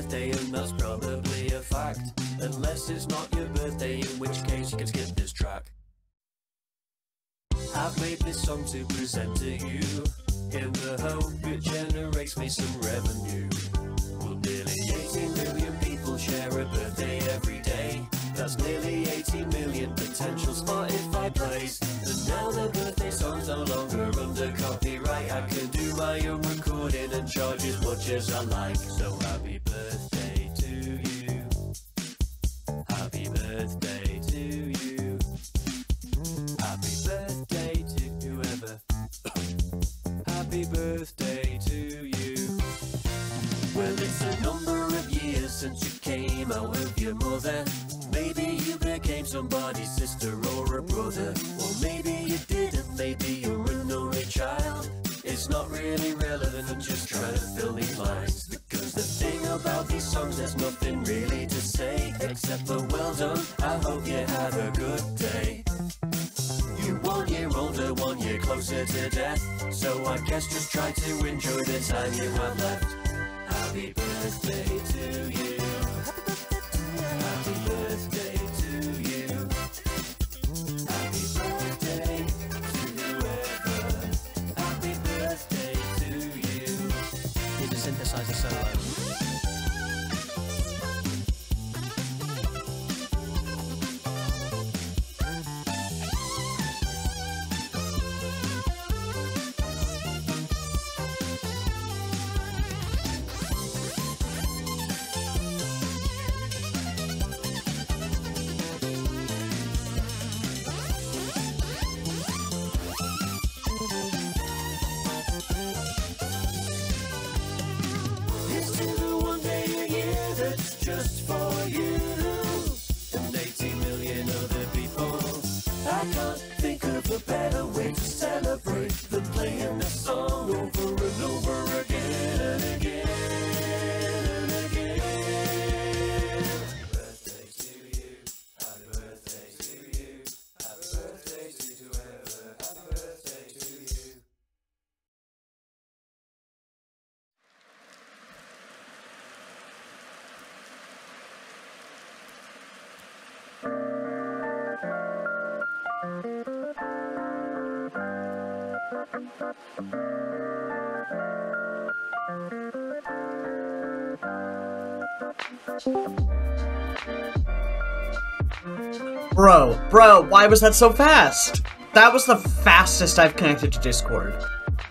birthday and that's probably a fact. Unless it's not your birthday, in which case you can skip this track. I've made this song to present to you. In the hope it generates me some revenue. mother. Bro, bro, why was that so fast? That was the fastest I've connected to Discord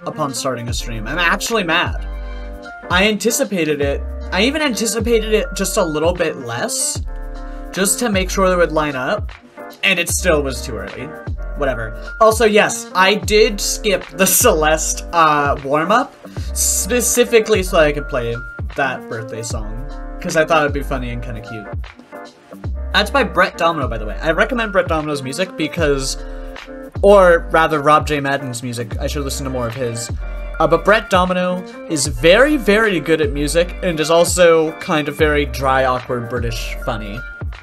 upon starting a stream. I'm actually mad. I anticipated it. I even anticipated it just a little bit less, just to make sure they would line up, and it still was too early. Whatever. Also, yes, I did skip the Celeste uh, warm-up, specifically so I could play that birthday song, because I thought it'd be funny and kind of cute. That's by Brett Domino, by the way. I recommend Brett Domino's music because, or rather Rob J. Madden's music. I should listen to more of his. Uh, but Brett Domino is very, very good at music and is also kind of very dry, awkward, British funny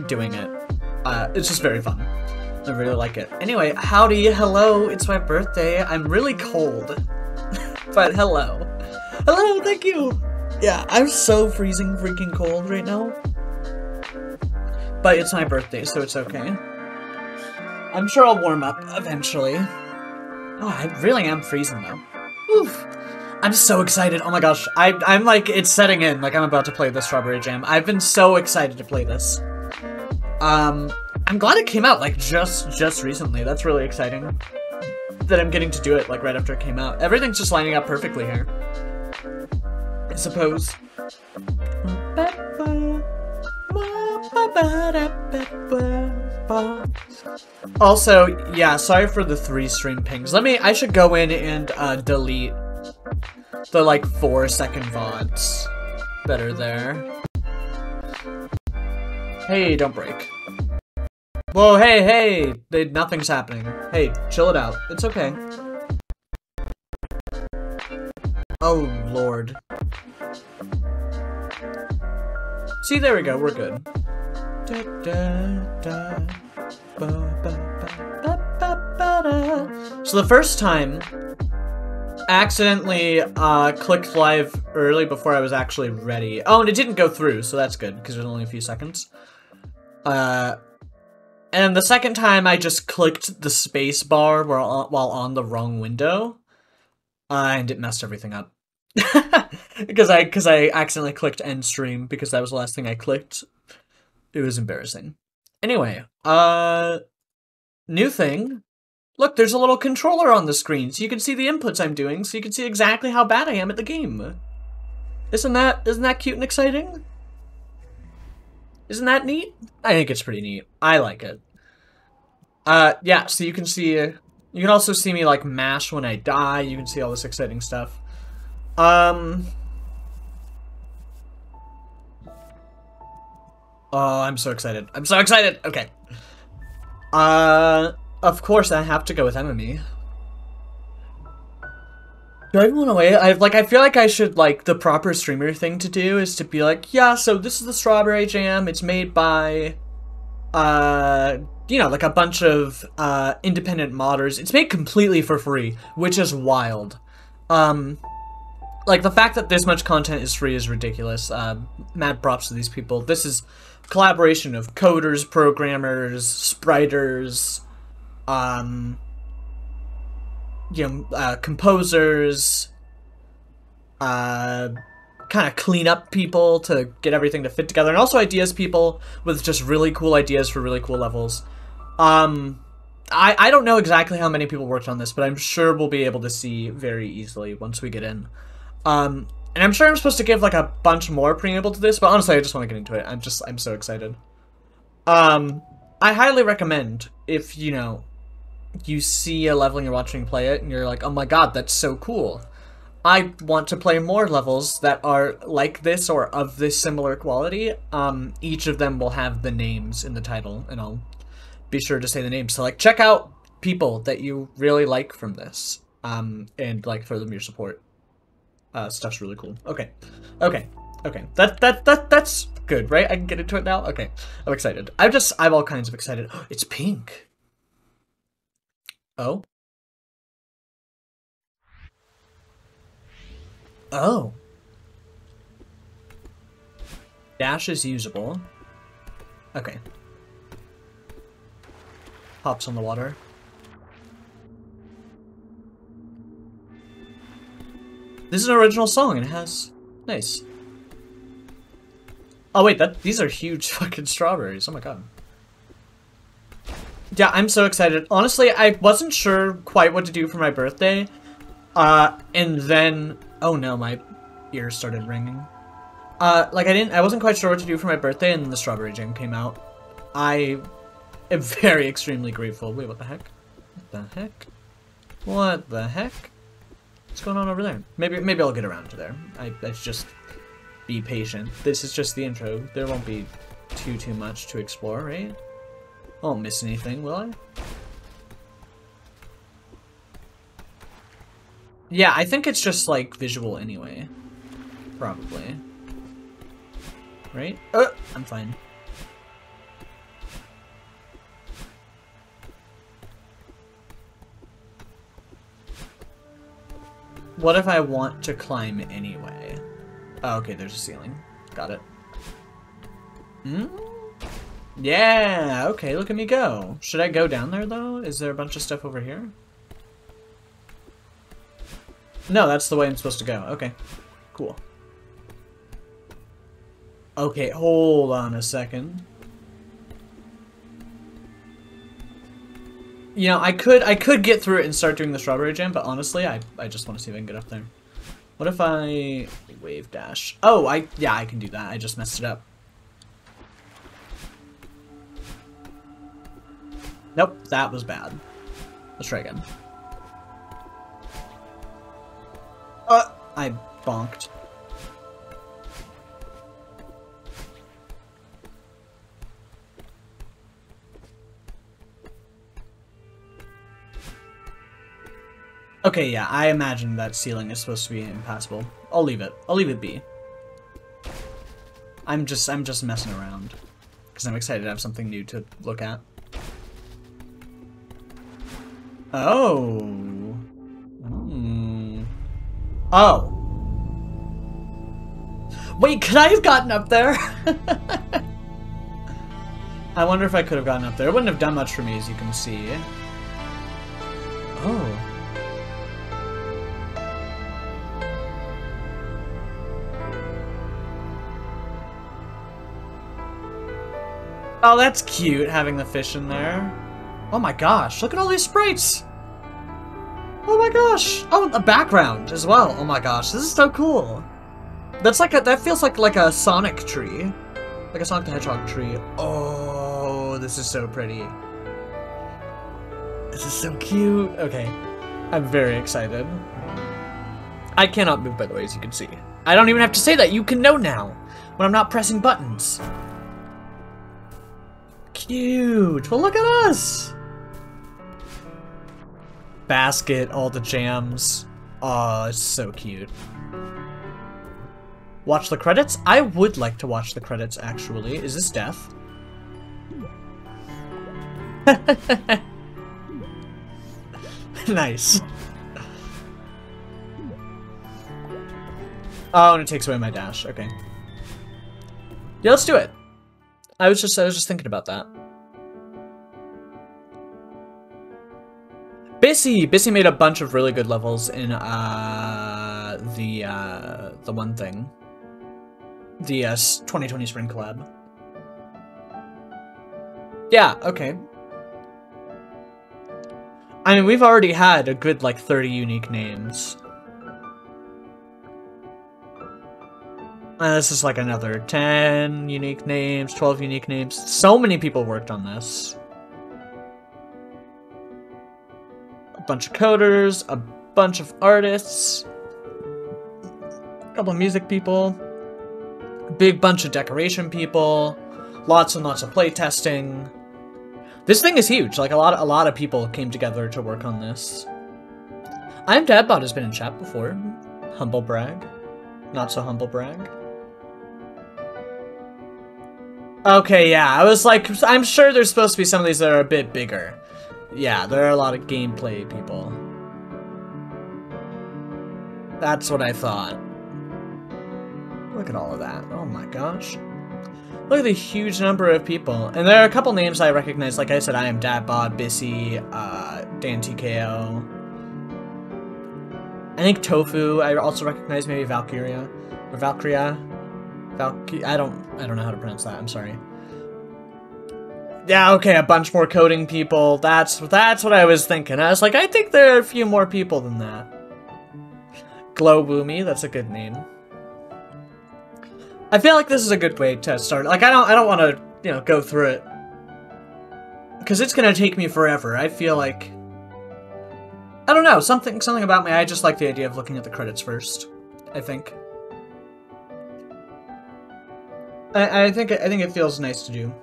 doing it. Uh, it's just very fun. I really like it. Anyway, howdy, hello, it's my birthday. I'm really cold. but hello. Hello, thank you. Yeah, I'm so freezing freaking cold right now. But it's my birthday, so it's okay. I'm sure I'll warm up eventually. Oh, I really am freezing though. Oof. I'm so excited. Oh my gosh. I, I'm like, it's setting in. Like, I'm about to play the Strawberry Jam. I've been so excited to play this. Um, I'm glad it came out, like, just, just recently. That's really exciting. That I'm getting to do it, like, right after it came out. Everything's just lining up perfectly here. I suppose. Also, yeah, sorry for the three stream pings. Let me, I should go in and uh, delete the like four second VODs are there. Hey, don't break. Whoa, hey, hey! They, nothing's happening. Hey, chill it out. It's okay. Oh, lord. See, there we go, we're good. Da, da, da, ba, ba, ba, so the first time, accidentally uh, clicked live early before I was actually ready. Oh, and it didn't go through, so that's good, because there's only a few seconds. Uh, and the second time, I just clicked the space bar while on, while on the wrong window, uh, and it messed everything up. because I because I accidentally clicked end stream because that was the last thing I clicked. It was embarrassing. Anyway, uh, new thing. Look, there's a little controller on the screen, so you can see the inputs I'm doing, so you can see exactly how bad I am at the game. Isn't that isn't that cute and exciting? Isn't that neat? I think it's pretty neat. I like it. Uh, yeah, so you can see, you can also see me, like, mash when I die. You can see all this exciting stuff. Um... Oh, I'm so excited. I'm so excited! Okay. Uh, of course I have to go with Enemy. Do I even want to wait? I like. I feel like I should like the proper streamer thing to do is to be like, yeah. So this is the strawberry jam. It's made by, uh, you know, like a bunch of uh independent modders. It's made completely for free, which is wild. Um, like the fact that this much content is free is ridiculous. Uh, mad props to these people. This is collaboration of coders, programmers, spriters, um, you know, uh, composers, uh, kind of clean up people to get everything to fit together, and also ideas people with just really cool ideas for really cool levels. Um, I, I don't know exactly how many people worked on this, but I'm sure we'll be able to see very easily once we get in. Um, and I'm sure I'm supposed to give like a bunch more preamble to this, but honestly, I just want to get into it. I'm just, I'm so excited. Um, I highly recommend if, you know, you see a level and you're watching play it and you're like, oh my god, that's so cool. I want to play more levels that are like this or of this similar quality. Um, each of them will have the names in the title, and I'll be sure to say the name. So, like, check out people that you really like from this, um, and, like, for them your support. Uh, stuff's really cool. Okay. Okay. Okay. That, that, that, that's good, right? I can get into it now? Okay. I'm excited. I'm just, I'm all kinds of excited. It's pink. Oh. Oh. Dash is usable. Okay. Pops on the water. This is an original song, and it has... Nice. Oh wait, that these are huge fucking strawberries. Oh my god. Yeah, I'm so excited. Honestly, I wasn't sure quite what to do for my birthday. Uh, and then... Oh no, my ears started ringing. Uh, like I didn't- I wasn't quite sure what to do for my birthday, and then the strawberry jam came out. I am very extremely grateful. Wait, what the heck? What the heck? What the heck? What's going on over there? Maybe maybe I'll get around to there. I, I just be patient. This is just the intro. There won't be too too much to explore, right? I won't miss anything, will I? Yeah, I think it's just like visual anyway. Probably. Right? Uh, I'm fine. What if I want to climb anyway? Oh, okay, there's a ceiling. Got it. Hmm? Yeah, okay, look at me go. Should I go down there, though? Is there a bunch of stuff over here? No, that's the way I'm supposed to go. Okay, cool. Okay, hold on a second. You know, I could I could get through it and start doing the strawberry jam, but honestly, I, I just want to see if I can get up there. What if I wave dash? Oh, I yeah, I can do that. I just messed it up. Nope, that was bad. Let's try again. Uh, I bonked. Okay, yeah, I imagine that ceiling is supposed to be impassable. I'll leave it. I'll leave it be. I'm just I'm just messing around. Because I'm excited to have something new to look at. Oh. Hmm. Oh. Wait, could I have gotten up there? I wonder if I could have gotten up there. It wouldn't have done much for me, as you can see. Oh. Oh, that's cute, having the fish in there. Oh my gosh, look at all these sprites! Oh my gosh! Oh, the background as well. Oh my gosh, this is so cool. That's like a, that feels like like a Sonic tree. Like a Sonic the Hedgehog tree. Oh, this is so pretty. This is so cute. Okay, I'm very excited. I cannot move, by the way, as you can see. I don't even have to say that. You can know now when I'm not pressing buttons. Cute. Well, look at us. Basket, all the jams. Oh, it's so cute. Watch the credits? I would like to watch the credits, actually. Is this death? nice. Oh, and it takes away my dash. Okay. Yeah, let's do it. I was just I was just thinking about that. Bissy! Bissy made a bunch of really good levels in uh the uh the one thing. The uh 2020 Spring Collab. Yeah, okay. I mean, we've already had a good like 30 unique names. Uh, this is like another 10 unique names, 12 unique names. So many people worked on this. A bunch of coders, a bunch of artists, a couple of music people, a big bunch of decoration people, lots and lots of playtesting. This thing is huge. Like a lot, of, a lot of people came together to work on this. I'm Dadbod has been in chat before. Humble brag. Not so humble brag. Okay, yeah, I was like, I'm sure there's supposed to be some of these that are a bit bigger. Yeah, there are a lot of gameplay people. That's what I thought. Look at all of that. Oh my gosh. Look at the huge number of people. And there are a couple names I recognize. Like I said, I am Dadbod, Bissy, uh, Dan. I think Tofu, I also recognize maybe Valkyria. Or Valkyria. Valky I don't I don't know how to pronounce that, I'm sorry. Yeah, okay, a bunch more coding people. That's that's what I was thinking. I was like, I think there are a few more people than that. Glowboomy, that's a good name. I feel like this is a good way to start. Like I don't I don't want to, you know, go through it. Cuz it's going to take me forever. I feel like I don't know, something something about me. I just like the idea of looking at the credits first. I think. I, I think I think it feels nice to do.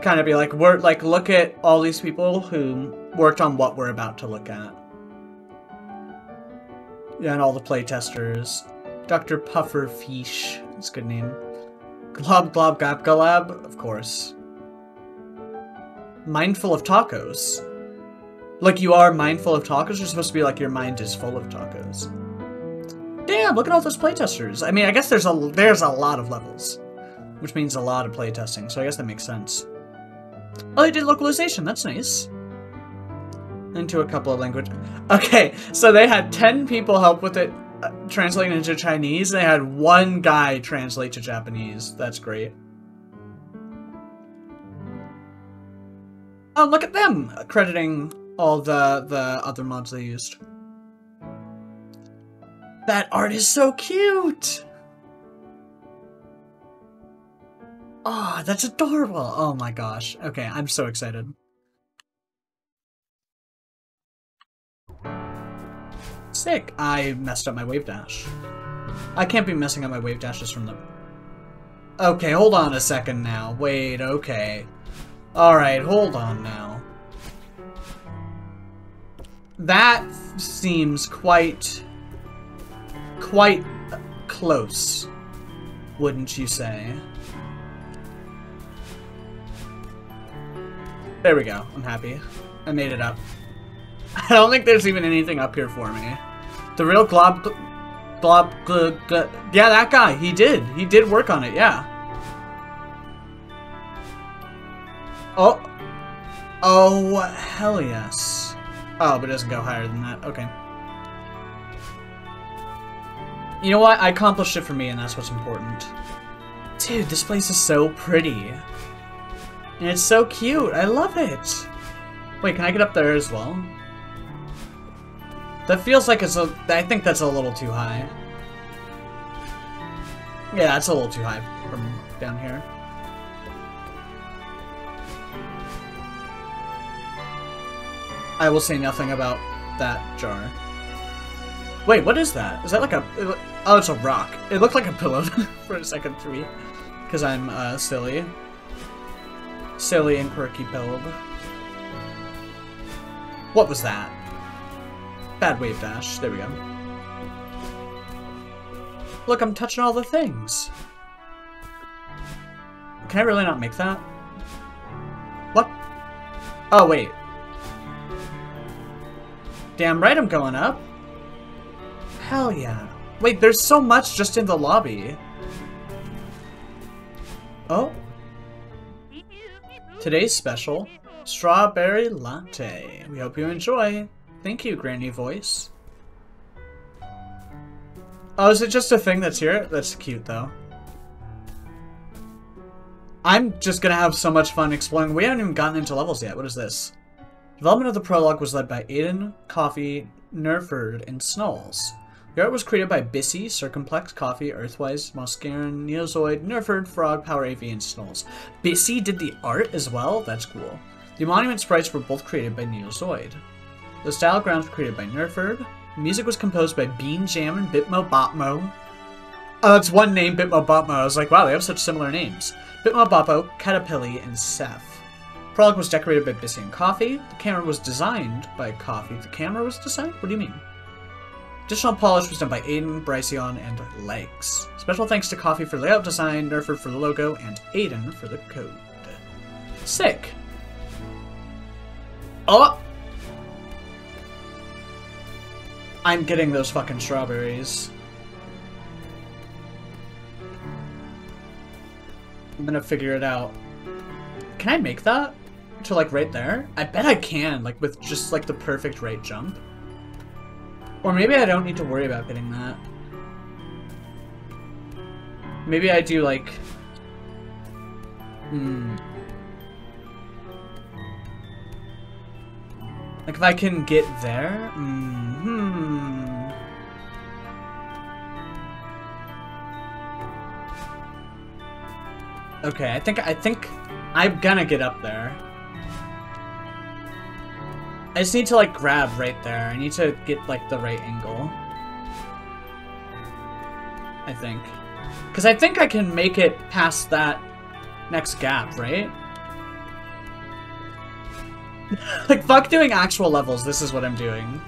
Kind of be like we're like look at all these people who worked on what we're about to look at. Yeah, and all the playtesters. Dr. Puffer Fish. That's a good name. Glob Glob Gab Galab, of course. Mindful of tacos. Like you are mindful of tacos, you're supposed to be like your mind is full of tacos. Damn, look at all those playtesters. I mean, I guess there's a there's a lot of levels, which means a lot of playtesting. So I guess that makes sense. Oh, they did localization. That's nice. Into a couple of language. Okay, so they had ten people help with it uh, translating into Chinese. And they had one guy translate to Japanese. That's great. Oh, look at them crediting all the the other mods they used. That art is so cute! Oh, that's adorable! Oh my gosh. Okay, I'm so excited. Sick! I messed up my wave dash. I can't be messing up my wave dashes from the... Okay, hold on a second now. Wait, okay. Alright, hold on now. That seems quite quite close, wouldn't you say? There we go. I'm happy. I made it up. I don't think there's even anything up here for me. The real glob... Glob... Gl, gl, yeah, that guy. He did. He did work on it, yeah. Oh. Oh, hell yes. Oh, but it doesn't go higher than that. Okay. You know what? I accomplished it for me, and that's what's important. Dude, this place is so pretty. And it's so cute. I love it. Wait, can I get up there as well? That feels like it's a... I think that's a little too high. Yeah, that's a little too high from down here. I will say nothing about that jar. Wait, what is that? Is that like a... Oh, it's a rock. It looked like a pillow for a second me. Because I'm uh, silly. Silly and quirky pillow. What was that? Bad wave dash. There we go. Look, I'm touching all the things. Can I really not make that? What? Oh, wait. Damn right I'm going up. Hell yeah. Wait, there's so much just in the lobby. Oh. Today's special, strawberry latte. We hope you enjoy. Thank you, Granny Voice. Oh, is it just a thing that's here? That's cute, though. I'm just gonna have so much fun exploring. We haven't even gotten into levels yet. What is this? Development of the prologue was led by Aiden, Coffee, Nerford, and Snulls. The art was created by Bissy, Circumplex, Coffee, Earthwise, Moscarin, Neozoid, Nerford, Frog, Power AV, and Snulls. Bissy did the art as well? That's cool. The monument sprites were both created by Neozoid. The style grounds were created by Nerford. The music was composed by Bean Jam and Bitmo Botmo. Oh, that's one name, Bitmo Botmo. I was like, wow, they have such similar names. Bitmo Boppo, Caterpilly, and Seth. Prologue was decorated by Bissy and Coffee. The camera was designed by Coffee. The camera was designed? What do you mean? Additional polish was done by Aiden, Bryceon, and Legs. Special thanks to Coffee for layout design, Nerford for the logo, and Aiden for the code. Sick. Oh! I'm getting those fucking strawberries. I'm gonna figure it out. Can I make that? To like right there? I bet I can, like with just like the perfect right jump. Or maybe I don't need to worry about getting that. Maybe I do like... Hmm. Like if I can get there? Mm hmm. Okay, I think I think I'm gonna get up there. I just need to like grab right there. I need to get like the right angle. I think. Because I think I can make it past that next gap, right? like, fuck doing actual levels, this is what I'm doing.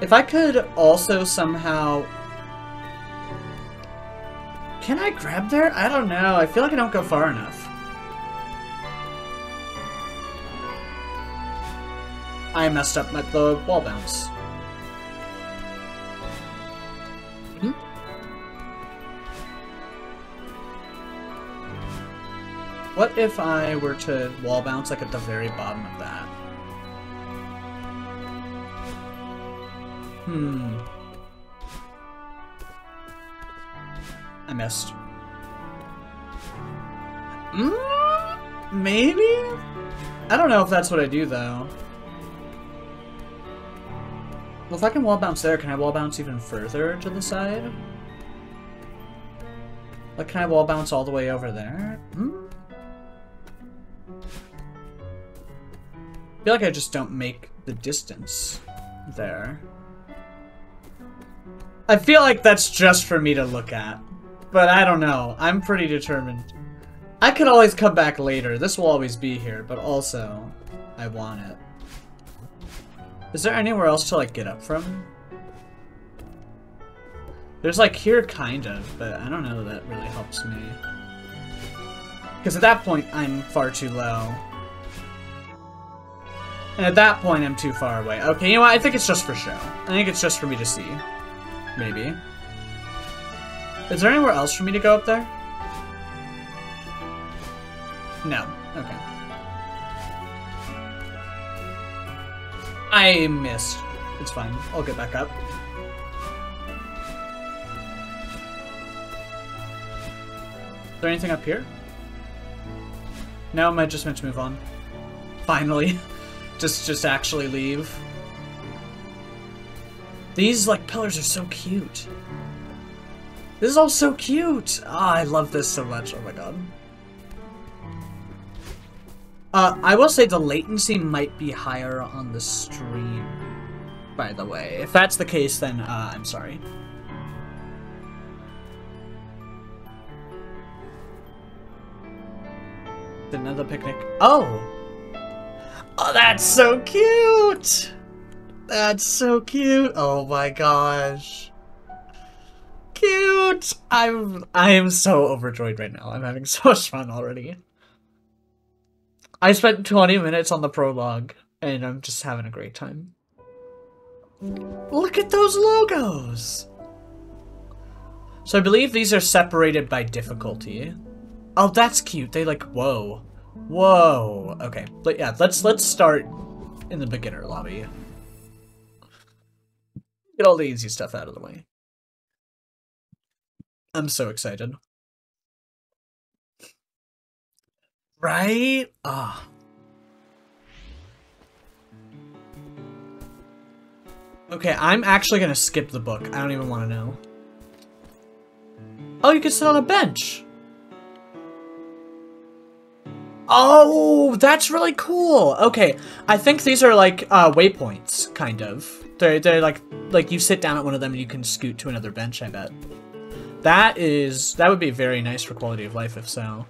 If I could also somehow... Can I grab there? I don't know. I feel like I don't go far enough. I messed up at the wall bounce. Hmm? What if I were to wall bounce like at the very bottom of that? Hmm. I missed. Mm, maybe? I don't know if that's what I do though. Well, if I can wall bounce there, can I wall bounce even further to the side? Like, can I wall bounce all the way over there? Hmm? I feel like I just don't make the distance there. I feel like that's just for me to look at. But I don't know. I'm pretty determined. I could always come back later. This will always be here, but also, I want it. Is there anywhere else to, like, get up from? There's, like, here, kind of, but I don't know that really helps me. Because at that point, I'm far too low. And at that point, I'm too far away. Okay, you know what? I think it's just for show. I think it's just for me to see. Maybe. Is there anywhere else for me to go up there? No. I missed. It's fine. I'll get back up. Is there anything up here? No, I just meant to move on. Finally. just just actually leave. These like pillars are so cute. This is all so cute. Oh, I love this so much. Oh my god. Uh, I will say the latency might be higher on the stream, by the way. If that's the case, then uh, I'm sorry. Another picnic. Oh! Oh, that's so cute! That's so cute! Oh my gosh. Cute! I'm I am so overjoyed right now. I'm having so much fun already. I spent 20 minutes on the prologue, and I'm just having a great time. Look at those logos! So I believe these are separated by difficulty. Oh, that's cute. They like, whoa. Whoa. Okay, but yeah, let's let's start in the beginner lobby. Get all the easy stuff out of the way. I'm so excited. Right? Ah. Okay, I'm actually gonna skip the book. I don't even want to know. Oh, you can sit on a bench. Oh, that's really cool. Okay, I think these are like uh, waypoints, kind of. They're, they're like, like you sit down at one of them and you can scoot to another bench, I bet. That is, that would be very nice for quality of life if so.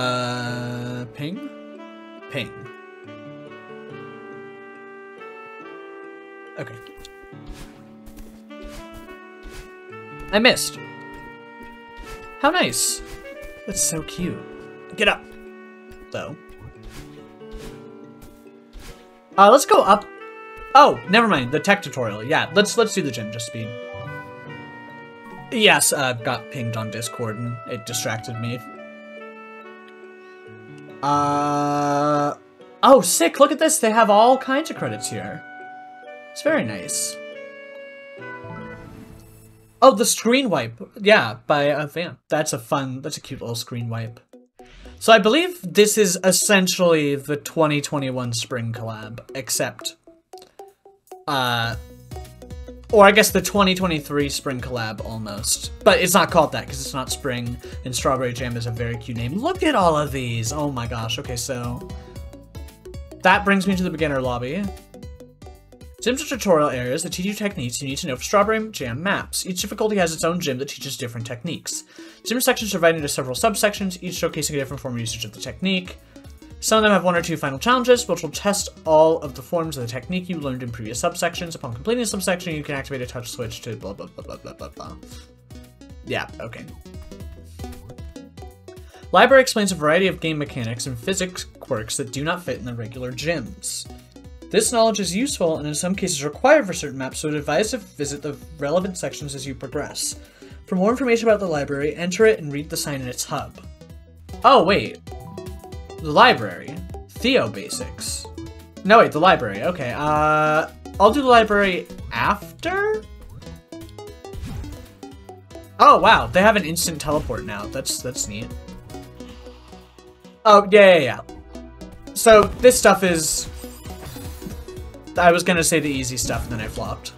Uh, ping? Ping. Okay. I missed. How nice. That's so cute. Get up, though. Uh, let's go up. Oh, never mind. The tech tutorial. Yeah, let's let's do the gym just speed. Yes, uh, got pinged on Discord and it distracted me. Uh, oh, sick! Look at this. They have all kinds of credits here. It's very nice. Oh, the screen wipe. Yeah, by a fan. That's a fun, that's a cute little screen wipe. So I believe this is essentially the 2021 spring collab, except, uh, or I guess the 2023 spring collab almost. But it's not called that because it's not spring, and Strawberry Jam is a very cute name. Look at all of these! Oh my gosh, okay, so... That brings me to the beginner lobby. Gyms are tutorial areas that teach you techniques you need to know for Strawberry Jam maps. Each difficulty has its own gym that teaches different techniques. Gym sections are divided into several subsections, each showcasing a different form of usage of the technique. Some of them have one or two final challenges, which will test all of the forms of the technique you learned in previous subsections. Upon completing a subsection, you can activate a touch switch to blah blah blah blah blah blah blah. Yeah, okay. Library explains a variety of game mechanics and physics quirks that do not fit in the regular gyms. This knowledge is useful and in some cases required for certain maps, so it advise to visit the relevant sections as you progress. For more information about the library, enter it and read the sign in its hub. Oh, wait. The library. Theo Basics. No, wait, the library. Okay, uh... I'll do the library after? Oh, wow, they have an instant teleport now. That's, that's neat. Oh, yeah, yeah, yeah. So, this stuff is I was gonna say the easy stuff, and then I flopped.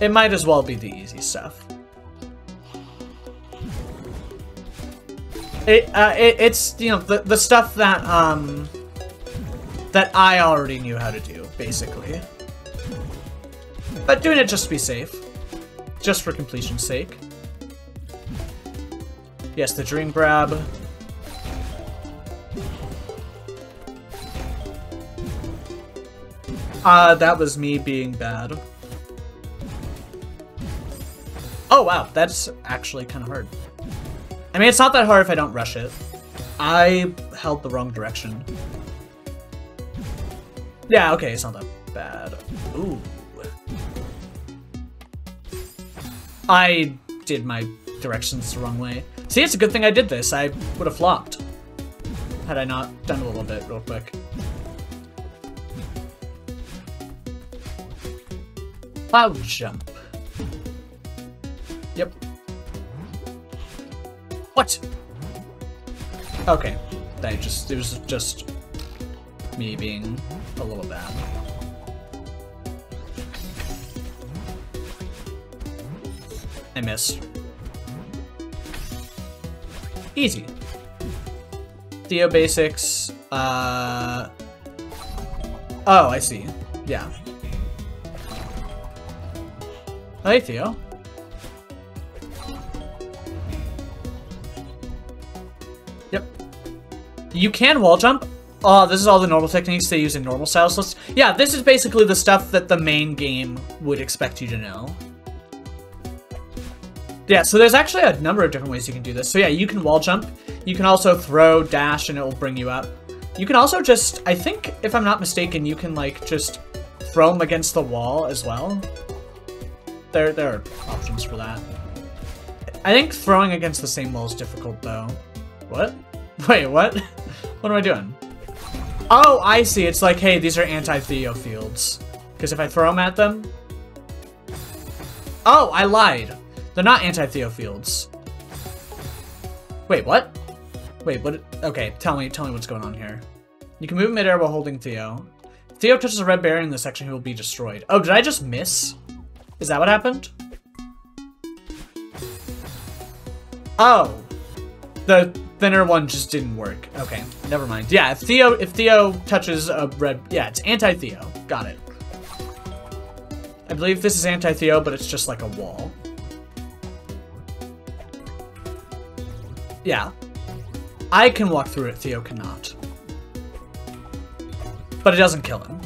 It might as well be the easy stuff. It, uh, it, it's, you know, the, the stuff that, um, that I already knew how to do, basically. But doing it just to be safe. Just for completion's sake. Yes, the dream grab. Uh, that was me being bad. Oh, wow, that's actually kind of hard. I mean, it's not that hard if I don't rush it. I held the wrong direction. Yeah, okay, it's not that bad. Ooh. I did my directions the wrong way. See, it's a good thing I did this. I would have flopped. Had I not done a little bit real quick. Cloud jump. Yep. What? Okay. I just, it was just me being a little bad. I missed. Easy. Theo basics, uh... Oh, I see. Yeah. Hey, Theo. You can wall jump. Oh, this is all the normal techniques they use in normal styles. So yeah, this is basically the stuff that the main game would expect you to know. Yeah, so there's actually a number of different ways you can do this. So yeah, you can wall jump. You can also throw, dash, and it will bring you up. You can also just, I think, if I'm not mistaken, you can like just throw them against the wall as well. There, there are options for that. I think throwing against the same wall is difficult, though. What? Wait, what? what am I doing? Oh, I see. It's like, hey, these are anti-Theo fields. Because if I throw them at them... Oh, I lied. They're not anti-Theo fields. Wait, what? Wait, what? Okay, tell me, tell me what's going on here. You can move midair while holding Theo. Theo touches a red bearing in the section, he will be destroyed. Oh, did I just miss? Is that what happened? Oh. The thinner one just didn't work. Okay, never mind. Yeah, if Theo if Theo touches a red yeah, it's anti-Theo. Got it. I believe this is anti-Theo, but it's just like a wall. Yeah. I can walk through it, Theo cannot. But it doesn't kill him.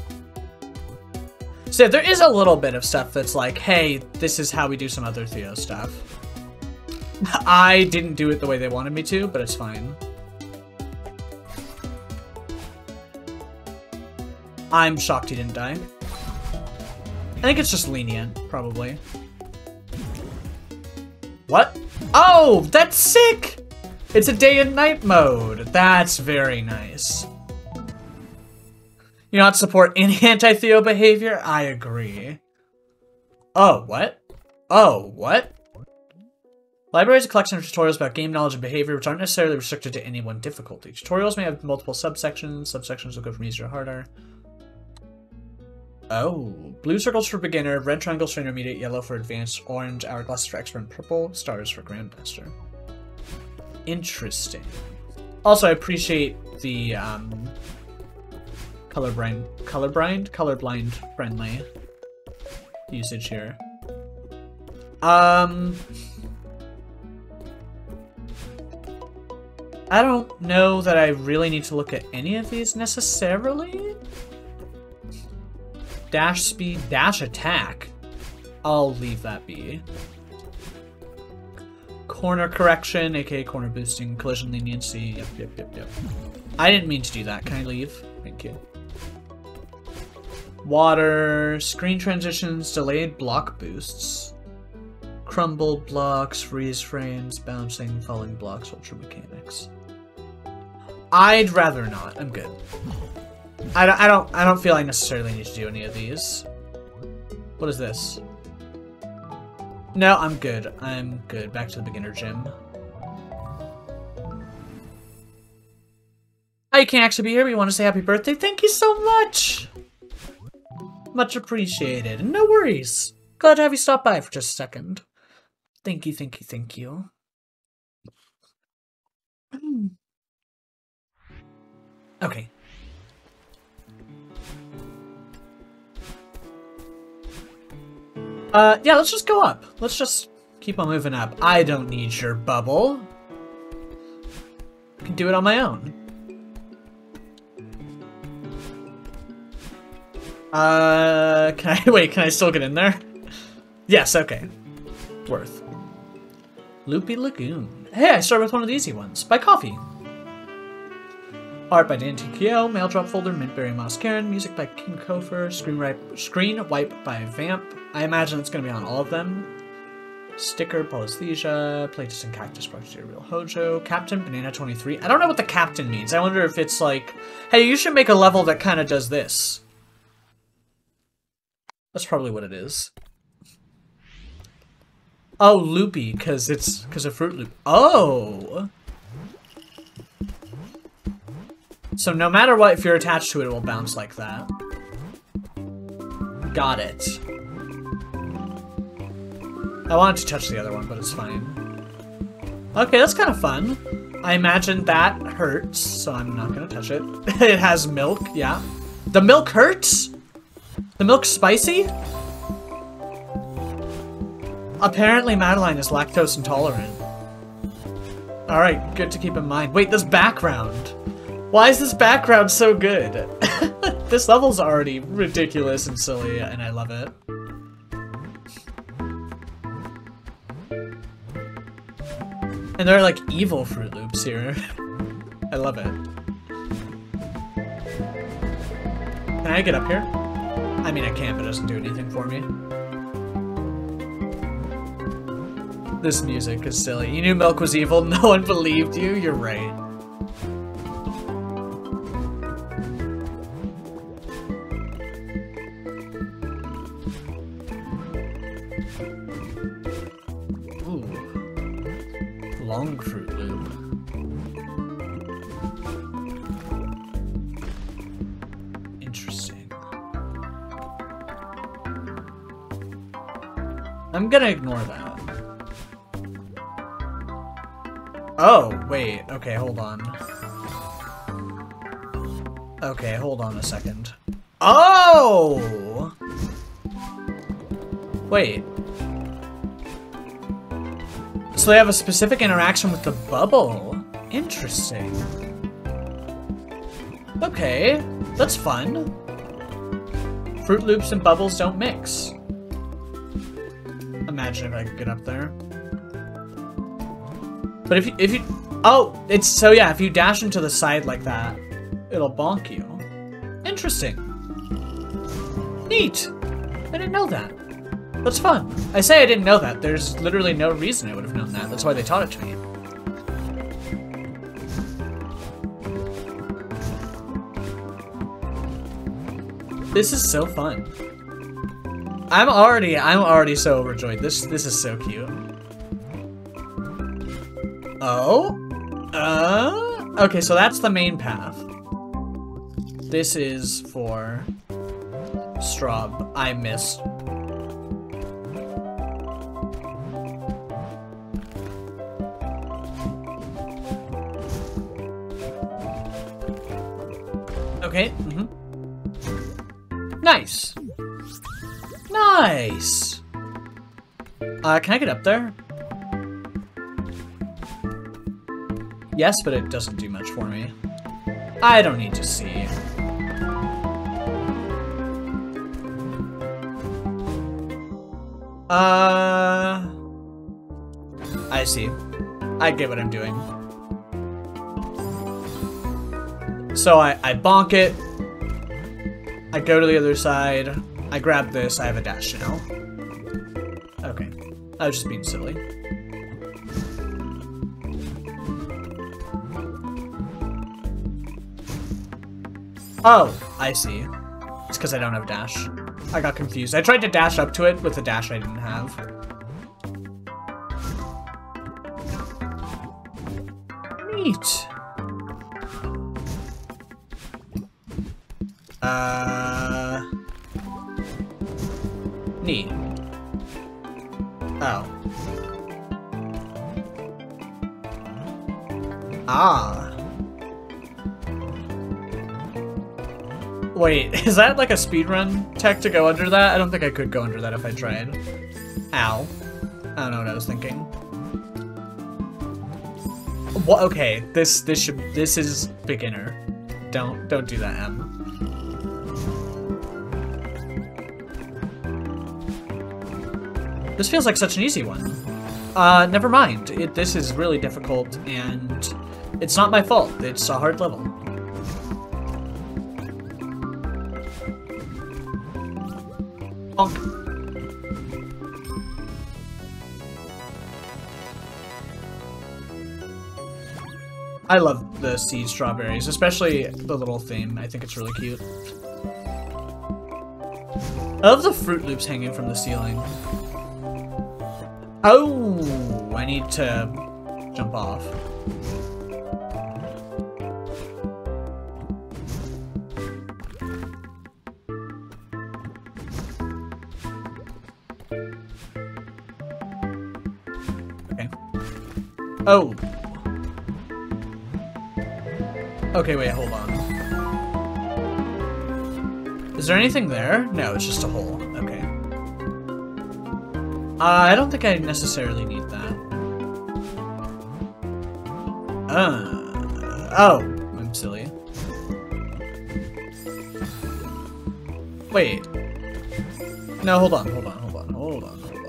So there is a little bit of stuff that's like, hey, this is how we do some other Theo stuff. I didn't do it the way they wanted me to, but it's fine. I'm shocked he didn't die. I think it's just lenient, probably. What? Oh, that's sick! It's a day and night mode. That's very nice. You not support any anti-Theo behavior? I agree. Oh, what? Oh, what? Library is a collection of tutorials about game knowledge and behavior, which aren't necessarily restricted to any one difficulty. Tutorials may have multiple subsections. Subsections will go from easier to harder. Oh, blue circles for beginner, red triangles for intermediate, yellow for advanced, orange hourglasses for expert, and purple stars for grandmaster. Interesting. Also, I appreciate the um, colorblind, colorblind, colorblind friendly usage here. Um, I don't know that I really need to look at any of these necessarily. Dash speed, dash attack. I'll leave that be. Corner correction, aka corner boosting, collision leniency. Yep, yep, yep, yep. I didn't mean to do that. Can I leave? Thank you. Water, screen transitions, delayed block boosts. Crumbled blocks, freeze frames, bouncing, falling blocks, ultra mechanics. I'd rather not. I'm good. I don't, I don't I don't feel I necessarily need to do any of these. What is this? No, I'm good. I'm good. Back to the beginner gym. Oh, you can't actually be here, but you want to say happy birthday? Thank you so much! Much appreciated. No worries. Glad to have you stop by for just a second. Thank you, thank you, thank you. Okay. Uh, yeah, let's just go up. Let's just keep on moving up. I don't need your bubble. I can do it on my own. Uh, can I, wait, can I still get in there? Yes, okay. Worth. Loopy Lagoon. Hey, I started with one of the easy ones. By Coffee. Art by Dan TKO, Mail Drop Folder, Mintberry Moss Karen, music by Kim Kofer, screen, screen Wipe by Vamp. I imagine it's going to be on all of them. Sticker, Polysthesia, Playtest and Cactus Project Real Hojo, Captain Banana 23. I don't know what the captain means. I wonder if it's like, hey, you should make a level that kind of does this. That's probably what it is. Oh, loopy, because it's because of Fruit Loop. Oh! So no matter what, if you're attached to it, it will bounce like that. Got it. I wanted to touch the other one, but it's fine. Okay, that's kind of fun. I imagine that hurts, so I'm not gonna touch it. it has milk, yeah. The milk hurts? The milk's spicy? Apparently Madeline is lactose intolerant. Alright, good to keep in mind. Wait, this background. Why is this background so good? this level's already ridiculous and silly, and I love it. And there are like evil Fruit Loops here. I love it. Can I get up here? I mean, I can, but it doesn't do anything for me. This music is silly. You knew milk was evil? No one believed you? You're right. Gonna ignore that. Oh, wait. Okay, hold on. Okay, hold on a second. Oh! Wait. So they have a specific interaction with the bubble. Interesting. Okay, that's fun. Fruit Loops and bubbles don't mix. Imagine if I could get up there. But if you, if you, oh, it's, so yeah, if you dash into the side like that, it'll bonk you. Interesting. Neat. I didn't know that. That's fun. I say I didn't know that. There's literally no reason I would have known that. That's why they taught it to me. This is so fun. I'm already, I'm already so overjoyed. This, this is so cute. Oh? Uh? Okay, so that's the main path. This is for strawb. I missed. Okay, mm-hmm. Nice. Nice. Uh, can I get up there? Yes, but it doesn't do much for me. I don't need to see. Uh... I see. I get what I'm doing. So I, I bonk it. I go to the other side. I grab this. I have a dash now. Okay. I was just being silly. Oh, I see. It's because I don't have dash. I got confused. I tried to dash up to it with a dash I didn't have. Neat. Wait, is that like a speedrun tech to go under that? I don't think I could go under that if I tried. Ow. I don't know what I was thinking. What? Okay, this this should this is beginner. Don't don't do that, M. This feels like such an easy one. Uh, never mind. It, this is really difficult, and it's not my fault. It's a hard level. I love the seed strawberries, especially the little theme. I think it's really cute. I love the Fruit Loops hanging from the ceiling. Oh, I need to jump off. Okay. Oh. Okay, wait, hold on. Is there anything there? No, it's just a hole. Okay. Uh, I don't think I necessarily need that. Uh, oh, I'm silly. Wait. No, hold on, hold on, hold on, hold on, hold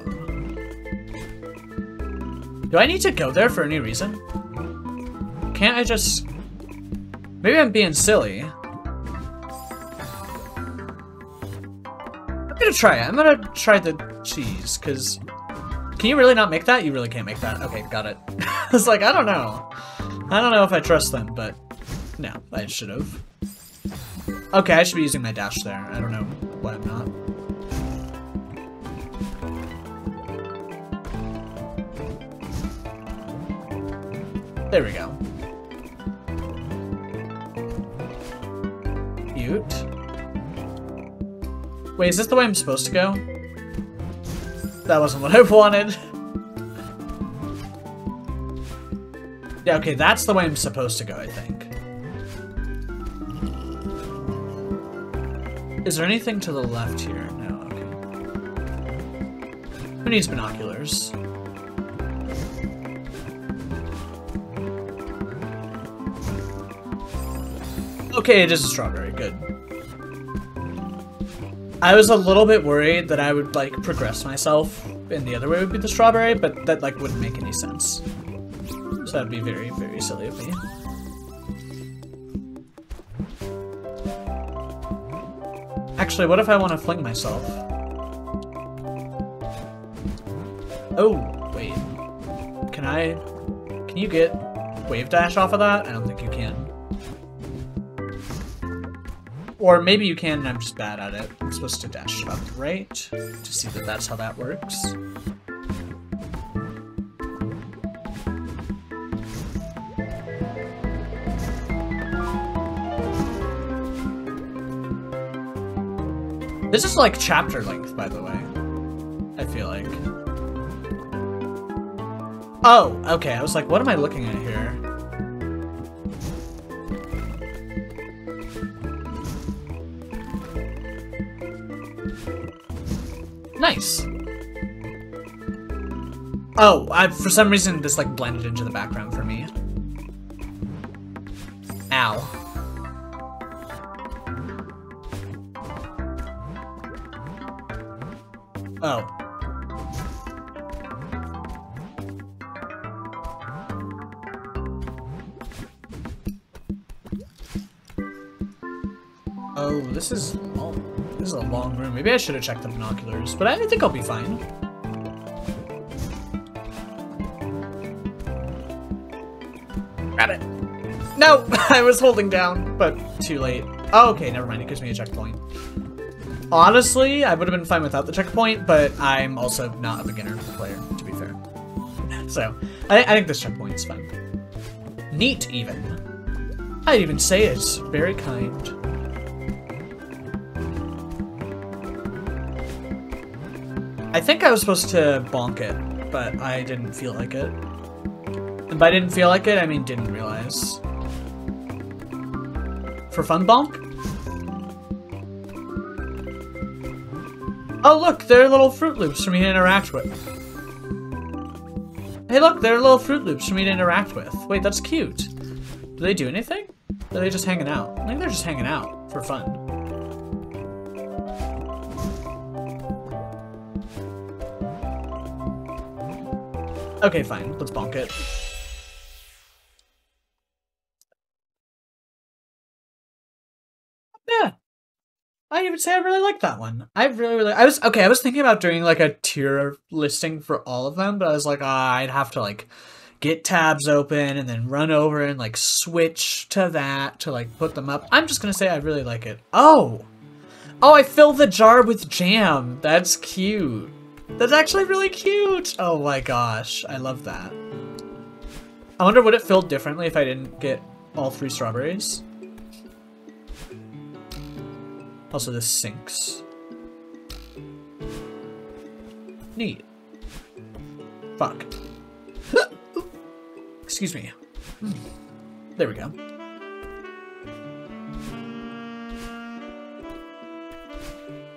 on. Do I need to go there for any reason? Can't I just... Maybe I'm being silly. I'm gonna try it. I'm gonna try the cheese, because... Can you really not make that? You really can't make that. Okay, got it. I was like, I don't know. I don't know if I trust them, but... No, I should have. Okay, I should be using my dash there. I don't know why I'm not. There we go. Cute. Wait, is this the way I'm supposed to go? That wasn't what I wanted. Yeah, okay, that's the way I'm supposed to go, I think. Is there anything to the left here? No, okay. Who needs binoculars? Okay, it is a strawberry, good. I was a little bit worried that I would, like, progress myself and the other way would be the strawberry, but that, like, wouldn't make any sense. So that'd be very, very silly of me. Actually, what if I want to fling myself? Oh, wait. Can I... Can you get wave dash off of that? I don't think you can. Or maybe you can and I'm just bad at it. I'm supposed to dash up right to see that that's how that works. This is like chapter length, by the way. I feel like. Oh, okay. I was like, what am I looking at here? Nice. Oh, I, for some reason this like blended into the background for me. Ow. Oh. Oh, this is long. This is a long room. Maybe I should have checked the binoculars, but I think I'll be fine. Got it. No, I was holding down, but too late. Oh, okay, never mind. It gives me a checkpoint. Honestly, I would have been fine without the checkpoint, but I'm also not a beginner player, to be fair. So, I, I think this checkpoint is fun. Neat, even. I'd even say it's very kind. I think I was supposed to bonk it, but I didn't feel like it. And by didn't feel like it, I mean didn't realize. For fun bonk? Oh look, there are little Fruit Loops for me to interact with. Hey look, there are little Fruit Loops for me to interact with. Wait, that's cute. Do they do anything? Or are they just hanging out? I think they're just hanging out for fun. Okay, fine. Let's bonk it. Yeah. I even say I really like that one. I really, really. I was okay. I was thinking about doing like a tier listing for all of them, but I was like, ah, I'd have to like get tabs open and then run over and like switch to that to like put them up. I'm just gonna say I really like it. Oh, oh, I filled the jar with jam. That's cute. That's actually really cute. Oh my gosh, I love that. I wonder would it feel differently if I didn't get all three strawberries. Also, this sinks. Neat. Fuck. Excuse me. There we go.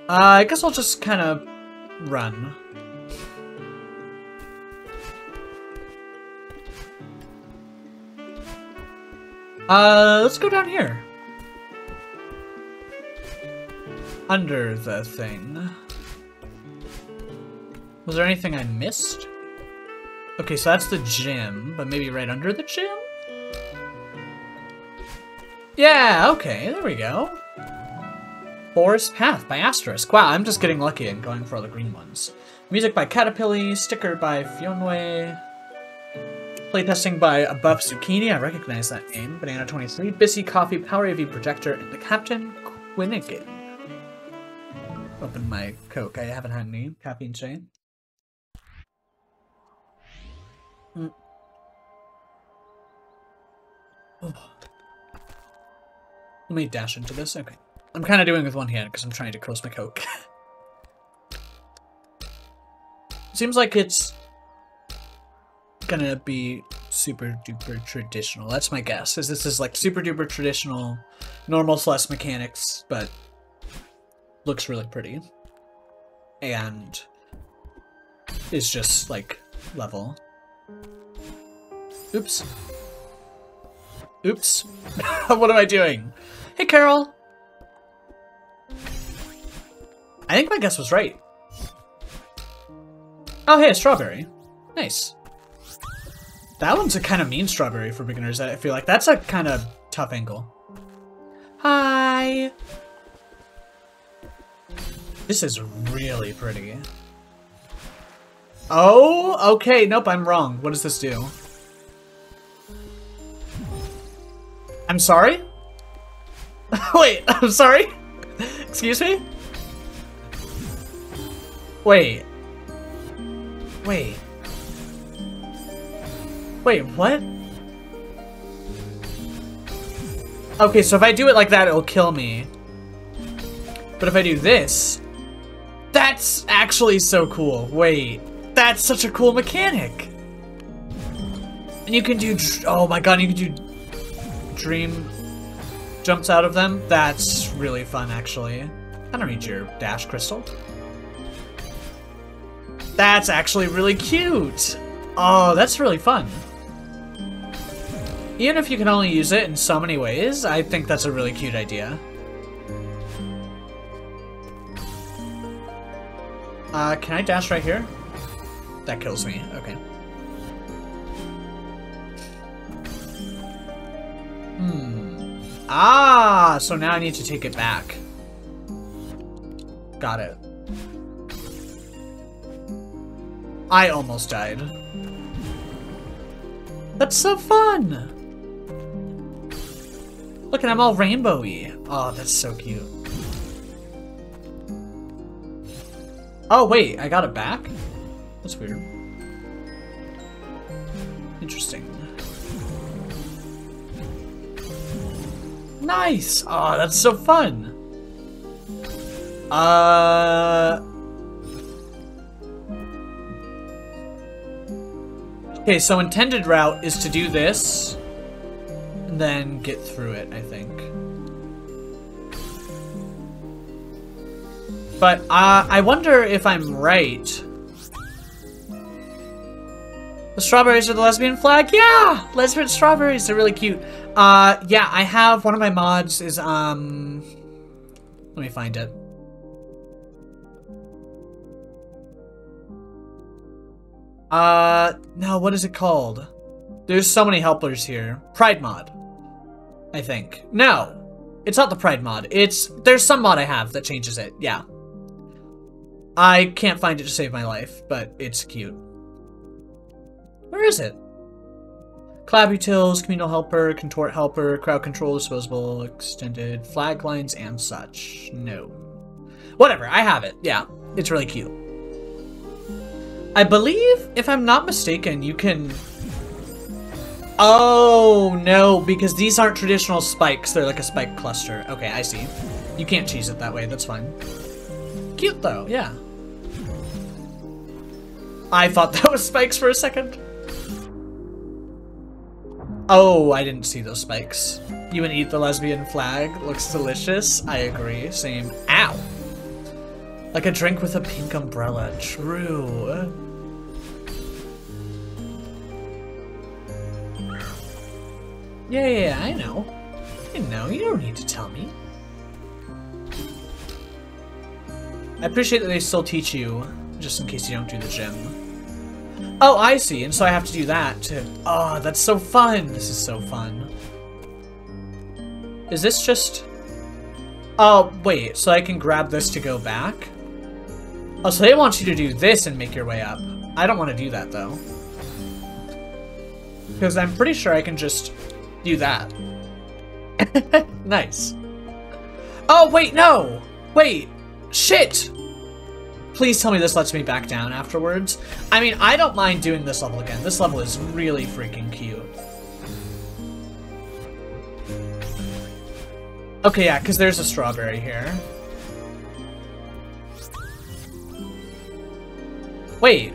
Uh, I guess I'll just kind of run. Uh, let's go down here. Under the thing. Was there anything I missed? Okay, so that's the gym, but maybe right under the gym? Yeah, okay, there we go. Forest Path by Asterisk. Wow, I'm just getting lucky and going for all the green ones. Music by Caterpillar, sticker by Fionway. Playtesting by Above Zucchini, I recognize that name. Banana 23, Bissy Coffee, Power AV Projector, and the Captain Quinnigan. Open my Coke. I haven't had any. Caffeine chain. Mm. Let me dash into this. Okay. I'm kind of doing with one hand because I'm trying to close my Coke. Seems like it's gonna be super duper traditional. That's my guess. Is this is like super duper traditional, normal slash mechanics, but looks really pretty. And is just like level. Oops. Oops. what am I doing? Hey, Carol. I think my guess was right. Oh, hey, a strawberry. Nice. That one's a kind of mean strawberry for beginners, I feel like. That's a kind of tough angle. Hi! This is really pretty. Oh, okay. Nope, I'm wrong. What does this do? I'm sorry? Wait, I'm sorry? Excuse me? Wait. Wait. Wait, what? Okay, so if I do it like that, it'll kill me. But if I do this... That's actually so cool. Wait. That's such a cool mechanic. And you can do... Oh my god, you can do... Dream jumps out of them. That's really fun, actually. I don't need your dash crystal. That's actually really cute. Oh, that's really fun. Even if you can only use it in so many ways, I think that's a really cute idea. Uh, can I dash right here? That kills me. Okay. Hmm. Ah, so now I need to take it back. Got it. I almost died. That's so fun! Look, and I'm all rainbowy. Oh, that's so cute. Oh, wait, I got it back? That's weird. Interesting. Nice! Oh, that's so fun! Uh... Okay, so intended route is to do this, and then get through it, I think. But uh, I wonder if I'm right. The strawberries are the lesbian flag? Yeah! Lesbian strawberries, they're really cute. Uh, yeah, I have, one of my mods is, um... Let me find it. Uh, no, what is it called? There's so many helpers here. Pride mod. I think. No! It's not the Pride mod. It's... There's some mod I have that changes it. Yeah. I can't find it to save my life, but it's cute. Where is it? Tills, Communal Helper, Contort Helper, Crowd Control, Disposable, Extended, Flag Lines, and such. No. Whatever, I have it. Yeah, it's really cute. I believe, if I'm not mistaken, you can... Oh, no, because these aren't traditional spikes. They're like a spike cluster. Okay, I see. You can't cheese it that way. That's fine. Cute, though. Yeah. I thought that was spikes for a second. Oh, I didn't see those spikes. You and eat the lesbian flag. Looks delicious. I agree. Same. Ow. Like a drink with a pink umbrella. True. Yeah, yeah, yeah, I know. I know. You don't need to tell me. I appreciate that they still teach you, just in case you don't do the gym. Oh, I see. And so I have to do that to... Oh, that's so fun. This is so fun. Is this just... Oh, wait. So I can grab this to go back? Oh, so they want you to do this and make your way up. I don't want to do that, though. Because I'm pretty sure I can just do that. nice. Oh, wait, no! Wait! Shit! Please tell me this lets me back down afterwards. I mean, I don't mind doing this level again. This level is really freaking cute. Okay, yeah, because there's a strawberry here. Wait.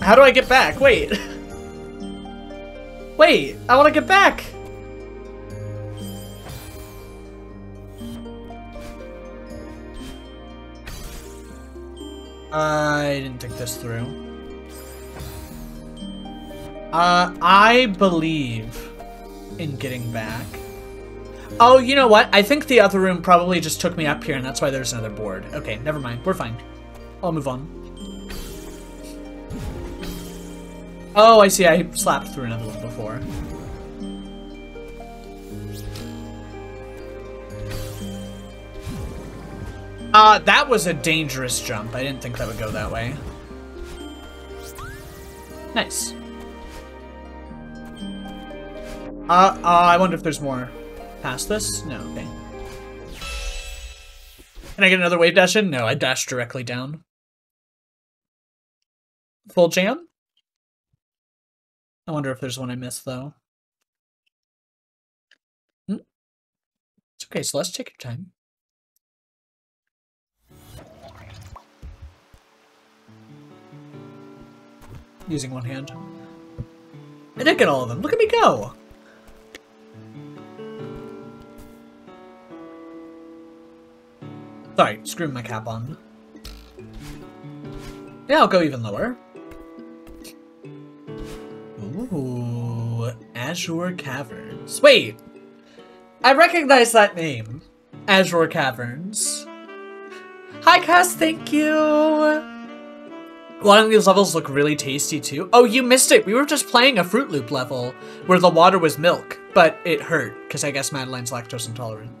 How do I get back? Wait. Wait, I want to get back! I didn't think this through. Uh, I believe in getting back. Oh, you know what? I think the other room probably just took me up here, and that's why there's another board. Okay, never mind. We're fine. I'll move on. Oh, I see. I slapped through another one before. Uh, that was a dangerous jump. I didn't think that would go that way. Nice. Uh, uh, I wonder if there's more past this? No, okay. Can I get another wave dash in? No, I dash directly down. Full jam? I wonder if there's one I missed, though. Hmm? It's okay, so let's take your time. Using one hand. I did get all of them. Look at me go! Sorry, screwing my cap on. Yeah, I'll go even lower. Ooh, Azure Caverns. Wait! I recognize that name. Azure Caverns. Hi, Cass, thank you! One of these levels look really tasty too. Oh, you missed it! We were just playing a Fruit Loop level where the water was milk, but it hurt, because I guess Madeline's lactose intolerant.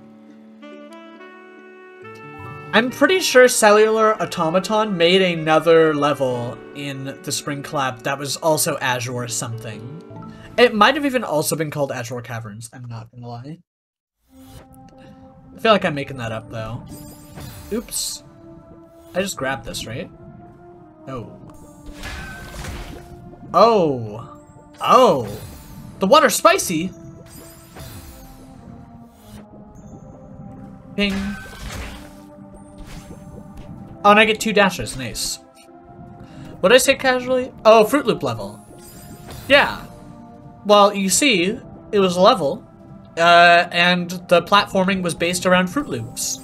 I'm pretty sure Cellular Automaton made another level in the Spring Collab that was also Azure something. It might have even also been called Azure Caverns, I'm not gonna lie. I feel like I'm making that up though. Oops. I just grabbed this, right? Oh. Oh. Oh. The water's spicy! Ping. Oh, and I get two dashes. Nice. What did I say casually? Oh, Fruit Loop level. Yeah. Well, you see, it was a level, uh, and the platforming was based around Fruit Loops.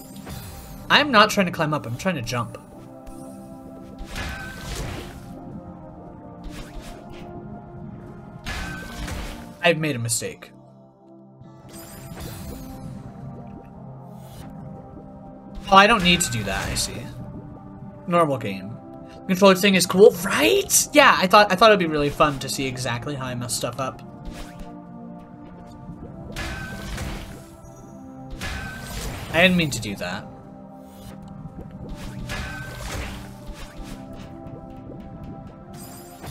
I'm not trying to climb up, I'm trying to jump. I've made a mistake. Oh, I don't need to do that, I see. Normal game. Controller thing is cool, right? Yeah, I thought I thought it'd be really fun to see exactly how I mess stuff up. I didn't mean to do that.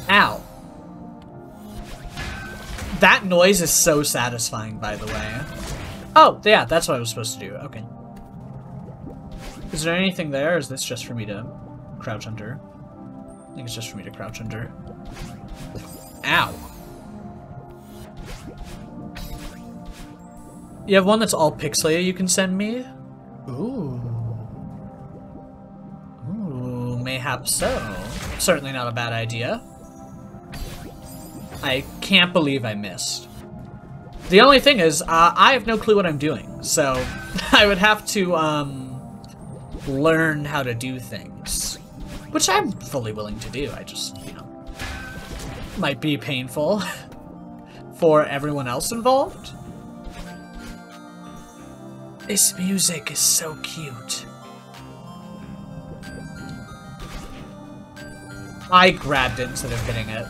Ow. That noise is so satisfying, by the way. Oh, yeah, that's what I was supposed to do. Okay. Is there anything there, or is this just for me to crouch under? I think it's just for me to crouch under. Ow. You have one that's all pixelated you can send me? Ooh. Ooh, mayhap so. Certainly not a bad idea. I can't believe I missed. The only thing is, uh, I have no clue what I'm doing, so I would have to, um, learn how to do things. Which I'm fully willing to do, I just, you know, might be painful for everyone else involved. This music is so cute. I grabbed it instead of hitting it.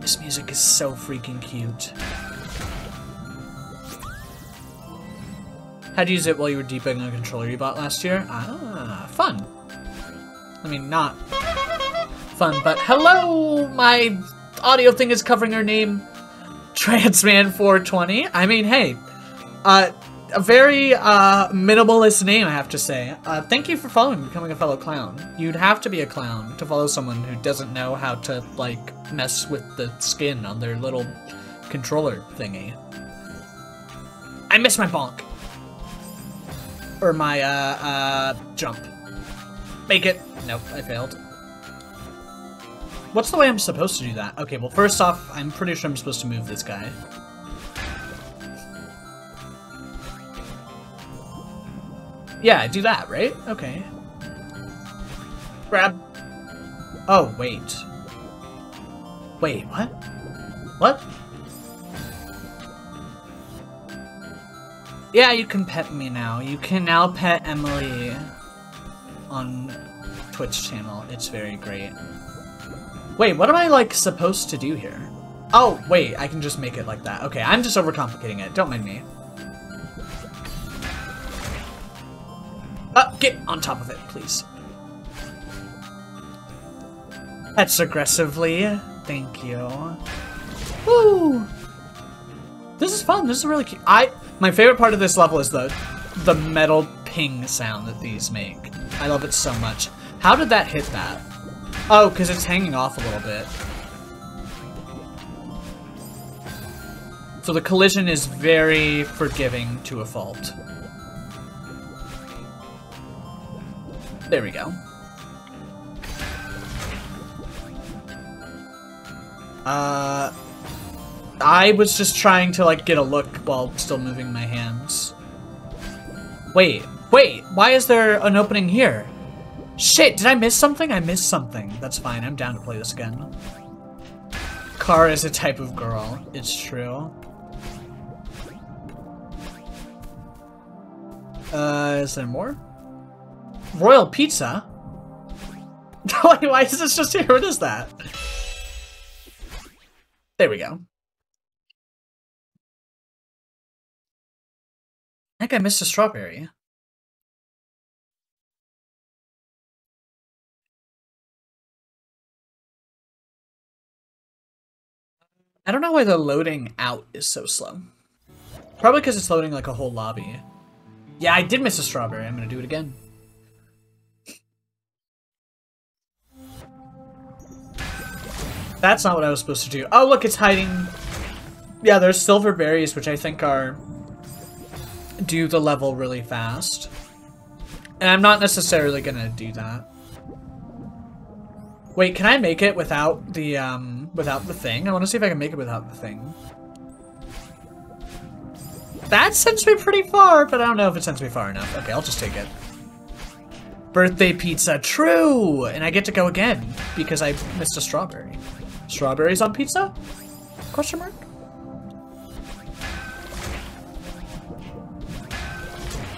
This music is so freaking cute. How'd you use it while you were debugging a controller you bought last year? Ah, fun. I mean, not fun, but hello! My audio thing is covering her name. Transman420. I mean, hey, uh, a very uh, minimalist name, I have to say. Uh, thank you for following Becoming a Fellow Clown. You'd have to be a clown to follow someone who doesn't know how to, like, mess with the skin on their little controller thingy. I miss my bonk. Or my, uh, uh, jump. Make it. Nope, I failed. What's the way I'm supposed to do that? Okay, well, first off, I'm pretty sure I'm supposed to move this guy. Yeah, do that, right? Okay. Grab. Oh, wait. Wait, what? What? Yeah, you can pet me now. You can now pet Emily on Twitch channel. It's very great. Wait, what am I, like, supposed to do here? Oh, wait, I can just make it like that. Okay, I'm just overcomplicating it. Don't mind me. Uh, get on top of it, please. Pets aggressively. Thank you. Woo! This is fun. This is really cute. I my favorite part of this level is the the metal ping sound that these make. I love it so much. How did that hit that? Oh, because it's hanging off a little bit. So the collision is very forgiving to a fault. There we go. Uh, I was just trying to like get a look while still moving my hands. Wait, wait, why is there an opening here? Shit, did I miss something? I missed something. That's fine, I'm down to play this again. Car is a type of girl. It's true. Uh, is there more? Royal Pizza? Why is this just here? What is that? There we go. I think I missed a strawberry. I don't know why the loading out is so slow. Probably because it's loading like a whole lobby. Yeah, I did miss a strawberry. I'm gonna do it again. That's not what I was supposed to do. Oh, look, it's hiding. Yeah, there's silver berries, which I think are do the level really fast. And I'm not necessarily gonna do that. Wait, can I make it without the, um, without the thing? I want to see if I can make it without the thing. That sends me pretty far, but I don't know if it sends me far enough. Okay, I'll just take it. Birthday pizza, true! And I get to go again, because I missed a strawberry. Strawberries on pizza? Question mark?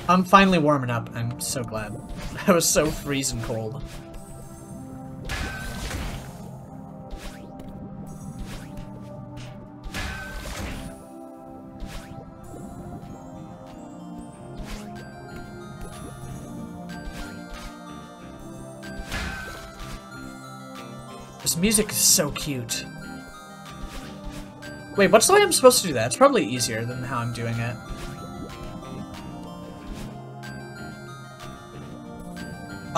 I'm finally warming up. I'm so glad. I was so freezing cold. This music is so cute. Wait, what's the way I'm supposed to do that? It's probably easier than how I'm doing it.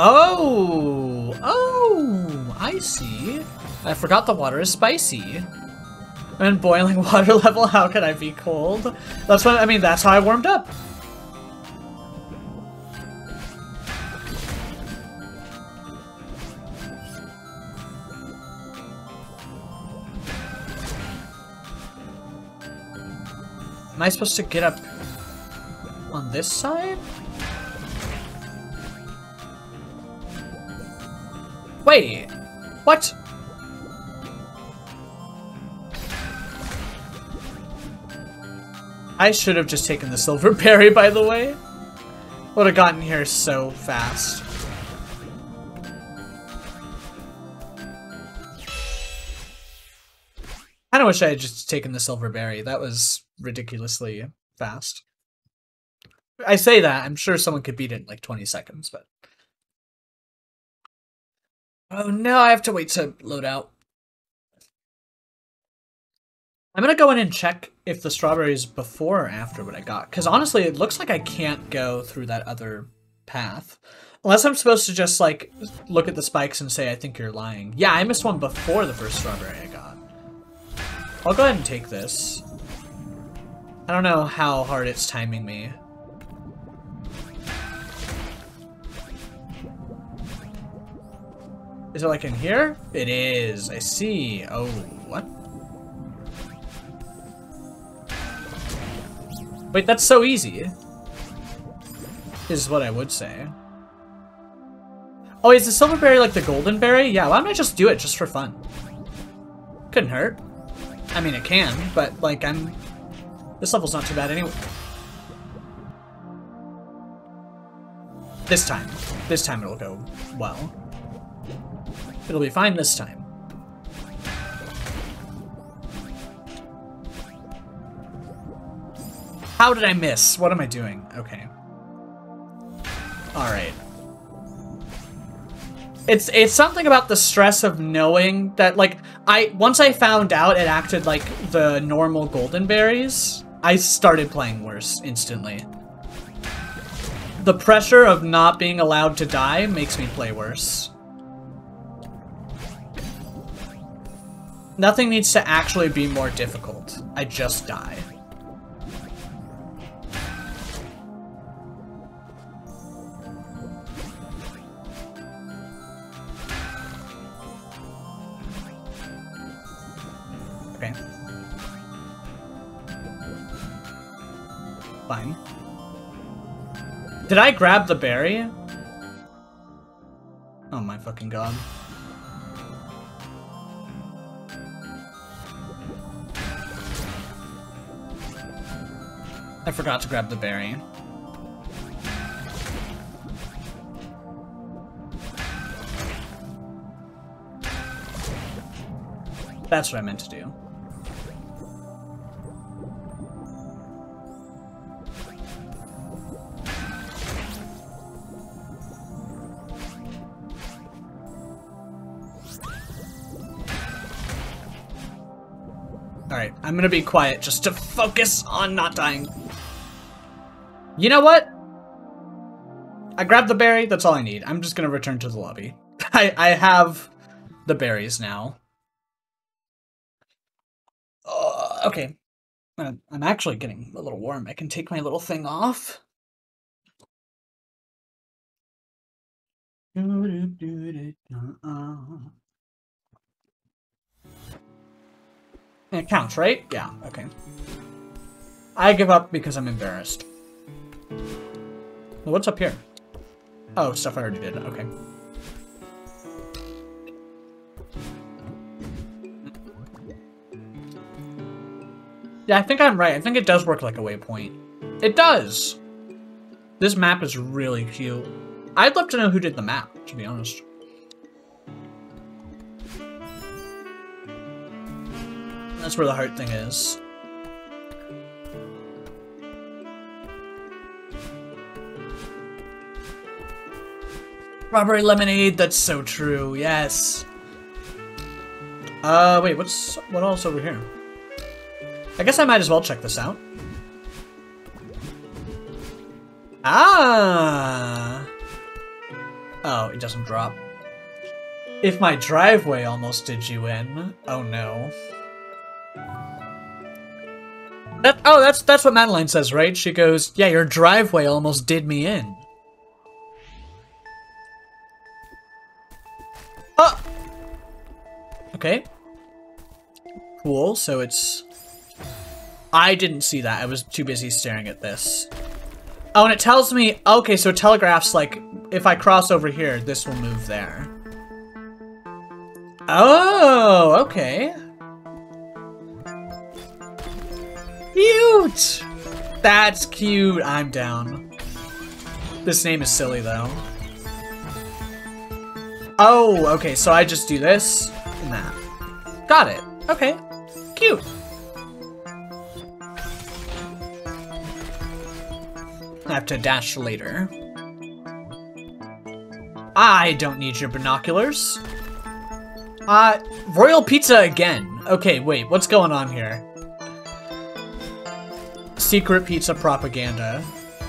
Oh! Oh! I see. I forgot the water is spicy. In boiling water level, how could I be cold? That's what, I mean, that's how I warmed up. Am I supposed to get up on this side? Wait, what? I should have just taken the silver berry, by the way. Would have gotten here so fast. I wish I had just taken the silver berry. That was ridiculously fast. I say that, I'm sure someone could beat it in like 20 seconds, but... Oh no, I have to wait to load out. I'm gonna go in and check if the strawberry is before or after what I got. Because honestly, it looks like I can't go through that other path. Unless I'm supposed to just, like, look at the spikes and say, I think you're lying. Yeah, I missed one before the first strawberry I got. I'll go ahead and take this. I don't know how hard it's timing me. Is it like in here? It is. I see. Oh, what? Wait, that's so easy. Is what I would say. Oh, is the silver berry like the golden berry? Yeah, why don't I just do it just for fun? Couldn't hurt. I mean, it can, but like I'm... This level's not too bad anyway. This time. This time it'll go well. It'll be fine this time. How did I miss? What am I doing? Okay. Alright. It's it's something about the stress of knowing that like I once I found out it acted like the normal golden berries. I started playing worse instantly. The pressure of not being allowed to die makes me play worse. Nothing needs to actually be more difficult. I just die. Okay. Fine. Did I grab the berry? Oh my fucking god. I forgot to grab the berry. That's what I meant to do. Alright, I'm gonna be quiet just to focus on not dying. You know what? I grabbed the berry, that's all I need. I'm just gonna return to the lobby. I, I have the berries now. Uh, okay. I'm actually getting a little warm. I can take my little thing off. It counts, right? Yeah, okay. I give up because I'm embarrassed. What's up here? Oh, stuff I already did. Okay. Yeah, I think I'm right. I think it does work like a waypoint. It does! This map is really cute. I'd love to know who did the map, to be honest. That's where the heart thing is. Strawberry lemonade, that's so true, yes. Uh, wait, what's, what else over here? I guess I might as well check this out. Ah! Oh, it doesn't drop. If my driveway almost did you in, oh no. That, oh, that's that's what Madeline says, right? She goes, yeah, your driveway almost did me in. Okay. Cool, so it's... I didn't see that. I was too busy staring at this. Oh, and it tells me... Okay, so it telegraphs, like, if I cross over here, this will move there. Oh, okay. Cute! That's cute. I'm down. This name is silly, though. Oh, okay, so I just do this and that. Got it. Okay. Cute. I have to dash later. I don't need your binoculars. Uh, Royal Pizza again. Okay, wait, what's going on here? Secret pizza propaganda.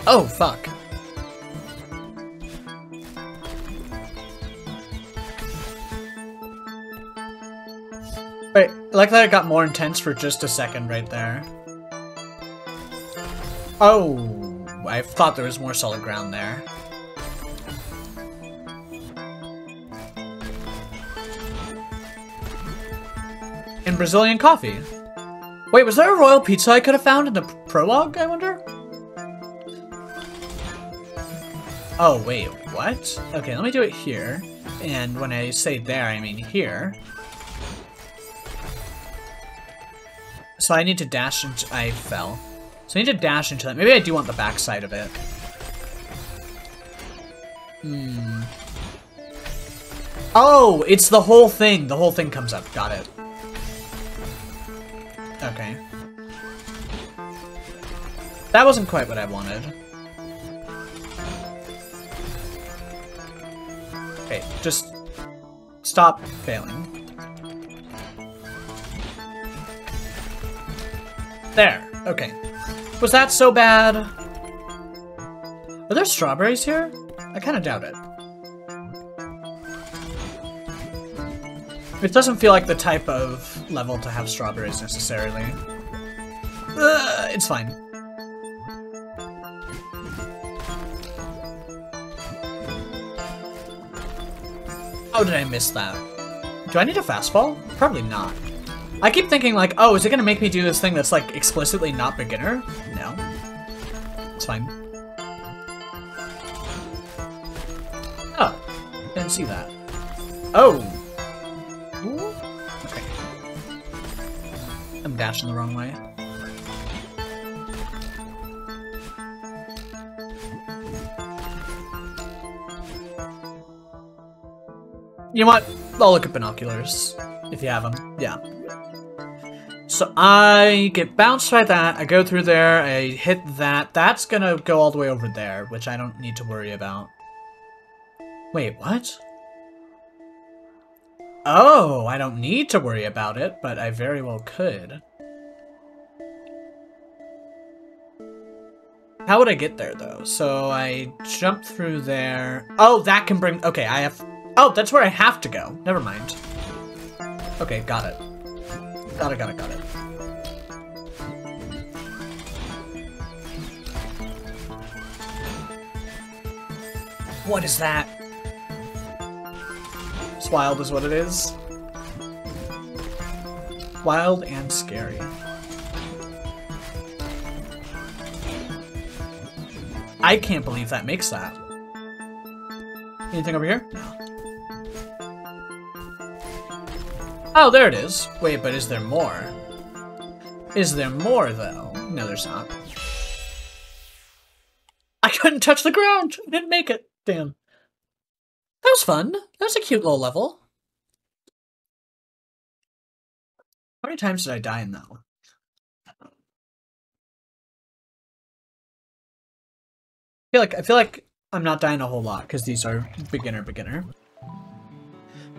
Oh, fuck. I like that it got more intense for just a second right there. Oh, I thought there was more solid ground there. And Brazilian coffee. Wait, was there a royal pizza I could have found in the prologue, I wonder? Oh, wait, what? Okay, let me do it here. And when I say there, I mean here. So I need to dash into- I fell. So I need to dash into that. Maybe I do want the backside of it. Hmm. Oh, it's the whole thing. The whole thing comes up. Got it. Okay. That wasn't quite what I wanted. Okay, just stop failing. There. Okay. Was that so bad? Are there strawberries here? I kind of doubt it. It doesn't feel like the type of level to have strawberries necessarily. Uh, it's fine. How did I miss that? Do I need a fastball? Probably not. I keep thinking like, oh, is it gonna make me do this thing that's like explicitly not beginner? No. It's fine. Oh, didn't see that. Oh. Okay. I'm dashing the wrong way. You know what? I'll look at binoculars, if you have them. Yeah. So I get bounced by that, I go through there, I hit that. That's gonna go all the way over there, which I don't need to worry about. Wait, what? Oh, I don't need to worry about it, but I very well could. How would I get there, though? So I jump through there. Oh, that can bring... Okay, I have... Oh, that's where I have to go. Never mind. Okay, got it. Got it, got it, got it. What is that? It's wild is what it is. Wild and scary. I can't believe that makes that. Anything over here? No. Oh, there it is. Wait, but is there more? Is there more, though? No, there's not. I couldn't touch the ground! I didn't make it. Damn. That was fun. That was a cute little level. How many times did I die in that one? I feel like I feel like I'm not dying a whole lot because these are beginner beginner.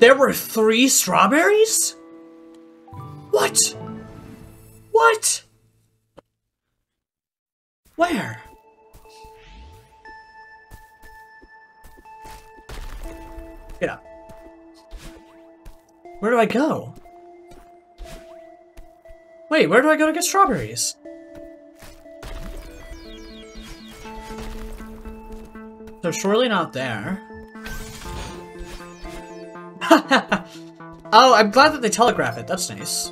There were three strawberries? What? What? Where? Get up. Where do I go? Wait, where do I go to get strawberries? They're surely not there. oh, I'm glad that they telegraph it. That's nice.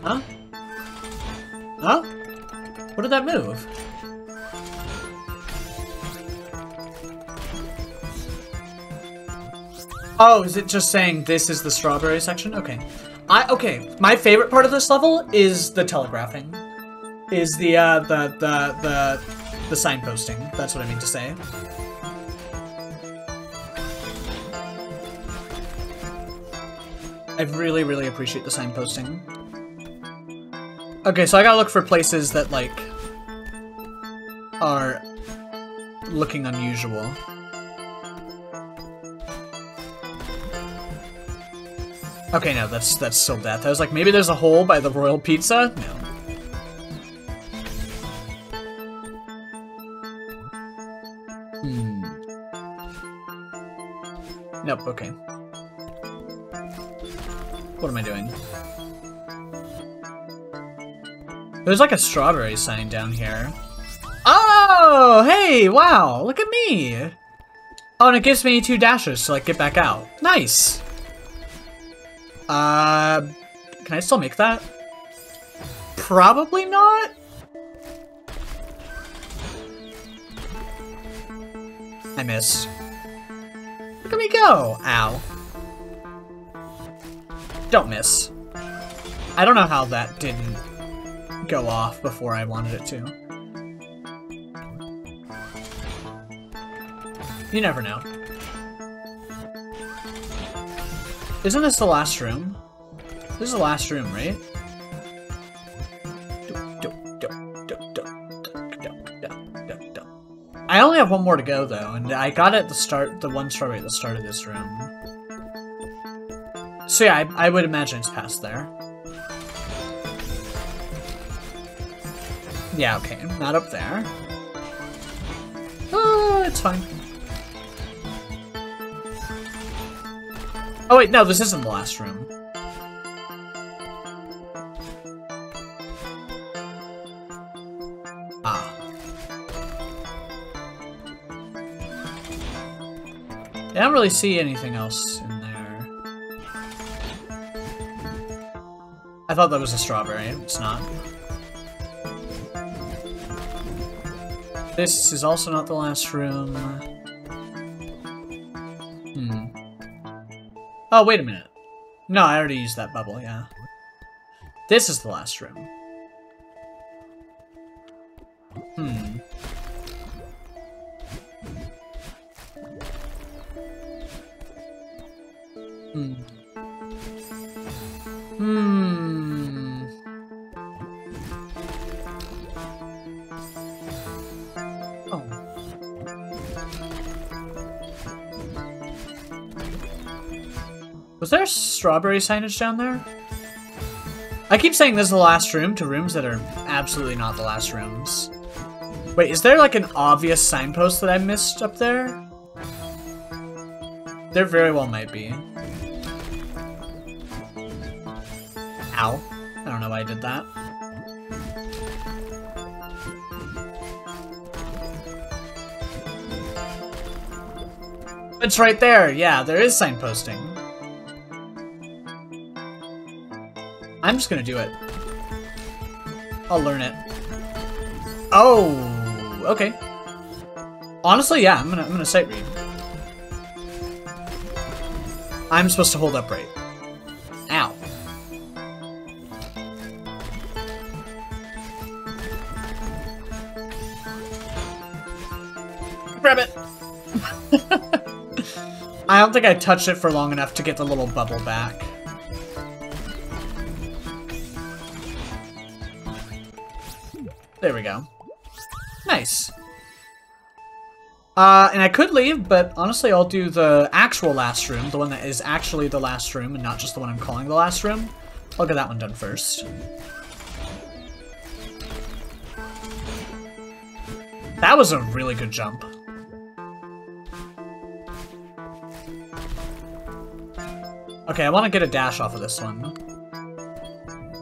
Huh? Huh? What did that move? Oh, is it just saying this is the strawberry section? Okay. I okay, my favorite part of this level is the telegraphing. Is the uh the the the the signposting. That's what I mean to say. I really, really appreciate the signposting. Okay, so I gotta look for places that, like, are looking unusual. Okay, no, that's that's still death. I was like, maybe there's a hole by the royal pizza? No. Nope, okay. What am I doing? There's like a strawberry sign down here. Oh, hey, wow, look at me. Oh, and it gives me two dashes to like get back out. Nice. Uh, can I still make that? Probably not. I miss. Look at me go! Ow. Don't miss. I don't know how that didn't go off before I wanted it to. You never know. Isn't this the last room? This is the last room, right? I only have one more to go, though, and I got it at the start, the one strawberry at the start of this room. So yeah, I, I would imagine it's past there. Yeah, okay, not up there. Oh, it's fine. Oh wait, no, this isn't the last room. I don't really see anything else in there. I thought that was a strawberry. It's not. This is also not the last room. Hmm. Oh, wait a minute. No, I already used that bubble, yeah. This is the last room. Hmm. Hmm. Oh. Was there strawberry signage down there? I keep saying this is the last room to rooms that are absolutely not the last rooms. Wait, is there like an obvious signpost that I missed up there? There very well might be. Ow. I don't know why I did that. It's right there. Yeah, there is signposting. I'm just gonna do it. I'll learn it. Oh, okay. Honestly, yeah, I'm gonna I'm gonna sight read. I'm supposed to hold upright. I don't think I touched it for long enough to get the little bubble back. There we go. Nice. Uh, and I could leave, but honestly I'll do the actual last room, the one that is actually the last room and not just the one I'm calling the last room. I'll get that one done first. That was a really good jump. Okay, I want to get a dash off of this one.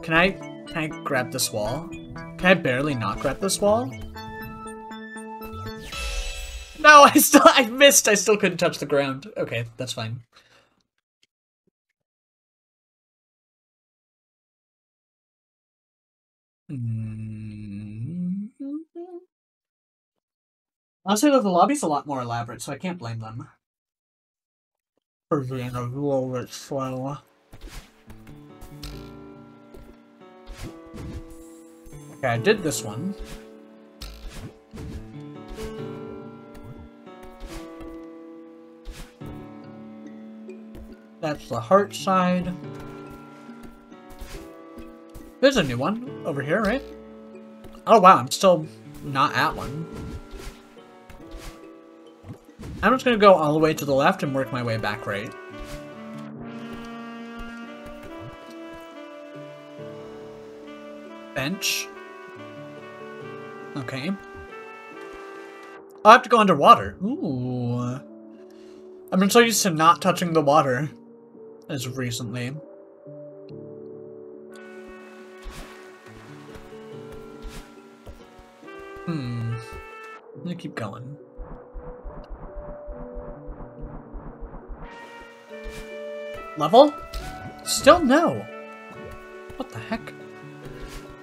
Can I, can I grab this wall? Can I barely not grab this wall? No, I still, I missed. I still couldn't touch the ground. Okay, that's fine. Mm-hmm. Honestly, though, the lobby's a lot more elaborate, so I can't blame them. Being a little bit slow. Okay, I did this one. That's the heart side. There's a new one over here, right? Oh wow, I'm still not at one. I'm just gonna go all the way to the left and work my way back right. Bench. Okay. I'll have to go underwater. Ooh. I've been so used to not touching the water as recently. Hmm. I'm gonna keep going. Level? Still no. What the heck?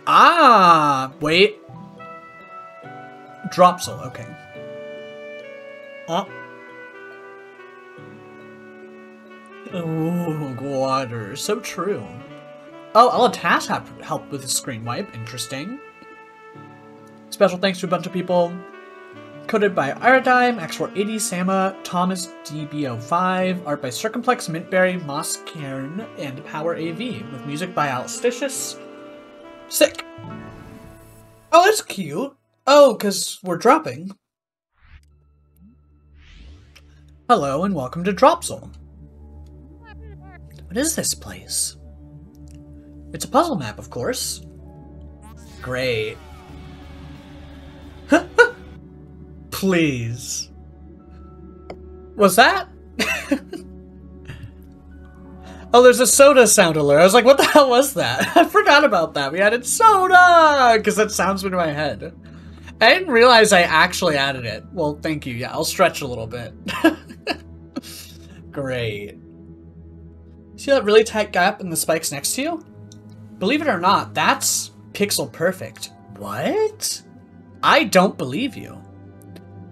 Ah! Wait. Dropsel, okay. Oh. Ooh, water. So true. Oh, Alatas have helped with the screen wipe. Interesting. Special thanks to a bunch of people. Coded by Irodime, X480, Sama, Thomas DBO5, art by Circumplex, Mintberry, Moss Cairn, and Power AV, with music by Alstitious. Sick! Oh, that's cute! Oh, because we're dropping. Hello and welcome to Dropsel. What is this place? It's a puzzle map, of course. Great. Please. Was that? oh, there's a soda sound alert. I was like, what the hell was that? I forgot about that. We added soda! Because that sounds in my head. I didn't realize I actually added it. Well, thank you. Yeah, I'll stretch a little bit. Great. See that really tight gap in the spikes next to you? Believe it or not, that's pixel perfect. What? I don't believe you.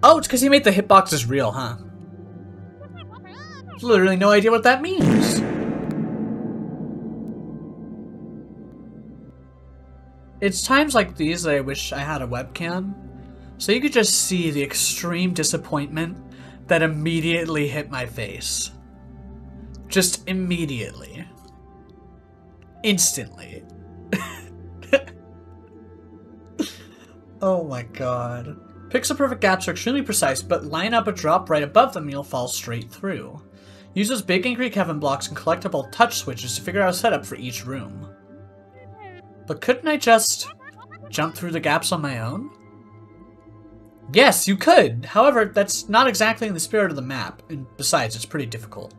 Oh, it's because he made the hitboxes real, huh? Literally no idea what that means. It's times like these that I wish I had a webcam. So you could just see the extreme disappointment that immediately hit my face. Just immediately. Instantly. oh my god. Pixel perfect gaps are extremely precise, but line up a drop right above them and you'll fall straight through. Use those big angry Kevin blocks and collectible touch switches to figure out a setup for each room. But couldn't I just jump through the gaps on my own? Yes, you could. However, that's not exactly in the spirit of the map, and besides, it's pretty difficult.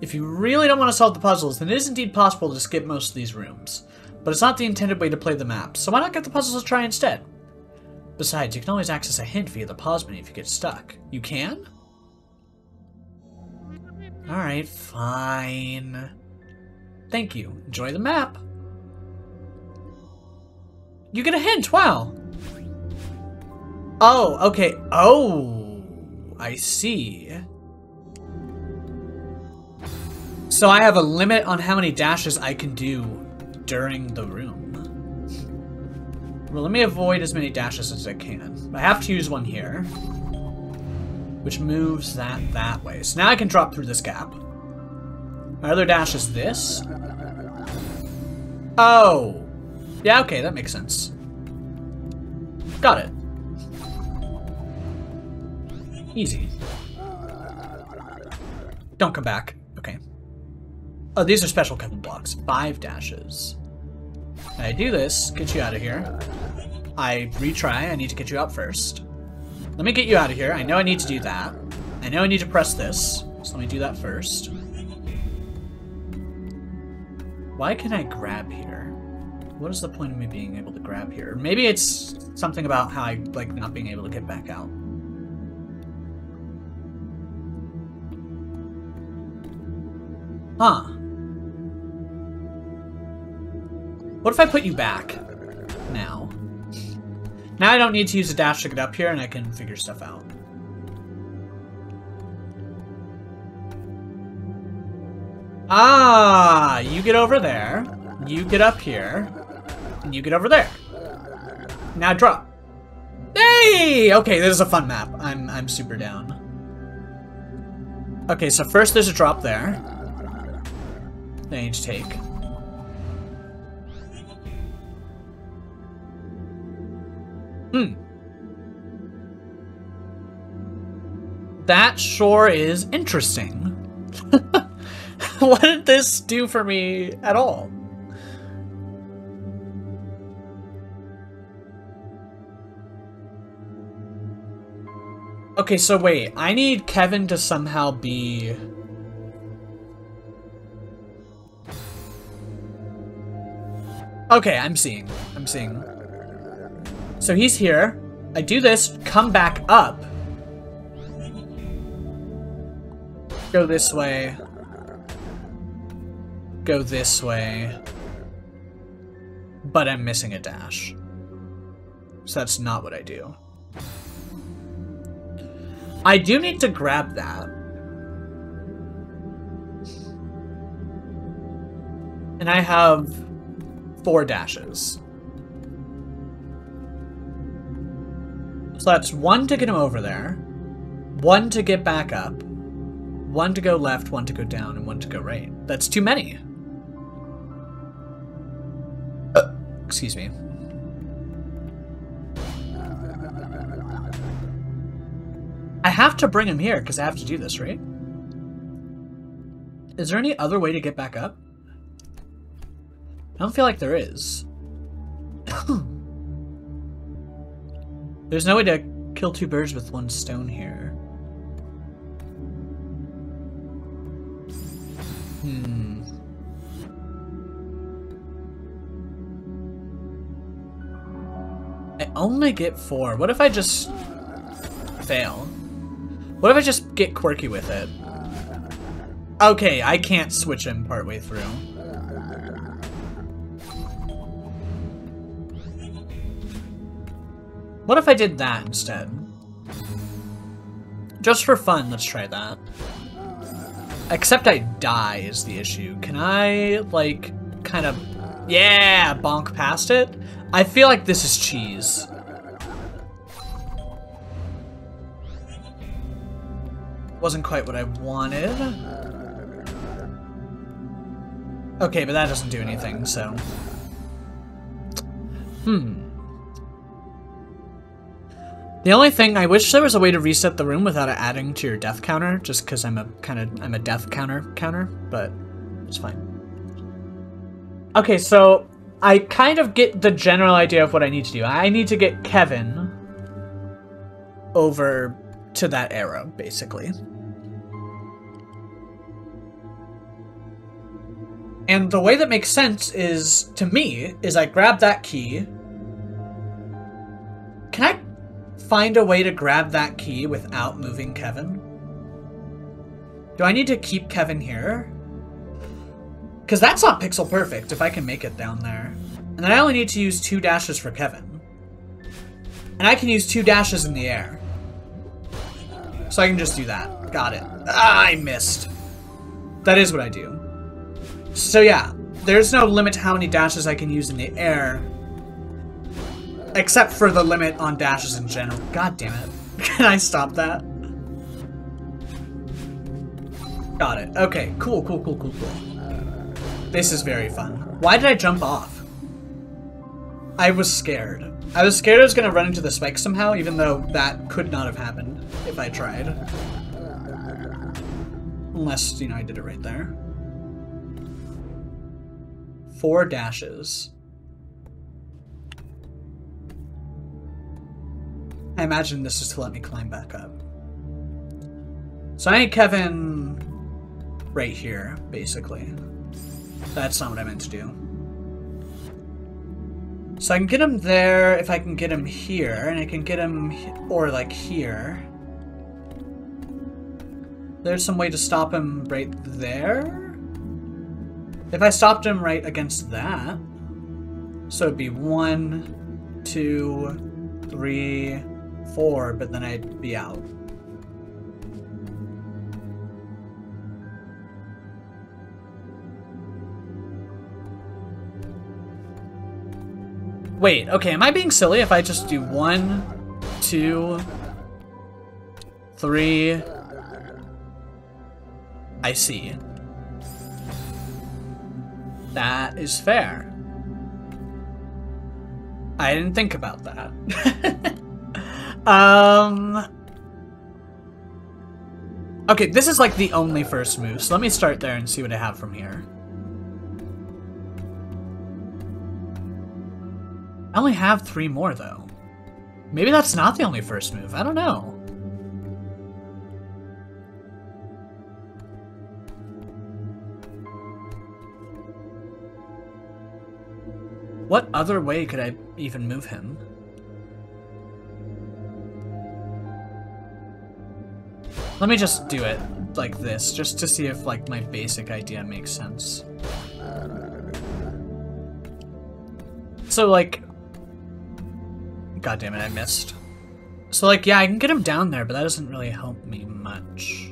If you really don't want to solve the puzzles, then it is indeed possible to skip most of these rooms. But it's not the intended way to play the map, so why not get the puzzles a try instead? Besides, you can always access a hint via the pause menu if you get stuck. You can? Alright, fine. Thank you. Enjoy the map. You get a hint, wow. Oh, okay. Oh, I see. So I have a limit on how many dashes I can do during the room. Well, let me avoid as many dashes as I can. I have to use one here, which moves that that way. So now I can drop through this gap. My other dash is this. Oh. Yeah, okay, that makes sense. Got it. Easy. Don't come back. Okay. Oh, these are special Kevin blocks. Five dashes. I do this, get you out of here. I retry, I need to get you out first. Let me get you out of here. I know I need to do that. I know I need to press this, so let me do that first. Why can I grab here? What is the point of me being able to grab here? Maybe it's something about how I like not being able to get back out. Huh. What if I put you back now? Now I don't need to use a dash to get up here and I can figure stuff out. Ah, you get over there, you get up here, and you get over there. Now drop. Hey! Okay, this is a fun map. I'm I'm super down. Okay, so first there's a drop there. Then you to take. Hmm. That sure is interesting. what did this do for me at all? Okay, so wait, I need Kevin to somehow be... Okay, I'm seeing. I'm seeing. So he's here. I do this, come back up. Go this way. Go this way. But I'm missing a dash. So that's not what I do. I do need to grab that. And I have four dashes. So that's one to get him over there, one to get back up, one to go left, one to go down, and one to go right. That's too many. Uh, excuse me. I have to bring him here because I have to do this, right? Is there any other way to get back up? I don't feel like there is. There's no way to kill two birds with one stone here. Hmm. I only get four. What if I just fail? What if I just get quirky with it? Okay, I can't switch him partway through. What if I did that instead? Just for fun, let's try that. Except I die is the issue. Can I, like, kind of... Yeah, bonk past it? I feel like this is cheese. Wasn't quite what I wanted. Okay, but that doesn't do anything, so... Hmm. The only thing, I wish there was a way to reset the room without adding to your death counter, just because I'm a kind of, I'm a death counter counter, but it's fine. Okay, so I kind of get the general idea of what I need to do. I need to get Kevin over to that arrow, basically. And the way that makes sense is, to me, is I grab that key. Can I find a way to grab that key without moving Kevin? Do I need to keep Kevin here? Because that's not pixel perfect if I can make it down there. And then I only need to use two dashes for Kevin. And I can use two dashes in the air. So I can just do that. Got it. Ah, I missed. That is what I do. So yeah, there's no limit to how many dashes I can use in the air. Except for the limit on dashes in general. God damn it. Can I stop that? Got it. Okay, cool, cool, cool, cool, cool. This is very fun. Why did I jump off? I was scared. I was scared I was going to run into the spike somehow, even though that could not have happened if I tried. Unless, you know, I did it right there. Four dashes. I imagine this is to let me climb back up. So I need Kevin right here, basically. That's not what I meant to do. So I can get him there if I can get him here, and I can get him, or like here. There's some way to stop him right there? If I stopped him right against that, so it'd be one, two, three, four, but then I'd be out. Wait, okay, am I being silly if I just do one, two, three? I see. That is fair. I didn't think about that. um... Okay, this is like the only first move, so let me start there and see what I have from here. I only have three more, though. Maybe that's not the only first move. I don't know. What other way could I even move him? Let me just do it like this, just to see if like my basic idea makes sense. So like, God damn it, I missed. So like, yeah, I can get him down there, but that doesn't really help me much.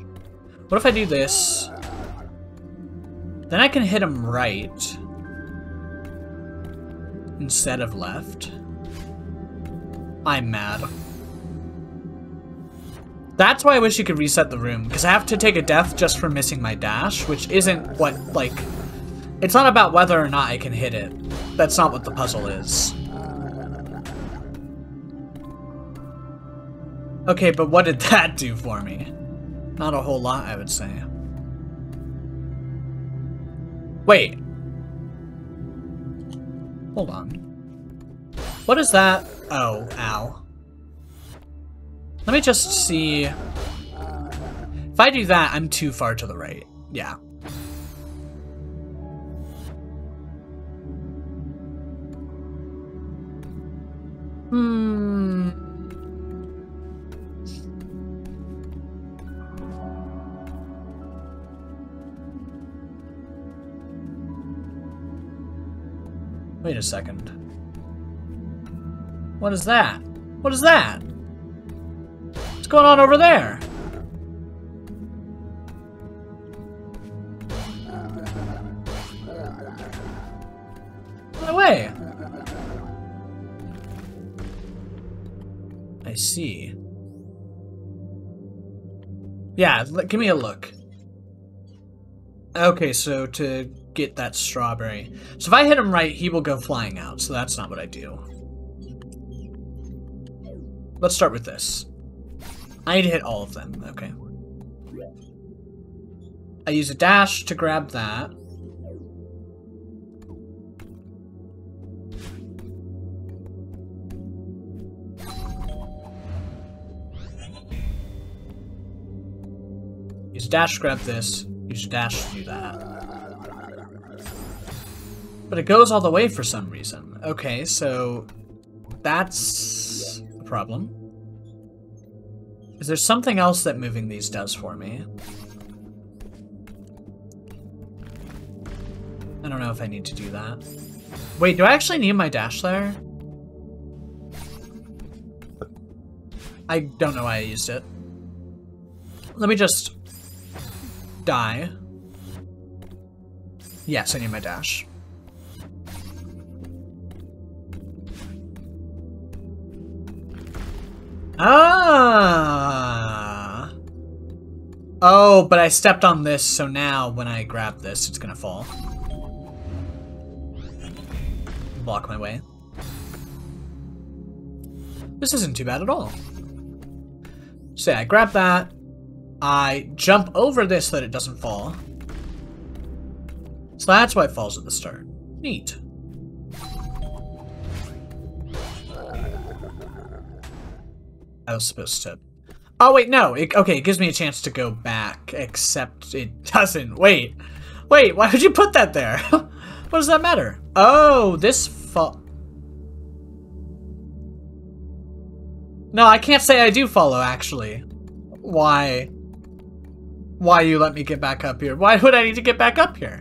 What if I do this? Then I can hit him right. Instead of left. I'm mad. That's why I wish you could reset the room, because I have to take a death just for missing my dash, which isn't what, like... It's not about whether or not I can hit it. That's not what the puzzle is. Okay, but what did that do for me? Not a whole lot, I would say. Wait. Hold on. What is that? Oh, ow. Let me just see. If I do that, I'm too far to the right. Yeah. Hmm. Wait a second. What is that? What is that? Going on over there? Run away! I see. Yeah, give me a look. Okay, so to get that strawberry. So if I hit him right, he will go flying out, so that's not what I do. Let's start with this. I need to hit all of them, okay. I use a dash to grab that. Use dash grab this. Use dash to do that. But it goes all the way for some reason. Okay, so that's a problem. Is there something else that moving these does for me? I don't know if I need to do that. Wait, do I actually need my dash there? I don't know why I used it. Let me just die. Yes, I need my dash. Ah. Oh, but I stepped on this, so now when I grab this, it's gonna fall. Block my way. This isn't too bad at all. So yeah, I grab that. I jump over this so that it doesn't fall. So that's why it falls at the start. Neat. I was supposed to... Oh, wait, no. It, okay, it gives me a chance to go back, except it doesn't. Wait. Wait, why would you put that there? what does that matter? Oh, this fall... No, I can't say I do follow, actually. Why? Why you let me get back up here? Why would I need to get back up here?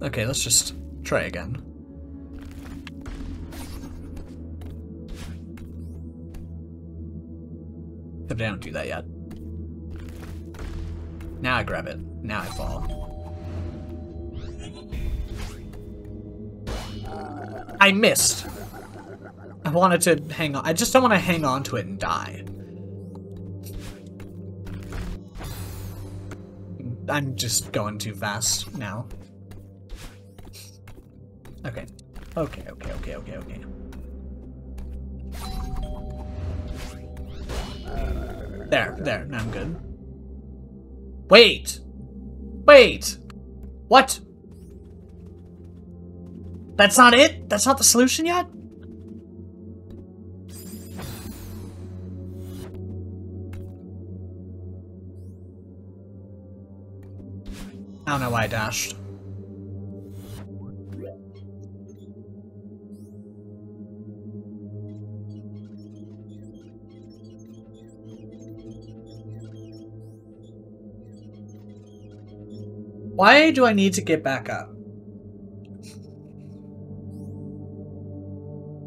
Okay, let's just try again. Except I don't do that yet. Now I grab it. Now I fall. I missed. I wanted to hang on. I just don't want to hang on to it and die. I'm just going too fast now. Okay. Okay, okay, okay, okay, okay. There, there, now I'm good. Wait! Wait! What? That's not it? That's not the solution yet? I don't know why I dashed. Why do I need to get back up?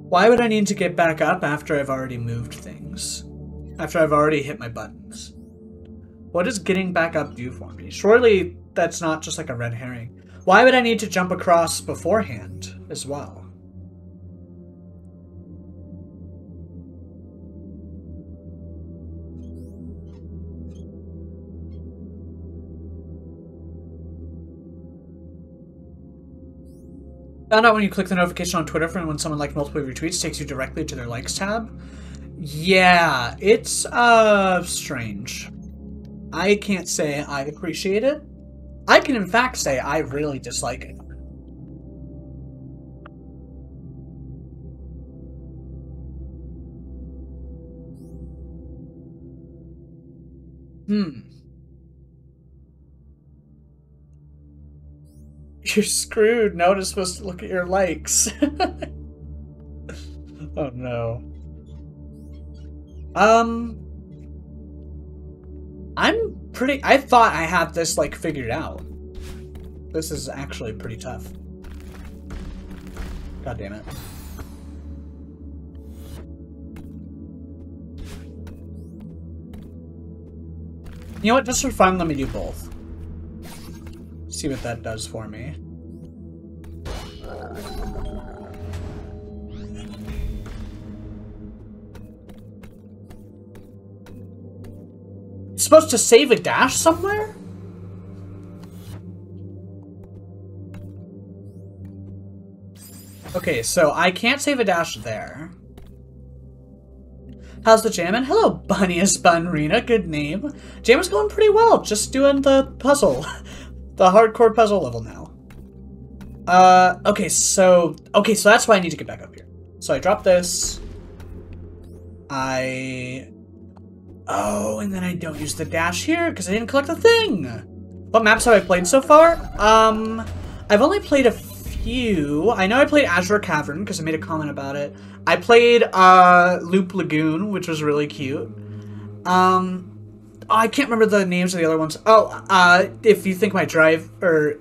Why would I need to get back up after I've already moved things? After I've already hit my buttons? What does getting back up do for me? Surely that's not just like a red herring. Why would I need to jump across beforehand as well? Found out when you click the notification on Twitter from when someone liked multiple retweets takes you directly to their likes tab. Yeah, it's uh strange. I can't say I appreciate it. I can in fact say I really dislike it. Hmm. You're screwed. No one's supposed to look at your likes. oh no. Um. I'm pretty. I thought I had this like figured out. This is actually pretty tough. God damn it. You know what? Just for fun, let me do both. See what that does for me. supposed to save a dash somewhere? Okay, so I can't save a dash there. How's the jammin'? Hello, Bunniest Bunrina. Good name. Jam is going pretty well. Just doing the puzzle. the hardcore puzzle level now. Uh, okay, so... Okay, so that's why I need to get back up here. So I drop this. I... Oh, and then I don't use the dash here because I didn't collect the thing. What maps have I played so far? Um, I've only played a few. I know I played Azure Cavern because I made a comment about it. I played uh, Loop Lagoon, which was really cute. Um, I can't remember the names of the other ones. Oh, uh, if you think my drive or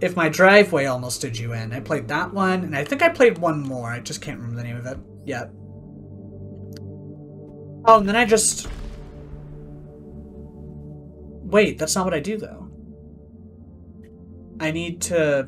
if my driveway almost did you in, I played that one, and I think I played one more. I just can't remember the name of it yet. Oh, and then I just Wait, that's not what I do, though. I need to...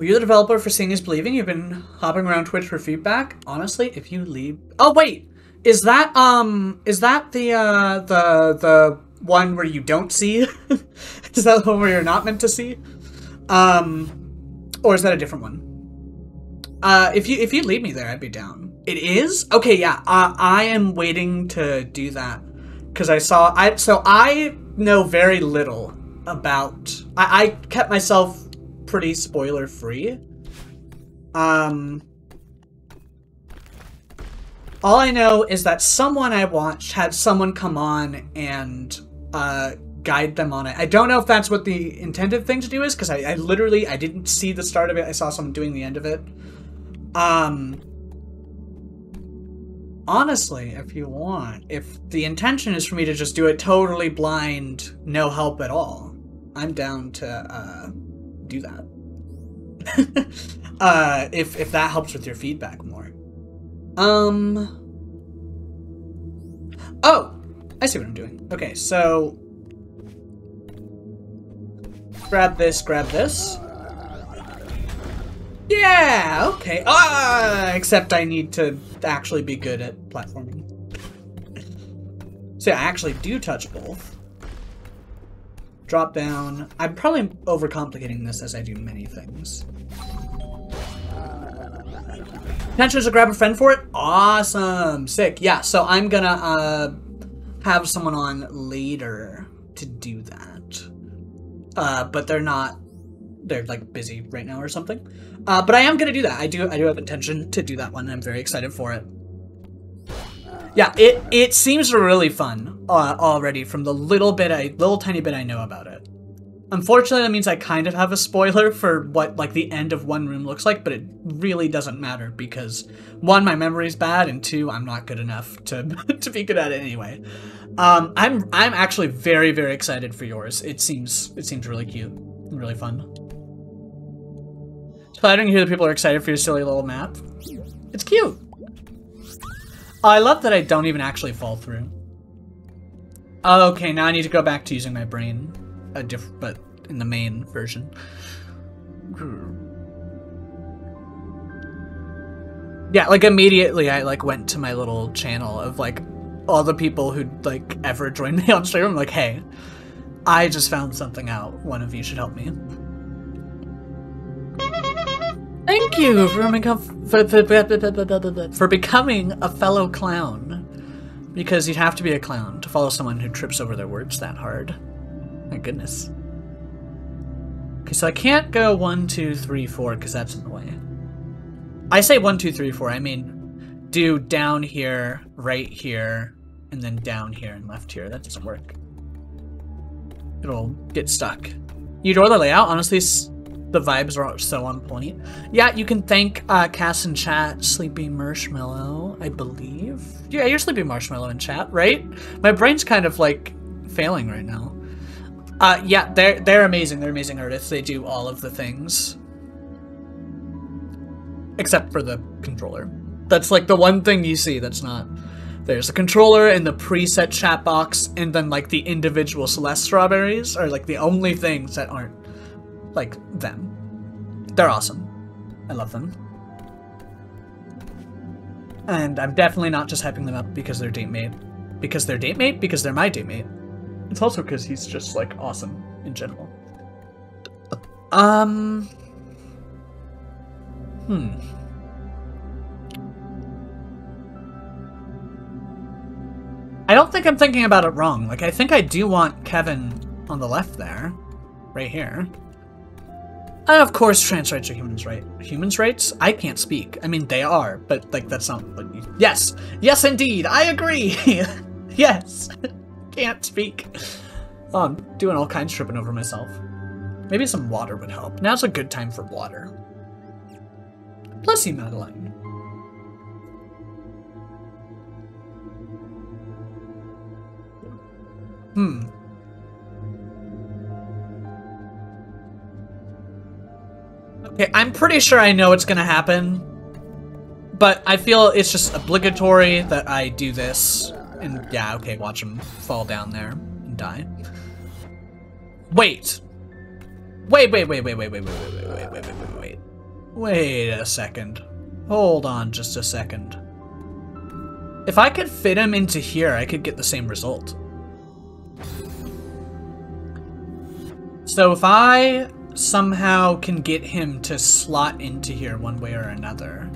You're the developer for Seeing is Believing. You've been hopping around Twitch for feedback. Honestly, if you leave... Oh, wait! Is that, um... Is that the, uh... The, the one where you don't see? is that the one where you're not meant to see? Um... Or is that a different one? Uh, if you if you leave me there, I'd be down. It is okay. Yeah, uh, I am waiting to do that because I saw I so I know very little about. I, I kept myself pretty spoiler free. Um, all I know is that someone I watched had someone come on and uh, guide them on it. I don't know if that's what the intended thing to do is, because I, I, literally, I didn't see the start of it. I saw someone doing the end of it. Um, honestly, if you want, if the intention is for me to just do it totally blind, no help at all, I'm down to, uh, do that. uh, if, if that helps with your feedback more. Um, oh, I see what I'm doing. Okay, so Grab this, grab this. Yeah, okay. Ah, except I need to actually be good at platforming. so yeah, I actually do touch both. Drop down. I'm probably overcomplicating this as I do many things. Intention to grab a friend for it? Awesome. Sick. Yeah, so I'm gonna uh, have someone on later to do that uh, but they're not. They're like busy right now or something. Uh, but I am gonna do that. I do. I do have intention to do that one. I'm very excited for it. Yeah, it it seems really fun uh, already from the little bit I little tiny bit I know about it. Unfortunately, that means I kind of have a spoiler for what like the end of one room looks like, but it really doesn't matter because one, my memory's bad, and two, I'm not good enough to to be good at it anyway. Um, I'm I'm actually very very excited for yours. It seems it seems really cute, really fun. Flattering to hear that people are excited for your silly little map. It's cute. I love that I don't even actually fall through. Okay, now I need to go back to using my brain, a diff but in the main version. Yeah, like immediately I like went to my little channel of like all the people who'd like ever joined me on stream. I'm like, hey, I just found something out. One of you should help me. Thank you for, for, becoming a fellow clown. Because you'd have to be a clown to follow someone who trips over their words that hard. My goodness. Okay, so I can't go one, two, three, four, because that's in the way. I say one, two, three, four. I mean, do down here, right here, and then down here and left here. That doesn't work. It'll get stuck. You draw the layout. Honestly, the vibes are so on point. Yeah, you can thank uh, Cass in chat, Sleepy Marshmallow, I believe. Yeah, you're Sleepy Marshmallow in chat, right? My brain's kind of like failing right now. Uh, yeah, they're they're amazing. They're amazing artists. They do all of the things, except for the controller. That's like the one thing you see that's not. There's the controller and the preset chat box, and then like the individual Celeste strawberries are like the only things that aren't like them. They're awesome. I love them. And I'm definitely not just hyping them up because they're date mate. Because they're date mate, because they're my date mate. It's also because he's just like awesome in general. Um. Hmm. I don't think I'm thinking about it wrong. Like, I think I do want Kevin on the left there. Right here. And of course, trans rights are humans' right. Humans' rights? I can't speak. I mean, they are, but like that's not. You, yes, yes, indeed, I agree. yes, can't speak. Oh, I'm doing all kinds of tripping over myself. Maybe some water would help. Now's a good time for water. Bless you, Madeline. Hmm. Okay, I'm pretty sure I know what's gonna happen. But I feel it's just obligatory that I do this. And yeah, okay, watch him fall down there and die. Wait. Wait, wait, wait, wait, wait, wait, wait, wait, wait, wait, wait, wait, wait. Wait a second. Hold on just a second. If I could fit him into here, I could get the same result. So if I somehow can get him to slot into here one way or another.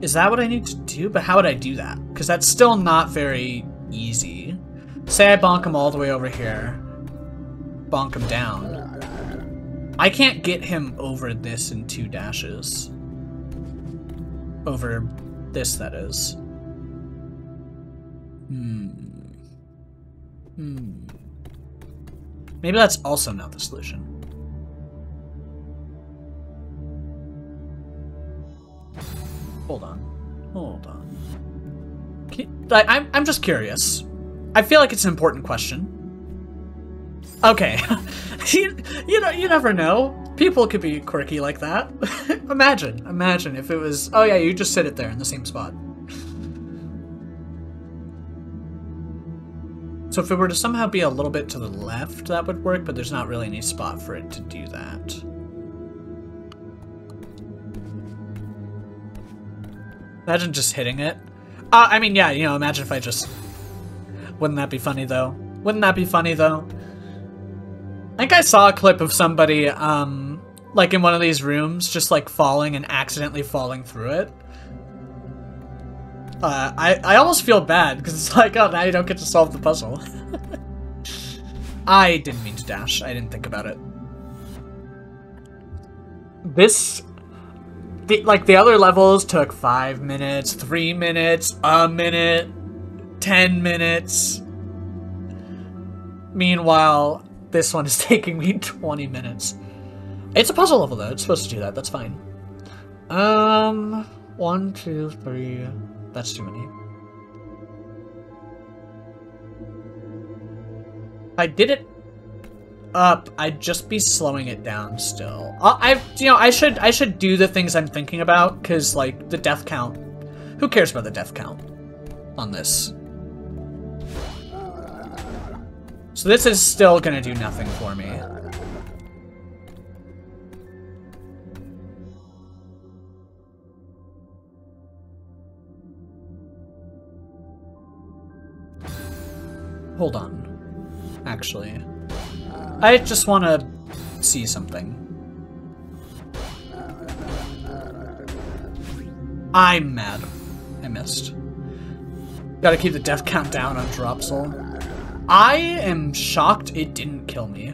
Is that what I need to do? But how would I do that? Because that's still not very easy. Say I bonk him all the way over here. Bonk him down. I can't get him over this in two dashes. Over this, that is. Hmm. Hmm. Maybe that's also not the solution. Hold on. Hold on. Can, I, I'm, I'm just curious. I feel like it's an important question. Okay. you, you know, you never know. People could be quirky like that. imagine, imagine if it was, oh yeah, you just sit it there in the same spot. So if it were to somehow be a little bit to the left, that would work, but there's not really any spot for it to do that. Imagine just hitting it. Uh, I mean, yeah, you know, imagine if I just... Wouldn't that be funny, though? Wouldn't that be funny, though? I think I saw a clip of somebody, um, like in one of these rooms, just like falling and accidentally falling through it. Uh, I, I almost feel bad, because it's like, oh, now you don't get to solve the puzzle. I didn't mean to dash. I didn't think about it. This, the, like, the other levels took five minutes, three minutes, a minute, ten minutes. Meanwhile, this one is taking me 20 minutes. It's a puzzle level, though. It's supposed to do that. That's fine. Um, one, two, three... That's too many. I did it up, I'd just be slowing it down still. Uh, I, I you know, I should, I should do the things I'm thinking about, because, like, the death count. Who cares about the death count on this? So this is still gonna do nothing for me. Hold on. Actually. I just want to see something. I'm mad. I missed. Gotta keep the death count down on Dropsol. I am shocked it didn't kill me.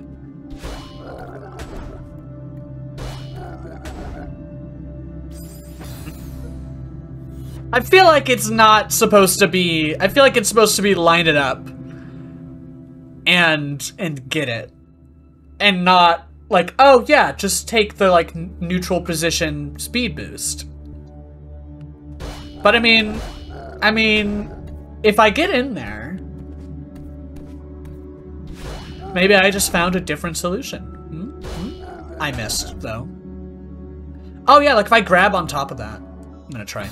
I feel like it's not supposed to be... I feel like it's supposed to be lined up and and get it, and not like oh yeah, just take the like neutral position speed boost. But I mean, I mean, if I get in there, maybe I just found a different solution. Hmm? Hmm? I missed though. Oh yeah, like if I grab on top of that, I'm gonna try.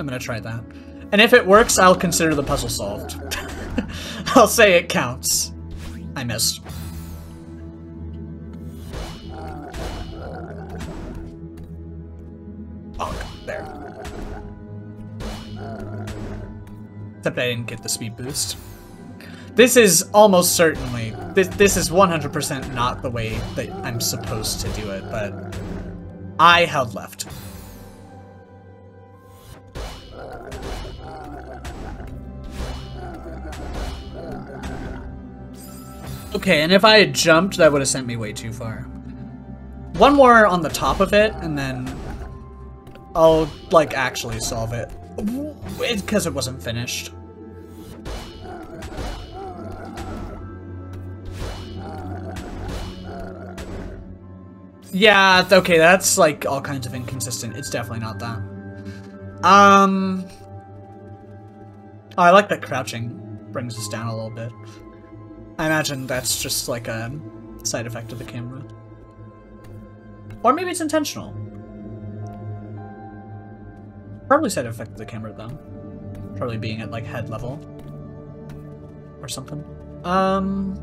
I'm gonna try that. And if it works, I'll consider the puzzle solved. I'll say it counts. I missed. Oh, there. Except I didn't get the speed boost. This is almost certainly, this, this is 100% not the way that I'm supposed to do it, but I held left. Okay, and if I had jumped, that would have sent me way too far. One more on the top of it, and then I'll, like, actually solve it. Because it, wasn't finished. Yeah, okay, that's, like, all kinds of inconsistent. It's definitely not that. Um... Oh, I like that crouching brings us down a little bit. I imagine that's just like a side effect of the camera. Or maybe it's intentional. Probably side effect of the camera though. Probably being at like head level. Or something. Um...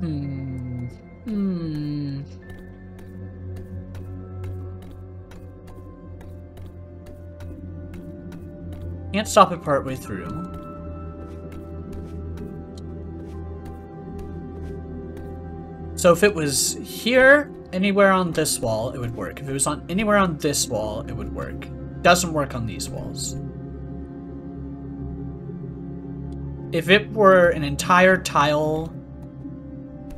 Hmm. Hmm. Can't stop it partway through. So if it was here, anywhere on this wall, it would work. If it was on anywhere on this wall, it would work. Doesn't work on these walls. If it were an entire tile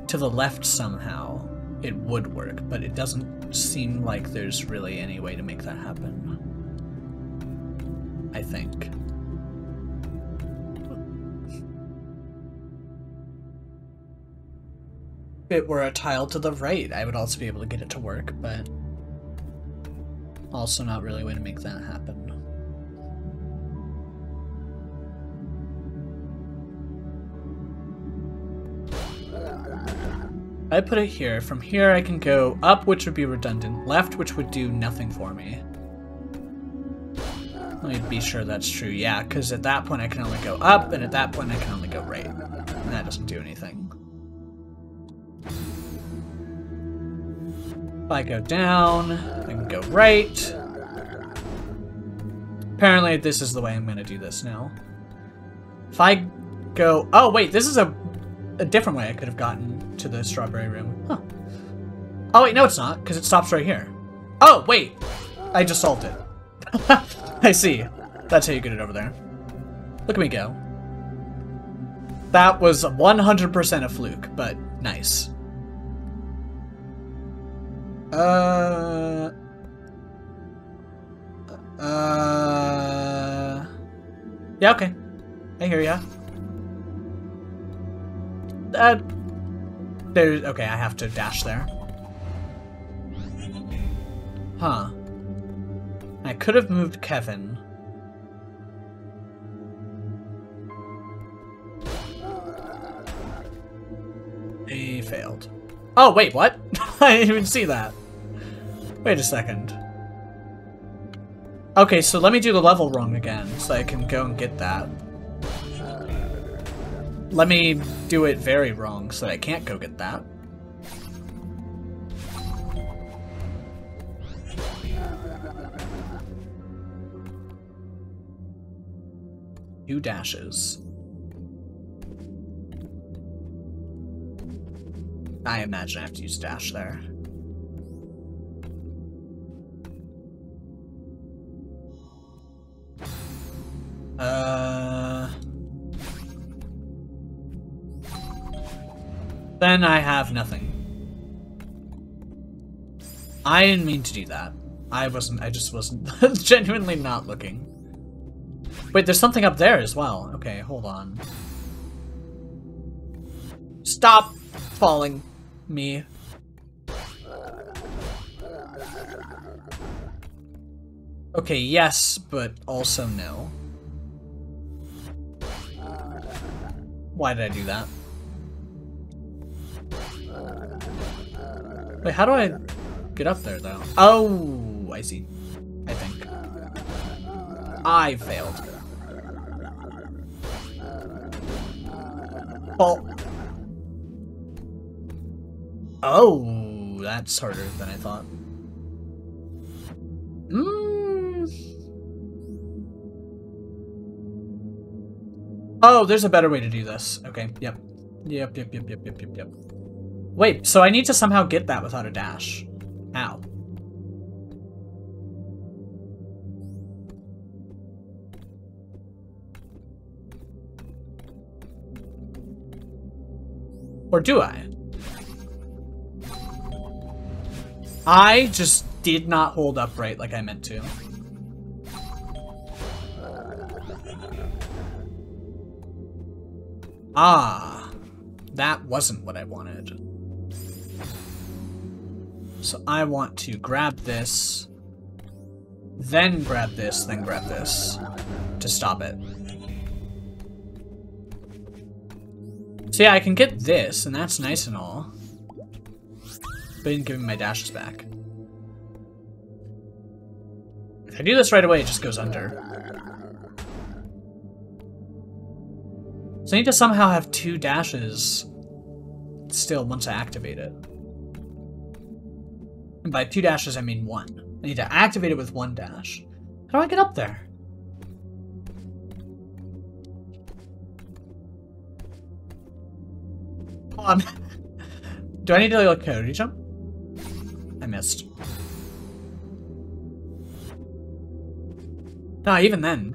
to the left somehow, it would work, but it doesn't seem like there's really any way to make that happen. I think. If it were a tile to the right, I would also be able to get it to work, but also not really a way to make that happen. I put it here. From here I can go up, which would be redundant, left, which would do nothing for me. Let me be sure that's true. Yeah, because at that point I can only go up, and at that point I can only go right. And that doesn't do anything. If I go down, I can go right. Apparently this is the way I'm going to do this now. If I go... Oh, wait, this is a, a different way I could have gotten to the strawberry room. Huh. Oh, wait, no, it's not, because it stops right here. Oh, wait! I just solved it. I see. That's how you get it over there. Look at me go. That was 100% a fluke, but nice. Uh... Uh... Yeah, okay. I hear ya. Uh... There's... Okay, I have to dash there. Huh. I could have moved Kevin. He failed. Oh, wait, what? I didn't even see that. Wait a second. Okay, so let me do the level wrong again, so I can go and get that. Let me do it very wrong, so I can't go get that. Two dashes. I imagine I have to use dash there. Uh... Then I have nothing. I didn't mean to do that. I wasn't, I just wasn't genuinely not looking. Wait, there's something up there as well. Okay, hold on. Stop falling me. Okay, yes, but also no. Why did I do that? Wait, how do I get up there, though? Oh, I see. I think. I failed. Oh. Oh, that's harder than I thought. Mm. Oh, there's a better way to do this. Okay, yep. Yep, yep, yep, yep, yep, yep, yep. Wait, so I need to somehow get that without a dash. How? Or do I? I just did not hold upright like I meant to. Ah, that wasn't what I wanted. So I want to grab this, then grab this, then grab this to stop it. So yeah, I can get this, and that's nice and all. But didn't give me my dashes back. If I do this right away, it just goes under. So I need to somehow have two dashes still once I activate it. And by two dashes, I mean one. I need to activate it with one dash. How do I get up there? On. do I need to like Coyote jump? I missed. No, even then,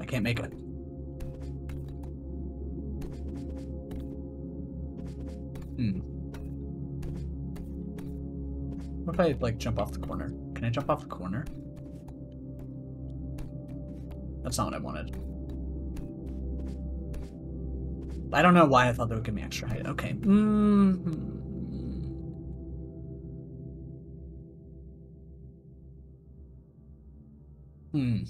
I can't make it. Hmm. What if I, like, jump off the corner? Can I jump off the corner? That's not what I wanted. I don't know why I thought that would give me extra height. Okay. Mm -hmm. Hmm.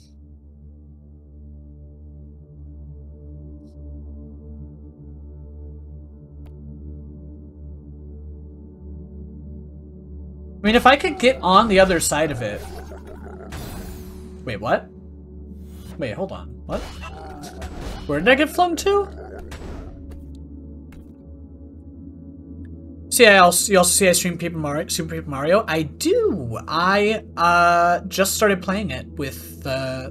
I mean, if I could get on the other side of it... Wait, what? Wait, hold on. What? Where did I get flung to? See, I also, you also see I stream Paper Mario, Super Paper Mario. I do. I uh, just started playing it with uh,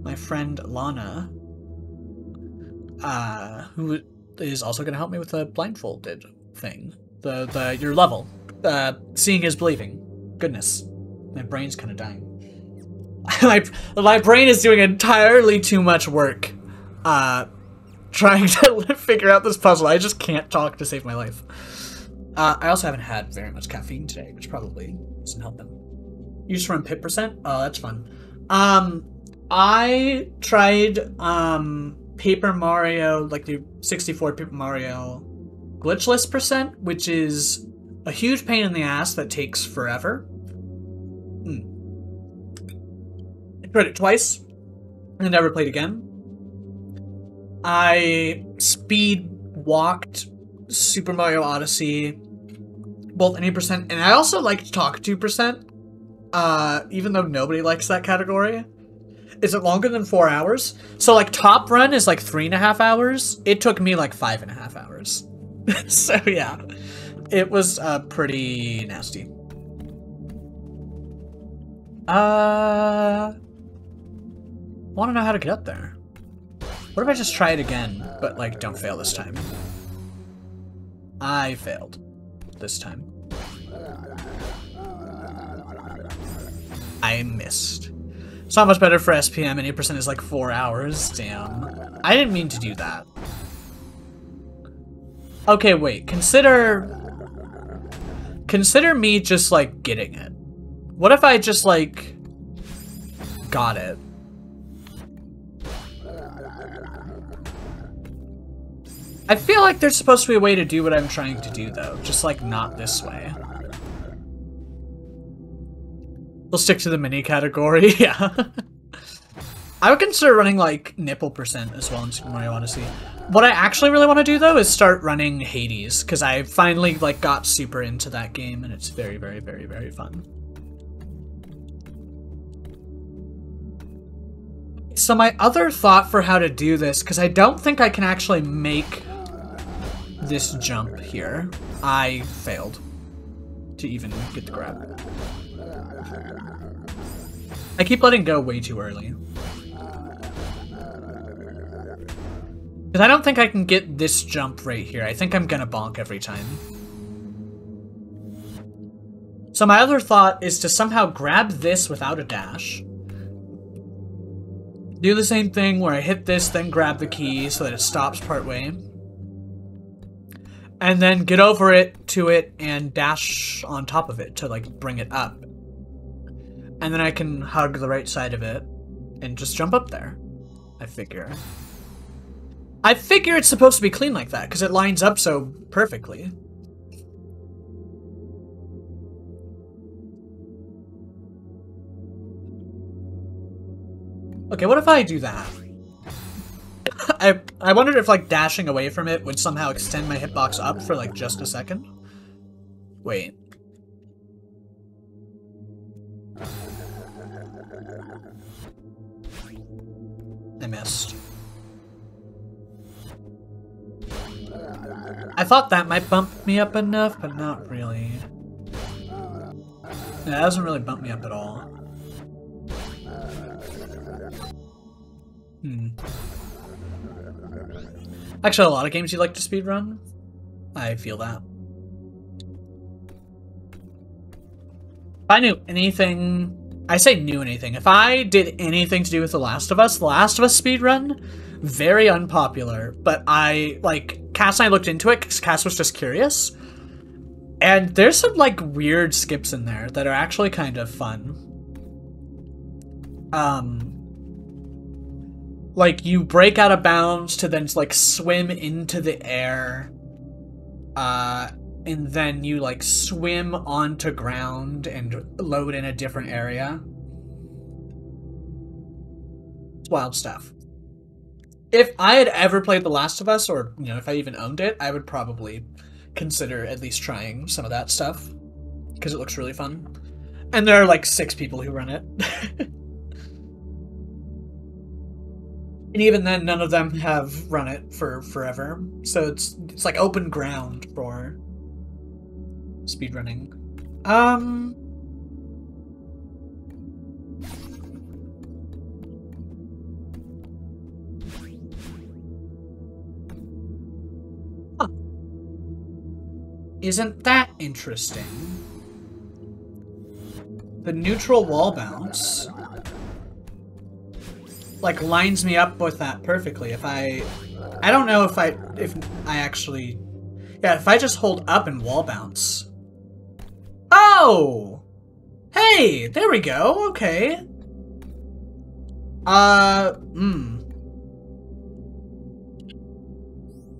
my friend Lana, uh, who is also going to help me with the blindfolded thing. The the your level uh, seeing is believing. Goodness, my brain's kind of dying. my my brain is doing entirely too much work, uh, trying to figure out this puzzle. I just can't talk to save my life. Uh, I also haven't had very much caffeine today, which probably doesn't help them. You just run pit percent? Oh, that's fun. Um, I tried um Paper Mario, like the 64 Paper Mario glitchless percent, which is a huge pain in the ass that takes forever. Hmm. I tried it twice and never played again. I speed walked Super Mario Odyssey, both any percent, and I also like to Talk 2%, uh, even though nobody likes that category. Is it longer than four hours? So, like, top run is like three and a half hours. It took me like five and a half hours. so, yeah. It was uh, pretty nasty. Uh, want to know how to get up there. What if I just try it again, but like don't fail this time? I failed this time. I missed. It's not much better for SPM, and 8% is like 4 hours. Damn. I didn't mean to do that. Okay, wait. Consider Consider me just, like, getting it. What if I just, like, got it? I feel like there's supposed to be a way to do what I'm trying to do, though. Just, like, not this way. We'll stick to the mini category, yeah. I would consider running, like, nipple percent as well in Super Mario Odyssey. What I actually really want to do, though, is start running Hades, because I finally, like, got super into that game, and it's very, very, very, very fun. So my other thought for how to do this, because I don't think I can actually make this jump here. I failed to even get the grab. I keep letting go way too early. Because I don't think I can get this jump right here. I think I'm gonna bonk every time. So my other thought is to somehow grab this without a dash. Do the same thing where I hit this, then grab the key so that it stops partway and then get over it to it and dash on top of it to like bring it up. And then I can hug the right side of it and just jump up there. I figure. I figure it's supposed to be clean like that because it lines up so perfectly. Okay, what if I do that? I I wondered if like dashing away from it would somehow extend my hitbox up for like just a second. Wait. I missed. I thought that might bump me up enough, but not really. Yeah, that doesn't really bump me up at all. Hmm. Actually, a lot of games you like to speedrun. I feel that. If I knew anything... I say knew anything. If I did anything to do with The Last of Us, The Last of Us speedrun, very unpopular. But I, like, Cass and I looked into it because Cass was just curious. And there's some, like, weird skips in there that are actually kind of fun. Um, like you break out of bounds to then like swim into the air uh and then you like swim onto ground and load in a different area. It's wild stuff. If i had ever played the last of us or you know if i even owned it i would probably consider at least trying some of that stuff because it looks really fun. And there are like six people who run it. And even then, none of them have run it for forever. So it's it's like open ground for speedrunning. Um. Isn't that interesting? The neutral wall bounce like lines me up with that perfectly. If I, I don't know if I, if I actually, yeah, if I just hold up and wall bounce. Oh! Hey, there we go, okay. Uh, hmm.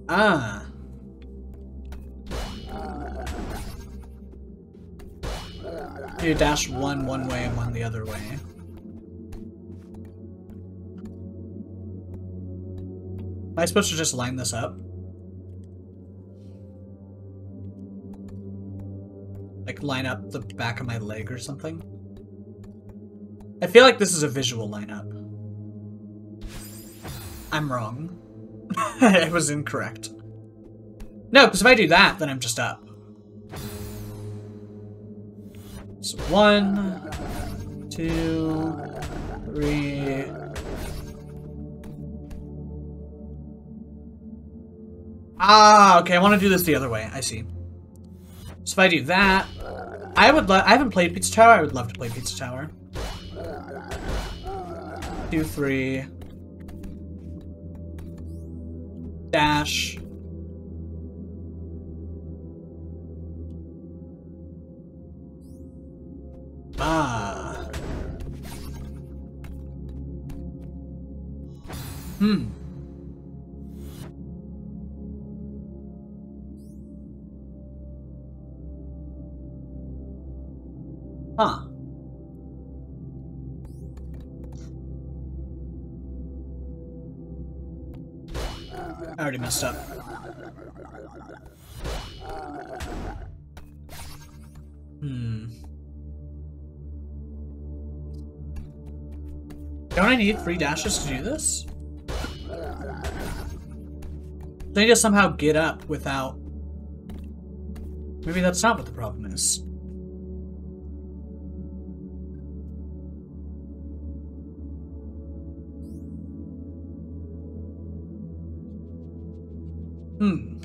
Ah. You dash one one way and one the other way. Am I supposed to just line this up? Like line up the back of my leg or something? I feel like this is a visual lineup. I'm wrong. I was incorrect. No, because if I do that, then I'm just up. So one, two, three, Ah, okay, I want to do this the other way. I see. So if I do that, I would love I haven't played Pizza Tower. I would love to play Pizza Tower. Two, three. Dash. Ah. Hmm. Huh. I already messed up. Hmm. Don't I need three dashes to do this? They just somehow get up without... Maybe that's not what the problem is. Hmm.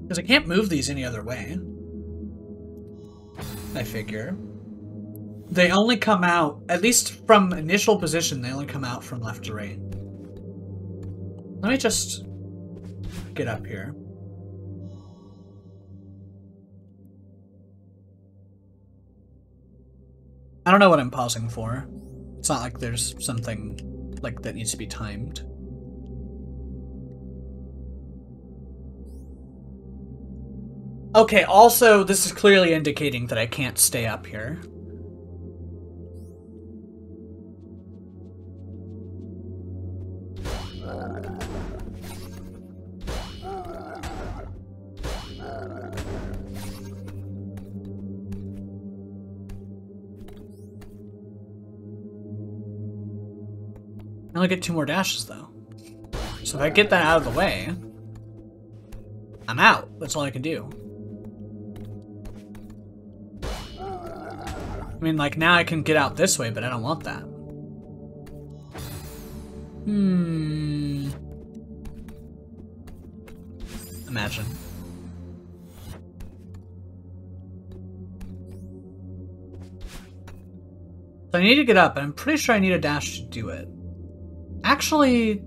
Because I can't move these any other way. I figure. They only come out, at least from initial position, they only come out from left to right. Let me just get up here. I don't know what I'm pausing for. It's not like there's something like that needs to be timed. Okay, also, this is clearly indicating that I can't stay up here. Only get two more dashes, though. So if I get that out of the way, I'm out. That's all I can do. I mean, like, now I can get out this way, but I don't want that. Hmm. Imagine. So I need to get up, and I'm pretty sure I need a dash to do it. Actually...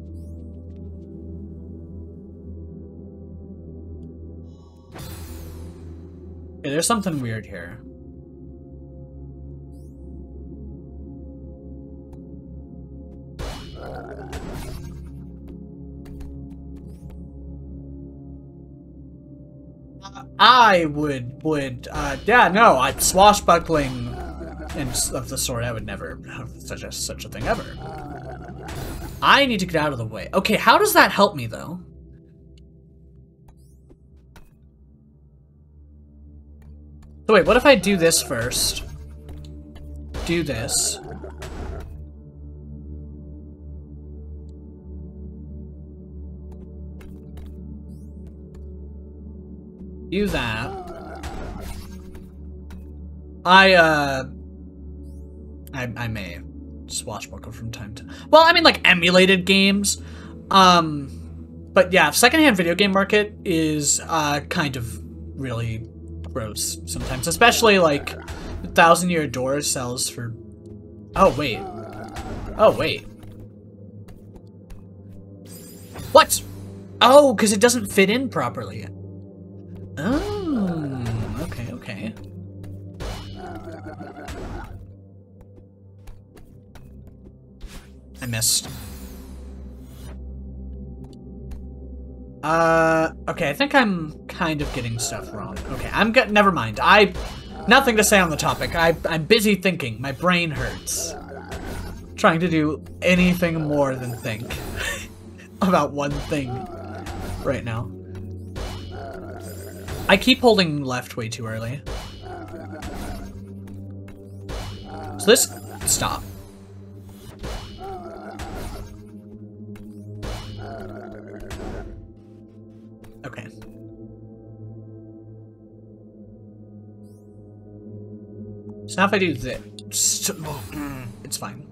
There's something weird here. I would, would, uh, yeah, no, I swashbuckling and of the sort, I would never a, such a thing ever. I need to get out of the way. Okay, how does that help me, though? So wait, what if I do this first? Do this. Do that. I, uh... I, I may swashbuckle from time to... Well, I mean, like, emulated games. Um, but yeah, secondhand video game market is, uh, kind of really gross sometimes. Especially, like, Thousand Year Door sells for... Oh, wait. Oh, wait. What? Oh, because it doesn't fit in properly. Oh, I missed. Uh, okay, I think I'm kind of getting stuff wrong. Okay, I'm get. Never mind. I, nothing to say on the topic. I, I'm busy thinking. My brain hurts. Trying to do anything more than think about one thing right now. I keep holding left way too early. So this... Stop. So now if I do this... Mm, it's fine.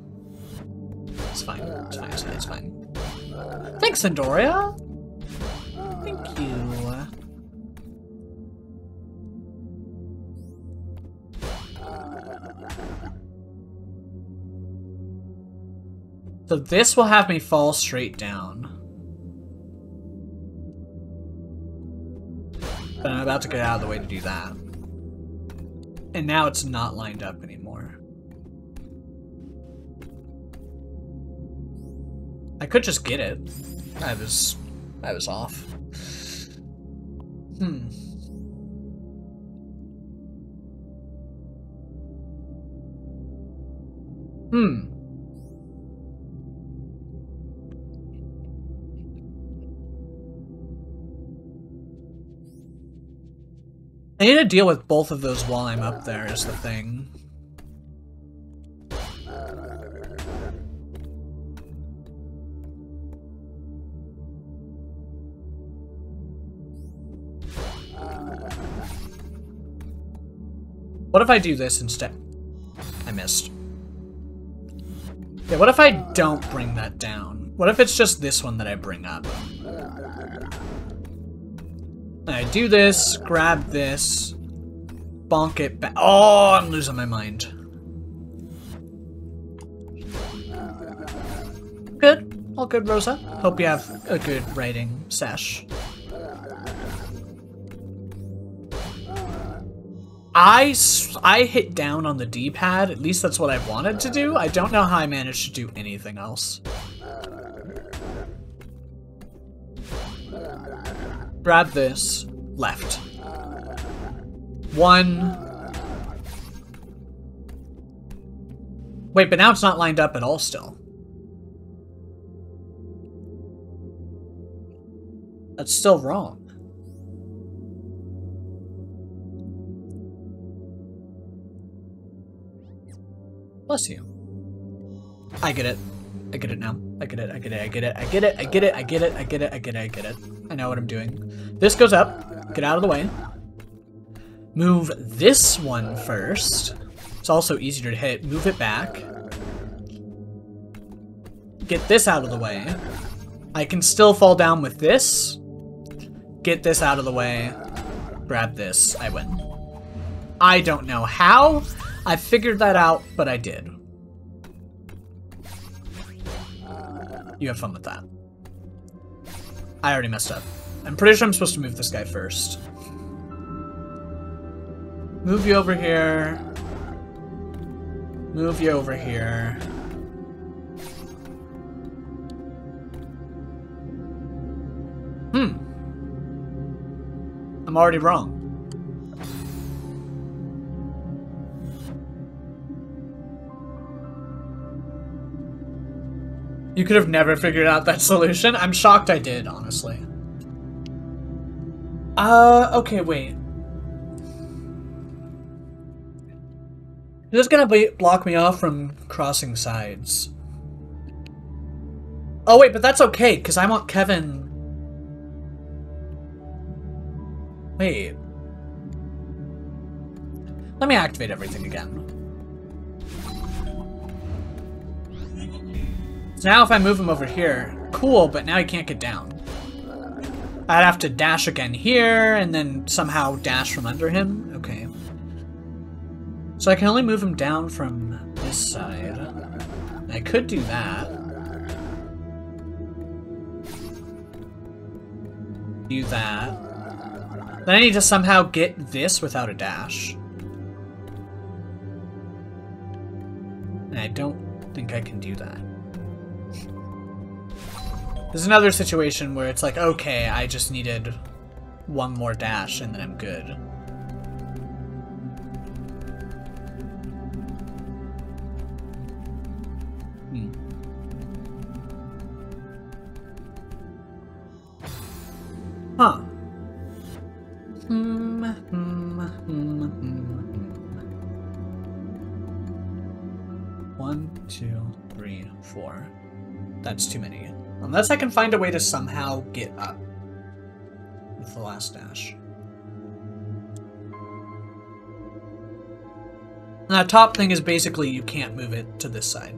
It's fine. It's fine. It's fine. It's fine. Thanks, Sandoria! Thank you. So this will have me fall straight down. But I'm about to get out of the way to do that. And now it's not lined up anymore. I could just get it. I was I was off. Hmm. Hmm. I need to deal with both of those while I'm up there is the thing. What if I do this instead? I missed. Yeah, what if I don't bring that down? What if it's just this one that I bring up? I do this, grab this, bonk it back. Oh, I'm losing my mind. Good. All good, Rosa. Hope you have a good writing sesh. I, I hit down on the D-pad, at least that's what I wanted to do. I don't know how I managed to do anything else. Grab this. Left. One. Wait, but now it's not lined up at all still. That's still wrong. Bless you. I get it. I get it now. I get it. I get it. I get it. I get it. I get it. I get it. I get it. I get it. I get it. I know what I'm doing. This goes up. Get out of the way. Move this one first. It's also easier to hit. Move it back. Get this out of the way. I can still fall down with this. Get this out of the way. Grab this. I win. I don't know how. I figured that out, but I did. You have fun with that. I already messed up. I'm pretty sure I'm supposed to move this guy first. Move you over here. Move you over here. Hmm. I'm already wrong. You could have never figured out that solution. I'm shocked I did, honestly. Uh, okay, wait. This is gonna be, block me off from crossing sides. Oh wait, but that's okay, because I want Kevin... Wait. Let me activate everything again. So now if I move him over here, cool, but now he can't get down. I'd have to dash again here, and then somehow dash from under him? Okay. So I can only move him down from this side. I could do that. Do that. Then I need to somehow get this without a dash. And I don't think I can do that. There's another situation where it's like, okay, I just needed one more dash and then I'm good. Hmm. Huh. Hmm, hmm, hmm, One, two, three, four. That's too many. Unless I can find a way to somehow get up with the last dash. And that top thing is basically you can't move it to this side.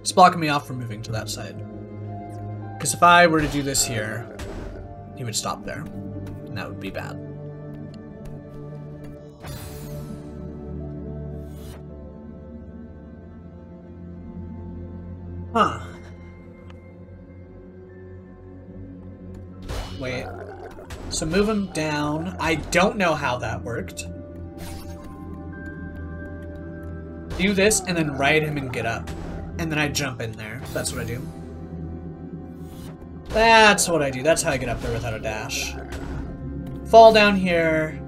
It's blocking me off from moving to that side. Because if I were to do this here, he would stop there. And that would be bad. Huh. Wait. So move him down. I don't know how that worked. Do this and then ride him and get up. And then I jump in there. That's what I do. That's what I do. That's how I get up there without a dash. Fall down here.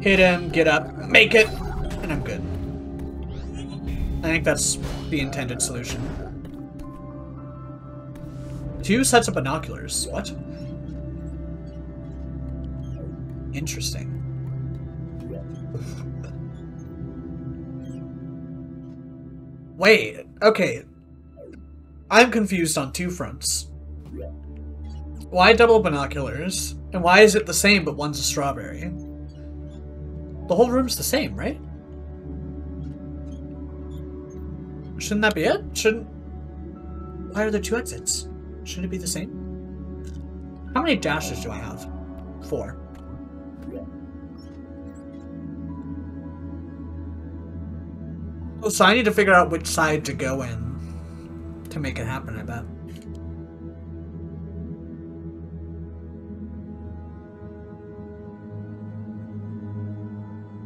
Hit him, get up, make it, and I'm good. I think that's the intended solution. Two sets of binoculars. What? Interesting. Wait, okay. I'm confused on two fronts. Why double binoculars? And why is it the same but one's a strawberry? The whole room's the same, right? Shouldn't that be it? Shouldn't... Why are there two exits? Shouldn't it be the same? How many dashes do I have? Four. Oh, so I need to figure out which side to go in to make it happen, I bet.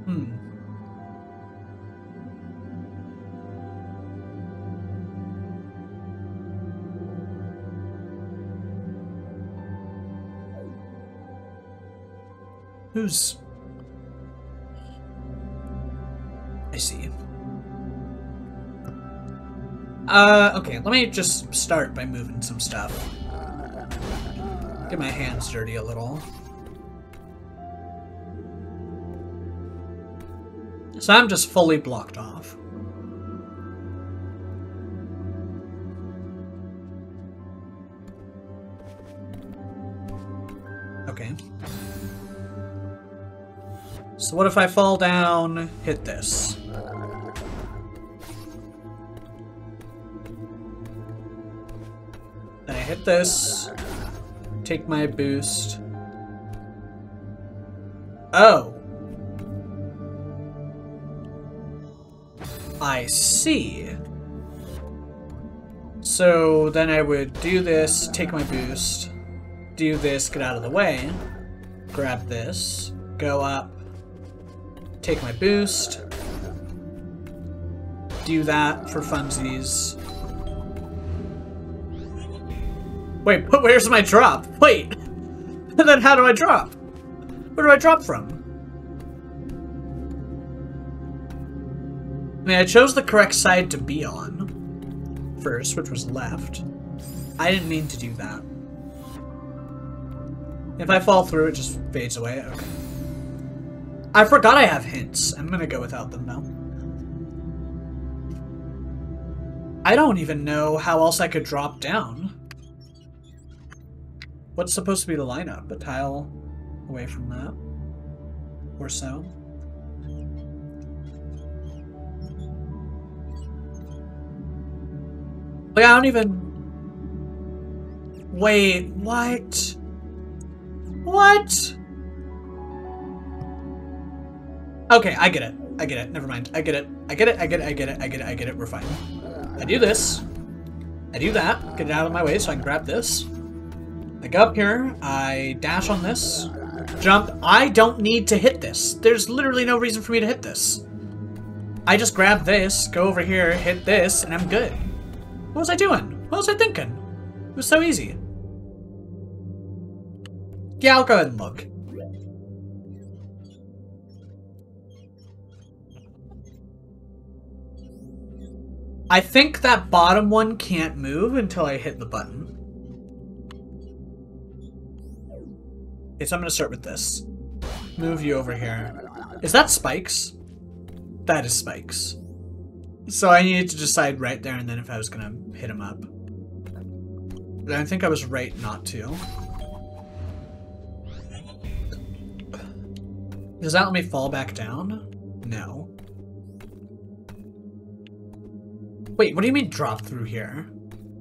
Hmm. Who's... I see. Uh, okay, let me just start by moving some stuff. Get my hands dirty a little. So I'm just fully blocked off. Okay. So what if I fall down, hit this? This, take my boost. Oh. I see. So then I would do this, take my boost, do this, get out of the way, grab this, go up, take my boost, do that for funsies. Wait, but where's my drop? Wait! And then how do I drop? Where do I drop from? I mean, I chose the correct side to be on first, which was left. I didn't mean to do that. If I fall through, it just fades away. Okay. I forgot I have hints. I'm gonna go without them now. I don't even know how else I could drop down. What's supposed to be the lineup? A tile away from that? Or so? Like, I don't even... Wait, what? What? Okay, I get it. I get it. Never mind. I get it. I get it. I get it. I get it. I get it. I get it. We're fine. I do this. I do that. Get it out of my way so I can grab this. I go up here. I dash on this. Jump. I don't need to hit this. There's literally no reason for me to hit this. I just grab this, go over here, hit this, and I'm good. What was I doing? What was I thinking? It was so easy. Yeah, I'll go ahead and look. I think that bottom one can't move until I hit the button. Okay, so I'm gonna start with this. Move you over here. Is that spikes? That is spikes. So I needed to decide right there and then if I was gonna hit him up. But I think I was right not to. Does that let me fall back down? No. Wait, what do you mean drop through here?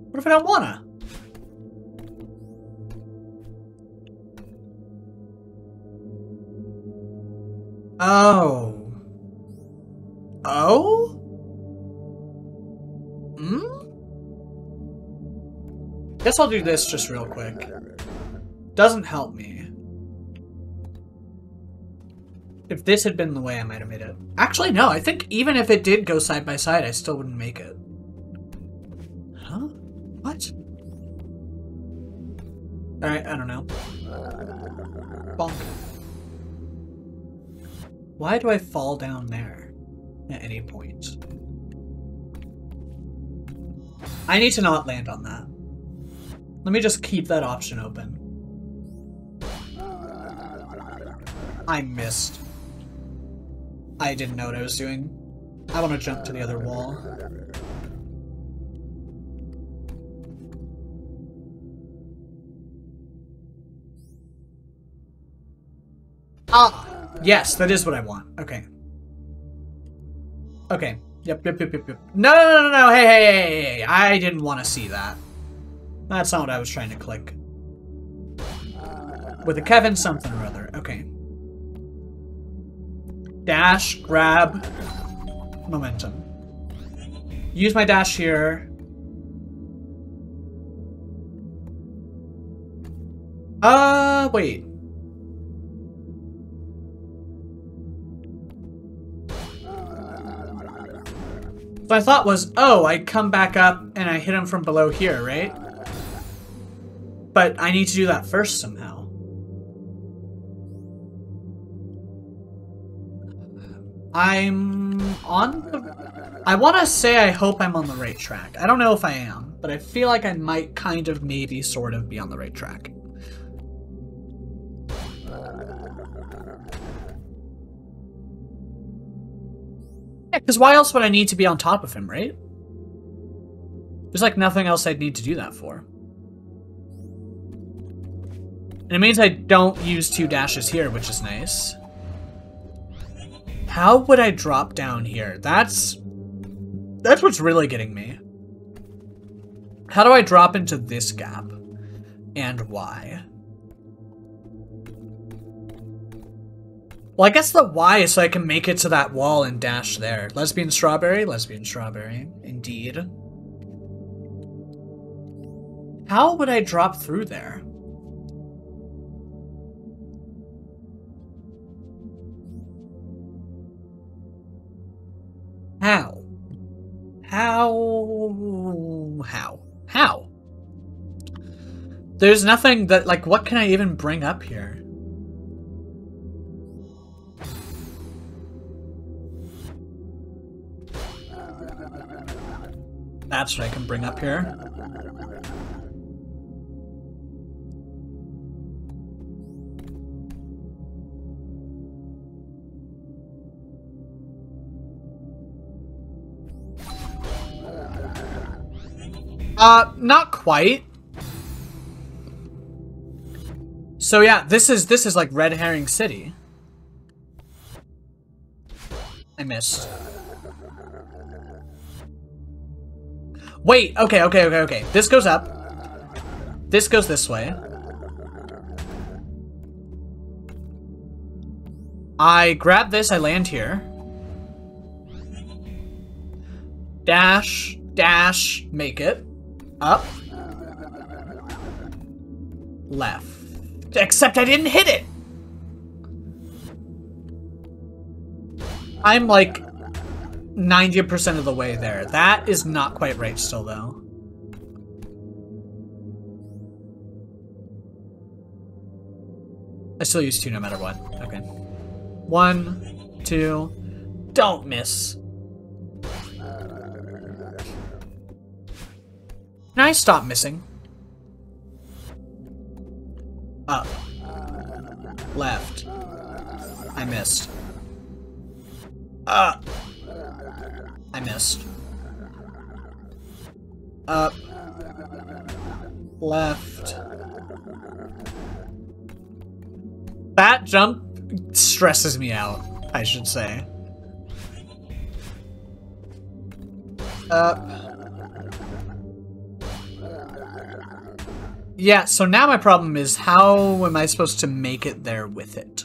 What if I don't wanna? Oh. Oh? Hmm? Guess I'll do this just real quick. Doesn't help me. If this had been the way, I might have made it. Actually, no. I think even if it did go side by side, I still wouldn't make it. Huh? What? Alright, I don't know. Bonk. Why do I fall down there at any point? I need to not land on that. Let me just keep that option open. I missed. I didn't know what I was doing. I want to jump to the other wall. Ah! Yes, that is what I want. Okay. Okay. Yep, yep, yep, yep, yep. No, no, no, no, no, hey, hey, hey, hey, I didn't want to see that. That's not what I was trying to click. With a Kevin something or other. Okay. Dash, grab, momentum. Use my dash here. Uh, wait. I thought was, oh, I come back up and I hit him from below here, right? But I need to do that first somehow. I'm on the... I want to say I hope I'm on the right track. I don't know if I am, but I feel like I might kind of, maybe, sort of be on the right track. because why else would I need to be on top of him, right? There's like nothing else I'd need to do that for. And it means I don't use two dashes here, which is nice. How would I drop down here? That's... That's what's really getting me. How do I drop into this gap? And why? Well, I guess the Y is so I can make it to that wall and dash there. Lesbian strawberry? Lesbian strawberry. Indeed. How would I drop through there? How? How? How? How? There's nothing that, like, what can I even bring up here? That's what I can bring up here. Uh, not quite. So yeah, this is this is like Red Herring City. I missed. Wait, okay, okay, okay, okay. This goes up. This goes this way. I grab this, I land here. Dash, dash, make it. Up. Left. Except I didn't hit it! I'm like 90% of the way there. That is not quite right still, though. I still use two no matter what. Okay. One, two, don't miss. Can I stop missing? Up. Left. I missed. Up. I missed. Up. Left. That jump stresses me out, I should say. Up. Yeah, so now my problem is how am I supposed to make it there with it?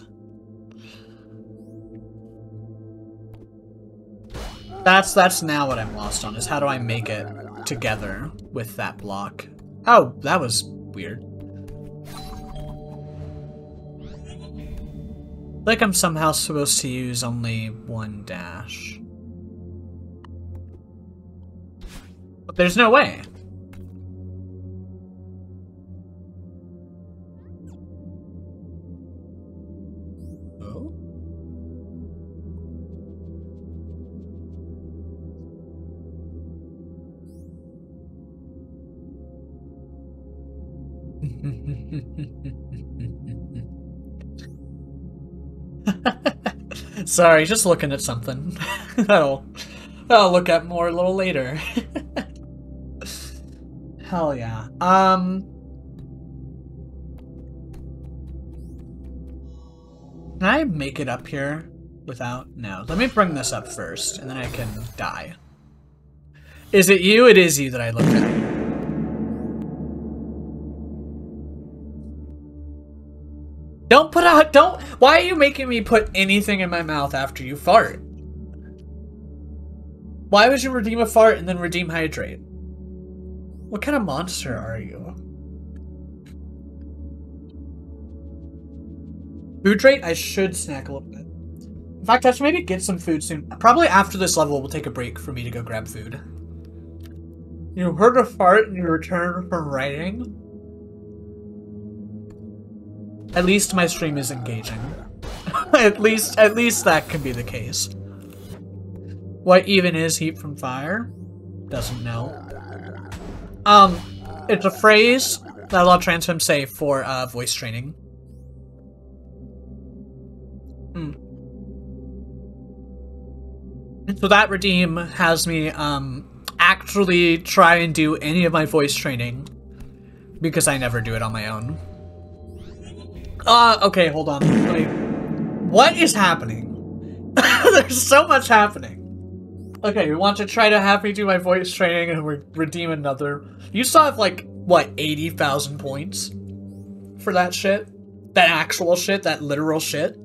That's that's now what I'm lost on, is how do I make it together with that block? Oh, that was weird. Like I'm somehow supposed to use only one dash. But there's no way. Sorry, just looking at something. I'll, I'll look at more a little later. Hell yeah. Um. Can I make it up here without? No. Let me bring this up first, and then I can die. Is it you? It is you that I looked at. Why are you making me put anything in my mouth after you fart? Why would you redeem a fart and then redeem hydrate? What kind of monster are you? Food rate? I should snack a little bit. In fact, I should maybe get some food soon. Probably after this level, we'll take a break for me to go grab food. You heard a fart and you returned from writing? At least my stream is engaging. at least, at least that can be the case. What even is heat from fire? Doesn't know. Um, it's a phrase that a lot of trans femmes say for uh, voice training. Hmm. So that redeem has me um actually try and do any of my voice training because I never do it on my own. Uh, okay, hold on. Wait. What is happening? There's so much happening. Okay, you want to try to have me do my voice training and re redeem another. You still have like, what, 80,000 points for that shit? That actual shit? That literal shit?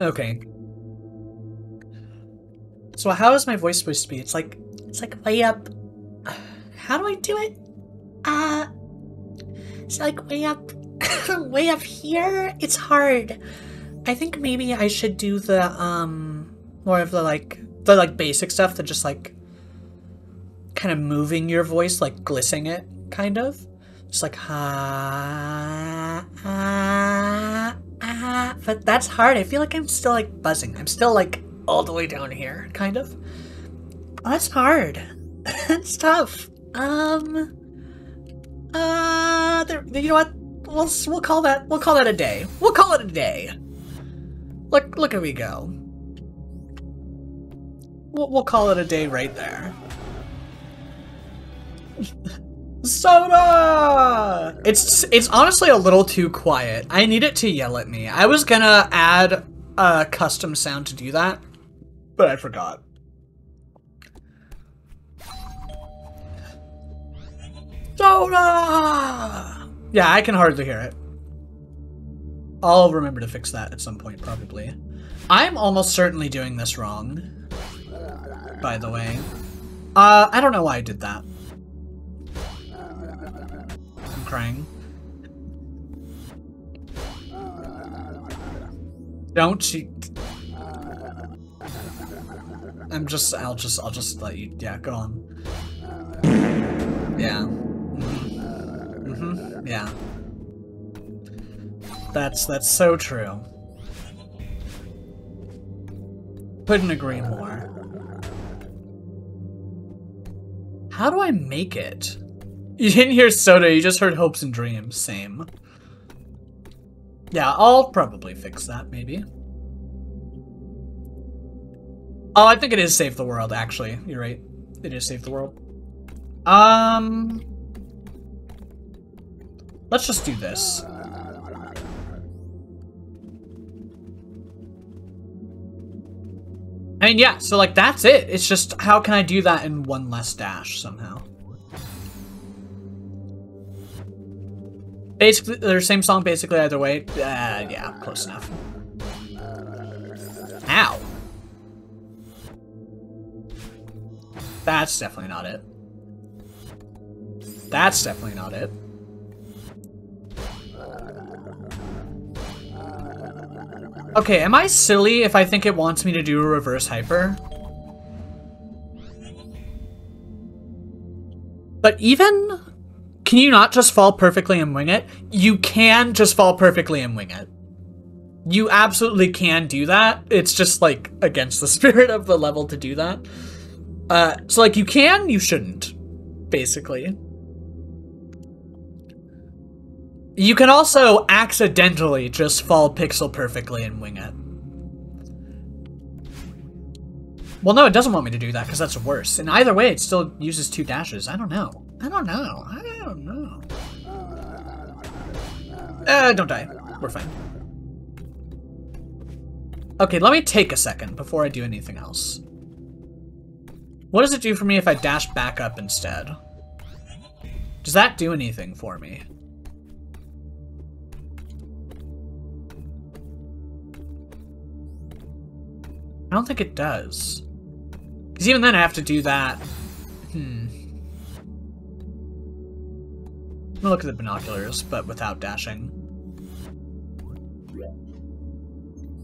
Okay. So how is my voice supposed to be? It's like, it's like way up. How do I do it? Uh, it's like way up, way up here. It's hard. I think maybe I should do the um more of the like the like basic stuff that just like kind of moving your voice, like glissing it, kind of. Just like ha ah ah. But that's hard. I feel like I'm still like buzzing. I'm still like all the way down here, kind of. That's hard. that's tough. Um. Uh, you know what? We'll we'll call that we'll call that a day. We'll call it a day. Look look at me go. We'll, we'll call it a day right there. Soda! It's it's honestly a little too quiet. I need it to yell at me. I was gonna add a custom sound to do that, but I forgot. Soda! Yeah, I can hardly hear it. I'll remember to fix that at some point, probably. I'm almost certainly doing this wrong, by the way. Uh, I don't know why I did that. I'm crying. Don't cheat. I'm just, I'll just, I'll just let you, yeah, go on. Yeah. Yeah. That's that's so true. Couldn't agree more. How do I make it? You didn't hear soda, you just heard hopes and dreams. Same. Yeah, I'll probably fix that, maybe. Oh, I think it is Save the World, actually. You're right. It is Save the World. Um... Let's just do this. I mean, yeah, so like that's it. It's just how can I do that in one less dash somehow? Basically, they're the same song basically either way. Uh, yeah, close enough. Ow. That's definitely not it. That's definitely not it. Okay, am I silly if I think it wants me to do a reverse hyper? But even... Can you not just fall perfectly and wing it? You can just fall perfectly and wing it. You absolutely can do that. It's just, like, against the spirit of the level to do that. Uh, so, like, you can, you shouldn't, basically. You can also accidentally just fall pixel perfectly and wing it. Well, no, it doesn't want me to do that because that's worse. And either way, it still uses two dashes. I don't know. I don't know. I don't know. Uh, don't die. We're fine. Okay, let me take a second before I do anything else. What does it do for me if I dash back up instead? Does that do anything for me? I don't think it does. Because even then I have to do that. Hmm. I'm gonna look at the binoculars, but without dashing.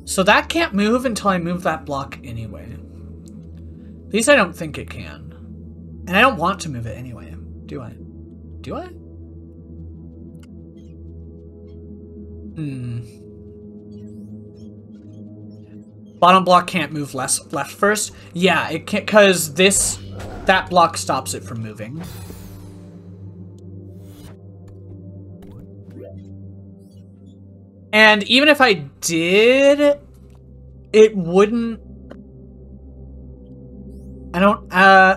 So that can't move until I move that block anyway. At least I don't think it can. And I don't want to move it anyway, do I? Do I? Hmm. Bottom block can't move less left first. Yeah, it can't, because this, that block stops it from moving. And even if I did, it wouldn't... I don't, uh...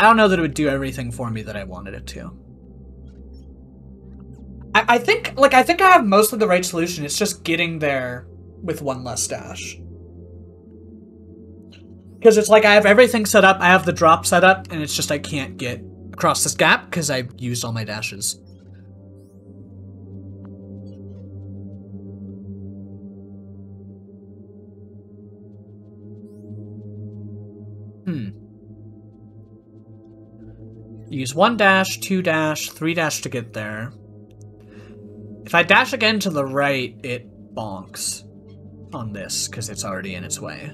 I don't know that it would do everything for me that I wanted it to. I, I think, like, I think I have mostly the right solution. It's just getting there with one less dash. Because it's like I have everything set up, I have the drop set up, and it's just I can't get across this gap because I've used all my dashes. Hmm. Use one dash, two dash, three dash to get there. If I dash again to the right, it bonks on this because it's already in its way.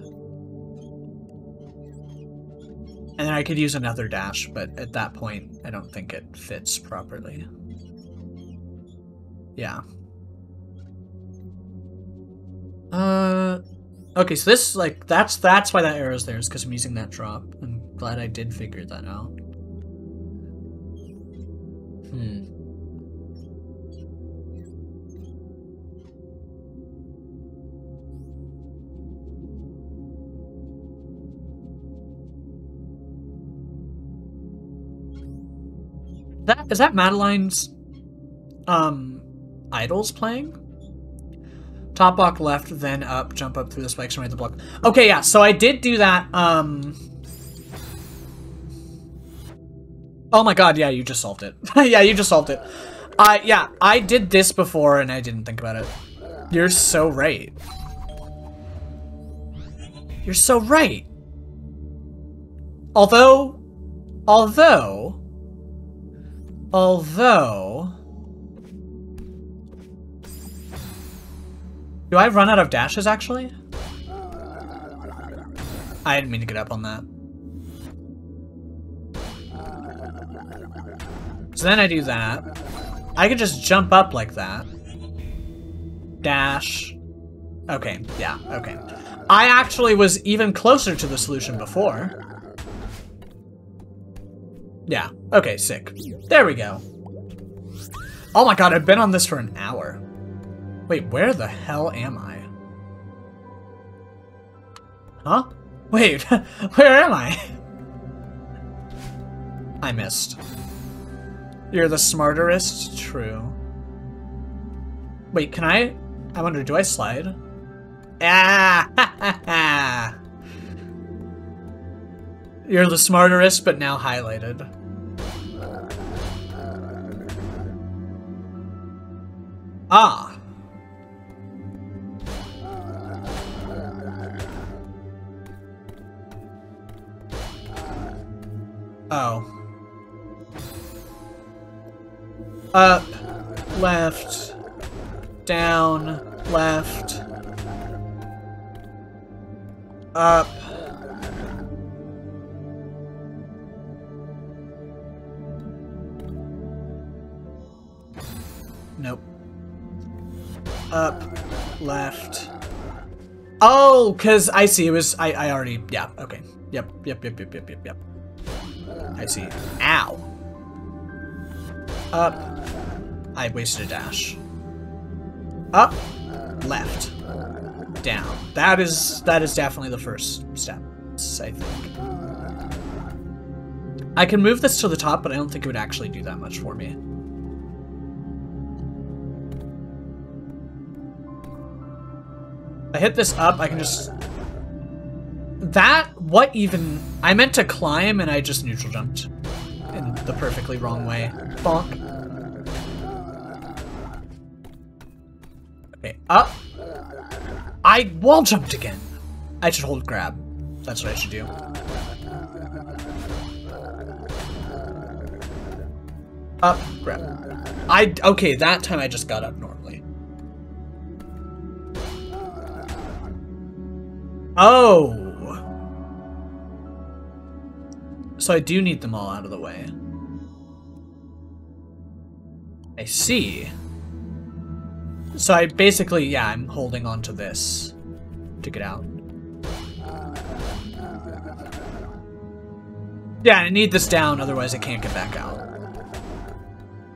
And then I could use another dash, but at that point, I don't think it fits properly. Yeah. Uh, okay, so this, like, that's that's why that arrow's there, is because I'm using that drop. I'm glad I did figure that out. Hmm. That is that Madeline's um idols playing? Top block left, then up, jump up through the spikes and right the block. Okay, yeah, so I did do that. Um Oh my god, yeah, you just solved it. yeah, you just solved it. Uh yeah, I did this before and I didn't think about it. You're so right. You're so right. Although although Although... Do I run out of dashes, actually? I didn't mean to get up on that. So then I do that. I could just jump up like that. Dash. Okay, yeah, okay. I actually was even closer to the solution before. Yeah. Okay, sick. There we go. Oh my god, I've been on this for an hour. Wait, where the hell am I? Huh? Wait, where am I? I missed. You're the smarterest? True. Wait, can I? I wonder, do I slide? Ah! You're the smarterest, but now highlighted. Ah. Oh. Up, left, down, left, Up. Nope. Up. Left. Oh, because I see. It was... I, I already... Yeah, okay. Yep, yep, yep, yep, yep, yep, yep. I see. Ow. Up. I wasted a dash. Up. Left. Down. That is... That is definitely the first step, I think. I can move this to the top, but I don't think it would actually do that much for me. I hit this up, I can just... That? What even... I meant to climb and I just neutral jumped. In the perfectly wrong way. Bonk. Okay, up. I wall jumped again. I should hold grab. That's what I should do. Up, grab. I, okay, that time I just got up normally. Oh! So I do need them all out of the way. I see. So I basically, yeah, I'm holding on to this to get out. Yeah, I need this down, otherwise I can't get back out.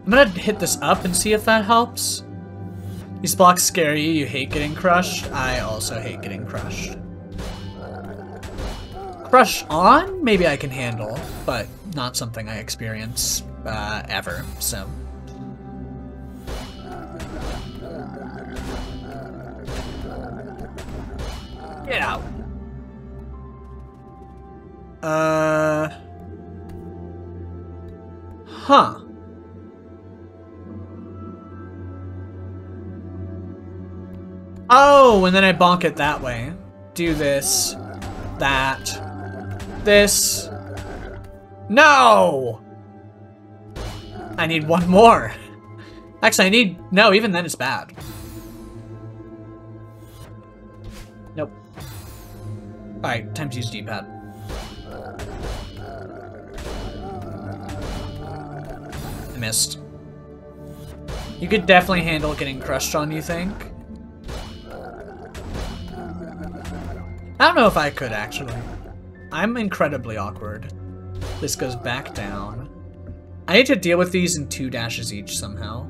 I'm gonna hit this up and see if that helps. These blocks scare you, you hate getting crushed. I also hate getting crushed. Crush on, maybe I can handle, but not something I experience uh, ever, so. Get out. Uh. Huh. Oh, and then I bonk it that way. Do this, that, this. No! I need one more. Actually, I need... No, even then it's bad. Nope. Alright, time to use D-pad. I missed. You could definitely handle getting crushed on, you think? I don't know if I could, actually. I'm incredibly awkward. This goes back down. I need to deal with these in two dashes each somehow.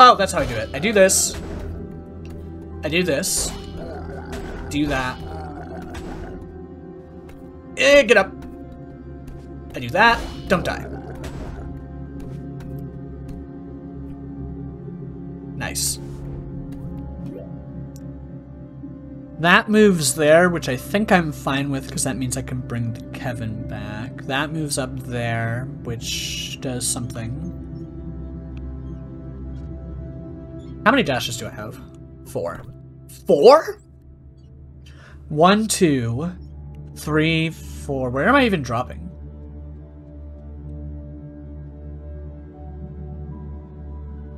Oh, that's how I do it. I do this. I do this. Do that. Eh, get up. I do that. Don't die. Nice. That moves there, which I think I'm fine with because that means I can bring the Kevin back. That moves up there, which does something. How many dashes do I have? Four. Four? One, two, three, four. Where am I even dropping?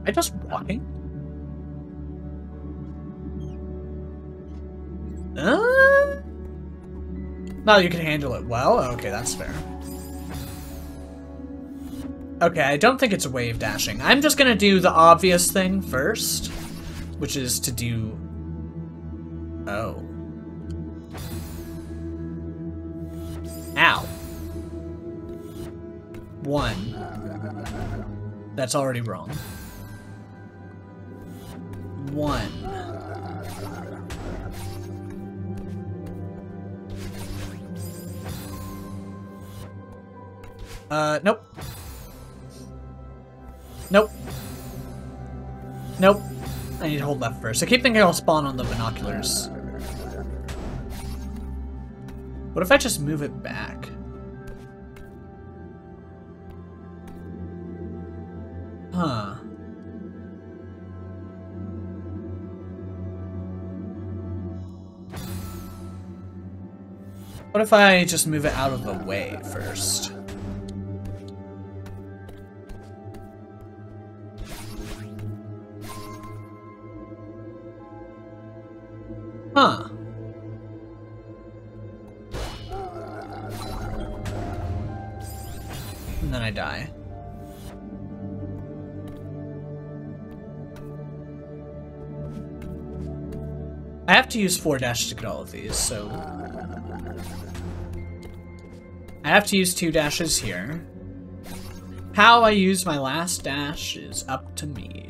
I just walking? Uh? No, you can handle it well? Okay, that's fair. Okay, I don't think it's wave dashing. I'm just gonna do the obvious thing first, which is to do... Oh. Ow. One. That's already wrong. One. Uh, nope. Nope. Nope. I need to hold left first. I keep thinking I'll spawn on the binoculars. What if I just move it back? Huh. What if I just move it out of the way first? Huh. And then I die. I have to use four dashes to get all of these, so... I have to use two dashes here. How I use my last dash is up to me.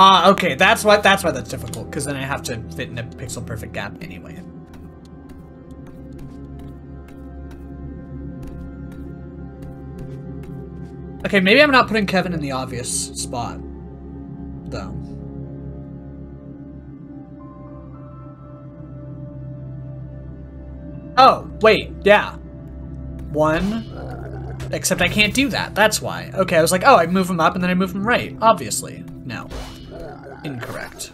Ah, okay, that's why that's why that's difficult, because then I have to fit in a pixel perfect gap anyway. Okay, maybe I'm not putting Kevin in the obvious spot, though. Oh, wait, yeah. One. Except I can't do that, that's why. Okay, I was like, oh, I move him up and then I move him right. Obviously. No. Incorrect.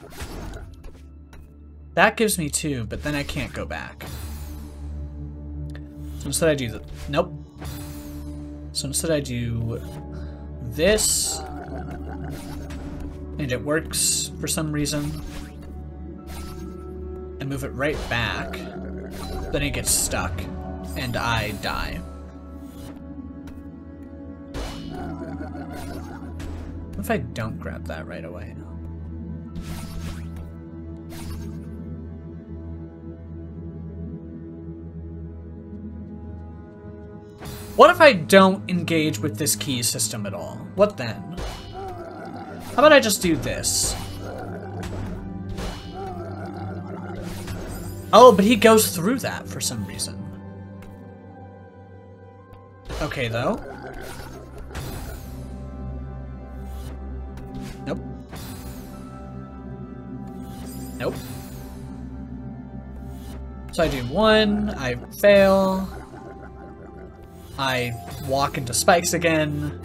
That gives me two, but then I can't go back. So instead I do the... Nope. So instead I do this, and it works for some reason, and move it right back, then it gets stuck, and I die. What if I don't grab that right away? What if I don't engage with this key system at all? What then? How about I just do this? Oh, but he goes through that for some reason. Okay, though. Nope. Nope. So I do one, I fail. I walk into spikes again.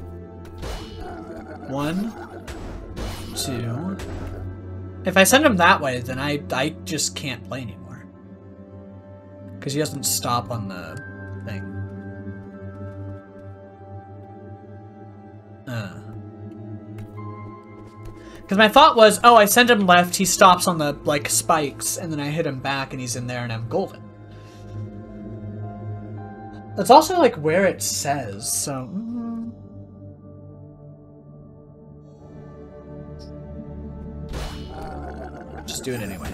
One, two. If I send him that way, then I, I just can't play anymore. Because he doesn't stop on the thing. Uh. Because my thought was, oh, I send him left, he stops on the, like, spikes, and then I hit him back and he's in there and I'm golden. That's also like where it says, so. Mm. Just do it anyway.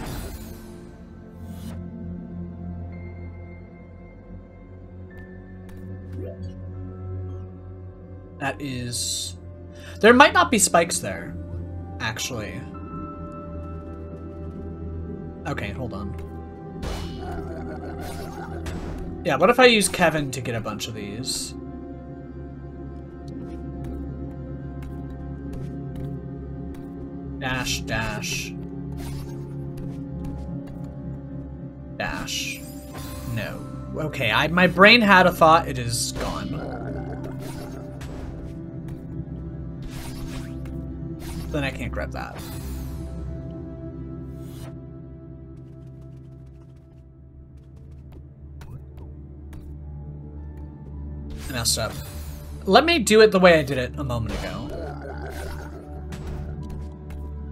That is... There might not be spikes there, actually. Okay, hold on. Yeah, what if I use Kevin to get a bunch of these? Dash, dash. Dash. No. Okay, I my brain had a thought, it is gone. Then I can't grab that. Messed up. Let me do it the way I did it a moment ago.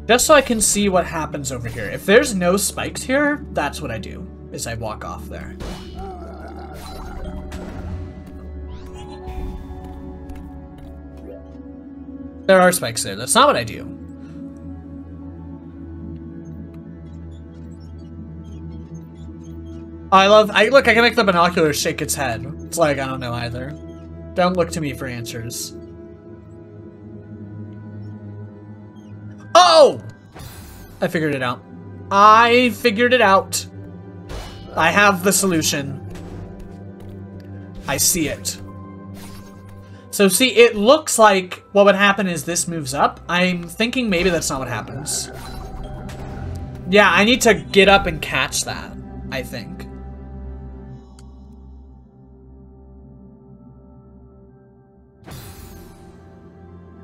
Just so I can see what happens over here. If there's no spikes here, that's what I do, is I walk off there. There are spikes there. That's not what I do. I love, I look, I can make the binoculars shake its head. It's like, I don't know either. Don't look to me for answers. Oh! I figured it out. I figured it out. I have the solution. I see it. So see, it looks like what would happen is this moves up. I'm thinking maybe that's not what happens. Yeah, I need to get up and catch that, I think.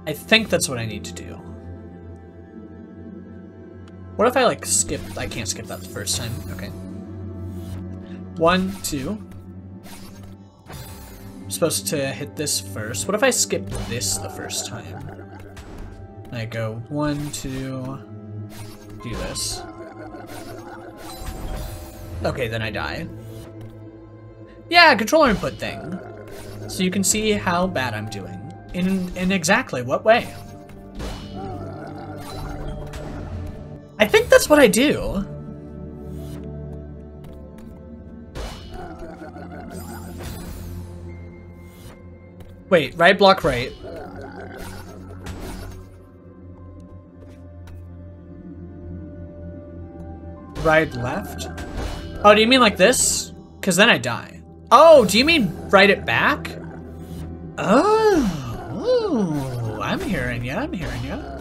I think that's what I need to do. What if I, like, skip? I can't skip that the first time. Okay. One, two. I'm supposed to hit this first. What if I skip this the first time? I go one, two, do this. Okay, then I die. Yeah, controller input thing. So you can see how bad I'm doing. In, in exactly what way. I think that's what I do. Wait, right block right. Right left? Oh, do you mean like this? Because then I die. Oh, do you mean write it back? Oh, I'm hearing you, I'm hearing you.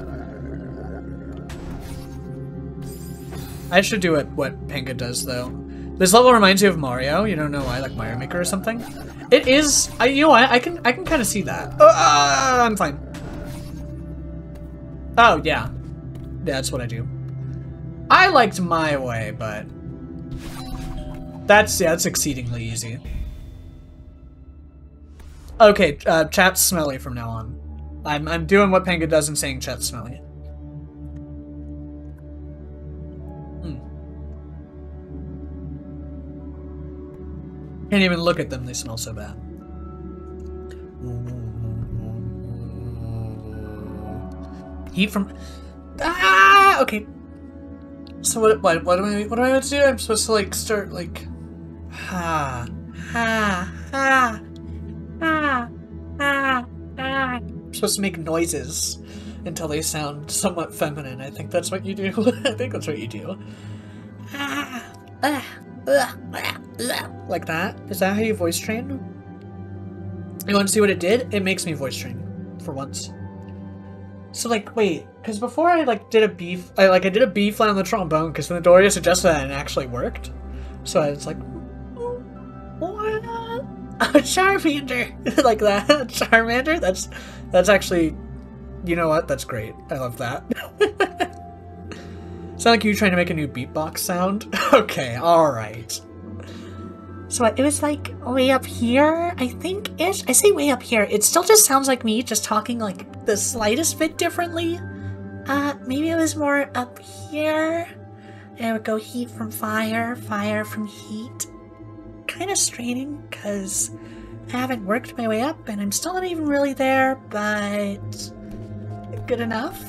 I should do it what Panga does though. This level reminds you of Mario. You don't know why, like Mario Maker or something. It is. I, you know what? I can. I can kind of see that. Uh, I'm fine. Oh yeah, yeah. That's what I do. I liked my way, but that's yeah. That's exceedingly easy. Okay, uh, chat's smelly from now on. I'm I'm doing what Panga does and saying chat's smelly. Can't even look at them, they smell so bad. Heat from... Ah! Okay. So what, what, what am I, what am I meant to do? I'm supposed to, like, start, like... Ha. Ha. Ha. Ha. Ha. Ha. Supposed to make noises until they sound somewhat feminine. I think that's what you do. I think that's what you do. Like that? Is that how you voice train? You want to see what it did? It makes me voice train for once. So like, wait, because before I like did a B, I like I did a B flat on the trombone because Doria suggested that and it actually worked. So I was like, what? A Charmander, like that Charmander. That's that's actually, you know what? That's great. I love that. Sound like you trying to make a new beatbox sound? okay, alright. So it was like way up here, I think ish. I say way up here. It still just sounds like me just talking like the slightest bit differently. Uh, maybe it was more up here. And it would go heat from fire, fire from heat. Kind of straining because I haven't worked my way up and I'm still not even really there, but good enough.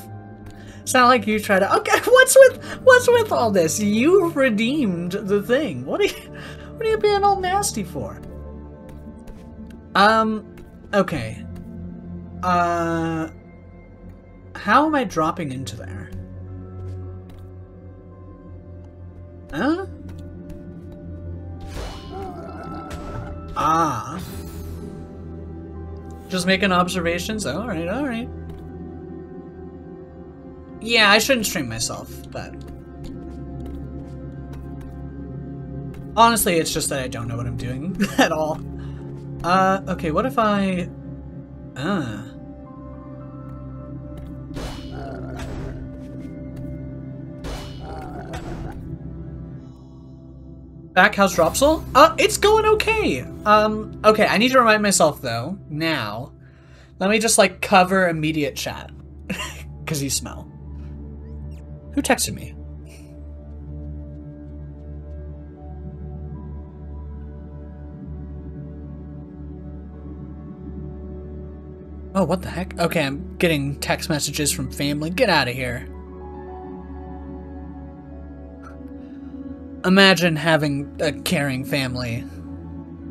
It's not like you try to. Okay, what's with what's with all this? You redeemed the thing. What are you what are you being all nasty for? Um, okay. Uh, how am I dropping into there? Huh? Ah. Just making observations? Alright, alright. Yeah, I shouldn't stream myself, but... Honestly, it's just that I don't know what I'm doing at all. Uh, okay, what if I... Uh... Back how's Dropsel? Uh, it's going okay. Um, okay, I need to remind myself though, now. Let me just like cover immediate chat. Cause you smell. Who texted me? Oh, what the heck? Okay, I'm getting text messages from family. Get out of here. Imagine having a caring family.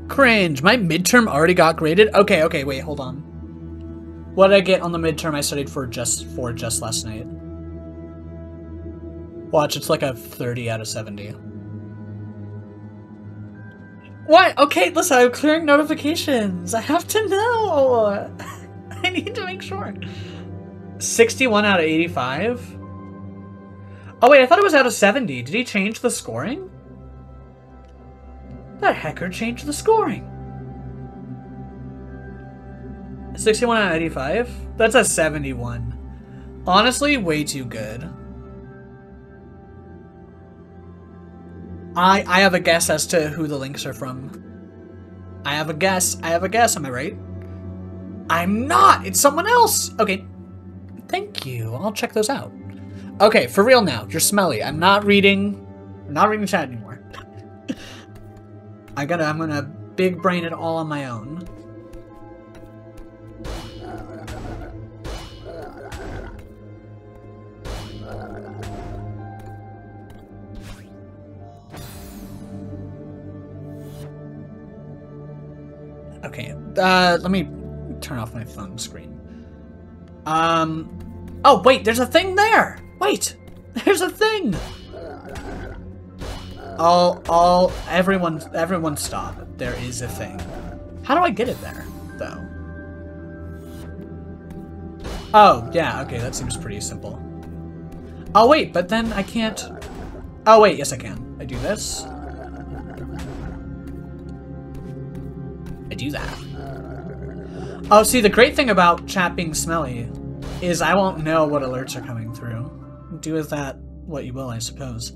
Cringe. My midterm already got graded? Okay, okay, wait, hold on. What did I get on the midterm I studied for just for just last night? Watch, it's like a 30 out of 70. What? Okay, listen, I'm clearing notifications. I have to know. I need to make sure. 61 out of 85? Oh wait, I thought it was out of 70. Did he change the scoring? That hacker changed the scoring. 61 out of 85? That's a 71. Honestly, way too good. I I have a guess as to who the links are from. I have a guess. I have a guess. Am I right? I'm not. It's someone else. Okay. Thank you. I'll check those out. Okay, for real now. You're smelly. I'm not reading. I'm not reading chat anymore. I gotta. I'm gonna big brain it all on my own. Okay, uh, let me turn off my phone screen. Um, oh wait, there's a thing there! Wait, there's a thing! All, all, everyone, everyone stop. There is a thing. How do I get it there, though? Oh, yeah, okay, that seems pretty simple. Oh wait, but then I can't... Oh wait, yes I can. I do this. I do that. Oh, see, the great thing about chat being smelly is I won't know what alerts are coming through. Do with that what you will, I suppose.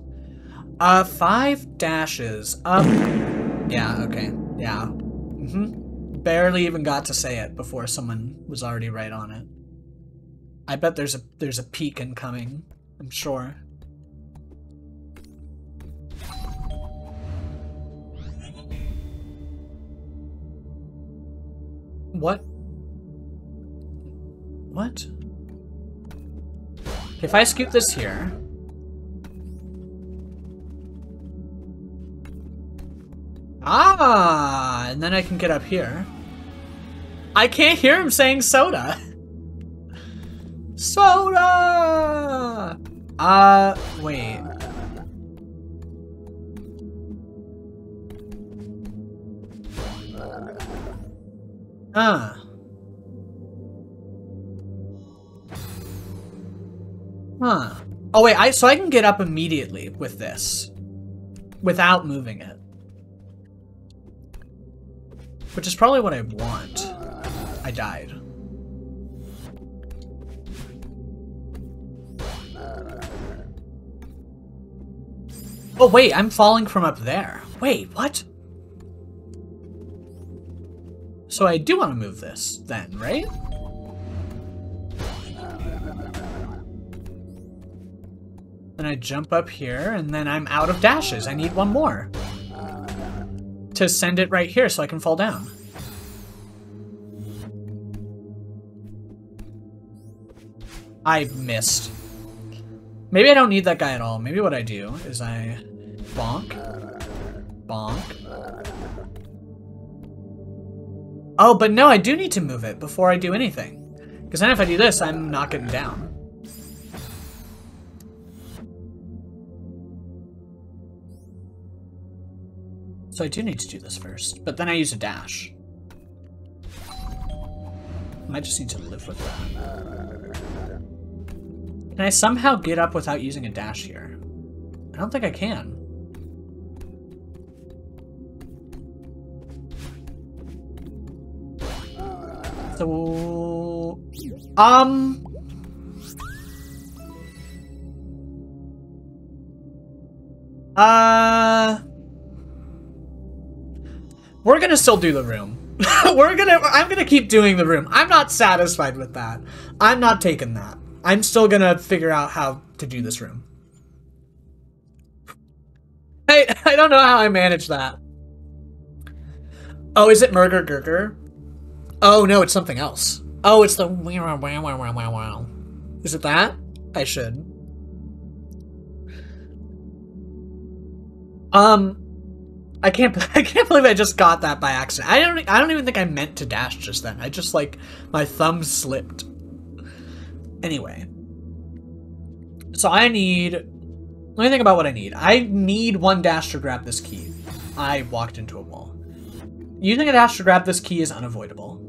Uh, five dashes. Um, yeah, okay. Yeah. Mm-hmm. Barely even got to say it before someone was already right on it. I bet there's a there's a peak incoming. I'm sure. What? What? If I scoop this here... Ah, and then I can get up here. I can't hear him saying soda. Soda! Uh, wait. Huh. Huh. Oh wait, I so I can get up immediately with this. Without moving it. Which is probably what I want. I died. Oh wait, I'm falling from up there. Wait, what? So I do want to move this then, right? Then I jump up here, and then I'm out of dashes. I need one more. To send it right here so I can fall down. I missed. Maybe I don't need that guy at all. Maybe what I do is I bonk, bonk. Oh, but no, I do need to move it before I do anything. Because then if I do this, I'm not getting down. So I do need to do this first, but then I use a dash. I might just need to live with that. Can I somehow get up without using a dash here? I don't think I can. So... Um... Uh... We're gonna still do the room. We're gonna- I'm gonna keep doing the room. I'm not satisfied with that. I'm not taking that. I'm still gonna figure out how to do this room. I, I don't know how I manage that. Oh, is it Murder Gurger? Oh, no, it's something else. Oh, it's the wow wow wow wow wow wow. Is it that? I should. Um, I can't. I can't believe I just got that by accident. I don't. I don't even think I meant to dash just then. I just like my thumb slipped. Anyway, so I need. Let me think about what I need. I need one dash to grab this key. I walked into a wall. Using a dash to grab this key is unavoidable.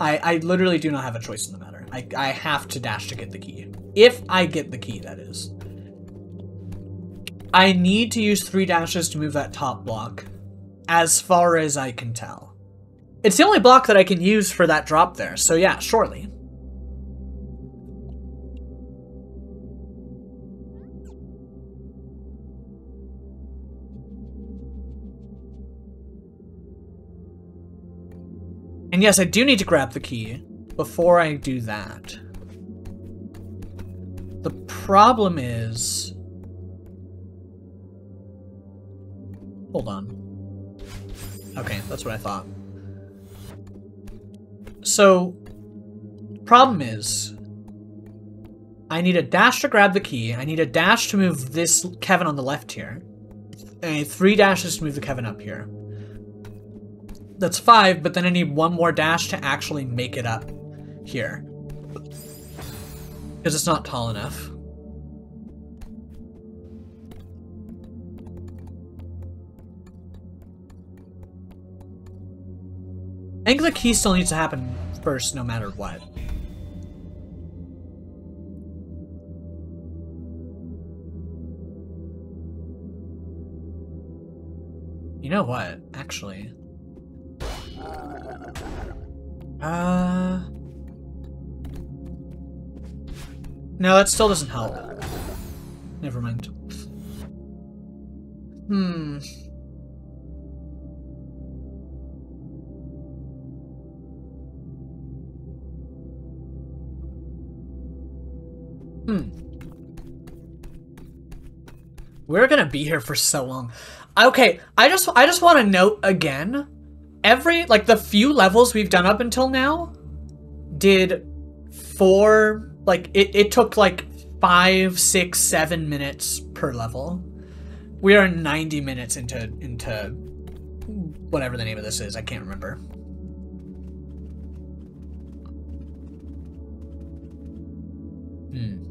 I, I literally do not have a choice in the matter. I, I have to dash to get the key. If I get the key, that is. I need to use three dashes to move that top block, as far as I can tell. It's the only block that I can use for that drop there, so yeah, surely. And yes, I do need to grab the key before I do that. The problem is... Hold on. Okay, that's what I thought. So, problem is, I need a dash to grab the key. I need a dash to move this Kevin on the left here. And three dashes to move the Kevin up here. That's five, but then I need one more dash to actually make it up here. Because it's not tall enough. Think the key still needs to happen first, no matter what. You know what? Actually. Uh... No, that still doesn't help. Never mind. Hmm. Hmm. We're gonna be here for so long. Okay, I just I just want to note again, every like the few levels we've done up until now did four like it, it took like five, six, seven minutes per level. We are 90 minutes into into whatever the name of this is, I can't remember. Hmm.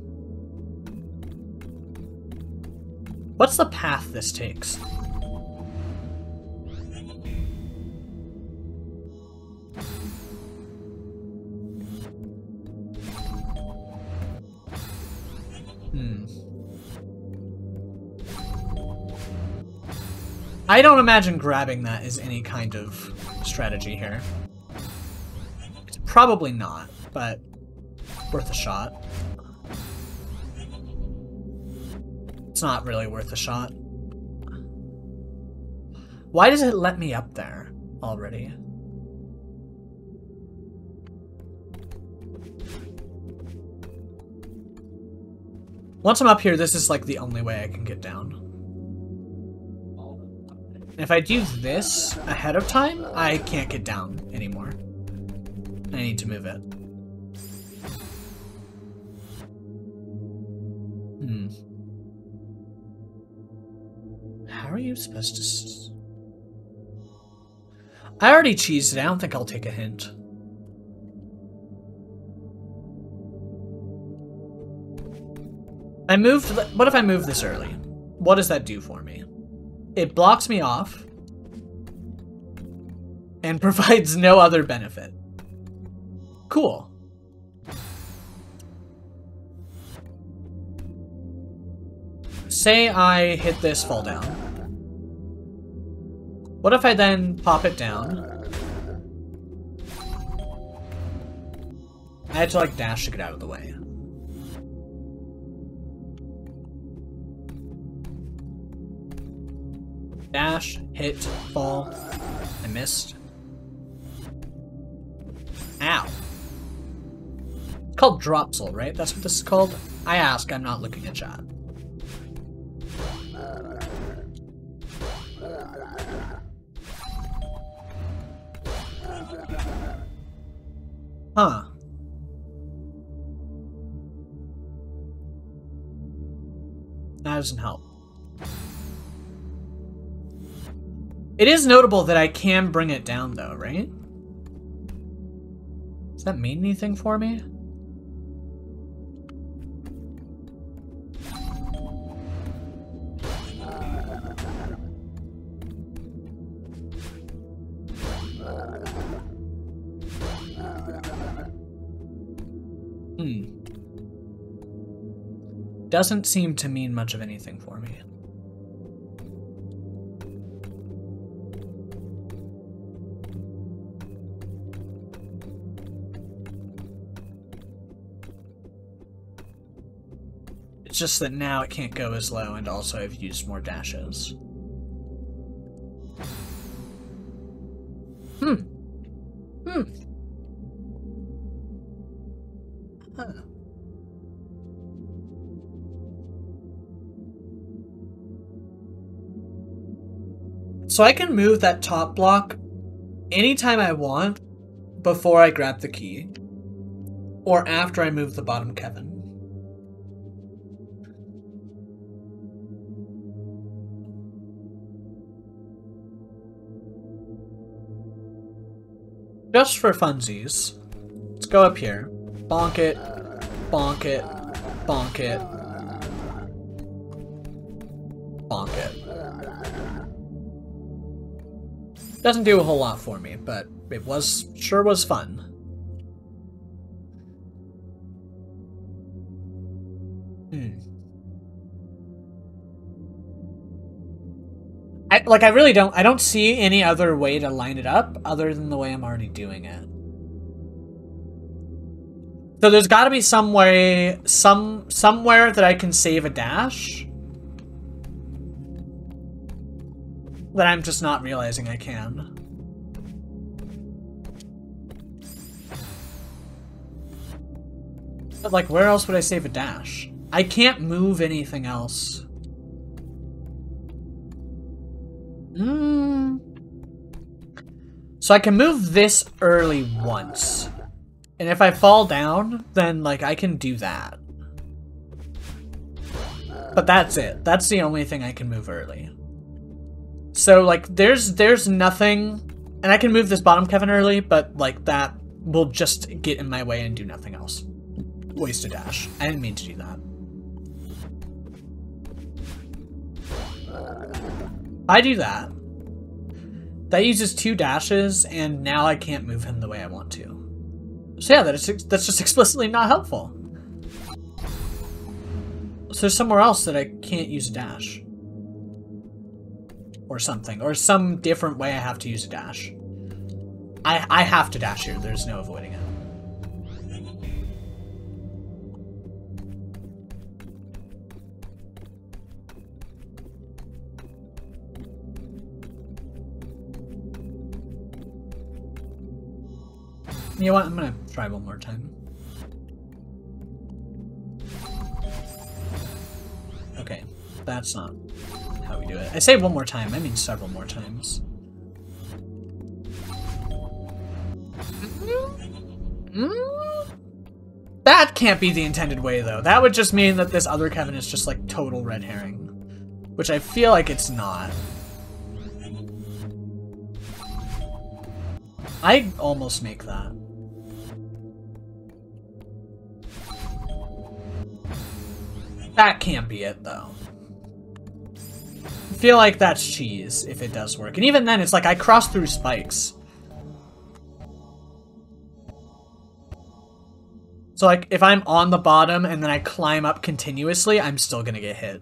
What's the path this takes? Hmm. I don't imagine grabbing that is any kind of strategy here. It's probably not, but worth a shot. It's not really worth a shot. Why does it let me up there already? Once I'm up here, this is like the only way I can get down. If I do this ahead of time, I can't get down anymore. I need to move it. Hmm. How are you supposed to... I already cheesed it. I don't think I'll take a hint. I moved... What if I move this early? What does that do for me? It blocks me off and provides no other benefit. Cool. Say I hit this fall down. What if I then pop it down? I had to like dash to get out of the way. Dash, hit, fall. I missed. Ow. It's called Dropsel, right? That's what this is called? I ask, I'm not looking at chat. Huh. That doesn't help. It is notable that I can bring it down though, right? Does that mean anything for me? Hmm. Doesn't seem to mean much of anything for me. It's just that now it can't go as low, and also I've used more dashes. Hmm. Hmm. So I can move that top block anytime I want before I grab the key. Or after I move the bottom Kevin. Just for funsies. Let's go up here. Bonk it. Bonk it. Bonk it. Bonk it. Doesn't do a whole lot for me, but it was sure was fun. Hmm. I, like I really don't I don't see any other way to line it up other than the way I'm already doing it. So there's got to be some way some somewhere that I can save a dash that I'm just not realizing I can. But like where else would I save a dash? I can't move anything else. Mm. So I can move this early once. And if I fall down, then like I can do that. But that's it. That's the only thing I can move early. So like there's there's nothing and I can move this bottom Kevin early, but like that will just get in my way and do nothing else. Waste a dash. I didn't mean to do that. I do that. That uses two dashes, and now I can't move him the way I want to. So yeah, that is, that's just explicitly not helpful. So there's somewhere else that I can't use a dash. Or something. Or some different way I have to use a dash. I, I have to dash here. There's no avoiding it. You know what? I'm gonna try one more time. Okay, that's not how we do it. I say one more time, I mean several more times. That can't be the intended way, though. That would just mean that this other Kevin is just, like, total red herring. Which I feel like it's not. I almost make that. That can't be it, though. I feel like that's cheese, if it does work. And even then, it's like I cross through spikes. So, like, if I'm on the bottom and then I climb up continuously, I'm still gonna get hit.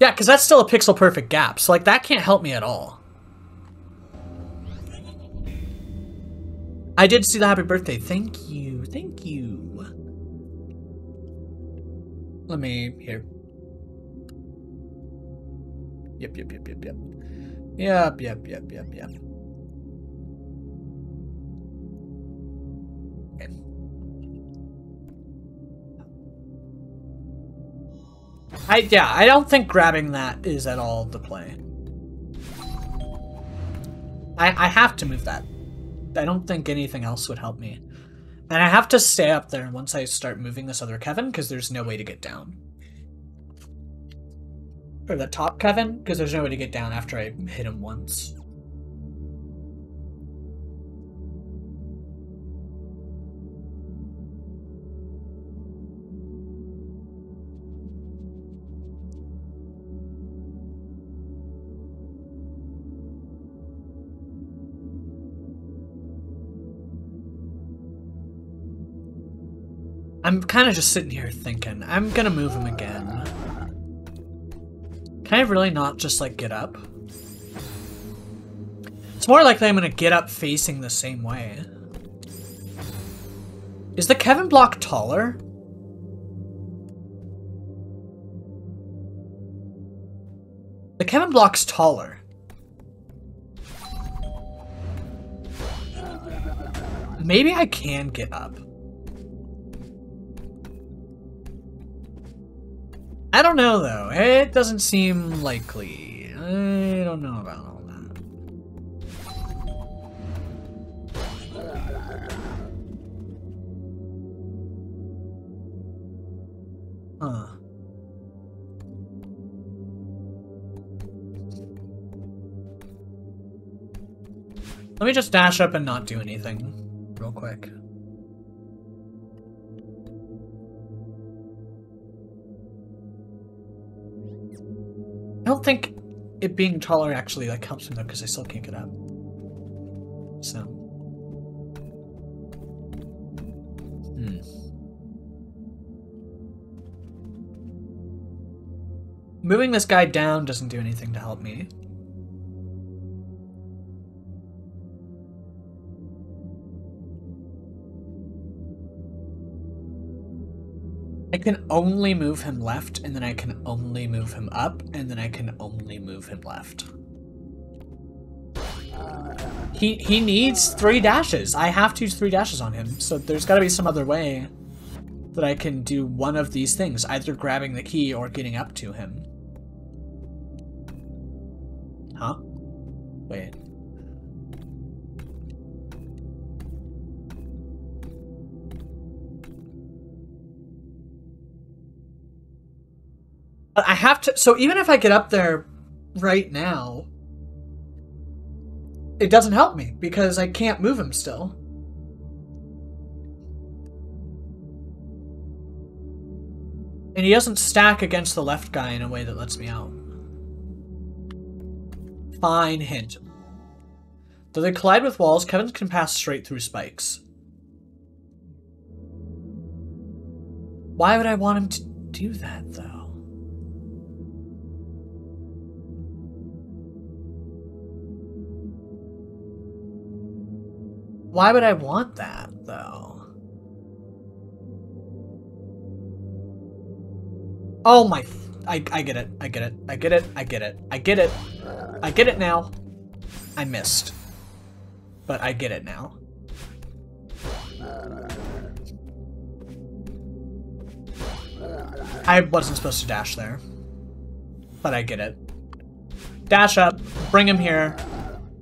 Yeah, because that's still a pixel-perfect gap, so, like, that can't help me at all. I did see the happy birthday. Thank you. Thank you. Let me here. Yep, yep, yep, yep, yep. Yep, yep, yep, yep, yep. Okay. I yeah, I don't think grabbing that is at all the play. I I have to move that. I don't think anything else would help me. And I have to stay up there once I start moving this other Kevin, because there's no way to get down. Or the top Kevin, because there's no way to get down after I hit him once. I'm kind of just sitting here thinking, I'm gonna move him again. Can I really not just, like, get up? It's more likely I'm gonna get up facing the same way. Is the Kevin block taller? The Kevin block's taller. Maybe I can get up. I don't know, though. It doesn't seem likely. I don't know about all that. Huh. Let me just dash up and not do anything real quick. Don't think it being taller actually like helps me though because I still can't get up. So. Hmm. Moving this guy down doesn't do anything to help me. Can only move him left, and then I can only move him up, and then I can only move him left. He he needs three dashes. I have to use three dashes on him, so there's got to be some other way that I can do one of these things, either grabbing the key or getting up to him. Huh? Wait. I have to, so even if I get up there right now, it doesn't help me because I can't move him still. And he doesn't stack against the left guy in a way that lets me out. Fine hint. Though they collide with walls, Kevin can pass straight through spikes. Why would I want him to do that, though? Why would I want that, though? Oh my... I, I get it. I get it. I get it. I get it. I get it. I get it now. I missed. But I get it now. I wasn't supposed to dash there. But I get it. Dash up, bring him here,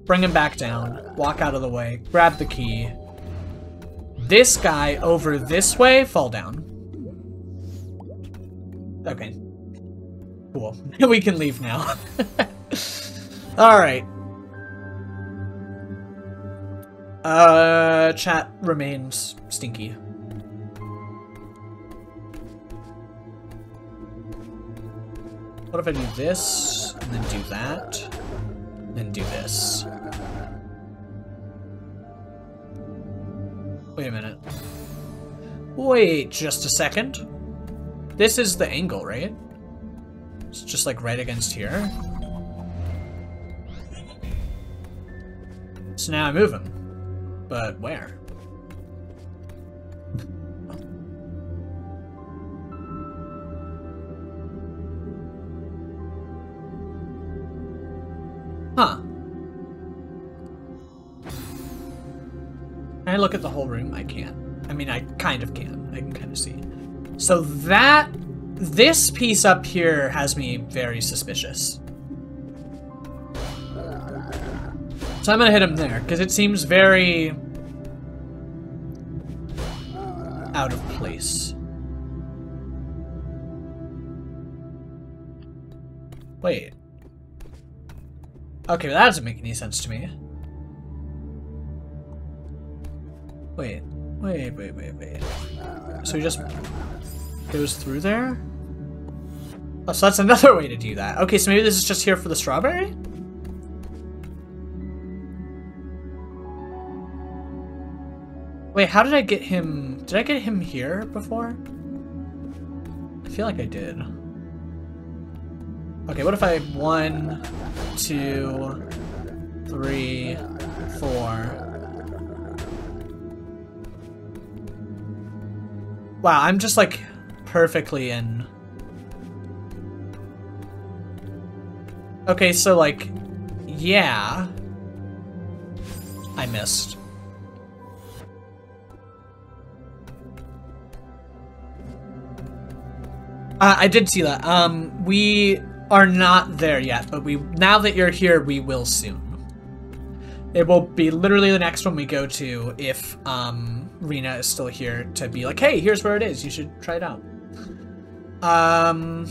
bring him back down, walk out of the way, grab the key. This guy over this way, fall down. Okay. Cool. we can leave now. Alright. Uh, chat remains stinky. What if I do this, and then do that, and then do this? Wait a minute. Wait just a second. This is the angle, right? It's just like right against here. So now I move him. But where? I look at the whole room? I can't. I mean, I kind of can. I can kind of see. So that, this piece up here has me very suspicious. So I'm gonna hit him there, because it seems very out of place. Wait. Okay, well, that doesn't make any sense to me. Wait, wait, wait, wait, wait. So he just goes through there? Oh, so that's another way to do that. Okay, so maybe this is just here for the strawberry? Wait, how did I get him? Did I get him here before? I feel like I did. Okay, what if I one, two, three, four. Wow, I'm just like perfectly in. Okay, so like, yeah. I missed. Uh, I did see that. Um, we are not there yet, but we now that you're here, we will soon. It will be literally the next one we go to if um, Rena is still here to be like, hey, here's where it is. You should try it out. Um.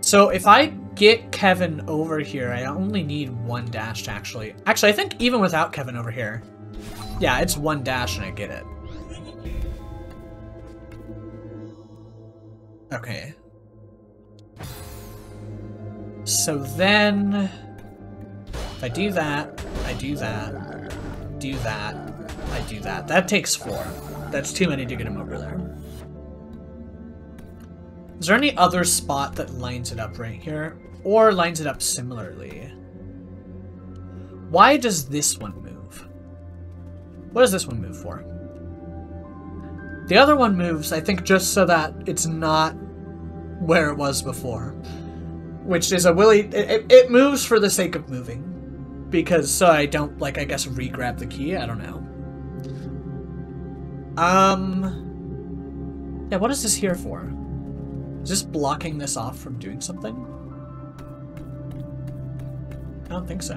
So if I get Kevin over here, I only need one dash to actually... Actually, I think even without Kevin over here, yeah, it's one dash and I get it. Okay. So then, if I do that, I do that, do that, I do that. That takes four. That's too many to get him over there. Is there any other spot that lines it up right here? Or lines it up similarly? Why does this one move? What does this one move for? The other one moves, I think, just so that it's not where it was before. Which is a willy... It, it moves for the sake of moving. Because so I don't, like, I guess, re-grab the key? I don't know. Um... Yeah, what is this here for? Is this blocking this off from doing something? I don't think so.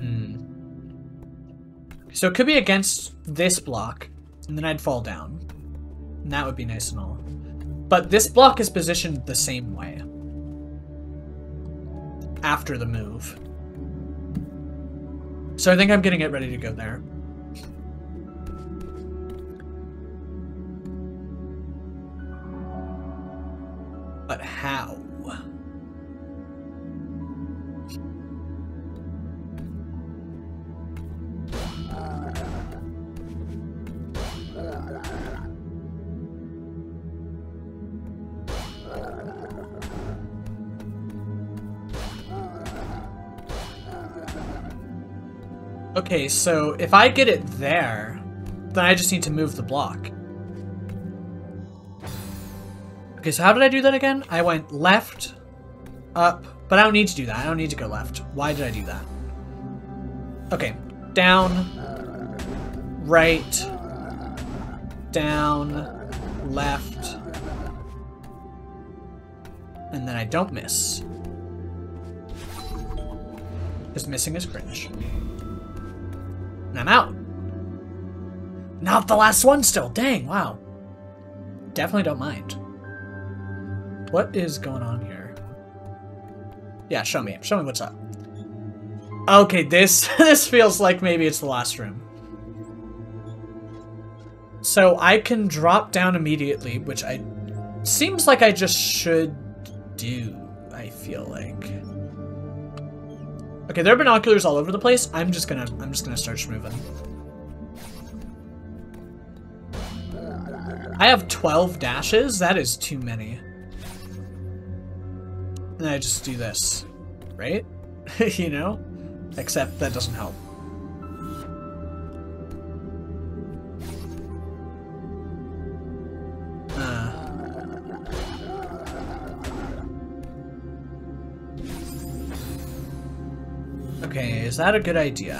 Hmm. So it could be against this block, and then I'd fall down. And that would be nice and all. But this block is positioned the same way. After the move. So I think I'm getting it ready to go there. But how? Okay, so if I get it there, then I just need to move the block. Okay, so how did I do that again? I went left, up, but I don't need to do that. I don't need to go left. Why did I do that? Okay, down, right, down, left, and then I don't miss. Just missing is cringe. And I'm out. Not the last one still. Dang, wow. Definitely don't mind. What is going on here? Yeah, show me. Show me what's up. Okay, this this feels like maybe it's the last room. So I can drop down immediately, which I seems like I just should do, I feel like. Okay, there are binoculars all over the place. I'm just gonna I'm just gonna start moving. I have 12 dashes? That is too many. And I just do this, right? you know? Except that doesn't help. Is that a good idea?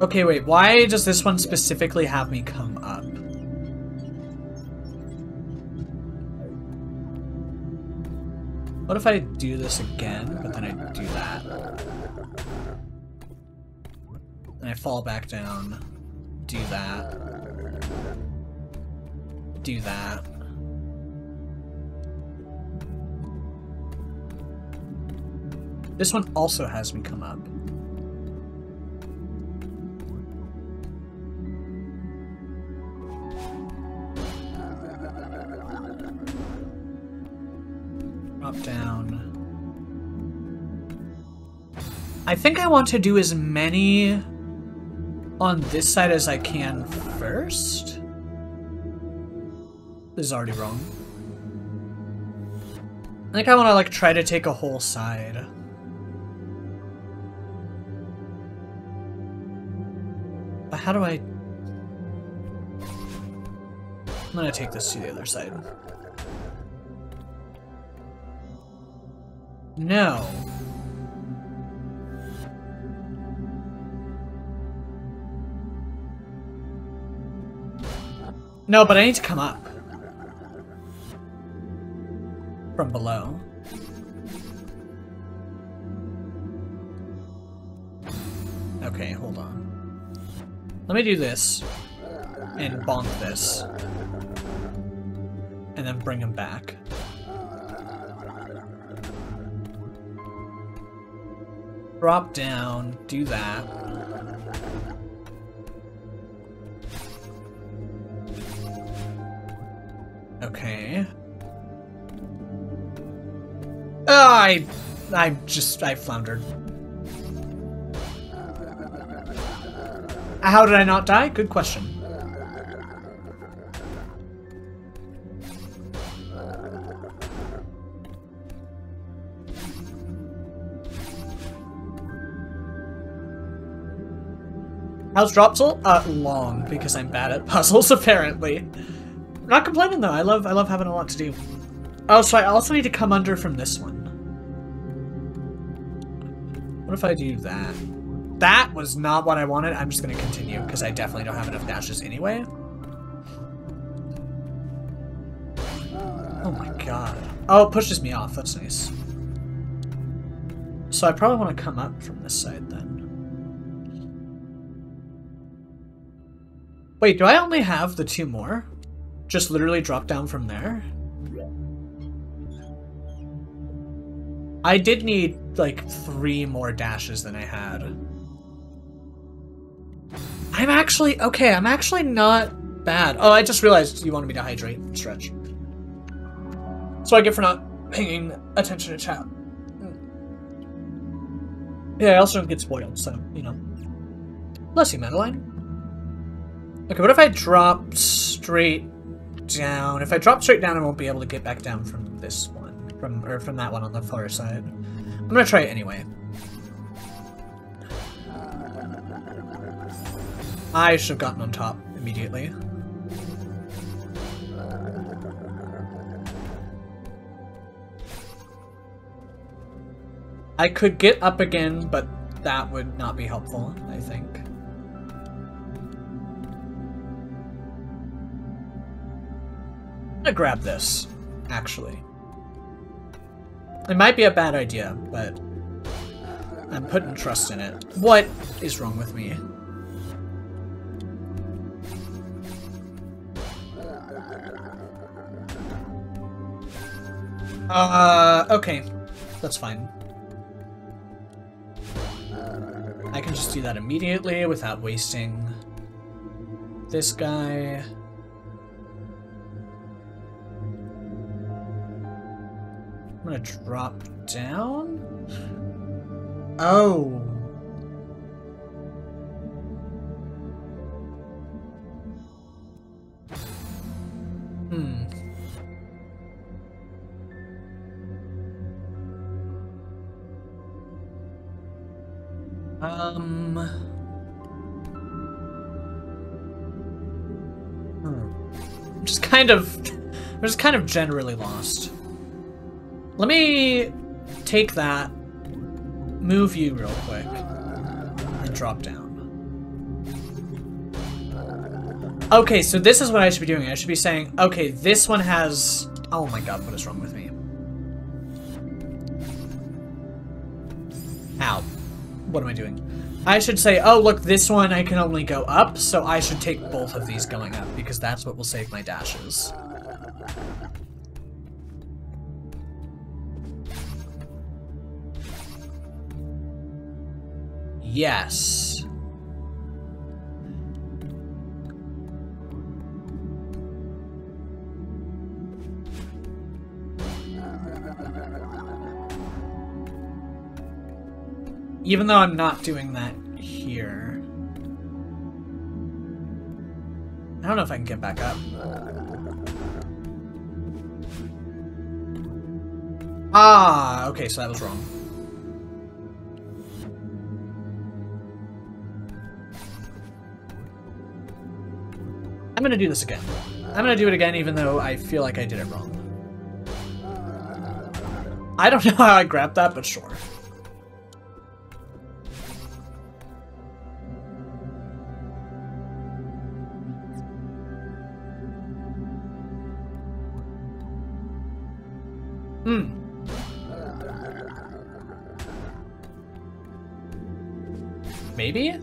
Okay, wait, why does this one specifically have me come up? What if I do this again, but then I do that? And I fall back down, do that, do that. This one also has me come up. Drop down. I think I want to do as many on this side as I can first. This is already wrong. I think I want to like try to take a whole side. But how do I... I'm gonna take this to the other side. No. No, but I need to come up. From below. Okay, hold on. Let me do this. And bonk this. And then bring him back. Drop down, do that. Okay. Oh, I, I just, I floundered. How did I not die? Good question. How's Dropsel? Uh, long, because I'm bad at puzzles, apparently. Not complaining though, I love I love having a lot to do. Oh, so I also need to come under from this one. What if I do that? That was not what I wanted. I'm just gonna continue, because I definitely don't have enough dashes anyway. Oh my god. Oh, it pushes me off, that's nice. So I probably want to come up from this side then. Wait, do I only have the two more? Just literally drop down from there? I did need, like, three more dashes than I had. I'm actually... Okay, I'm actually not bad. Oh, I just realized you wanted me to hydrate stretch. So I get for not paying attention to chat. Hmm. Yeah, I also don't get spoiled, so, you know. Bless you, Madeline. Okay, what if I drop straight down? If I drop straight down, I won't be able to get back down from this one. From or from that one on the far side. I'm gonna try it anyway. I should have gotten on top immediately. I could get up again, but that would not be helpful, I think. I'm gonna grab this, actually. It might be a bad idea, but I'm putting trust in it. What is wrong with me? Uh, okay. That's fine. I can just do that immediately without wasting this guy. I'm gonna drop down? Oh. Hmm. Um... Hmm. I'm just kind of... I'm just kind of generally lost. Let me take that, move you real quick, and drop down. Okay, so this is what I should be doing. I should be saying, okay, this one has... Oh my god, what is wrong with me? Ow. What am I doing? I should say, oh, look, this one I can only go up, so I should take both of these going up, because that's what will save my dashes. Yes. Even though I'm not doing that here. I don't know if I can get back up. Ah, okay, so that was wrong. I'm gonna do this again. I'm gonna do it again even though I feel like I did it wrong. I don't know how I grabbed that, but sure. Hmm. Maybe?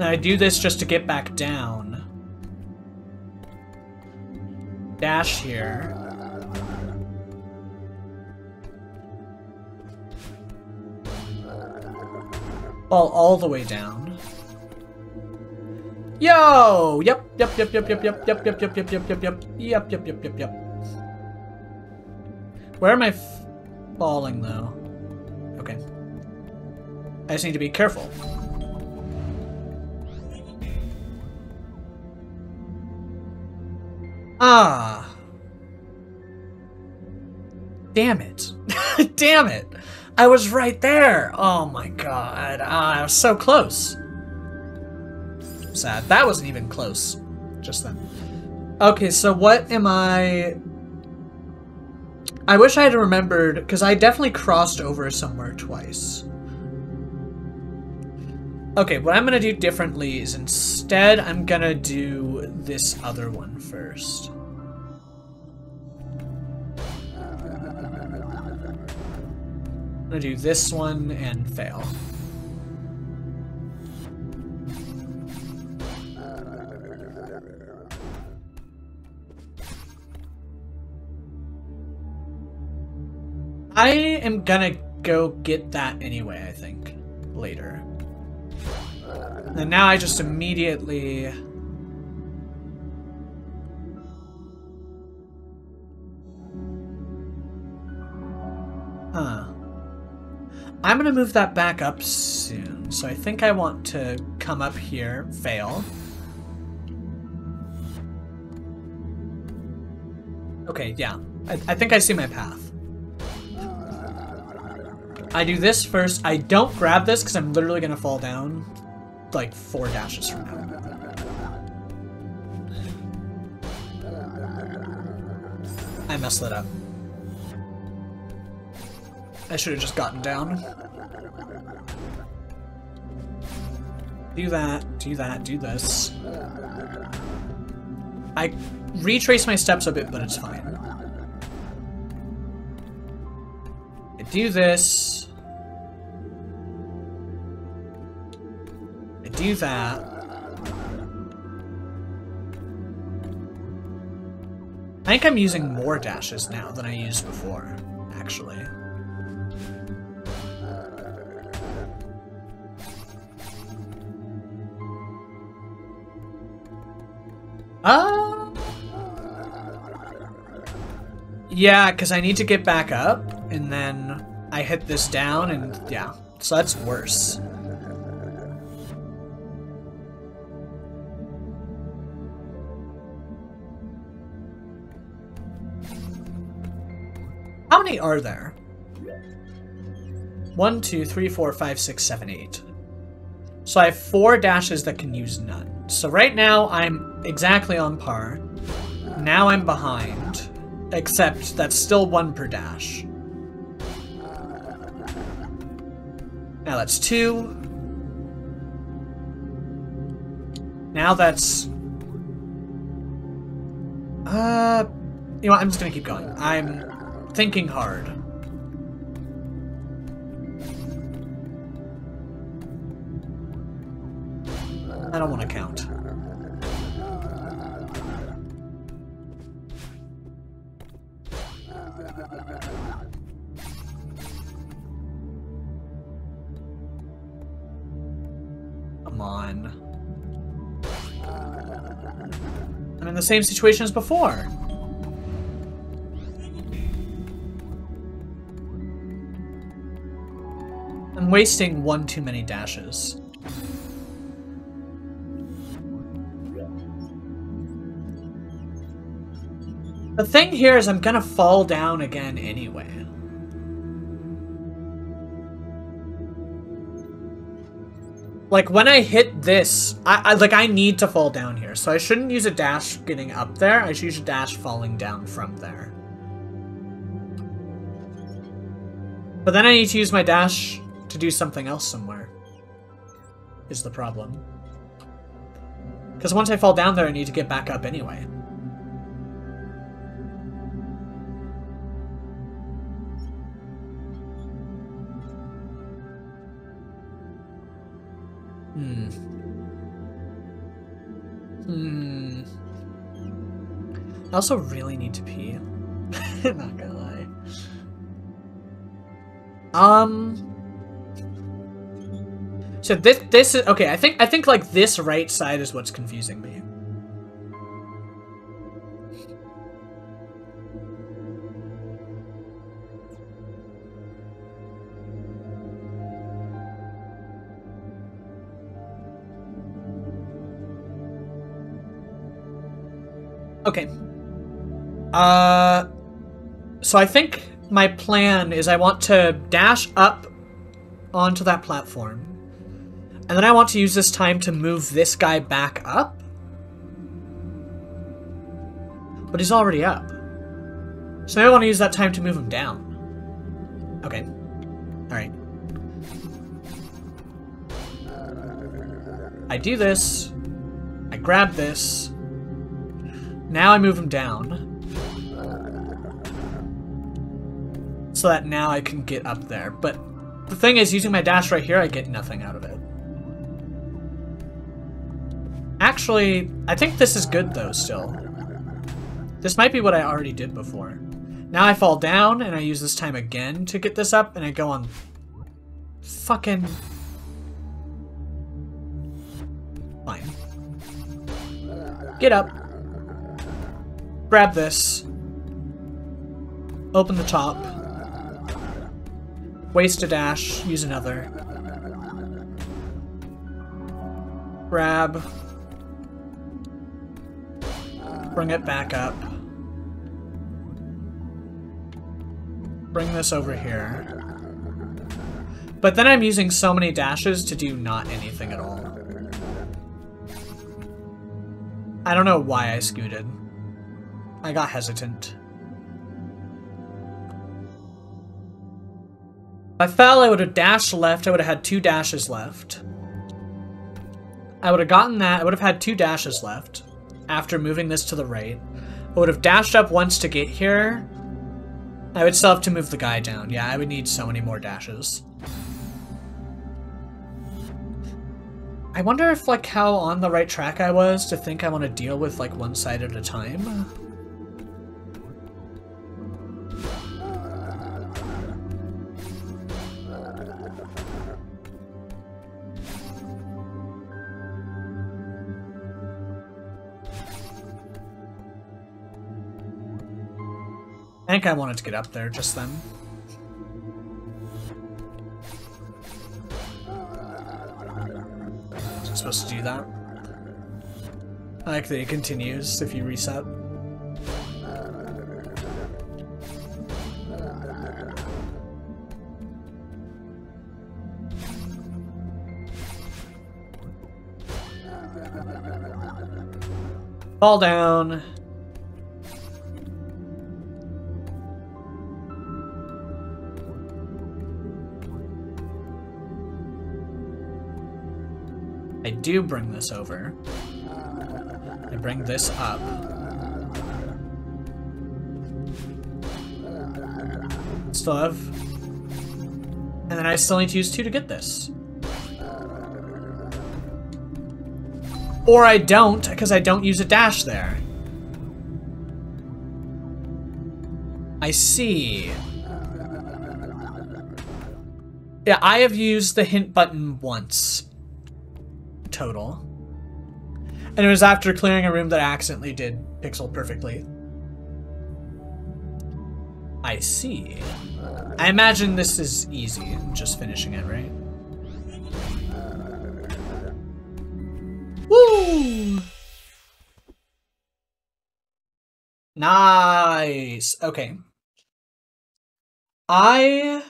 I do this just to get back down. Dash here. Fall all the way down. Yo! Yep, yep, yep, yep, yep, yep, yep, yep, yep, yep, yep, yep, yep, yep, yep, yep, yep, yep. Where am I falling, though? Okay. I just need to be careful. Ah. Damn it. Damn it. I was right there. Oh my god. Ah, I was so close. Sad. That wasn't even close. Just then. Okay, so what am I... I wish I had remembered, because I definitely crossed over somewhere twice. Okay, what I'm gonna do differently is instead I'm gonna do this other one first. I'm gonna do this one and fail. I am gonna go get that anyway, I think, later. And now I just immediately... Huh. I'm gonna move that back up soon, so I think I want to come up here, fail. Okay, yeah. I, I think I see my path. I do this first. I don't grab this because I'm literally gonna fall down like four dashes from now. I messed that up. I should have just gotten down. Do that, do that, do this. I retrace my steps a bit, but it's fine. I do this. Do that. I think I'm using more dashes now than I used before, actually. Uh... Yeah, because I need to get back up, and then I hit this down, and yeah. So that's worse. How many are there? One, two, three, four, five, six, seven, eight. So I have four dashes that can use none. So right now I'm exactly on par. Now I'm behind. Except that's still one per dash. Now that's two. Now that's... Uh... You know what, I'm just gonna keep going. I'm thinking hard. I don't want to count. Come on. I'm in the same situation as before. Wasting one too many dashes. The thing here is I'm gonna fall down again anyway. Like, when I hit this, I, I, like, I need to fall down here. So I shouldn't use a dash getting up there. I should use a dash falling down from there. But then I need to use my dash to do something else somewhere, is the problem. Because once I fall down there, I need to get back up anyway. Hmm. Hmm. I also really need to pee. Not gonna lie. Um. So this this is okay. I think I think like this right side is what's confusing me. Okay. Uh, so I think my plan is I want to dash up onto that platform. And then I want to use this time to move this guy back up. But he's already up. So I want to use that time to move him down. Okay. Alright. I do this. I grab this. Now I move him down. So that now I can get up there. But the thing is, using my dash right here, I get nothing out of it. Actually, I think this is good though, still. This might be what I already did before. Now I fall down, and I use this time again to get this up, and I go on... Fucking... Fine. Get up. Grab this. Open the top. Waste a dash. Use another. Grab. Bring it back up. Bring this over here. But then I'm using so many dashes to do not anything at all. I don't know why I scooted. I got hesitant. If I fell, I would have dashed left. I would have had two dashes left. I would have gotten that. I would have had two dashes left after moving this to the right. I would have dashed up once to get here. I would still have to move the guy down. Yeah, I would need so many more dashes. I wonder if, like, how on the right track I was to think I want to deal with, like, one side at a time. Think I wanted to get up there just then. I'm supposed to do that. I like that it continues if you reset. Fall down. I do bring this over. I bring this up. Still have... And then I still need to use two to get this. Or I don't, because I don't use a dash there. I see. Yeah, I have used the hint button once total. And it was after clearing a room that I accidentally did pixel perfectly. I see. I imagine this is easy, just finishing it, right? Woo! Nice. Okay. I.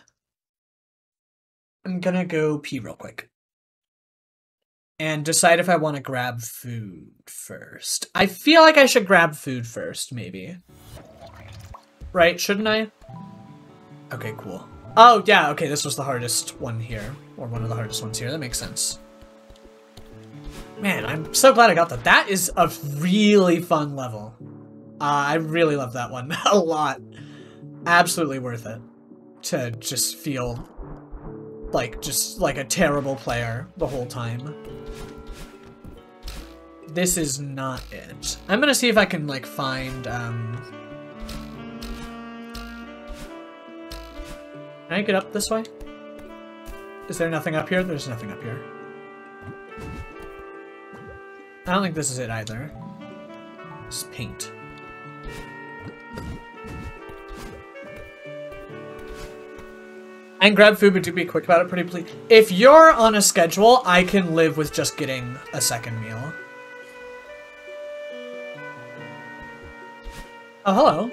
Am gonna go pee real quick and decide if I want to grab food first. I feel like I should grab food first, maybe. Right, shouldn't I? Okay, cool. Oh, yeah, okay, this was the hardest one here. Or one of the hardest ones here, that makes sense. Man, I'm so glad I got that. That is a really fun level. Uh, I really love that one a lot. Absolutely worth it to just feel like just like a terrible player the whole time. This is not it. I'm gonna see if I can like find um Can I get up this way? Is there nothing up here? There's nothing up here. I don't think this is it either. It's paint. And grab food, but do be quick about it, pretty please. If you're on a schedule, I can live with just getting a second meal. Oh, hello.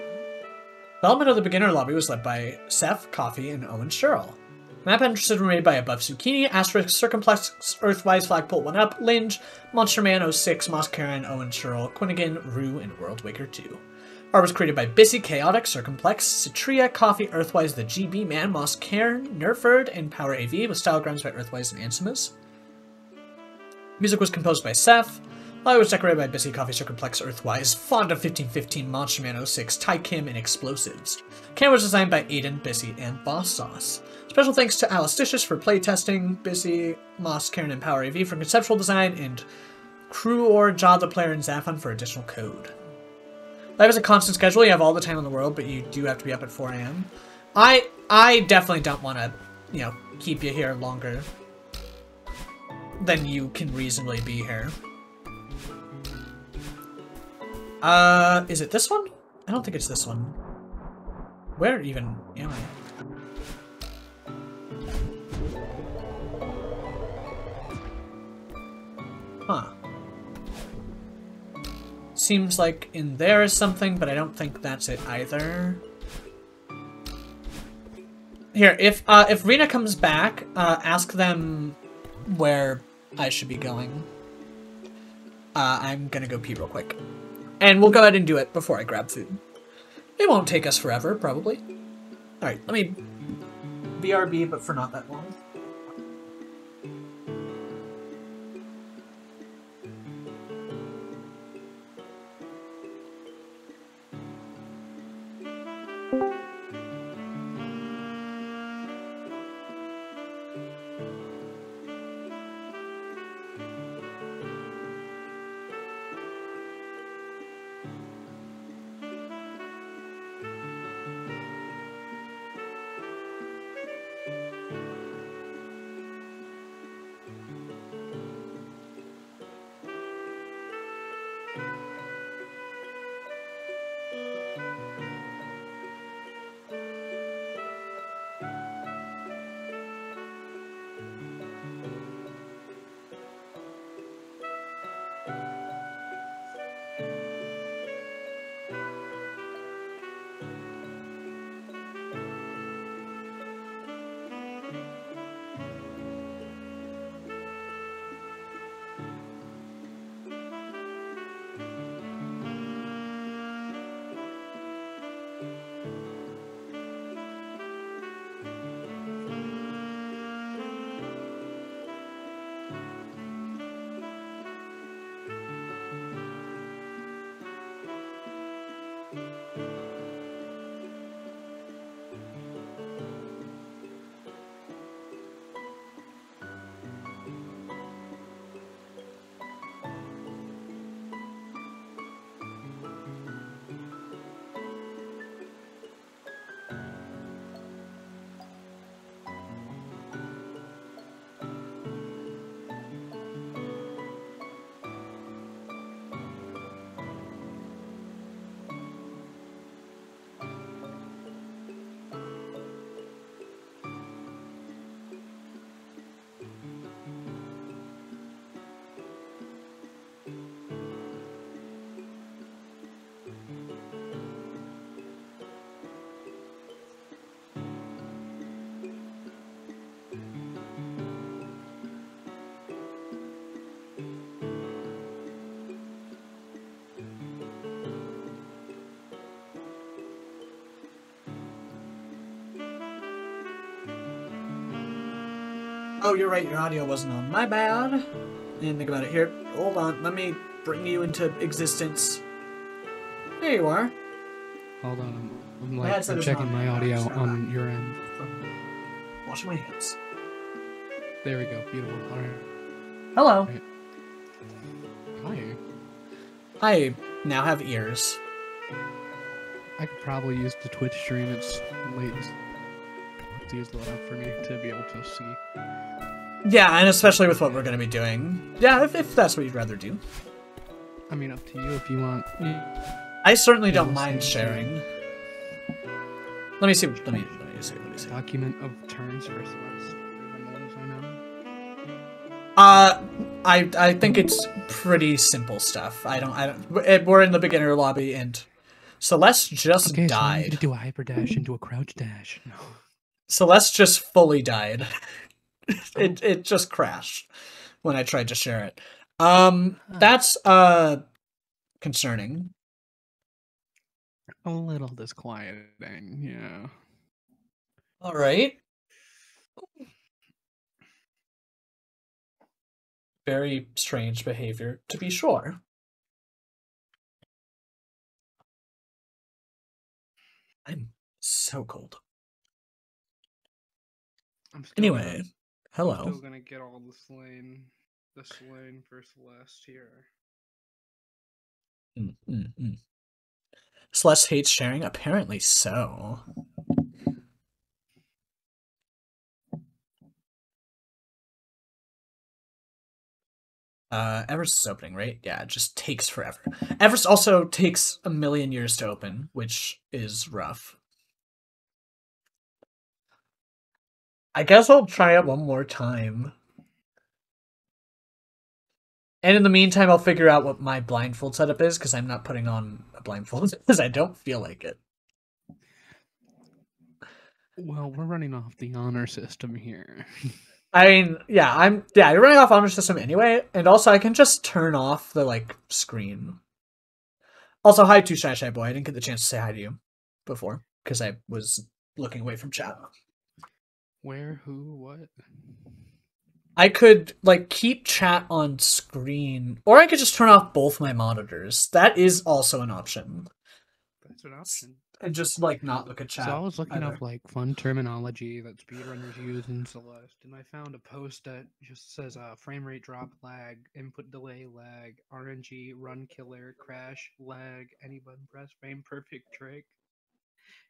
Development of the beginner lobby was led by Seth, Coffee, and Owen Sherrill. Map entrances were made by Above Zucchini, Asterisk, Circumplex, Earthwise, Flagpole 1 Up, Linj, Monster Man 06, Moss Cairn, Owen Sherrill, Quinnigan, Rue, and World Waker 2. Art was created by Bissy, Chaotic, Circumplex, Citria, Coffee, Earthwise, The GB Man, Moss Cairn, Nerford, and Power AV, with stylegrams by Earthwise and Ansimus. Music was composed by Seth. Light was decorated by Busy, Coffee, Circumplex, Earthwise, Fonda 1515, Monster Man 06, Ty Kim, and Explosives. Camera was designed by Aiden, Busy, and Boss Sauce. Special thanks to Alisticious for playtesting, Busy, Moss, Karen, and Power AV for conceptual design, and Crew or Jod the Player and Zaphon for additional code. Life is a constant schedule. You have all the time in the world, but you do have to be up at 4 a.m. I I definitely don't want to, you know, keep you here longer than you can reasonably be here. Uh, is it this one? I don't think it's this one. Where even am I? Huh. Seems like in there is something, but I don't think that's it either. Here, if uh, if Rena comes back, uh, ask them where I should be going. Uh, I'm gonna go pee real quick. And we'll go ahead and do it before I grab food. It won't take us forever, probably. Alright, let me... BRB, but for not that long. Oh, you're right, your audio wasn't on. My bad. Didn't think about it. Here, hold on. Let me bring you into existence. There you are. Hold on, I'm, I'm like I'm checking my audio I'm on your end. Washing my hands. There we go. Beautiful. All right. Hello. Hi. I now have ears. I could probably use the Twitch stream. It's late. It's enough for me to be able to see. Yeah, and especially with what we're going to be doing. Yeah, if, if that's what you'd rather do. I mean, up to you if you want. I certainly Yeah, don't we'll mind sharing. Let me see. Let me let me see. Let me see. Document of turns for Celeste. I know. Uh, I I think it's pretty simple stuff. I don't I don't. We're in the beginner lobby and Celeste just Okay, so I need died. to do a hyper dash into a crouch dash. No. Celeste just fully died. it it just crashed when I tried to share it. Um, that's uh concerning. A little disquieting, yeah. All right. Very strange behavior, to be sure. I'm so cold. I'm Anyway, gonna- I'm hello. still gonna get all the slain, the slain for Celeste here. Mm, mm, mm. Celeste hates sharing? Apparently so. Uh, Everest is opening, right? Yeah, it just takes forever. Everest also takes a million years to open, which is rough. I guess I'll try it one more time. And in the meantime, I'll figure out what my blindfold setup is because I'm not putting on a blindfold because I don't feel like it. Well, we're running off the honor system here. I mean, yeah, I'm yeah, you're running off honor system anyway, and also I can just turn off the like screen. Also, hi to Shy Shy Boy. I didn't get the chance to say hi to you before because I was looking away from chat. Where, who, what? I could like keep chat on screen, or I could just turn off both my monitors. That is also an option, That's an option. and just like not look at chat. So I was looking either. up like fun terminology that speedrunners use in Celeste, and I found a post that just says uh, frame rate drop, lag, input delay, lag, RNG, run killer, crash, lag, any button press, frame perfect trick,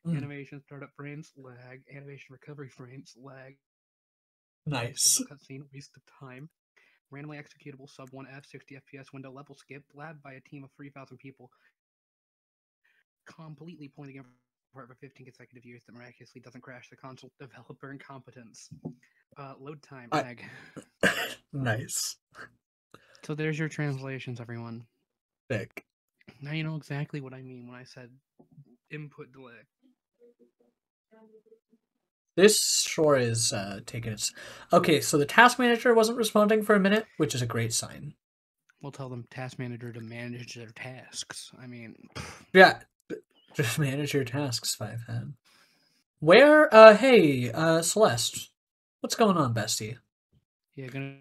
Mm. animation startup frames, lag, animation recovery frames, lag, nice. cutscene, waste of time. Randomly executable sub 1F 60 FPS window level skip, blabbed by a team of 3,000 people. Completely pointing in for over 15 consecutive years that miraculously doesn't crash the console developer incompetence. Uh, load time, I- lag. nice. So there's your translations, everyone. Thick. Now you know exactly what I mean when I said input delay. This sure is uh, taking its. Okay, so the task manager wasn't responding for a minute, which is a great sign. We'll tell them task manager to manage their tasks. I mean, Yeah, just manage your tasks, Five Head. Where? Uh, hey, uh, Celeste, what's going on, bestie? yeah, gonna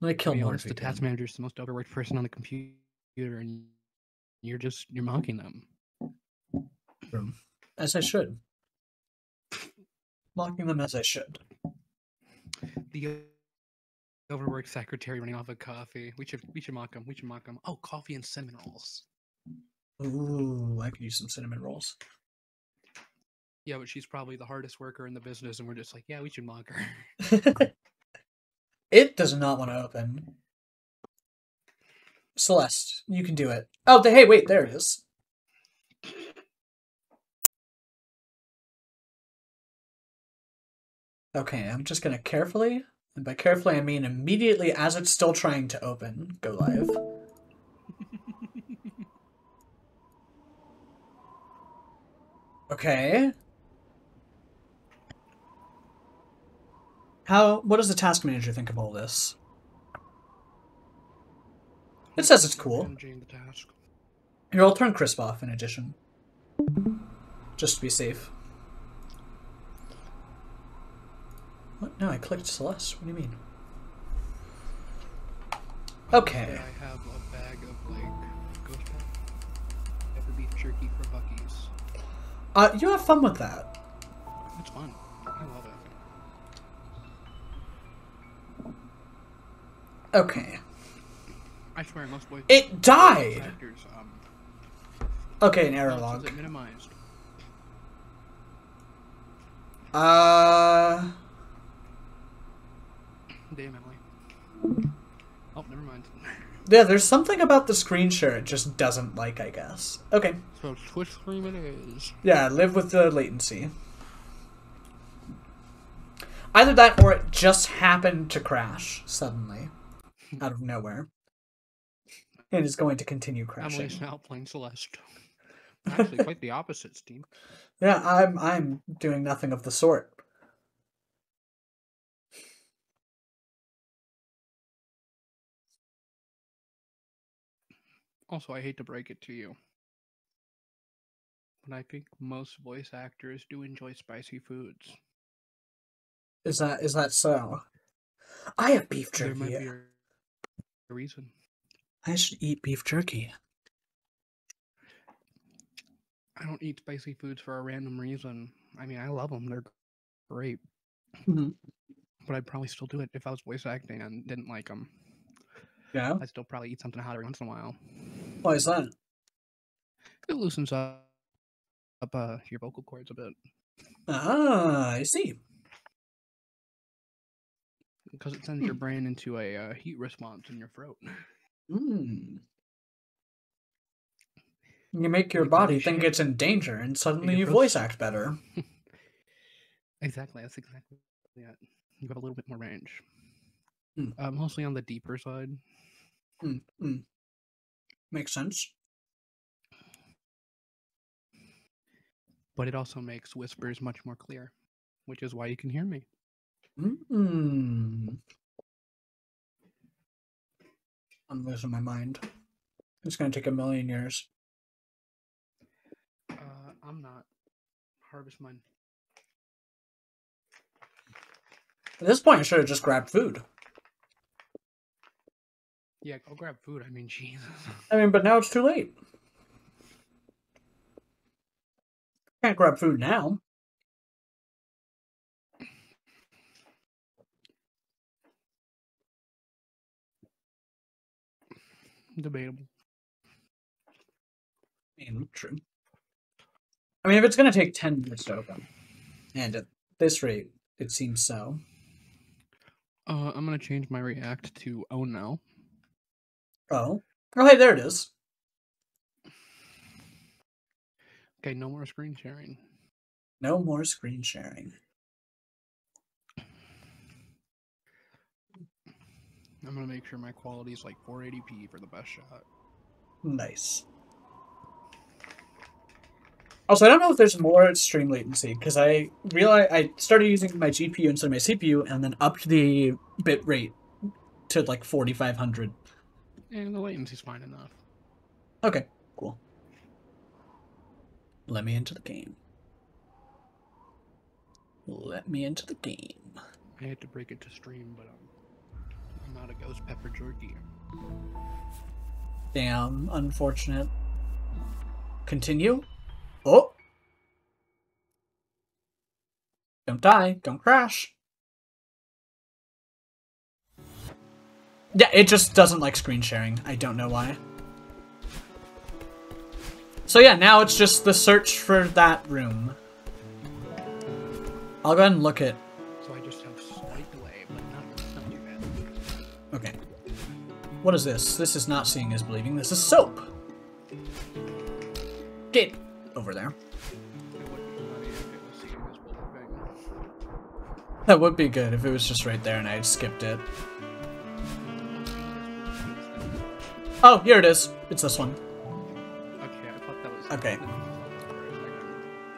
Let me kill more the task manager is the most overworked person on the computer, and you're just you're mocking them. As I should. Mocking them as I should. The overworked secretary running off of coffee. We should we should mock him. We should mock him. Oh, coffee and cinnamon rolls. Ooh, I could use some cinnamon rolls. Yeah, but she's probably the hardest worker in the business, and we're just like, yeah, we should mock her. it does not want to open. Celeste, you can do it. Oh, the, hey, wait, there it is. Okay, I'm just gonna carefully, and by carefully I mean immediately as it's still trying to open, go live. Okay. How, what does the task manager think of all this? It says it's cool. Managing the task. Here, I'll turn Krisp off in addition. Just to be safe. What? No, I clicked Celeste. What do you mean? Okay. I have a bag of like ghost pepper, beef jerky for Buc-ee's. Uh, you have fun with that. It's fun. I love it. Okay. I swear, most voice It died! um, Okay, an error log. it minimized. Uh. Damn, Emily. Oh, never mind. Yeah, there's something about the screen share it just doesn't like, I guess. Okay. So Twitch stream it is. Yeah, live with the latency. Either that or it just happened to crash suddenly. Out of nowhere. And is going to continue crashing. Emily's now playing Celeste. Actually, quite the opposite, Steve. Yeah, I'm I'm doing nothing of the sort. Also, I hate to break it to you, but I think most voice actors do enjoy spicy foods. Is that is that so? I have beef jerky. There might be a reason. I should eat beef jerky. I don't eat spicy foods for a random reason. I mean, I love them; they're great. Mhm. But I'd probably still do it if I was voice acting and didn't like them. Yeah. I'd still probably eat something hot every once in a while. Why is that? It loosens up, up uh, your vocal cords a bit Ah, I see. because it sends your brain into a uh, heat response in your throat. Mm. You make your body think it's in danger, and suddenly your you voice act better. Exactly, that's exactly it. You have a little bit more range. Hmm. Uh, mostly on the deeper side. Mm, mm. Makes sense. but it also makes whispers much more clear, which is why you can hear me. Mm. I'm losing my mind. It's gonna take a million years. Uh, I'm not. Harvest mine. At this point, I should have just grabbed food. Yeah, go grab food. I mean, Jesus. I mean, but now it's too late. Can't grab food now. Debatable. I mean, true. I mean, if it's gonna take ten minutes to open, and at this rate, it seems so. Uh, I'm gonna change my react to oh no. Oh, oh, hey, there it is. Okay, no more screen sharing. No more screen sharing. I'm gonna make sure my quality is like 480p for the best shot. Nice. Also, I don't know if there's more stream latency because I realized I started using my GPU instead of my CPU and then upped the bit rate to like 4500. And the latency's fine enough. Okay, cool. Let me into the game. Let me into the game. I had to break it to stream, but um, I'm not a ghost pepper jerky. Damn, unfortunate. Continue. Oh! Don't die, don't crash. Yeah, it just doesn't like screen sharing. I don't know why. So yeah, now it's just the search for that room. I'll go ahead and look at... So I just have slight delay, but not, not too bad. Okay. What is this? This is not seeing is believing. This is soap. Get over there. It would be funny if it was seeing this whole thing. That would be good if it was just right there and I had skipped it. Oh, here it is. It's this one. Okay, I thought that was. Okay. For a second.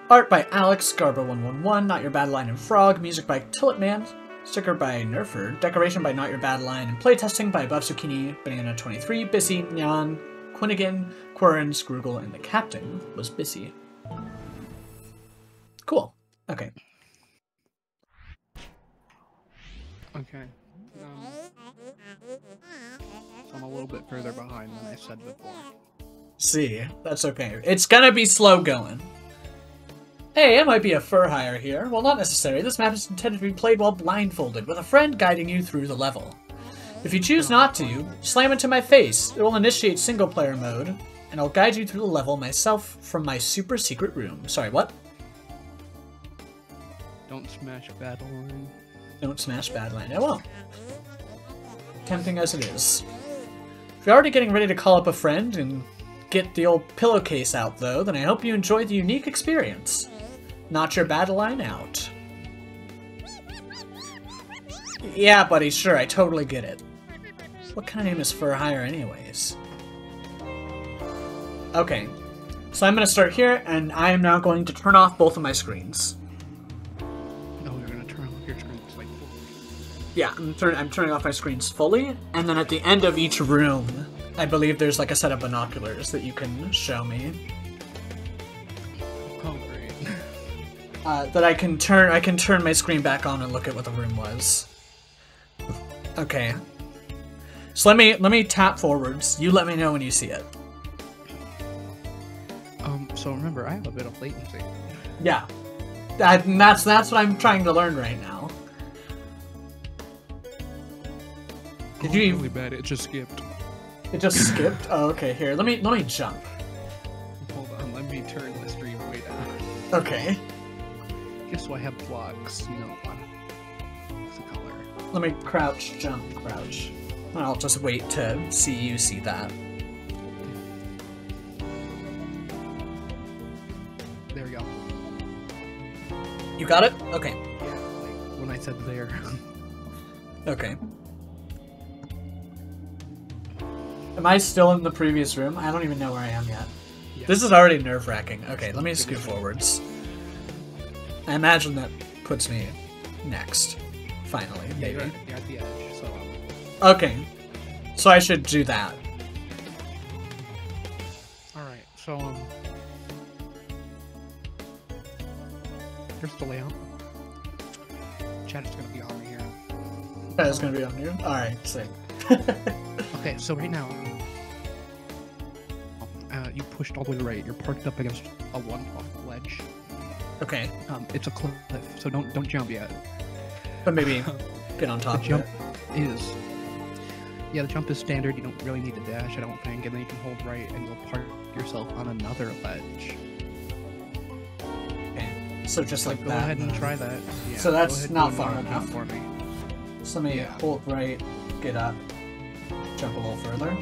Art by Alex, Garbo111, Not Your Bad Line and Frog, music by Tilletman, sticker by Nerfer, decoration by Not Your Bad Line, and playtesting by Bob Zucchini, Banana23, Bissy, Nyan, Quinnigan, Quirin, Scroogle, and the captain was Bissy. Cool. Okay. Okay. A little bit further behind than I said before. See, that's okay. It's gonna be slow going. Hey, it might be a fur hire here. Well, not necessary. This map is intended to be played while blindfolded, with a friend guiding you through the level. If you choose not to, slam into my face. It will initiate single player mode, and I'll guide you through the level myself from my super secret room. Sorry, what? Don't smash battle line. Don't smash Badland. I won't. Tempting as it is. You're already getting ready to call up a friend and get the old pillowcase out, though, then I hope you enjoy the unique experience. Not your battle line out. Yeah, buddy, sure, I totally get it. What kind of name is for hire, anyways? Okay, so I'm gonna start here, and I am now going to turn off both of my screens. Yeah, I'm, turn- I'm turning off my screens fully, and then at the end of each room, I believe there's like a set of binoculars that you can show me. oh great. Uh, that I can turn I can turn my screen back on and look at what the room was. Okay. So let me let me tap forwards. You let me know when you see it. Um. So remember, I have a bit of latency. Yeah. That, that's that's what I'm trying to learn right now. Did you even- really bad? It just skipped. It just skipped. Oh, okay. Here, let me let me jump. Hold on. Let me turn the stream way down. Okay. Guess so I have blocks. You know, what's the color? Let me crouch, jump, crouch. I'll just wait to see you see that. There we go. You got it? Okay. Yeah. Like when I said there. Okay. Am I still in the previous room? I don't even know where I am yet. Yeah. This is already nerve wracking. Okay, let me scoot forwards. I imagine that puts me next. Finally, Yeah, maybe. you're, at, the edge. So. Um, Okay. So I should do that. all right. So um. Here's the layout. Chat is gonna be on me here. That is gonna be on you. Alright, sick. Okay, so right now, uh, you pushed all the way to the right. You're parked up against a one-block ledge. okay. Um, it's a cliff, so don't don't jump yet. But maybe get on The top of jump it. is, yeah, the jump is standard. You don't really need to dash, I don't think. And then you can hold right, and you'll park yourself on another ledge. Okay. So just like go that. ahead and try that. Yeah, So that's not far enough. for me. So let me Yeah. hold right, get up, jump a little further.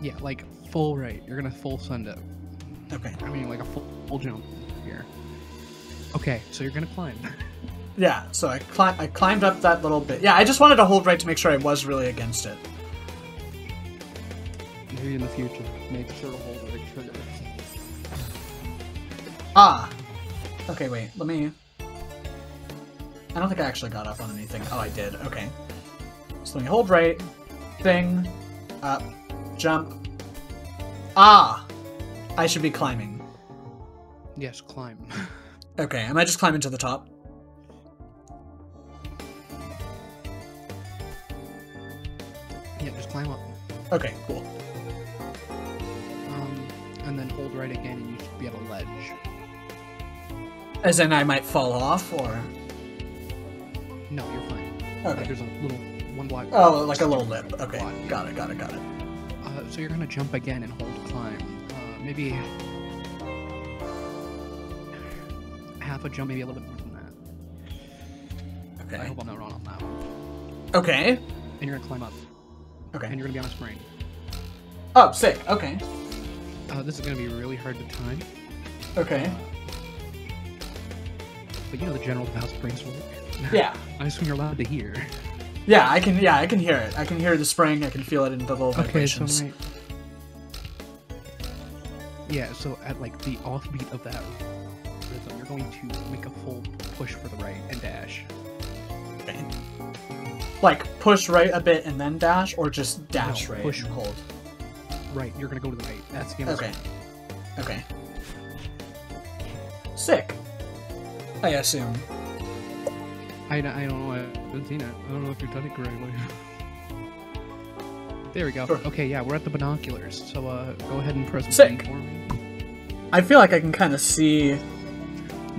Yeah, like full right. You're gonna full send it. Okay. I mean, like a full, full jump here. Okay, so you're gonna climb. Yeah, so I, cli- I climbed up that little bit. Yeah, I just wanted to hold right to make sure I was really against it. Maybe in the future, make sure to hold the trigger. Ah! Okay, wait, let me... I don't think I actually got up on anything. Oh, I did. Okay. So let me hold right, thing, up, jump. Ah! I should be climbing. Yes, climb. Okay, am I just climbing to the top? yeah, just climb up. Okay, cool. Um, and then hold right again, and you should be at a ledge. As in I might fall off, or... No, you're fine. Like, Okay. there's a little one block. Oh, like a little lip. Okay, got it, got it, got it. Uh, so you're gonna jump again and hold climb. Uh, maybe half a jump, maybe a little bit more than that. Okay. I hope I'm not wrong on that one. Okay. And you're gonna climb up, Okay. and you're gonna be on a spring. Oh, sick. Okay. Uh, this is gonna be really hard to time, Okay. but you know the general how springs work. Yeah. I assume you're allowed to hear. Yeah, I can. Yeah, I can hear it. I can hear the spring. I can feel it in the little vibrations. Okay, so. Yeah, so at like the offbeat of that rhythm, you're going to make a full push for the right and dash. Okay. Like push right a bit and then dash, or just dash No, right push. hold. Right, you're gonna go to the right. That's the Okay. Okay. Sick. I assume. I, I don't know. I haven't seen it. I don't know if you've done it correctly. There we go. Sure. Okay, yeah, we're at the binoculars. So uh, go ahead and press Sick. B for me. I feel like I can kind of see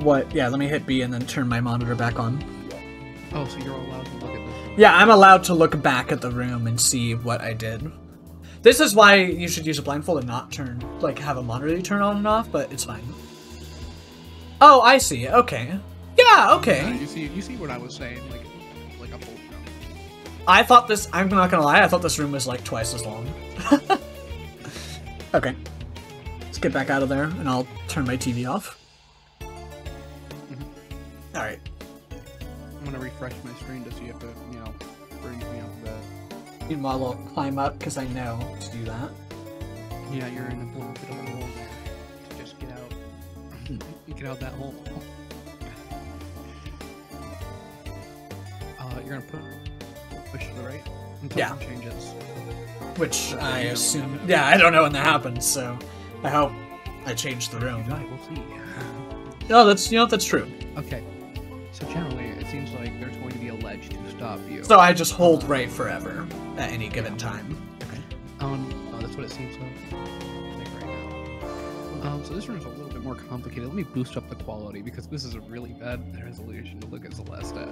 what. Yeah, let me hit B and then turn my monitor back on. Oh, so you're allowed to look at this. one. Yeah, I'm allowed to look back at the room and see what I did. This is why you should use a blindfold and not turn, like, have a monitor you turn on and off, but it's fine. Oh, I see. Okay. Yeah, Uh, okay. you see, you see what I was saying, like, like a full jump. I thought this, I'm not gonna lie, I thought this room was like twice as long. okay. Let's get back out of there and I'll turn my TV off. Alright. I'm gonna refresh my screen to see if it, you know, brings me up the. Meanwhile, I'll climb up because I know to do that. Yeah, you're in a little bit of a hole there. To just get out. get out that hole. You're gonna put push to the right until Yeah. changes. Which I assume. Yeah, I don't know when that happens, so I hope I change the room. it. We'll see. No, that's you know that's true. Okay. So generally, it seems like there's going to be a ledge to stop you. So I just hold right forever at any given time. Okay. Um, oh, that's what it seems like, like right now. Um, so this room's a little bit more complicated. Let me boost up the quality because this is a really bad resolution to look at Celeste at.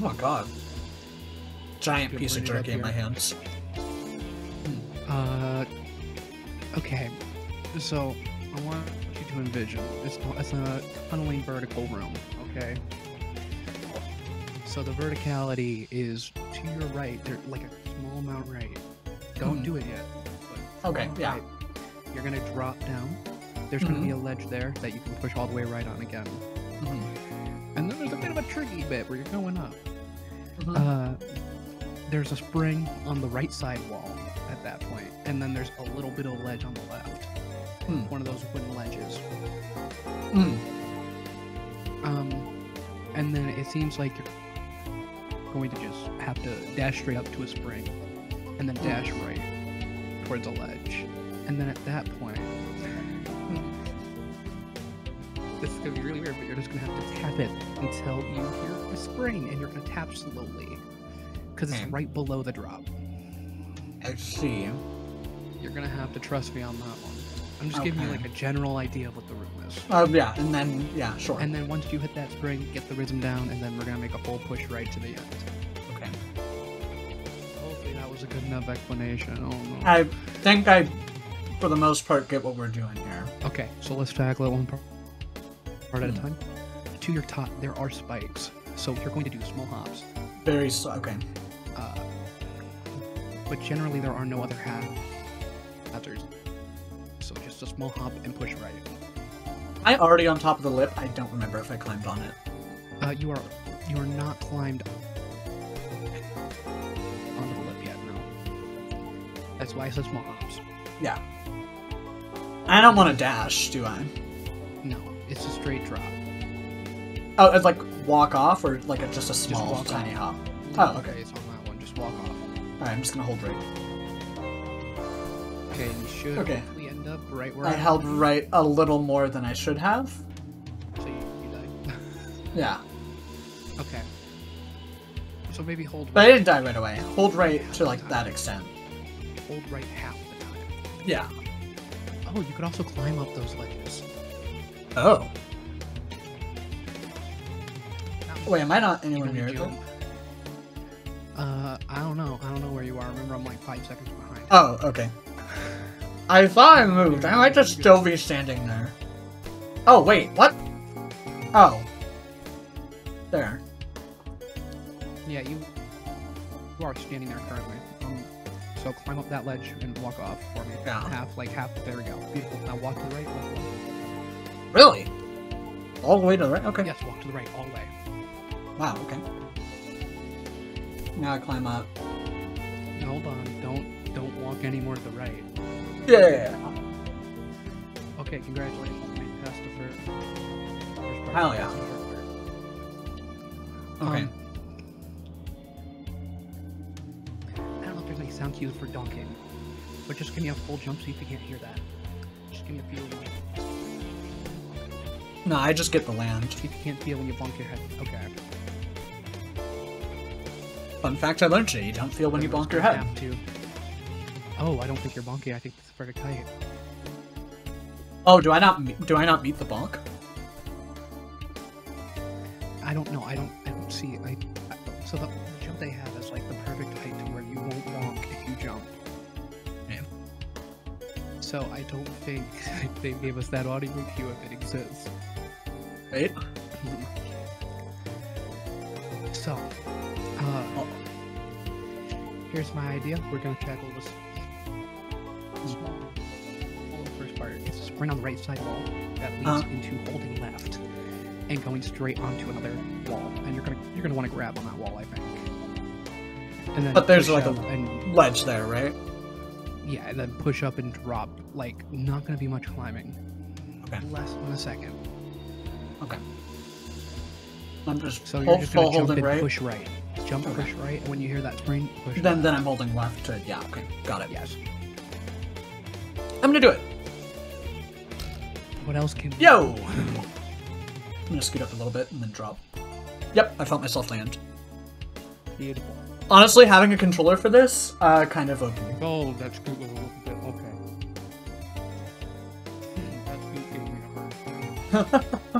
Oh my god. Giant piece of bring it up jerky in my hands. Uh, okay. So I want you to envision it's it's a tunneling vertical room. Okay. So the verticality is to your right. There, like a small amount right. Don't Hmm. do it yet. Okay, yeah. right. You're gonna drop down. There's gonna be a ledge there that you can push all the way right on again. And then there's a bit of a tricky bit where you're going up. Mhm. Uh, there's a spring on the right side wall at that point, and then there's a little bit of a ledge on the left. Hmm. One of those wooden ledges. Mm. Um, and then it seems like you're going to just have to dash straight up to a spring, and then dash right towards a ledge. And then at that point, this is gonna be really weird, but you're just gonna have to tap it until you hear a spring, and you're gonna tap slowly, because it's Okay. right below the drop. I see. You're gonna have to trust me on that one. I'm just giving you like a general idea of what the room is. Oh yeah, and then yeah, sure. And then once you hit that spring, get the rhythm down, and then we're gonna make a full push right to the end. okay. Hopefully that was a good enough explanation. Oh no. I think I, for the most part, get what we're doing here. Okay, so let's tackle it one part, part at a time. To your top, there are spikes, so you're going to do small hops. Very slow. Okay. Uh, but generally, there are no other hazards. So just a small hop and push right. I already on top of the lip. I don't remember if I climbed on it. Uh, you are you are not climbed onto the lip yet. No. That's why it says small hops. Yeah. I don't want to dash, do I? It's a straight drop. Oh, it's like walk off or like a, just a small, walk tiny off. hop. Oh, okay. It's on that one. Just walk off. Alright, I'm just gonna hold right. Okay, you should Okay. hopefully end up right where I am. held right a little more than I should have. So you, you died. Yeah. okay. So maybe hold But I didn't die right away. Hold right to like that extent. hold right half the time. Yeah. Oh, you could also climb up those ledges. Oh. Wait, am I not anywhere near them? Uh, I don't know. I don't know where you are. Remember, I'm like five seconds behind. Oh, okay. I thought I moved. I might just still be standing there. Oh, wait, what? Oh. There. Yeah, you, you are standing there currently. Um, so climb up that ledge and walk off for me. Yeah. Half, like half. There we go. Beautiful. Now walk to the right. Walk to the left. Really? All the way to the right? Okay. Yes, walk to the right all the way. Wow, okay. Now I climb up. Hold on. Don't don't walk any more to the right. Yeah. Okay, congratulations. You passed the first. first part. Hell yeah. passed the first part. Okay. Um, I don't know if there's any sound cues for dunking, but just give me a full jump see if you can't hear that. Just give me a feel. No, I just get the land. You can't feel when you bonk your head. Okay. Fun fact I learned today, you don't feel when you bonk your head. have to- Oh, I don't think you're bonky. I think it's very tight. Oh, do I not do I not meet the bonk? I don't know. I don't. I don't see. I, I so the, the jump they have is like the perfect height to where you won't bonk if you jump. Yeah. So I don't think they gave us that audio cue if it exists. Wait. So, uh, here's my idea. We're gonna tackle this small. Well, the first part is a sprint on the right side wall that leads Uh. into holding left and going straight onto another wall. And you're gonna you're gonna want to grab on that wall, I think. And then But there's like a- and Ledge there, right? yeah, and then push up and drop. Like not gonna be much climbing. Okay. Less than a second. Okay. I'm just So you're just full gonna jump holding and right. push right. Jump, Okay. push right, when you hear that spring, push. Then left. then I'm holding left to yeah. Okay, got it. yes. I'm gonna do it. What else can? we Yo! I'm gonna scoot up a little bit and then drop. Yep, I felt myself land. Beautiful. Honestly, having a controller for this, uh, kind of OP. Oh, that's good. a little bit. Okay. That's good.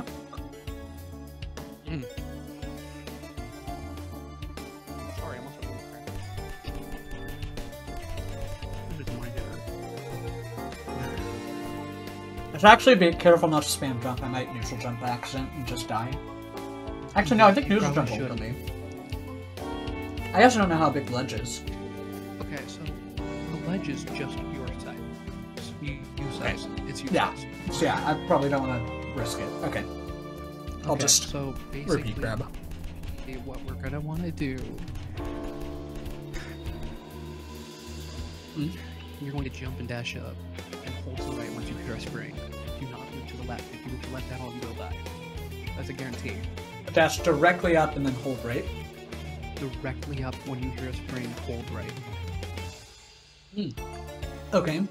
should actually be careful not to spam jump. I might neutral jump by accident and just die. Actually, no, I think neutral jump will kill me. I also don't know how big the ledge is. Okay, so the ledge is just your side. You, you Okay. It's your Yeah. size. So yeah, I probably don't want to risk it. Okay. I'll Okay, just so repeat grab. okay, what we're gonna want to do. Hmm? You're going to jump and dash up and hold to the right once you hear a spring. To the left. If you move to the left at all, you will die. That's a guarantee. Dash directly up and then hold right. Directly up when you hear a spring, hold right. Hmm. Okay.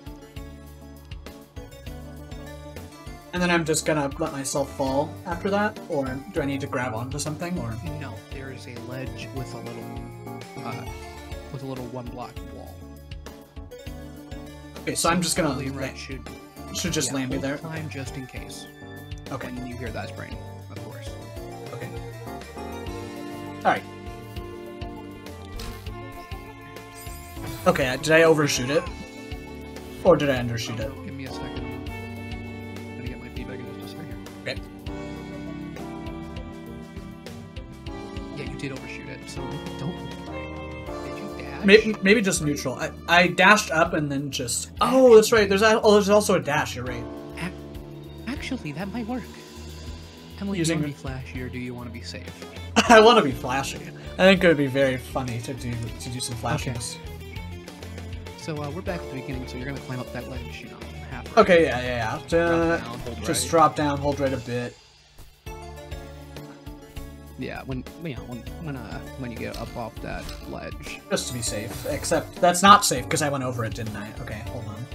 And then I'm just gonna let myself fall after that, or do I need to grab onto something, or No, there is a ledge with a little, uh, with a little one block wall. okay? So I'm just gonna la- right should should just yeah, land me there. Climb just in case. Okay. When you hear that spring, of course. Okay. All right. Okay. uh, Did I overshoot it, or did I undershoot it? Give me a second. I'm gonna get my feedback in just a second. Okay. Yeah, you did overshoot it, so Maybe, maybe just neutral. I, I dashed up and then just. Oh, that's right. There's a, oh, there's also a dash. You're right. Actually, that might work. Emily, Using- do you want to be flashy or do you want to be safe? I want to be flashy. I think it would be very funny to do to do some flashiness. So uh, we're back at the beginning, so you're gonna climb up that ledge, you know, half. Okay, yeah, yeah, yeah. Drop Uh, down, just right. drop down, hold right a bit. Yeah, when you know when when uh when you get up off that ledge. Just to be safe. Except that's not safe because I went over it, didn't I? Okay, hold on.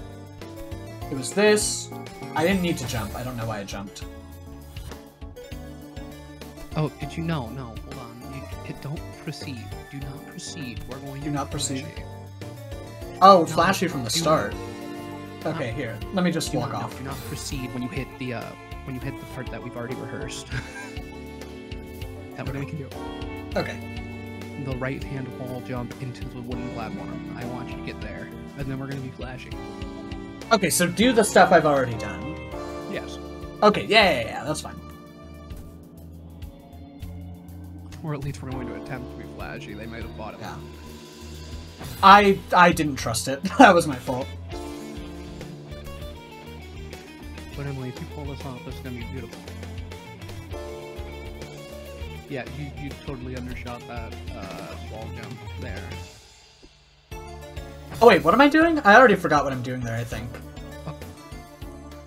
It was this. I didn't need to jump. I don't know why I jumped. Oh, did you know? No, hold on. You, it, don't proceed. Do not proceed. We're going Do to not proceed. flashy. Oh, No, flashy from the start. not- Okay, here. Let me just walk not, no, off. do not proceed when you hit the uh when you hit the part that we've already rehearsed. that we're gonna do. Okay. The right hand wall jump into the wooden platform. I want you to get there, and then we're gonna be flashing. Okay, so do the stuff I've already done. Yes. Okay, yeah, yeah, yeah, that's fine. Or at least we're going to attempt to be flashy. They might have bought it. Yeah. I I didn't trust it. that was my fault. But Emily, if you pull this off, it's gonna be beautiful. Yeah, you, you totally undershot that uh, wall jump there. Oh wait, what am I doing? I already forgot what I'm doing there. I think.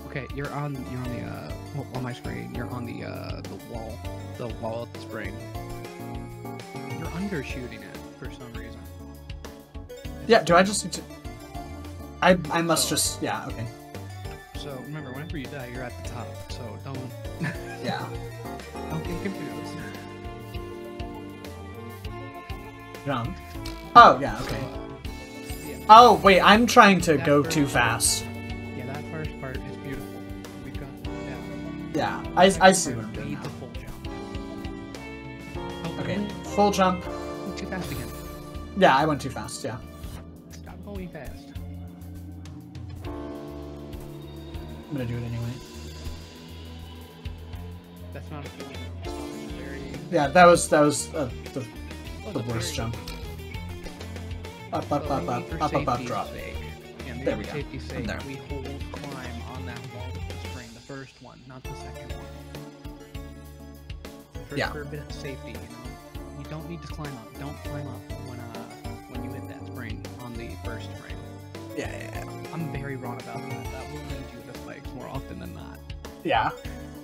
Okay, you're on you're on the uh on my screen. You're on the uh the wall, the wall at the spring. You're undershooting it for some reason. Yeah. Do I just to? I I must So- just yeah. Okay. So remember, whenever you die, you're at the top. So don't Yeah. don't get confused. Jump. Oh yeah. Okay. So, uh, yeah, Oh wait, I'm trying to That go first too part. fast. yeah, that first part is beautiful. We've got that. Yeah. I I see what I'm doing now. full jump. Okay, full jump. Too fast again. Yeah, I went too fast. Yeah. Stop going fast. I'm gonna do it anyway. That's not a full jump. Very. Yeah, that was that was uh, the, oh, the worst jump. Up, up, up, up, up, up, up, drop. sake, and There we go. safety's I'm sake, there. we hold climb on that wall with the spring, the first one, not the second one. For, Yeah. for a bit of safety, you know, you don't need to climb up. Don't climb up when uh when you hit that spring on the first spring. Yeah, yeah, yeah. I'm very wrong about that. That will lead you to spikes more often than not. Yeah.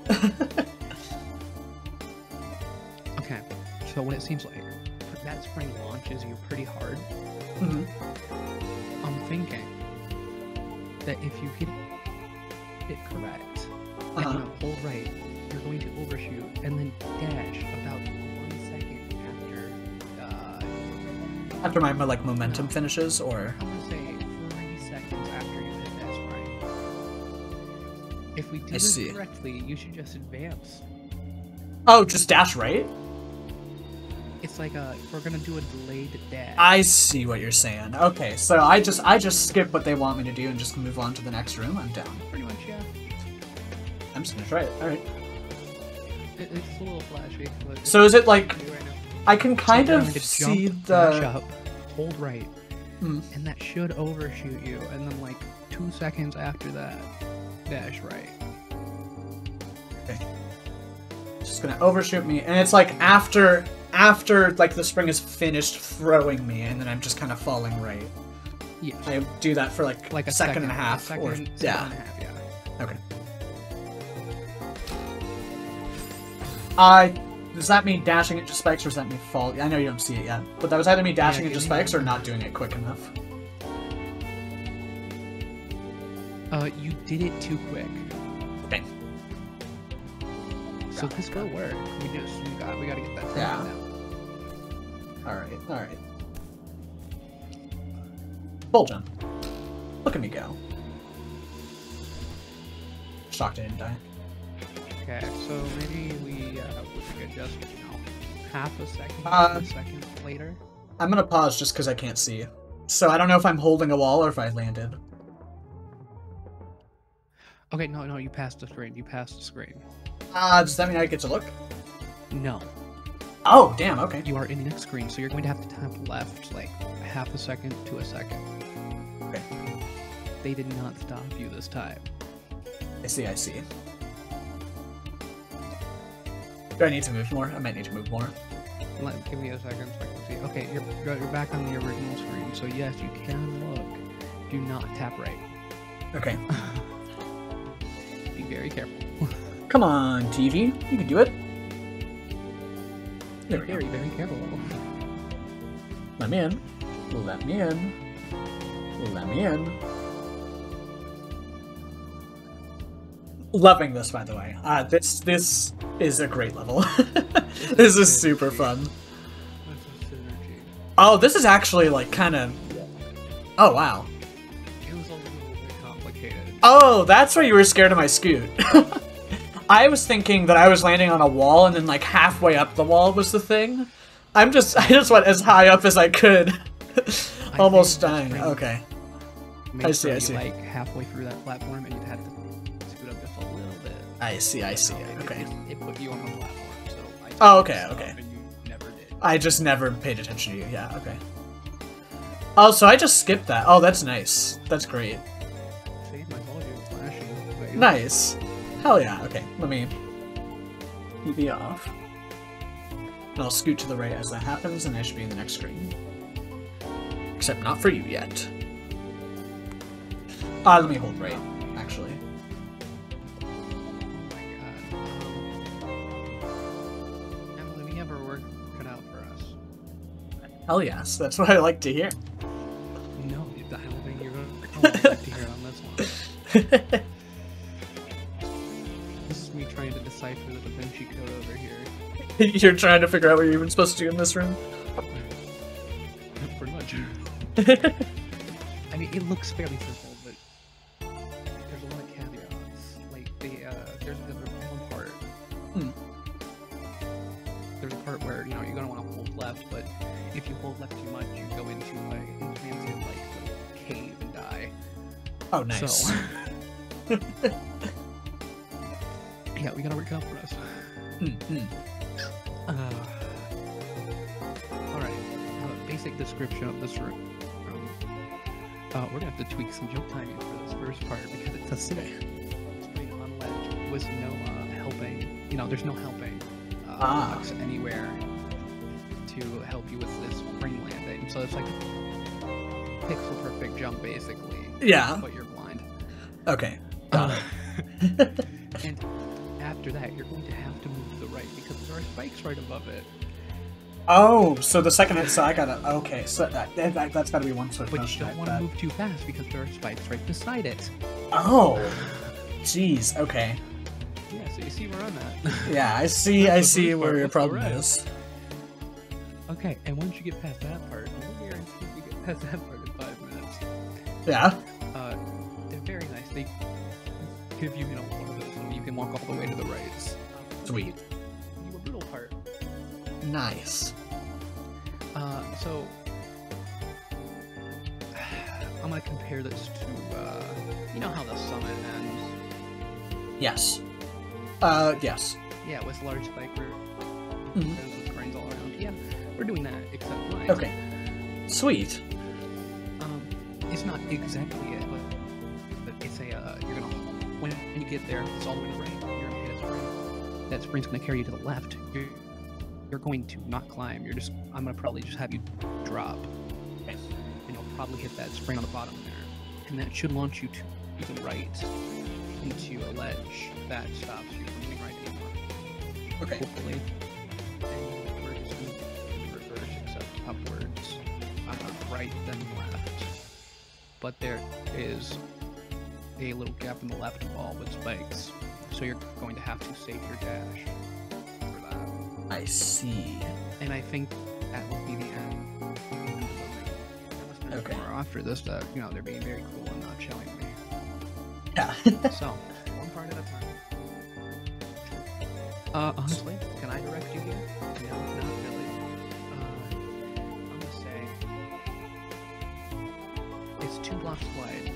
Okay, so what it seems like, that spring launches you pretty hard. Mhm. I'm thinking that if you get it correct, Uh-huh. you know, hold right, you're going to overshoot and then dash about one second after. Uh, After my, my like momentum finishes, or I'm gonna say three seconds after you hit that spring. If we do I this see. correctly, you should just advance. oh, just dash right. It's like a we're gonna do a delayed dash. I see what you're saying. Okay, so I just I just skip what they want me to do and just move on to the next room. I'm down. Pretty much, yeah. I'm just gonna try it. All right. It, it's a little flashy. But So is it like I right. I can kind So of see the up, hold right, Hmm. and that should overshoot you. And then like two seconds after that, dash right. It's just gonna overshoot me, and it's like after after like the spring is finished throwing me, and then I'm just kind of falling right. Yeah, I do that for like, like a second and a half, second, or second yeah. and a half, yeah. Okay. I does that mean dashing into spikes, or does that mean fall? I know you don't see it yet, but that was either me dashing Yeah, spikes or not doing it quick enough. Uh, you did it too quick. Okay. So this will work. We just we got we got to get that. Yeah. down. All right, all right. Full jump. Look at me go. Shocked I didn't die. Okay, so maybe we uh, we could adjust, you know, half a second, Uh, a second later. I'm gonna pause just because I can't see. So I don't know if I'm holding a wall or if I landed. Okay, no, no, you passed the screen. You passed the screen. Uh, does that mean I get to look? No, Oh, damn, okay. you are in the next screen, so you're going to have to tap left like half a second to a second. Okay. They did not stop you this time. I see, I see. Do I need to move more? I might need to move more. Let, give me a second so I can see. Okay, you're, you're you're back on the original screen, so yes, you can look. Do not tap right. Okay. Be very careful. Come on, TV. You can do it. Be very, very careful. Let me in. Let me in. Let me in. Loving this, by the way. Uh, this this is a great level. this is super fun. That's a synergy. Oh, this is actually like kind of. Oh wow. It was a little bit complicated. Oh, that's why you were scared of my scoot. I was thinking that I was landing on a wall and then like halfway up the wall was the thing. I'm just I just went as high up as I could. I Almost dying. Okay. I see, I you, see. Like halfway through that platform, and you had to scoot up just a little bit. I see, I see. Okay. It, it put you on the platform, so I Oh, okay, okay. stop, And never did. I just never paid attention to you. Yeah, okay. Oh, so I just skipped that. Oh, that's nice. That's great. See, I told flashing. but you- Nice. Hell yeah. Okay, let me EV off. And I'll scoot to the right as that happens, and I should be in the next screen. Except not for you yet. Ah, let me hold right, actually. Oh my god. Um, Emily, we have our work cut out for us. Hell yes, that's what I like to hear. No, I don't think you're going to like to hear on this one. You're trying to figure out what you're even supposed to do in this room. Pretty much. I mean, it looks fairly simple, but there's a lot of caveats. Like, the, uh, there's, there's one part. Hmm. There's a part where, you know, you're gonna want to hold left, but if you hold left too much, you go into a enchanted like little cave and die. Oh, nice. So yeah, we gotta work out for us. Mm, mm. Description of this room. Um, uh, we're gonna have to tweak some jump timing for this first part because it's a sitting spring on ledge with no uh, helping. You know, there's no helping uh, Ah. anywhere to help you with this spring landing. So it's like pixel perfect jump basically. Yeah. But you're blind. Okay. Uh, and after that, you're going to have to move to the right because there are spikes right above it. Oh, so the second hit, so I gotta. Okay, so that, that that's gotta be one swift But you don't want to move too fast because there are spikes right beside it. Oh, jeez. Okay. Yeah, so you see where I'm at. Yeah, I see. I see where your problem right. is. okay, and once you get past that part, no guarantee you get past that part in five minutes. Yeah. Uh, they're very nice. They give you, you know, one of those, and you can walk all the way to the right. Sweet. Nice. Uh, so I'm gonna compare this to, uh, you know how the summit ends. Yes. Uh, yes. Yeah, with large Mhm. there's grains all around. Yeah, we're doing that, except mine. Okay. Sweet. Um, it's not exactly it, but, but it's a uh, you're gonna when you get there, it's all the way to the right. You're gonna hit a spring. That spring's gonna carry you to the left. You're you're going to not climb. You're just I'm gonna probably just have you drop, and you'll probably hit that spring on the bottom there, and that should launch you to the right into a ledge that stops you from moving right anymore. Okay. hopefully. And we're just going to reverse, except upwards, uh, right then left. But there is a little gap in the left wall with spikes, so you're going to have to save your dash. I see. And I think that will be the end. Okay. more after this that you know they're being very cool and not showing me. Yeah. So, one part at a time. Uh, honestly, can I direct you here? No, not really. Uh, I'm gonna say it's two blocks wide.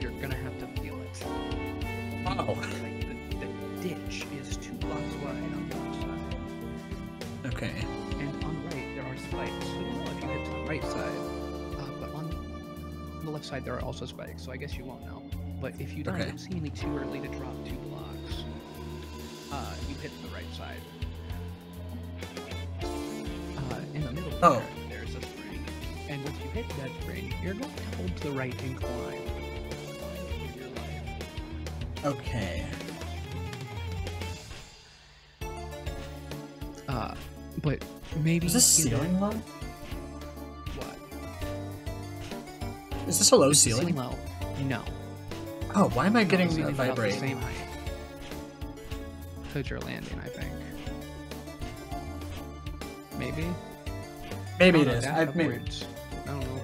You're gonna have to feel it. Oh. Like the, the ditch is two blocks wide on the left side, Okay. and on the right there are spikes. So know if you hit to the right side. Uh, but on the left side there are also spikes, so I guess you won't know. But if you die Okay. seemingly too early to drop two blocks, uh, you hit the right side. Uh, in the middle Oh. there, there's a spring, and once you hit that spring, you're going to hold to the right and climb. Climb for your life. Okay. Uh, but maybe Is this know- ceiling low? What? Is this a low Is the ceiling? low? No. Oh, why am I getting ceiling's about the same height. Because you're landing, I think. Maybe. Maybe it know, is. I've maybe. upwards. I don't know.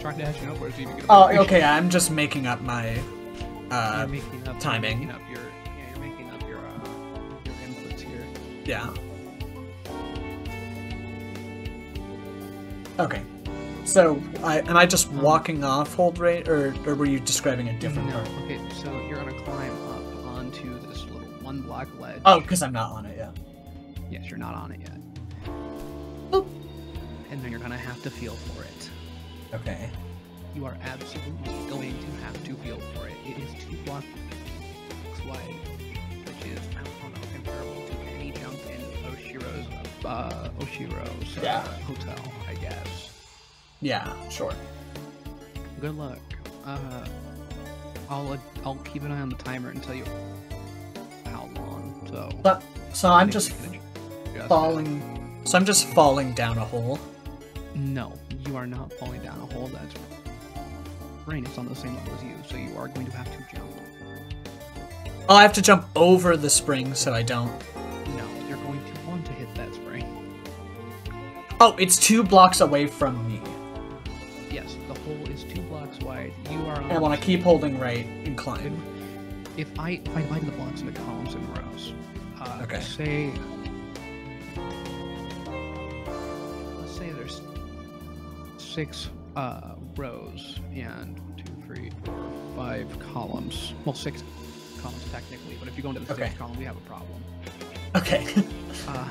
Try dashing upwards you get Oh, okay. I'm just making up my. You're Uh, making up, timing. You're making up your, yeah, you're making up your, uh, your inputs here. yeah. Okay. So, I, am I just Um, walking off hold rate, or, or were you describing a different no. part? Okay, so you're gonna climb up onto this little one block ledge. Oh, because I'm not on it yet. Yes, you're not on it yet. And then you're gonna have to feel for it. Okay. You are absolutely going to have to feel for it. It is two blocks wide, which is I don't know comparable uh, Oshiro's uh, Yeah. hotel, I guess. Yeah, sure. Good luck. Uh, I'll I'll keep an eye on the timer and tell you how long. So But, so I I'm just adjust it. falling. So I'm just falling down a hole. No, you are not falling down a hole. That's brain is on the same level as you, so you are going to have to jump. Oh, I have to jump over the spring so I don't. Oh, it's two blocks away from me. Yes, the hole is two blocks wide. You are on. I want to keep holding right and climb. If I if I divide the blocks into columns and rows, uh, Okay. say let's say there's six uh, rows and one, two, three, four, five columns. Well, six columns technically, but if you go into the Okay. sixth column, we have a problem. Okay. Uh,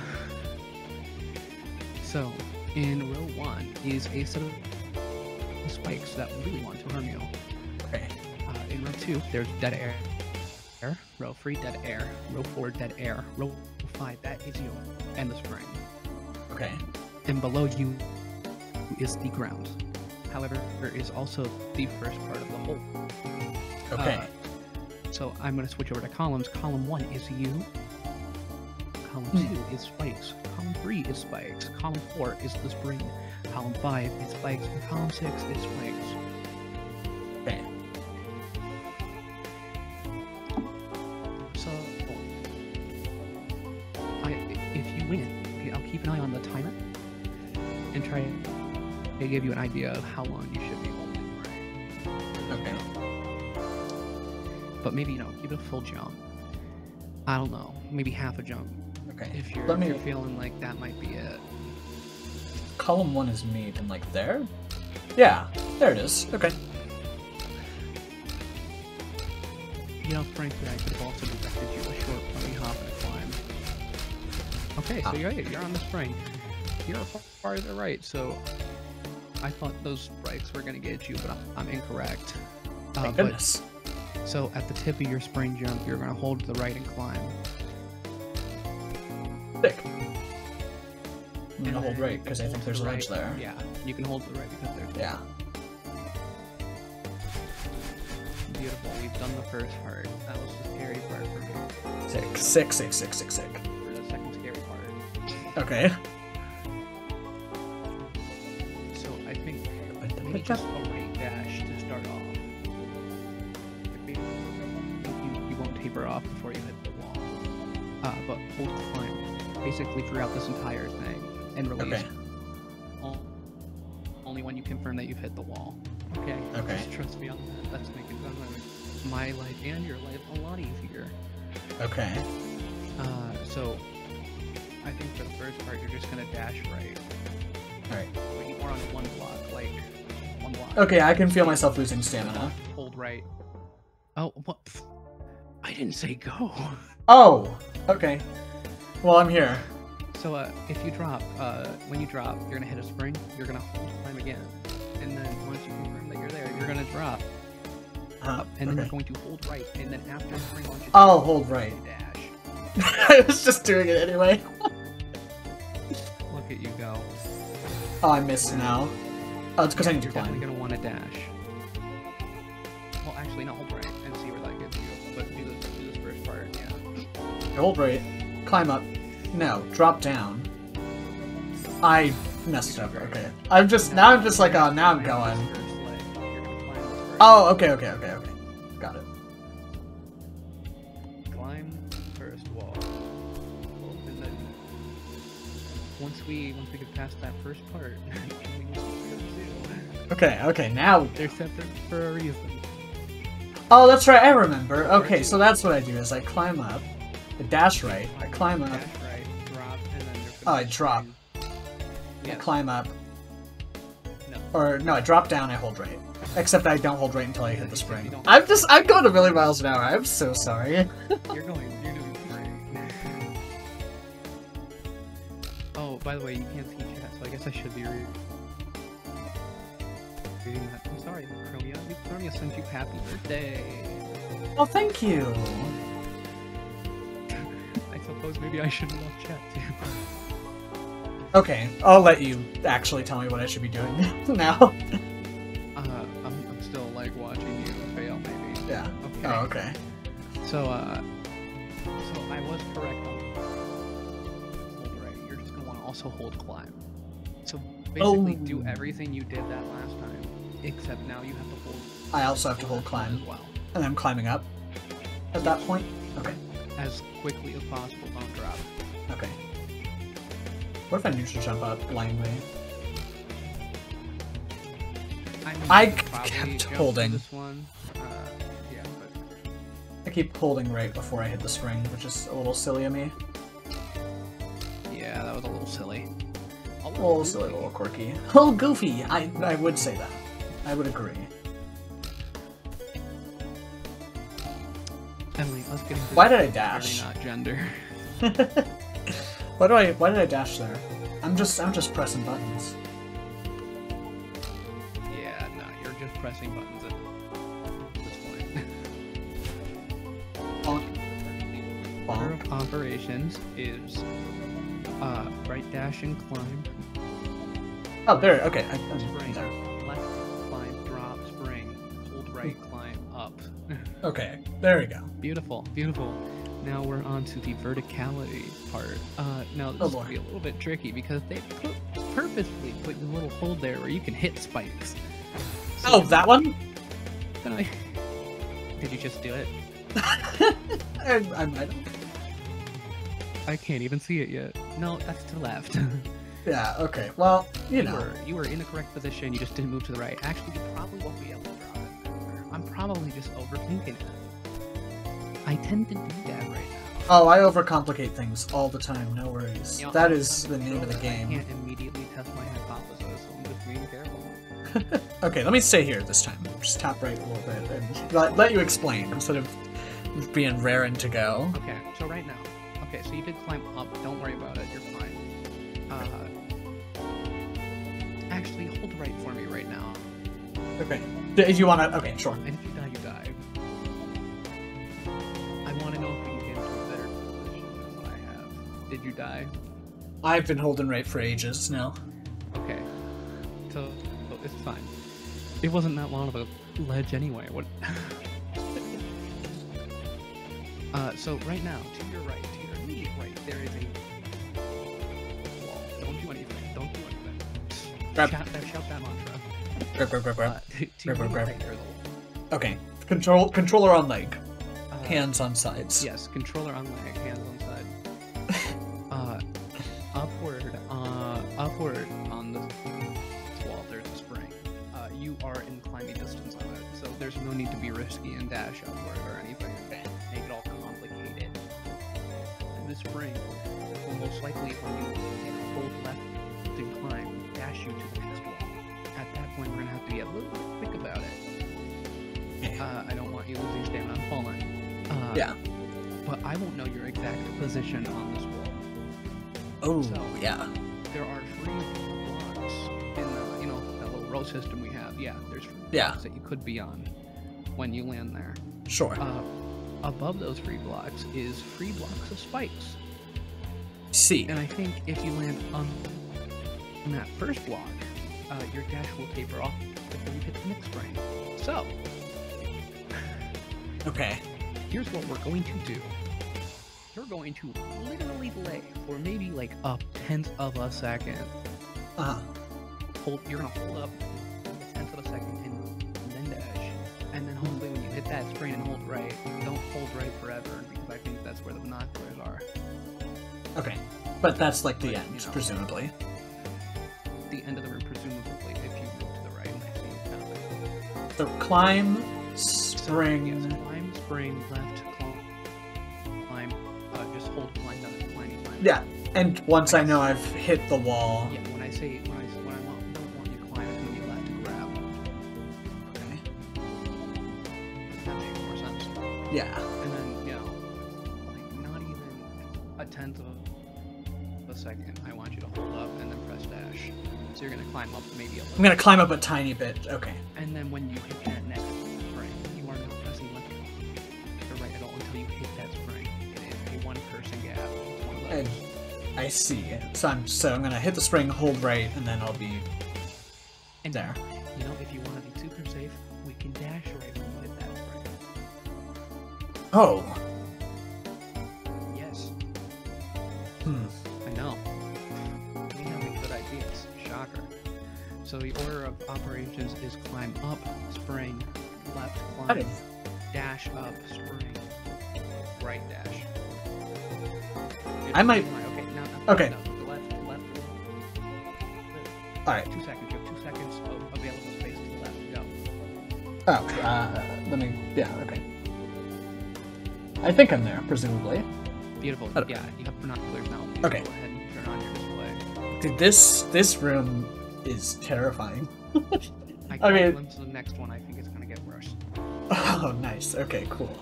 so, in row one is a set of spikes that really want to harm you. okay. Uh, in row two, there's dead air. air. Row three, dead air. Row four, dead air. Row five, that is you. And the spring. Okay. And below you is the ground. However, there is also the first part of the hole. Okay. Uh, so I'm going to switch over to columns. Column one is you. Column Hmm. two is spikes. Column three is spikes. Column four is the spring. Column five is spikes. And column six is spikes. okay. So, I, if you win, I'll keep an eye on the timer and try to give you an idea of how long you should be holding. Okay. But maybe you know, give it a full jump. I don't know, maybe half a jump. Okay. If you're, Let if me. you're feeling like that might be it. Column one is me, and like there. Yeah. There it is. Okay. You know, frankly, I could have also directed you a short bunny hop and climb. Okay, so Ah. you're you're on the spring. You're far farther right, so I thought those spikes were gonna get you, but I'm, incorrect. Uh, Thank but goodness. so at the tip of your spring jump, you're gonna hold to the right and climb. Sick. I'm gonna hold right because I think there's a the ledge right. there. Yeah, you can hold the right because there's Yeah. beautiful. We've done the first part. That was the scary part for me. Sick. Sick. Sick. Sick. Sick. Sick. For the second scary part. Okay. So I think maybe just a rate dash to start off. If you, you, you won't taper off before you hit the wall. Uh, but hold climb basically throughout this entire thing and release. Okay. Only when you confirm that you've hit the wall. Okay. Okay. Just trust me on that. That's making my life and your life a lot easier. Okay. Uh, so I think for the first part you're just gonna dash right. Alright. Wait, or on one block, like one block. Okay, I can feel myself losing stamina. Hold right. Oh, what? I didn't say go. Oh! Okay. Well, I'm here. So, uh, if you drop, uh, when you drop, you're gonna hit a spring, you're gonna hold climb again. And then once you confirm that you're there, you're gonna drop, Huh, and then okay. you're going to hold right, and then after the spring launches, Oh, hold right. dash. I was just doing it anyway. Look at you go. Oh, I missed now. Oh, it's because I need to You're climb. gonna want to dash. Well, actually, no, hold right and see where that gets you. But do this, do this first part, yeah. Hold right. Climb up. No, drop down. I messed up. Okay. I'm just now. I'm just like, oh, now I'm going. this first leg. You're gonna climb this first Oh, okay, okay, okay, okay. Got it. climb first wall. Once we once we get past that first part, we know what we're gonna do. Okay, okay. Now. They're separate for a reason. Oh, that's right. I remember. Okay, so that's what I do is I climb up, I dash right, I climb up, Dash right, drop, and then Oh, I drop. spin. I climb up, No. or no, I drop down. I hold right. Except I don't hold right until I hit the spring. I'm just. I'm going a million miles an hour. I'm so sorry. You're going. You're doing great. oh, by the way, you can't see chat, so I guess I should be re- reading that. I'm sorry, Chromia. Chromia sent you happy birthday. Oh, thank you. Suppose maybe I should love chat too. Okay, I'll let you actually tell me what I should be doing now. Uh, I'm, I'm still like watching you fail, maybe. yeah. Okay. Oh, okay. So, uh, so I was correct on right. You're just gonna want to also hold climb. So basically, do Oh. everything you did that last time, except now you have to hold. I also have to hold climb, as well, and I'm climbing up. At that point. Okay. As quickly as possible. Don't drop. Okay. What if I neutral jump up blindly? I, mean, I you could c- probably kept holding. this one. Uh, yeah, but I keep holding right before I hit the spring, which is a little silly of me. yeah, that was a little silly. A A little silly, a little quirky. A little goofy. I I would say that. I would agree. Let's get into Why did I dash? Not gender. why do I why did I dash there? I'm just I'm just pressing buttons. Yeah, no, you're just pressing buttons at this point. Bonk. Order of operations is uh, right dash and climb, Oh, there. Okay, I, I'm spring, there. left climb, drop, spring, hold right, climb, up. Okay, there we go. beautiful, beautiful. Now we're on to the verticality part. Uh, now this Oh, is gonna be a little bit tricky because they put, purposely put a little hold there where you can hit spikes. So Oh, that one? gonna- Did you just do it? I, I might have. I can't even see it yet. No, that's to the left. Yeah. Okay. Well, you You know. were you were in the correct position. You just didn't move to the right. Actually, you probably won't be able to drop it. I'm probably just overthinking it. I tend to do that right now. Oh, I overcomplicate things all the time. No worries. That is the name of the sure I game. can't immediately test my hypothesis, so I'm just being careful. Okay, let me stay here this time. Just tap right a little bit and let, let you explain instead of being raring to go. Okay, so right now, okay, so you did climb up. Don't worry about it. You're fine. Uh, actually, hold right for me right now. Okay. If you want to, okay, sure. Did you die? I've been holding right for ages now. Okay. So, so it's fine. It wasn't that long of a ledge anyway. What? uh, so right now, to your right, to your immediate right, there is a wall. Don't do anything. Don't do anything. Grab. Shout, that, shout that mantra. Grab, grab, grab, grab. Uh, to, to Grab, grab, grab. right, Okay. Control controller on leg, uh, hands on sides. Yes, controller on leg, hands on side. there's no need to be risky and dash upward or anything. Make it all complicated. The spring will most likely, when you hold left and climb, dash you to the next wall. At that point, we're gonna have to be a little bit quick about it. Uh, I don't want you losing stamina and falling. Uh, Yeah. But I won't know your exact position on this wall. Oh, So- yeah. There are three blocks in the, you know, that little row system we have. Yeah, there's three Yeah. blocks that you could be on when you land there. Sure. Uh, above those three blocks is three blocks of spikes. See. And I think if you land on, on that first block, uh, your dash will taper off before you hit the next spring. So, Okay. here's what we're going to do. You're going to literally delay for maybe like a tenth of a second. Uh huh. Hold, you're gonna hold up a tenth of a second And then hopefully when you hit that spring and hold right, don't hold right forever because I think that's where the binoculars are. Okay. But that's like the But, end, you know. presumably. The end of the room, presumably, if you move to the right. And I see it happening. So climb, So, spring. yes, climb, spring, left, climb, climb. Uh, just hold climb down, climb, climb. Yeah. And once I know I've hit the wall. Yeah, when I say when Yeah. And then you know, like not even a tenth of a second. I want you to hold up and then press dash. So you're gonna climb up maybe a I'm gonna climb up a tiny bit. Okay. And then when you hit that next spring, you are not pressing left or right at all until you hit that spring. It is a gap. One of those. And I see. So I'm so I'm gonna hit the spring, hold right, and then I'll be And there. You know, if you want to be super safe, we can dash Oh. Yes, Hmm. I know. We have good ideas. Shocker. So the order of operations is climb up, spring, left, climb, of. dash up, spring, right dash. I might- Okay, now, now Okay. no, left, left. All right. Two seconds. You have two seconds of available space to the left. Go. Oh. Uh, let me. Yeah. Okay. I think I'm there, presumably. Beautiful. Oh. Yeah, you have binoculars now. You Okay. Go ahead and turn on your display. Dude, this this room is terrifying. I I can't mean- glimpse the next one. I think it's gonna get worse. Oh, nice. Okay, cool.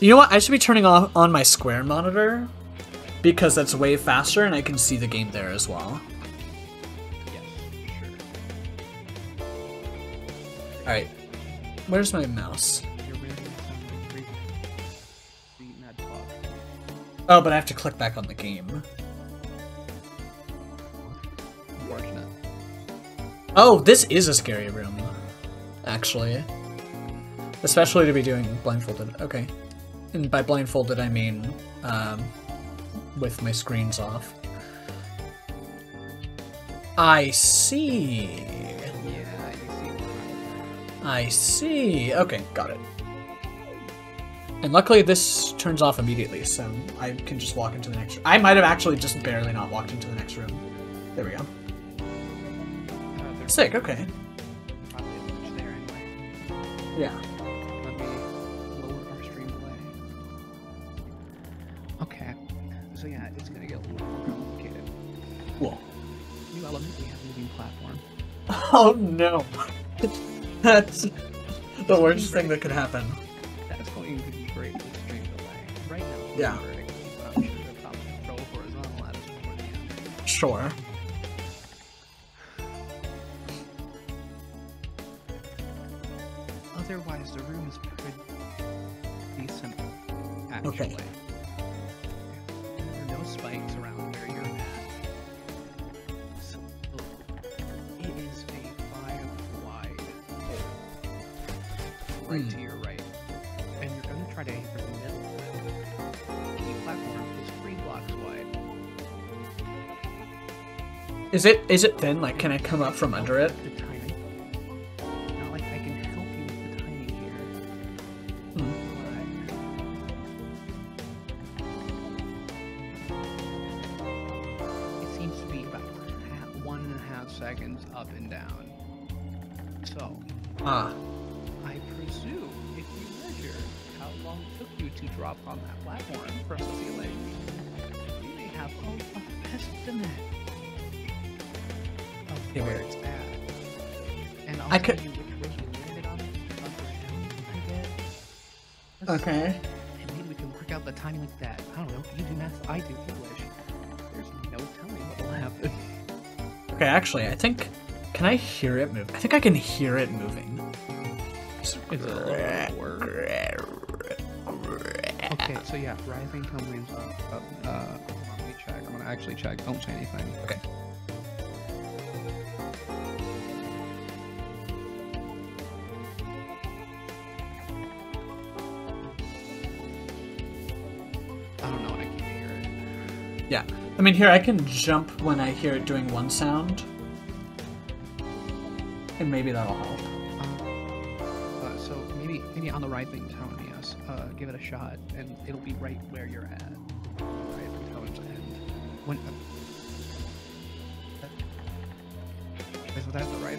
You know what? I should be turning off on my square monitor because that's way faster and I can see the game there as well. Yes, sure. All right. Where's my mouse? Oh, but I have to click back on the game. Unfortunate. Oh, this is a scary room, actually. Especially to be doing blindfolded. Okay. And by blindfolded, I mean um, with my screens off. I see. Yeah, you see I see. Okay, got it. And luckily, this turns off immediately, so I can just walk into the next room. I might have actually just barely not walked into the next room. There we go. Sick, okay. probably a glitch there anyway. Yeah. Let me lower our stream delay. Okay. So yeah, it's gonna get a little more complicated. Cool. New element, we have moving platform. Oh no. That's the worst thing that could happen. Yeah. vertical, but I'm sure they'll probably throw horizontal at us before the end. Sure. Otherwise, the room is pretty simple, actually. Okay. There are no spikes around where you're at. So, it is a five wide hole. Right Hmm. to your Is it is it thin? Like, can I come up from under it? Actually, I think. Can I hear it move? I think I can hear it moving. Is it a little lower? Okay, so yeah, rising tumblings up. up uh, let me check. I'm gonna actually check. Don't say anything. Okay. I don't know, I can't hear it. Yeah. I mean, here I can jump when I hear it doing one sound, and maybe that'll help. Uh, so maybe maybe on the rising tone, yes. Uh, give it a shot, and it'll be right where you're at. Rising tones end. When. Uh, that- so the tone. right?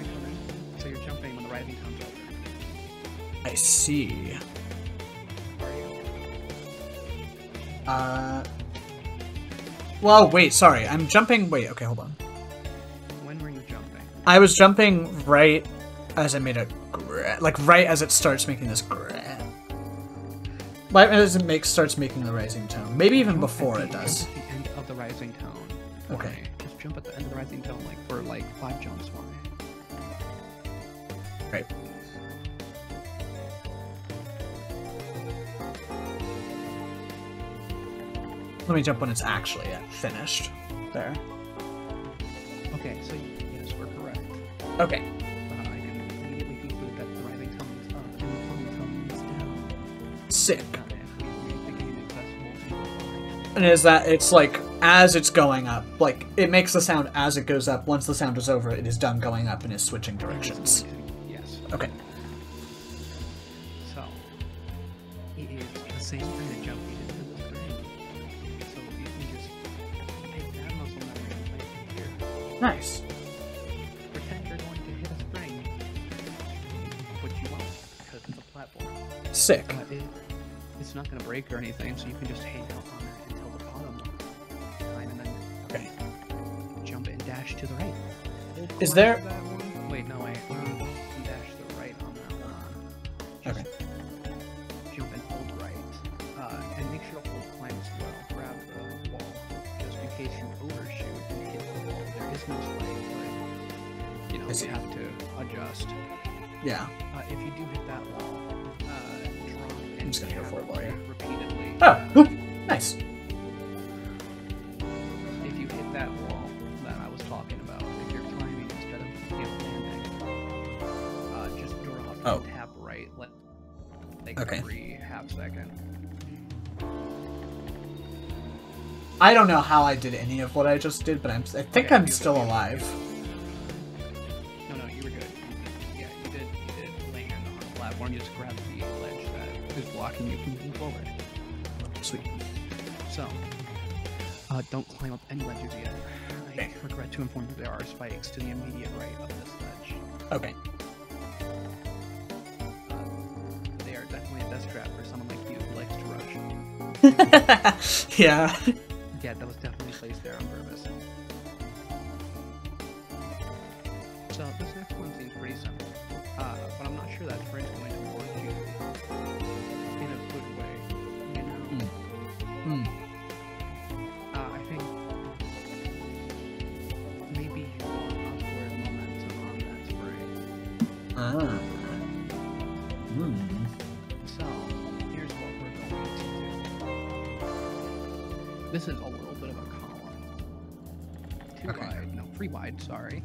So you're jumping when the tone's over. I see. Are you? Uh. Well, wait. Sorry, I'm jumping. Wait. Okay, hold on. I was jumping right as I made a like right as it starts making this right as it makes starts making the rising tone. Maybe even Jump before it does. end- the end of the rising tone. Okay. Just jump at the end of the rising tone, like for like five jumps me. Right. Let me jump when it's actually finished. There. Okay, so yes, we're correct. Okay. I can immediately conclude that the rising tone is up and the falling tone is. Sick. If we make the game accessible to the blind. And is that it's like as it's going up, like it makes the sound as it goes up. Once the sound is over, it is done going up and is switching directions. Yes. Okay. Break or anything, so you can just hang out on it until the bottom time and then Okay. jump and dash to the right. Is there- I don't know how I did any of what I just did, but I'm, I think Yeah, I'm still alive. No, no, you were good. Yeah, you did. You did land on the platform. You just grabbed the ledge that is blocking you from moving forward. Sweet. So, uh, don't climb up any ledges yet. I Okay. regret to inform you there are spikes to the immediate right of this ledge. Okay. Uh, they are definitely a death trap for someone like you who likes to rush. yeah. That was definitely placed there on purpose. So this next one seems pretty simple, uh, but I'm not sure that Fred's going to want you in a good way. You know, Hmm. uh, I think maybe you want upward momentum on that spray. Ah. Three wide, sorry.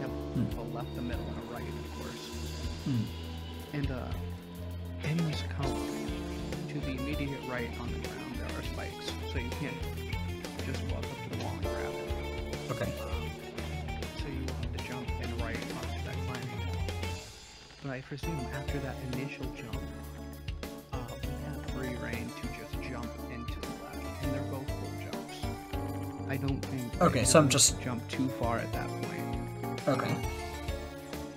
Yep, Hmm. a left, a middle, and a right, of course. Hmm. And, uh, in this column, to the immediate right on the ground, there are spikes, so you can't just walk up to the wall and grab it. Okay. Um, so you will have to jump and right onto that climbing. But I presume after that initial jump, Okay, so I'm just- jump too far at that point. Okay.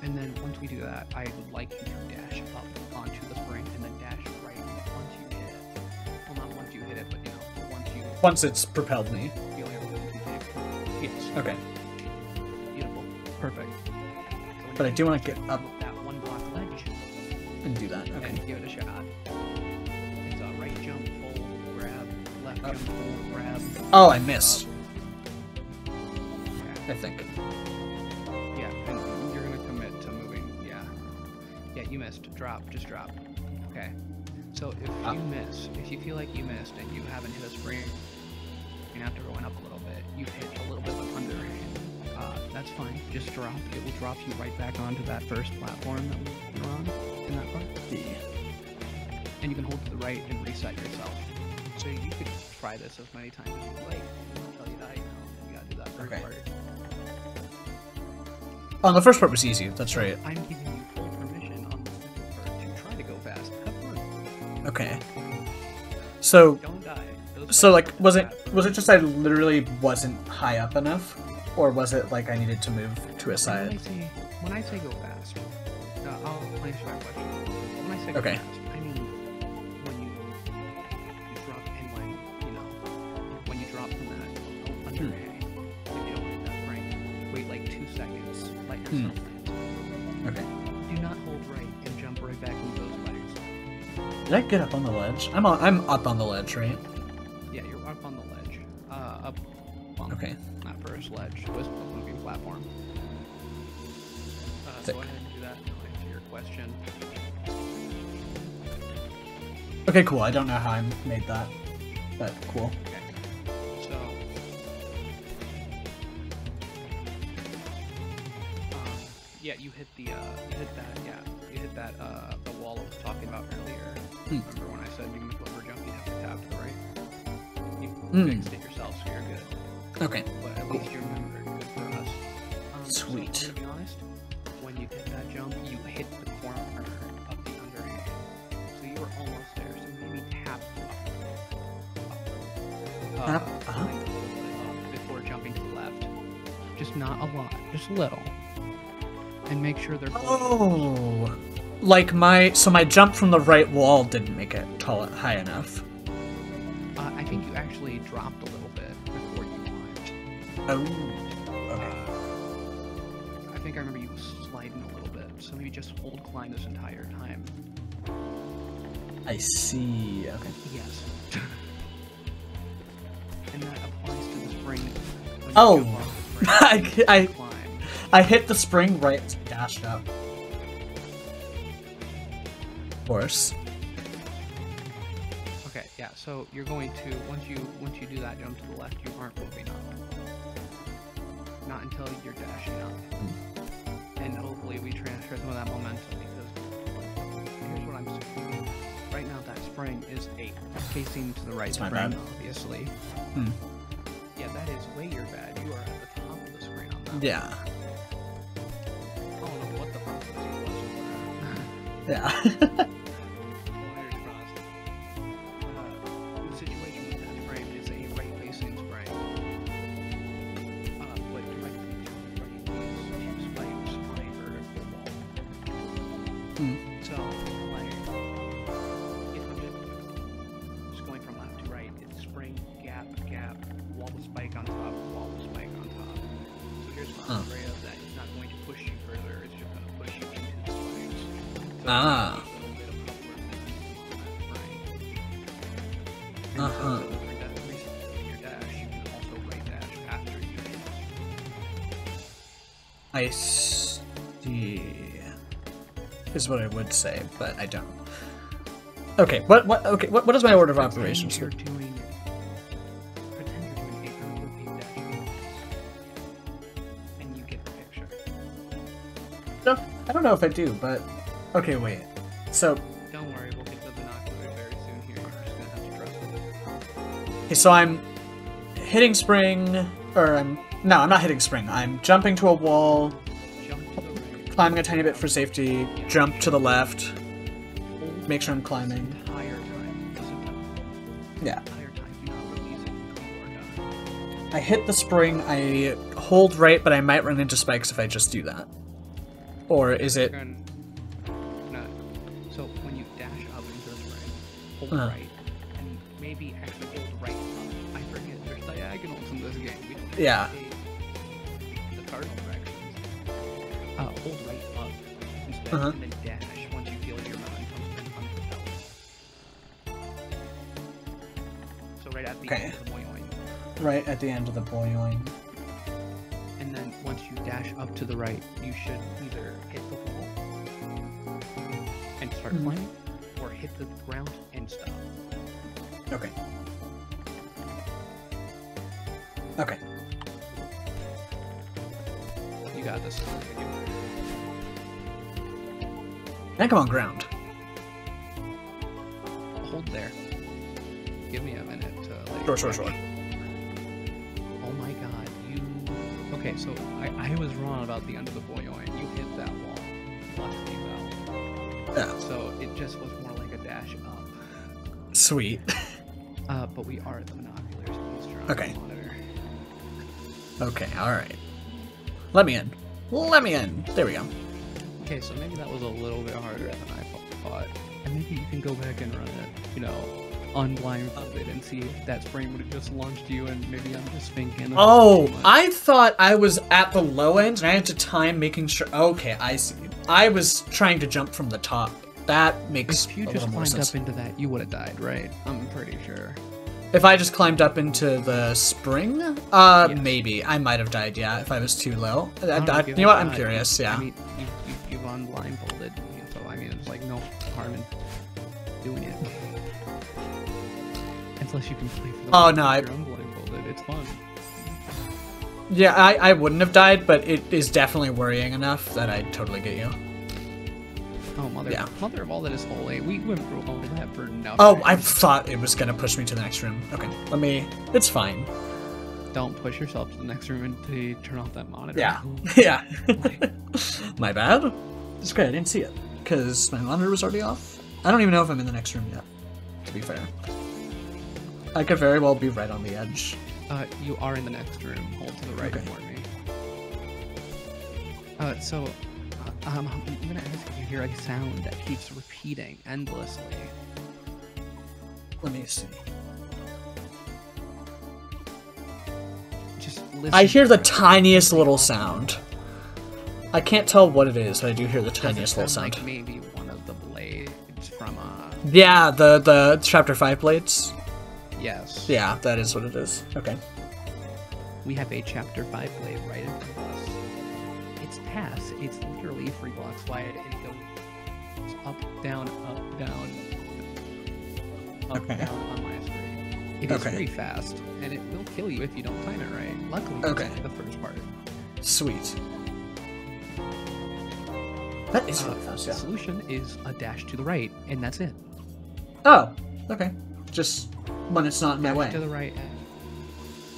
And then once we do that, I would like you to dash up onto the spring and then dash right once you hit it. Well, not once you hit it, but you know, once you Once it's propelled me. feel your ability to Yes. Okay. Beautiful. Perfect. But I do wanna get up- that one block ledge And do that. Okay. and give it a shot. It's a right jump, hold, grab, left Oh. jump, hold, grab. Oh, I missed. If you feel like you missed and you haven't hit a spring, and after going up a little bit, you hit a little bit of underhand. Uh, that's fine. Just drop. It will drop you right back onto that first platform that we were on in that part. And you can hold to the right and reset yourself. So you could try this as many times as you like. I'll tell you that, you know. You gotta do that first Okay. part. Oh, the first part was easy. That's right. I'm giving you full permission on the second part to try to go fast. Have fun. Okay. So, Don't die. Those so like, was it was it just I literally wasn't high up enough, or was it like I needed to move to a When I side? say when I say go fast, uh, I'll answer that question. When I say go Okay. fast, I mean when you you drop and when you know when you drop from that Hmm. underhand, if you don't hit that right, wait like two seconds, let Hmm. yourself land. Okay. Did I get up on the ledge? I'm on. I'm up on the ledge, right? Yeah, you're up on the ledge. Uh, up on Okay. not first ledge, it was a moving platform. Uh, Thick. go ahead and do that and I'll answer your question. Okay, cool. I don't know how I made that, but cool. Okay. So, um, yeah, you hit the, uh, you hit that, yeah, you hit that, uh, Hmm. fixed it yourself, so you're good. Okay. but at least you remembered. Good for us. Um, Sweet. So, to be honest, when you did that jump, you hit the corner of the underhand. So you were almost there. So maybe tap up. up. Tap uh, up? like a little bit up before jumping to the left. Just not a lot, just a little. And make sure they're Oh, like my so my jump from the right wall didn't make it tall high enough. I think you actually dropped a little bit before you climbed. Oh. Okay. Uh, think I remember you sliding a little bit, so maybe just hold climb this entire time. I see. Okay. Yes. and that applies to the spring. Oh. the spring, I- I- I hit the spring right as dashed up. Of course. So you're going to once you once you do that jump to the left, you aren't moving up. Not until you're dashing up. And hopefully we transfer some of that momentum because here's what I'm saying. Right now that spring is a facing to the right That's spring, obviously. Hmm. Yeah, that is way your bad. You are at the top of the screen on that. Yeah. I don't know what the was. Yeah. I see. Is what I would say, but I don't. Okay, what what okay, what, what is my order of operations? You're doing. Pretend you're doing a unlooping dash. And you get the picture. No, I don't know if I do, but okay, wait. So, Don't worry, we'll get the binocular very soon here. You're just gonna have to trust it. okay, so I'm hitting spring, or I'm no, I'm not hitting spring. I'm jumping to a wall, Jump to the right. climbing a tiny bit for safety, jump to the left. Make sure I'm climbing. Entire time. This entire, Yeah. entire time. Do not release it until you are done. I hit the spring. I hold right, but I might run into spikes if I just do that. Or is it? No. So when you dash up into the spring, hold right, and maybe actually hold right. I forget there's diagonals in this game. We don't Yeah. Uh-huh. and then dash once you feel your unpropelled. So right at the Okay. end of the boing Right at the end of the boiling. and then once you dash up to the right, you should either hit the wall and start Mhm. climbing, or hit the ground and stop. Okay. Okay. You got this. I think I'm on ground. Hold there. Give me a minute to like. Sure, sure, sure. Oh my god, you. Okay, so I, I was wrong about the end of the boyoing. You hit that wall. Luckily, well. Yeah. So it just was more like a dash up. Sweet. Uh, but we are at the binoculars. Please turn on Okay. Okay, alright. Let me in. Let me in. There we go. Okay, so maybe that was a little bit harder than I thought. And maybe you can go back and run it, you know, unblindfolded and see if that spring would have just launched you and maybe I'm just thinking. Oh. I thought I was at the low end and I had to time making sure. Okay, I see. I was trying to jump from the top. That makes If you just climbed sense. up into that, you would have died, right? I'm pretty sure. If I just climbed up into the spring, uh, Yes. maybe I might have died. Yeah, if I was too low. I, I you know what? I'm curious. Yeah. I mean, you, you, you've unblindfolded, so I mean, it's like no harm in doing it. Unless you can play for the Oh, no, I- unblindfolded. It's fun. Yeah, I, I wouldn't have died, but it is definitely worrying enough that I'd totally get you. Oh, mother, Yeah. mother of all that is holy. We went through all that for nothing. Oh, I thought it was gonna push me to the next room. Okay, let me. It's fine. Don't push yourself to the next room until you turn off that monitor. Yeah. Oh. yeah. my bad. It's great. I didn't see it because my monitor was already off. I don't even know if I'm in the next room yet. To be fair, I could very well be right on the edge. Uh, you are in the next room. Hold to the right Okay. for me. Uh, so, uh, um, I'm gonna ask if you hear a sound that keeps repeating endlessly. Let me see. Just listen. I hear the tiniest little sound. I can't tell what it is, but I do hear the tiniest little sound. Like maybe one of the blades from uh. Yeah, the the chapter five blades. Yes. Yeah, that is what it is. Okay. We have a chapter five blade right in front of us. It's pass. It's literally three blocks wide and it goes up, down, up, down, up, Okay. down on my screen. It is Okay. very fast, and it will kill you if you don't time it right. Luckily, Okay. the first part. Sweet. That is Uh, fast. The Yeah. solution is a dash to the right, and that's it. Oh. Okay. Just when it's not in my way. to the right,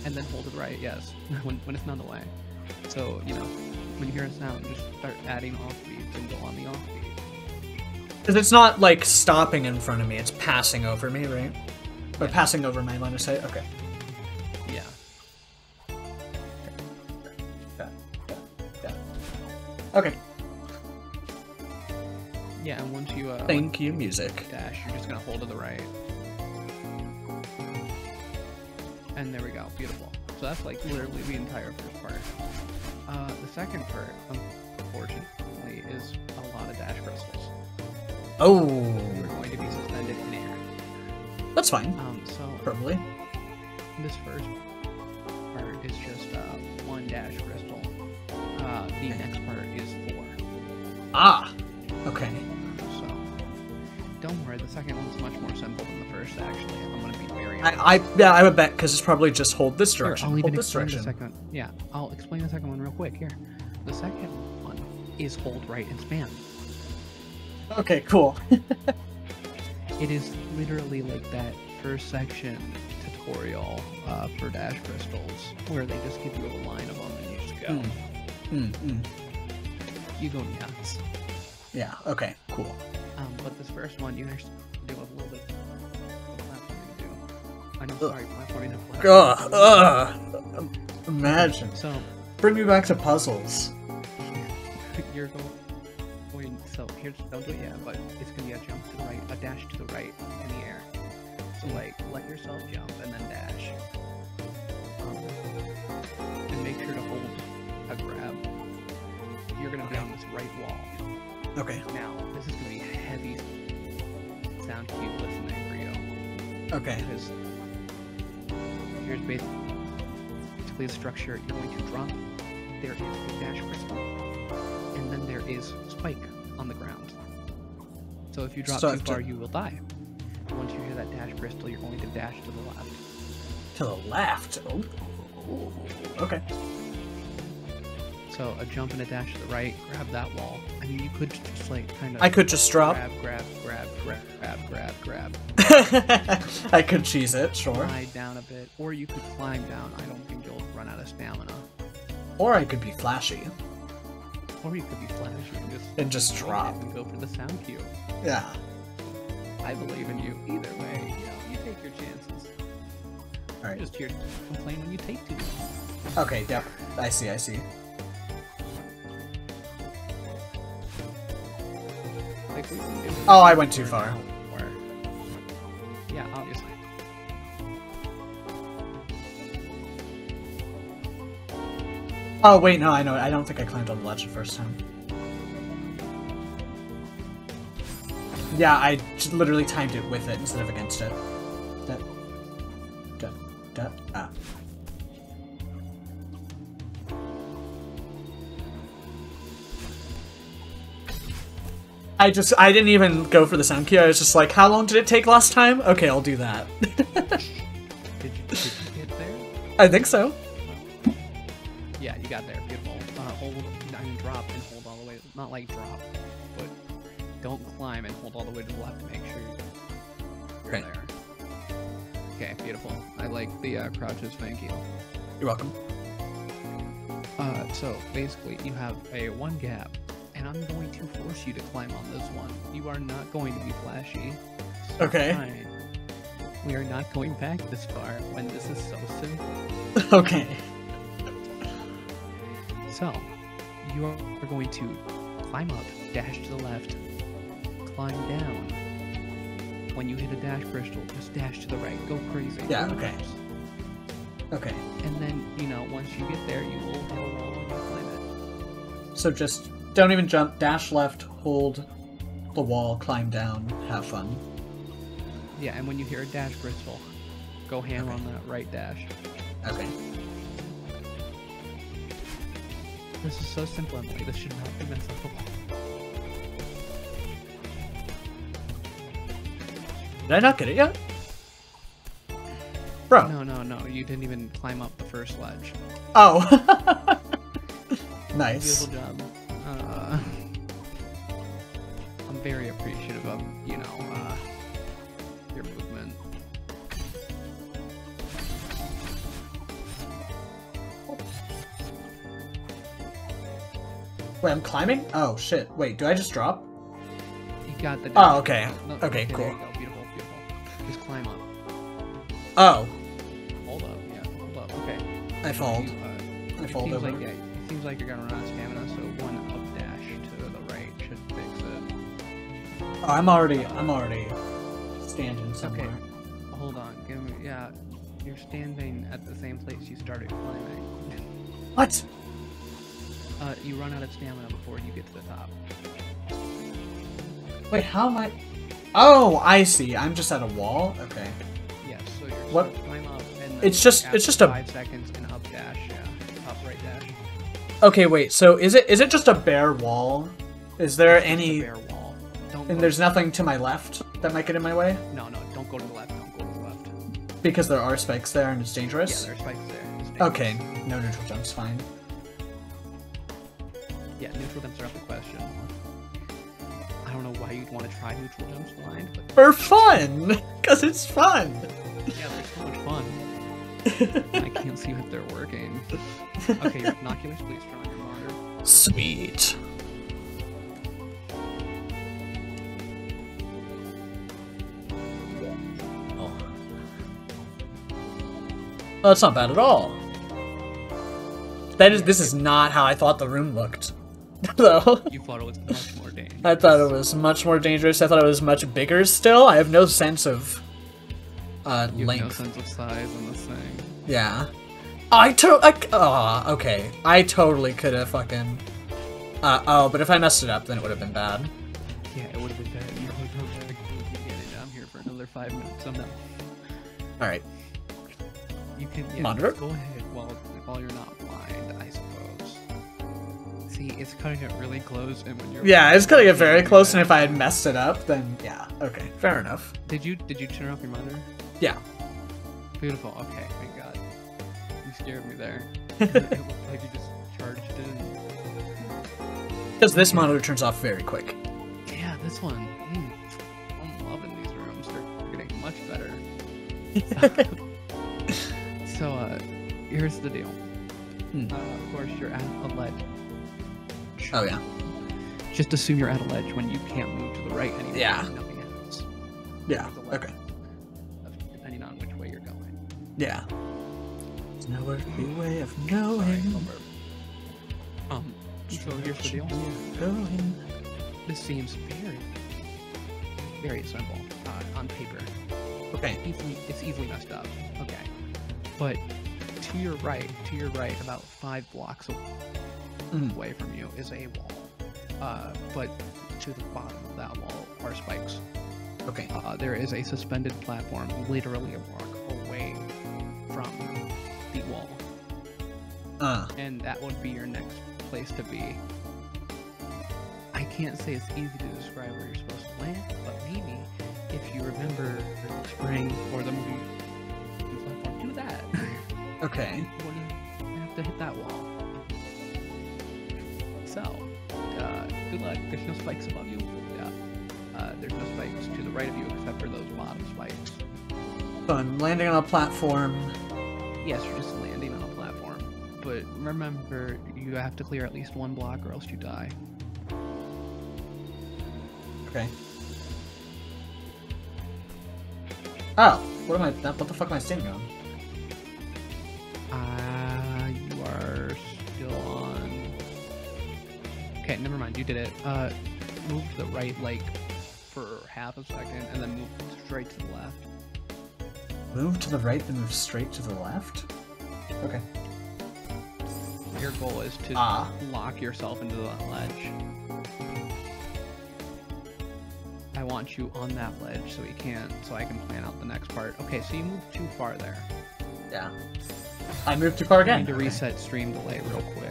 and, then hold to the right. Yes, when when it's not in the way. So you know, when you hear a sound, just start adding off beats and go on the off beat. Because it's not like stopping in front of me; it's passing over me, right? Or passing over my line of sight. Okay. Yeah. Yeah. Yeah. Yeah. Okay. Yeah, and once you uh, Thank you, music. dash, you're just gonna hold to the right. And there we go, beautiful. So that's like literally the entire first part. Uh, the second part, unfortunately, is a lot of dash crystals. Oh, We're going to be suspended in air. that's fine. Um, so Probably. this first part is just uh, one dash crystal. Uh, the next part is four. Ah. Okay. Don't worry, the second one's much more simple than the first. Actually, I'm gonna be very. I, I yeah, I would bet because it's probably just hold this Here, direction. I'll even hold this explain direction. the second. Yeah, I'll explain the second one real quick. Here, the second one is hold right and span. Okay, cool. It is literally like that first section tutorial uh, for dash crystals, where they just give you a line of them and you just go. Mm, mm. You go nuts. Yeah. Okay. Cool. Um, but this first one, you actually do a little bit of platforming to. I know, sorry, platforming. Ugh. Ugh. Imagine. So Bring me back to puzzles. you're going. So here's don't do it yet, but it's gonna be a jump to the right, a dash to the right in the air. So like let yourself jump and then dash. Um, and make sure to hold a grab. You're gonna be on this right wall. Okay. Now this is gonna be heavy sound cue listening for you. Okay. because here's basically the structure you're going to drop. There is a dash crystal, and then there is spike on the ground. So if you drop So too have to- far, you will die. Once you hear that dash crystal, you're going to dash to the left. To the left. Oh. Okay. So a jump and a dash to the right, grab that wall. I mean, you could just like kind of I could just drop. grab, grab, grab, grab, grab, grab, grab, I could cheese it, sure. slide down a bit, or you could climb down. I don't think you'll run out of stamina. Or I could be flashy Or you could be flashy and just and just drop. and go for the sound cue. Yeah. I believe in you. Either way, you know, you take your chances. All I'm just here to complain when you take too long. Okay. Yep. I see. I see. Like Oh, I went too far. Yeah, obviously. Oh wait, no, I know. I don't think I climbed on the ledge the first time. Yeah, I literally timed it with it instead of against it. Da, da, da, ah. I just, I didn't even go for the sound cue. I was just like, how long did it take last time? Okay, I'll do that. Did you, did you get there? I think so. Yeah, you got there. Beautiful. Uh, hold, I mean, drop and hold all the way. Not like drop, but don't climb and hold all the way to the left to make sure you're Right. there. Okay, beautiful. I like the uh, crouches. Thank you. You're welcome. Uh, so basically, you have a one gap, and I'm going to force you to climb on this one. You are not going to be flashy. so Okay. fine. We are not going back this far when this is so simple. okay. So, you are going to climb up, dash to the left, climb down. When you hit a dash crystal, just dash to the right. Go crazy. Yeah, go okay. Okay. And then, you know, once you get there, you will wall and you climb it. So just don't even jump, dash left, hold the wall, climb down, have fun. Yeah, and when you hear a dash crystal, go ham on that right dash. Okay. This is so simple, Emily. This should not have been simple. Did I not get it yet? Bro. No, no, no. You didn't even climb up the first ledge. Oh. nice. Beautiful job. Uh, I'm very appreciative of, you know, uh, your movement. Wait, I'm climbing? Oh shit. Wait, do I just drop? You got the. Oh, okay. No, Okay, there cool. Beautiful, beautiful. Just climb up. Oh, Hold up. Yeah, hold up. Okay. I fold. You, uh, I fold over. like yeah, it seems like you're gonna run out of stamina, Oh, I'm already, I'm already standing somewhere. Okay. Hold on, give me yeah. You're standing at the same place you started climbing. What? Uh, you run out of stamina before you get to the top. Wait, how am I? Oh, I see. I'm just at a wall. Okay. Yes, so you're What- climb up and It's just- it's just a- five seconds and up dash, yeah, up right dash. Okay, wait. So is it is it just a bare wall? Is there It's any? bare wall. Don't And there's nothing to my left that might get in my way no, no, don't go to the left. Don't go to the left. because there are spikes there and it's dangerous? Yeah, dangerous. there's spikes there. Okay, no neutral jumps, fine. Yeah, neutral jumps are up the question. I don't know why you'd want to try neutral jumps blind, but For fun, cause it's fun. yeah, they're so much fun. I can't see that they're working. Okay, your binoculars, please turn on your monitor. Sweet. Oh, that's not bad at all. That is. This is not how I thought the room looked. Though You thought it was much more dangerous. I thought it was much more dangerous. I thought it was much bigger. Still, I have no sense of uh, You have no length. sense of size in this thing. Yeah. I to- I, oh, okay. I totally could have fucking. Uh, oh, but if I messed it up, then it would have been bad. Yeah, it would have been bad. You would have been back. You would be getting here for another five minutes. I'm not. Alright. You can yeah, Monitor? Go ahead while while you're not blind, I suppose. See, it's cutting it really close, and when you're Yeah, it's gonna get very close, and if I had messed it up, then yeah. Okay, fair enough. Did you did you turn off your monitor? Yeah. Beautiful. Okay, thank God. You scared me there. it looked like you just charged in. Because this monitor turns off very quick. Yeah, this one. Mm, I'm loving these rooms. They're getting much better. so, uh, here's the deal. Hmm. Uh, of course, you're at a ledge. Oh yeah. Just assume you're at a ledge when you can't move to the right anymore. Yeah. Nothing happens. Yeah. Okay. Depending on which way you're going. Yeah. There's no earthly way of knowing. over. Um. So here's the deal. Going. This seems very, very simple uh, on paper. Okay. Easily, it's easily messed up. Okay. But to your right, to your right, about five blocks Mm. away from you is a wall. Uh, but to the bottom of that wall are spikes. Okay. Uh, there is a suspended platform literally a block away from the wall. Uh. and that would be your next place to be. I can't say it's easy to describe where you're supposed to land, but maybe if you remember the Spring or the movie, that. Okay. you have to hit that wall. So, uh, good luck. There's no spikes above you. Yeah. Uh, there's no spikes to the right of you except for those bottom spikes. So I'm landing on a platform. Yes, you're just landing on a platform. But remember, you have to clear at least one block or else you die. Okay. Oh, what am I? What the fuck am I standing on? Mind. You did it. Uh, move to the right, like for half a second, and then move straight to the left. Move to the right, then move straight to the left. Okay. your goal is to Ah. lock yourself into that ledge. I want you on that ledge so we can so I can plan out the next part. Okay, so you moved too far there. Yeah. I moved too far I again. need to Okay. reset stream delay real quick.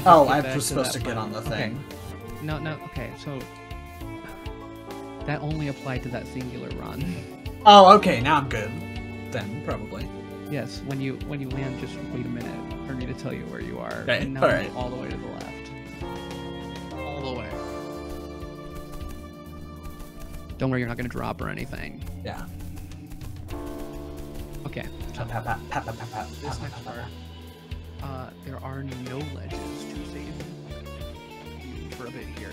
You Oh, I was supposed that to get on the Okay. thing. No, no, okay, so that only applied to that singular run. Oh, okay. Now I'm good. Then probably. yes, when you when you land, just wait a minute for me to tell you where you are. Okay, and now alright. all the way to the left. All the way. Don't worry, you're not gonna drop or anything. Yeah. Okay, this next part, uh, there are no ledges to save a bit here.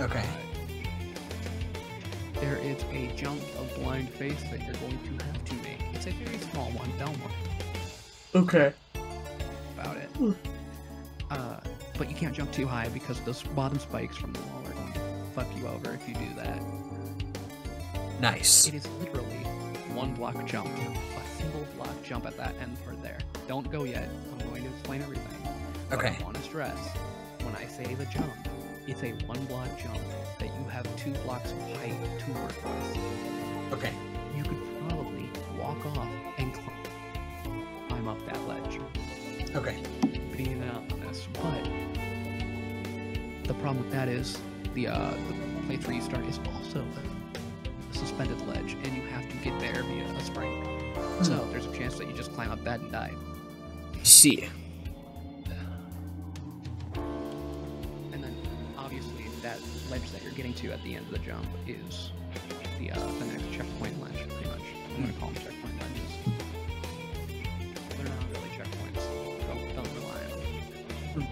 Okay. There is a jump of blind face that you're going to have to make. It's a very small one. Don't worry Okay. about it. Uh, but you can't jump too high because those bottom spikes from the wall are going to fuck you over if you do that. Nice. It is literally one block jump, a single block jump at that end part there. Don't go yet. I'm going to explain everything. But Okay. I want to stress when I say the jump, it's a one block jump that you have two blocks of height to work with. Okay. you could probably walk off and climb, up that ledge. Okay. Putting it out on this, but the problem with that is the uh, the playthrough you start is also a suspended ledge, and you have to get there via a spring. So there's a chance that you just climb up that and die. See. That ledge that you're getting to at the end of the jump is the uh, the next checkpoint ledge, pretty much. I'm gonna call them checkpoint ledges. They're not really checkpoints. Don't, don't rely on them.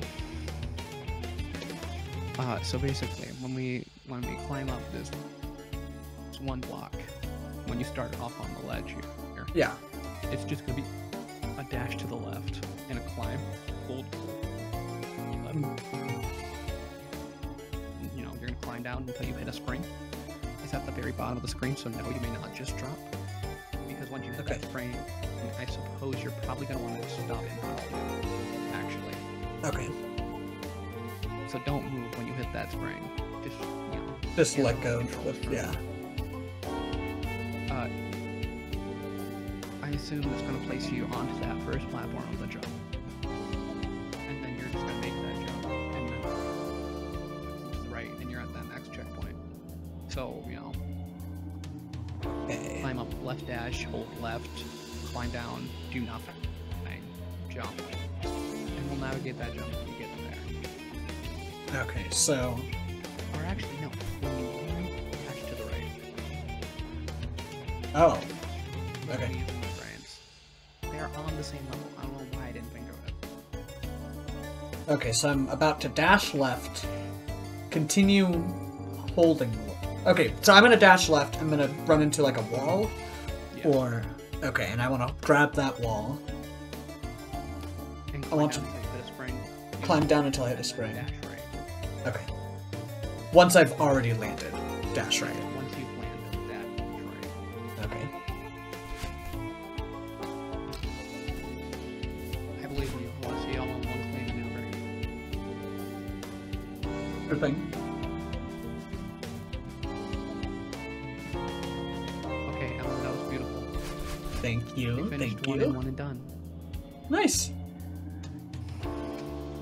Uh, so basically, when we when we climb up this, this one block, when you start off on the ledge here, Yeah. it's just gonna be a dash to the left and a climb, hold, left. Down until you hit a spring. It's at the very bottom of the screen, so no, you may not just drop. Because once you hit that Okay. spring, I suppose you're probably gonna want to stop of you, actually. Okay. So don't move when you hit that spring. Just, you know, Just let go. controls Of, for yeah. uh, I assume it's going to place you onto that first platform of the jump. Dash, hold left, climb down, do nothing, jump. And we'll navigate that jump when you get there. Okay. So. Or actually, no, when you dash to the right. Oh. Okay. me use my brains. They're on the same level. I don't know why I didn't think of it. Okay. So I'm about to dash left. Continue holding. Okay. So I'm gonna dash left. I'm gonna run into like a wall. Yeah. Or. Okay. And I want to grab that wall. and I want climb to down until hit a spring. climb down until I hit a spring. Dash right. Okay. Once I've already landed, dash right. Once you've landed, dash right. Okay. I believe in you. I want to all on one clean maneuver. Good thing. You you. finished Thank one you. and one and done. Nice.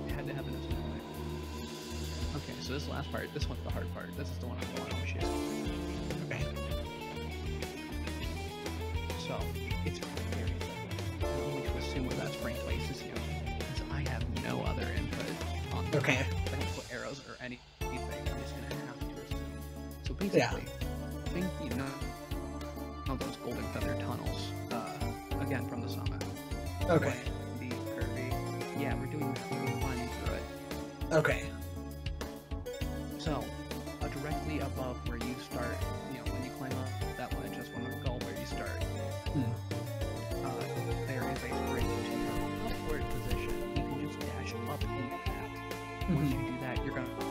It had to happen this way. Okay, so this last part, this one's the hard part. This is the one I'm going, oh shit. Okay. So, it's very simple. I'm going to assume where that spring places you, because I have no other input on this. Okay. I don't put arrows or anything. I'm just gonna have to assume. So Yeah. basically, think you know of those golden feather tunnels. Okay. The curvy. Yeah, we're doing that. We're climbing through it. Okay. So, uh, directly above where you start, you know, when you climb up that ledge, that's when I call where you start. Hmm. Uh, there is a spring to your upward position. You can just dash up into that. Once Mhm. you do that, you're gonna go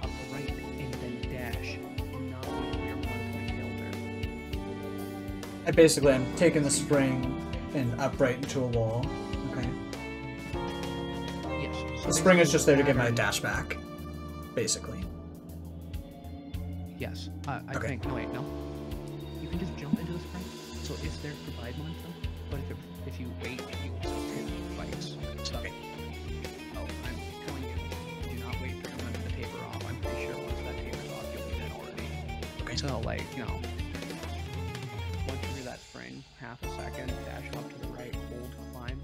up the right and then dash. Not with your one point filter. I basically I'm taking the spring and upright into a wall. Okay. Yes. The spring is just there to get my dash back, basically. Yes. Uh, I Okay. think. No, wait, no. You can just jump into the spring. So it's there to provide momentum. But if, it, if you wait, you will hit fights. So, oh, I'm telling you, do not wait for to taper off. I'm pretty sure once that tapers off, you'll be dead already. Okay. So, like, you know, you're near that spring, half a second, dash up to the right, hold, climb,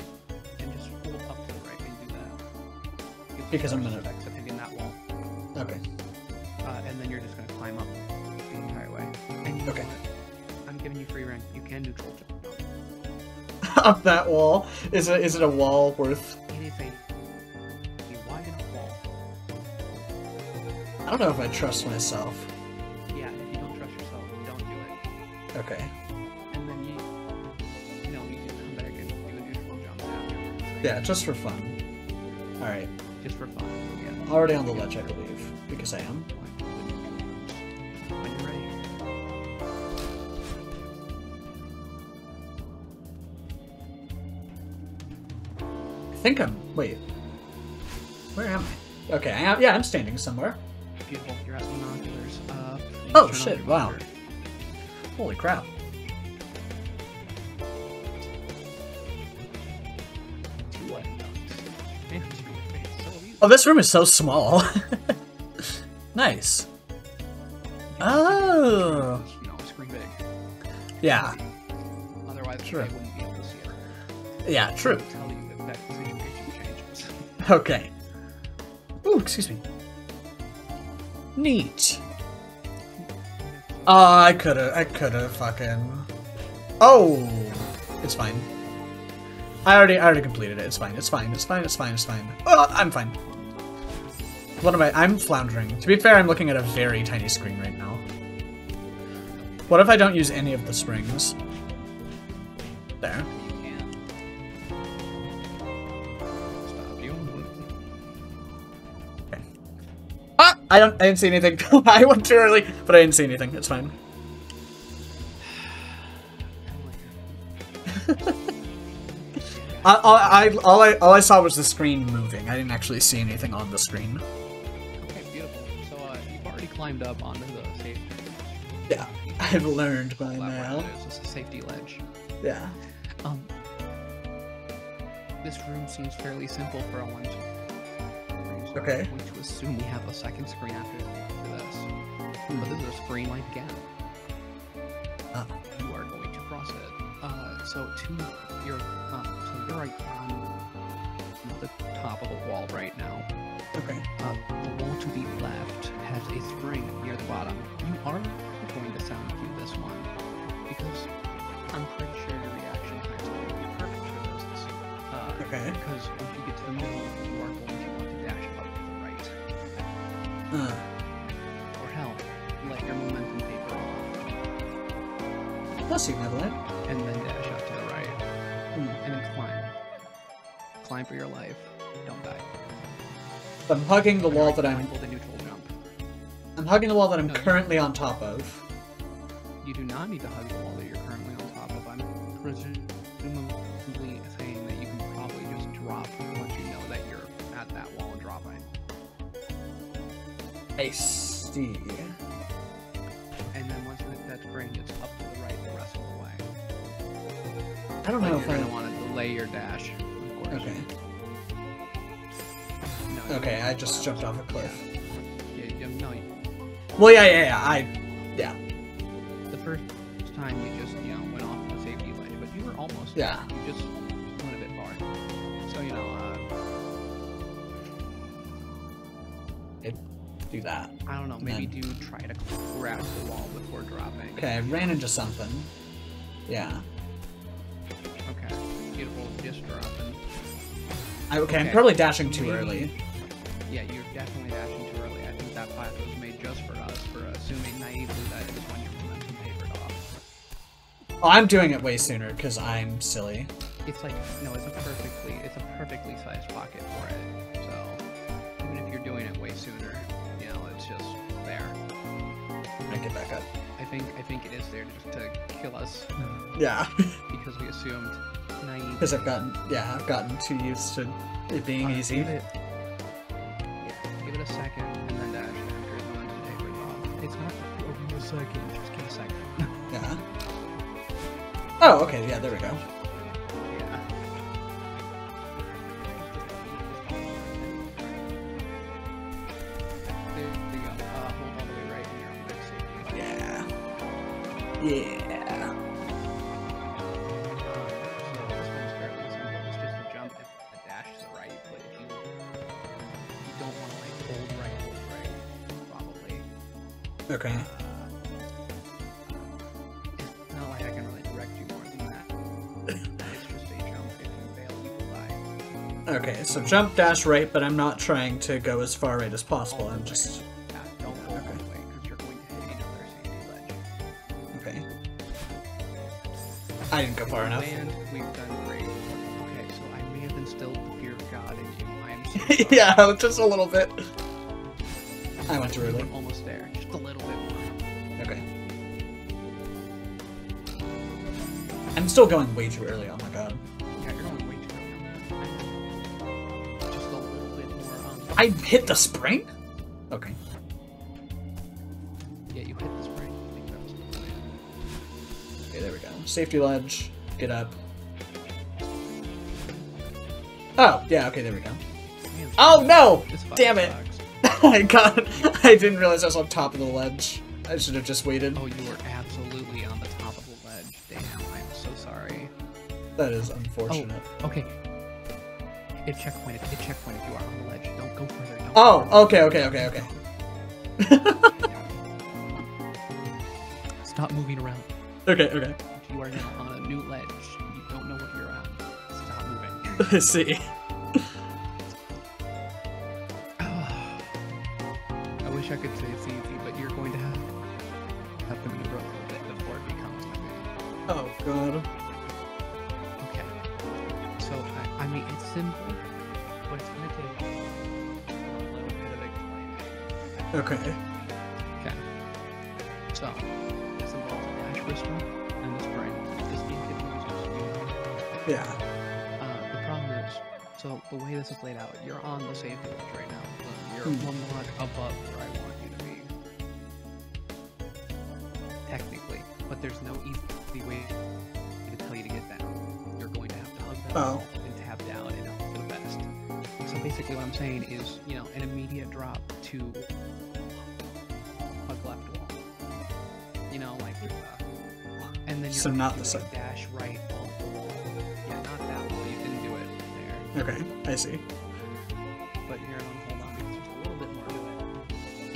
and just hold up to the right you do that. Because I'm gonna- effects of hitting that wall. Okay. Uh, and then you're just gonna climb up the entire way. And Okay. I'm giving you free reign. You can neutral jump. Up that wall. Is it is it a wall worth? It is a, a wide enough wall. I don't know if I trust myself. Yeah, if you don't trust yourself, don't do it. Okay. Yeah, just for fun. All right. Just for fun. Yeah. Already on the ledge, I believe, because I am. When you're ready. I think I'm. Wait. Where am I? Okay. I am, yeah, I'm standing somewhere. At binoculars. Please Oh, shit, wow. Holy crap. Oh, this room is so small. nice. Oh. You know, screen big. Yeah. Otherwise, Sure. I wouldn't be able to see it. Yeah. True. Tell you that situation changes. Okay. Ooh, excuse me. Neat. Oh, I coulda, I coulda fucking. Oh, it's fine. I already, I already completed it. It's fine. It's fine. It's fine. It's fine. It's fine. Oh, I'm fine. What am I? I'm floundering. To be fair, I'm looking at a very tiny screen right now. What if I don't use any of the springs? There. You can. Stop you. Ah! I don't. I didn't see anything. I went too early, but I didn't see anything. It's fine. I, I, I, all I, all I saw was the screen moving. I didn't actually see anything on the screen. Climbed up onto the safety Yeah, I've learned by now. Just a safety ledge. Yeah. Um, this room seems fairly simple for a one. So Okay. I'm going to assume we have a second screen after, after this. But this is a screen like again. Ah. You are going to cross it. Uh, so to your, uh, so you're right on the top of the wall right now. Okay. Uh, the wall to the left has a spring near the bottom. You are going to sound cue this one because I'm pretty sure your reaction times are going to be perfect for this. Uh, Okay. Because once you get to the middle, you are going to want to dash up to the right. Uh, Or hell, let your momentum taper off I'll see my line. and then dash out to the right. Hmm. And then climb. Climb for your life. Don't die. I'm hugging the wall that I'm. I'm hugging the wall that I'm No, currently on top of. You do not need to hug the wall that you're currently on top of. I'm presumably saying that you can probably just drop once you know that you're at that wall and dropping. I see. And then once you hit that spring, it's up to the right the rest of the way. I don't But know if I. want to delay your dash, of course. Okay. No, Okay, I just jumped off a cliff. Yeah, Well, yeah, yeah, yeah. I. Yeah. The first time you just, you know, went off the safety ledge, but you were almost there. Yeah. You just went a bit far. So, you know, uh, Do that. I don't know, maybe Then- do try to grab the wall before dropping. Okay, I ran into something. Yeah. Okay, beautiful, just dropping. I, okay, I'm probably dashing too Maybe- early. Yeah, you're definitely dashing just for us, for assuming naively that is when your momentum tapered off. Oh, I'm doing it way sooner because I'm silly. It's like, no, it's a perfectly, it's a perfectly sized pocket for it. So, even if you're doing it way sooner, you know, it's just there. I get back up. I think, I think it is there just to kill us Yeah, because we assumed naive. because I've gotten yeah I've gotten too used to it being easy. It, second. Just give a second. Yeah. Uh-huh. Oh, okay. Yeah, there we go. So jump dash right, but I'm not trying to go as far right as possible. I'm just Yeah, don't go the way because you're going to hit another safety ledge. okay. I didn't go far enough. Land, we've done great. Okay, so I may have instilled the fear of God in you. I am so yeah, just a little bit. I went too early. were almost there. Just a little bit more. Okay. I'm still going way too early. Oh I hit the spring. Okay. yeah, you hit the spring. I think that was Okay, there we go. Safety ledge. Get up. Oh, yeah, okay, there we go. Oh no! Damn it! I oh got I didn't realize I was on top of the ledge. I should have just waited. Oh, you were absolutely on the top of the ledge. Damn, I'm so sorry. That is unfortunate. Oh, Okay. It checkpointed. It checkpointed. You are on the ledge. Don't go further. Don't Oh, go further. okay, okay, okay, okay. Stop moving around. okay, okay. You are now on a new ledge. You don't know what you're on. Stop moving. See. Block above where I want you to be. Technically, but there's no easy way to tell you to get down. You're going to have to hug that Oh. wall and tap down and hope for the best. So basically, what I'm saying is, you know, an immediate drop to hug left wall. You know, like, uh, and then you're So not the side. dash right on the wall. Yeah, not that wall. You didn't do it there. Okay, I see.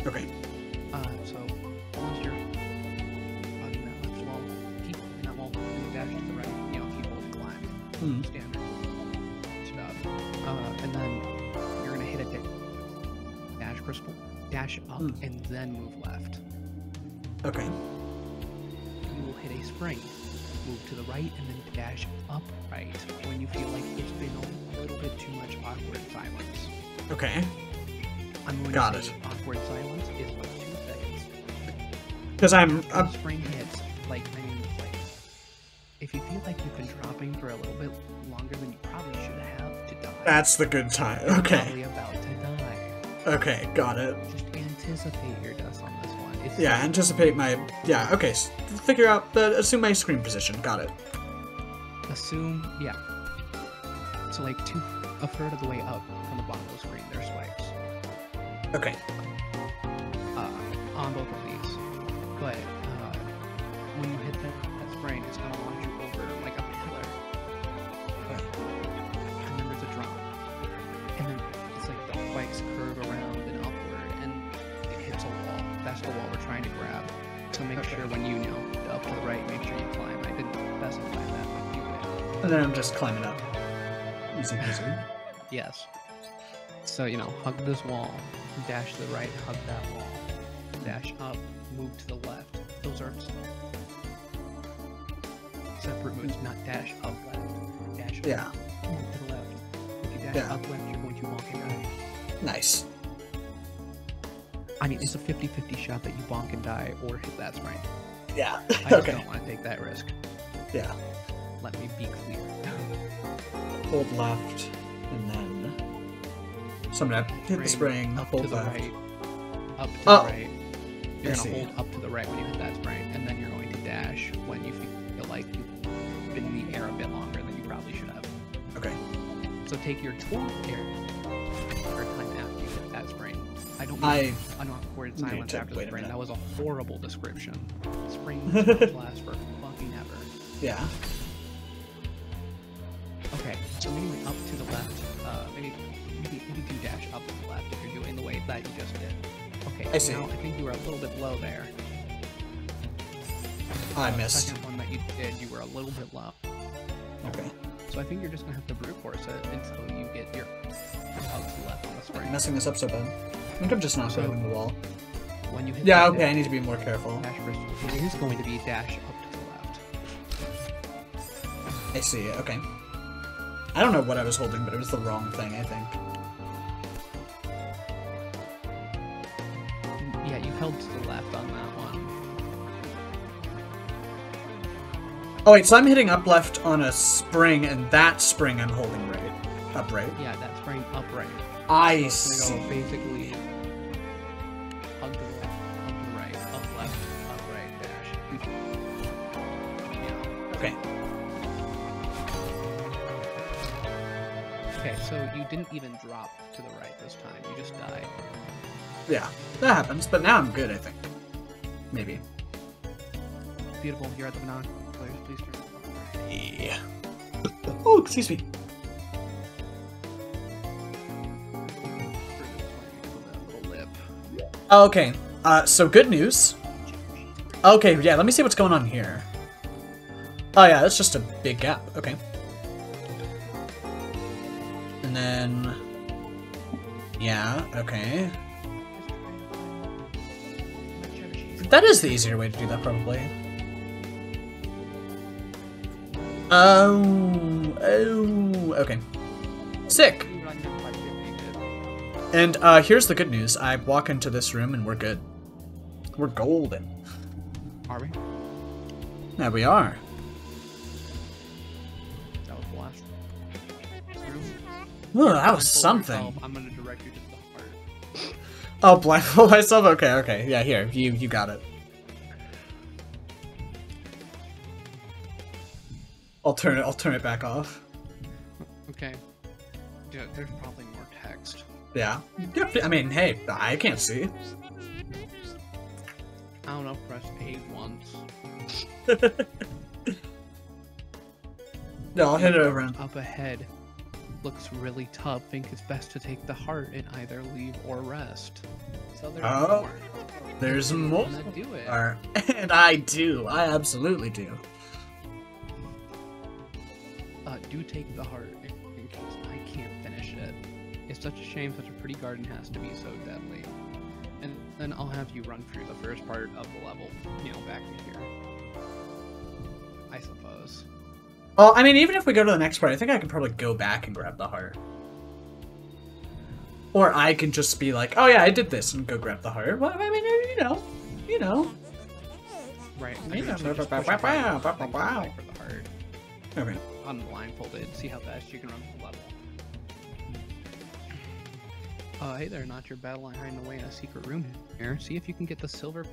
Okay. Uh, so once you're hugging that left wall, keep holding that wall, a dash to the right, you know, keep holding line. Hmm. Standard stuff. Uh, and then you're gonna hit a da- dash crystal, dash up, Hmm. and then move left. Okay. You will hit a spring, move to the right, and then dash up right when you feel like it's been a little bit too much awkward silence. Okay. I'm going Got to it. awkward silence is about two seconds. Because I'm, I'm spring hits, like I mean, like if you feel like you've been dropping for a little bit longer than you probably should have to die, that's the good time. Okay. about to die. Okay, got it. Just anticipate your death on this one. It's Yeah, anticipate my yeah, okay. Figure out the assume my screen position. Got it. assume, yeah. So like two, a third of the way up from the bottom of the screen, Okay. uh, on both of these. But uh, when you hit that, that spring, it's gonna launch you over like a pillar. and then there's a drop. And then it's like the spikes curve around and upward, and it hits a wall. That's the wall we're trying to grab. So make Okay. sure when you know up to the right, make sure you climb. I didn't specify that, but you did. And then I'm just climbing up. Easy peasy. Yes. So you know, hug this wall, dash to the right, hug that wall, dash up, move to the left. Those are separate moves, not dash up left. Dash up, Yeah. move to the left. If you dash Yeah. up left, you're going to bonk and die. Nice. I mean, it's a 50-50 shot that you bonk and die or hit that spring. Yeah. I just okay. don't want to take that risk. Yeah. Let me be clear. Hold left, and then. So I'm gonna hit the spring. up Hold to the left. right. Up to Oh. the right. You're I gonna see. hold up to the right when you hit that spring, and then you're going to dash when you feel like you've been in the air a bit longer than you probably should have. Okay. So take your 12 air air time after you hit that spring. I don't mean I need silence after the spring. That was a horrible description. Spring don't last for fucking ever. yeah. Okay, so maybe up to the left. Uh, maybe, maybe maybe do dash up the left if you're doing the way that you just did. Okay, I see. now I think you were a little bit low there. I The missed. second one that you did, you were a little bit low. Okay. So I think you're just gonna have to brute force it until you get your to left on the spring. I'm messing this up so bad. I think I'm just not So- the wall. When you hit Yeah, okay, I need to be more careful. Dash first, it is going to be dash up to the left. I see, okay. I don't know what I was holding, but it was the wrong thing, I think. Yeah, you held to the left on that one. Oh wait, so I'm hitting up left on a spring, and that spring I'm holding right. Upright. Yeah, that spring upright. I So see. basically hug the left, the right, up left, up right, dash. Yeah. Okay. Okay, so you didn't even drop to the right this time. You just died. Yeah, that happens, but now I'm good, I think. Maybe. Beautiful. You're at the banana. Players, please turn. off the fire. Yeah. Oh, excuse me. That little lip. Okay, uh, so good news. Okay, yeah, let me see what's going on here. Oh yeah, that's just a big gap. Okay. And then... Yeah, okay. That is the easier way to do that, probably. Oh, oh, okay. Sick. You run your fight if you did. And uh, here's the good news. I walk into this room and we're good. We're golden. Are we? There we are. That was the last room. Ooh, that was something. I'm gonna Oh, blindfold myself? Okay, okay. Yeah, here. You you got it. I'll turn it I'll turn it back off. Okay. Yeah, there's probably more text. Yeah. Yeah, I mean, hey, I can't see. I don't know, press A once. No, I'll hit it over. Up ahead. Looks really tough. Think it's best to take the heart and either leave or rest. So there's Oh, more. There's more. do it. Are- And I do. I absolutely do. Uh, do take the heart in, in case I can't finish it. It's such a shame such a pretty garden has to be so deadly. And then I'll have you run through the first part of the level, you know, back to here. I suppose. Well, I mean, even if we go to the next part, I think I can probably go back and grab the heart. Or I can just be like, oh yeah, I did this, and go grab the heart. Well, I mean, you know, you know. Right. Yeah, you're actually just bow, pushing bow, right bow, with the bow, thing bow. like for the heart. Okay. Unblindfolded. See how fast you can run the level. Uh, hey there, not your Badeline hiding away in a secret room here. See if you can get the silver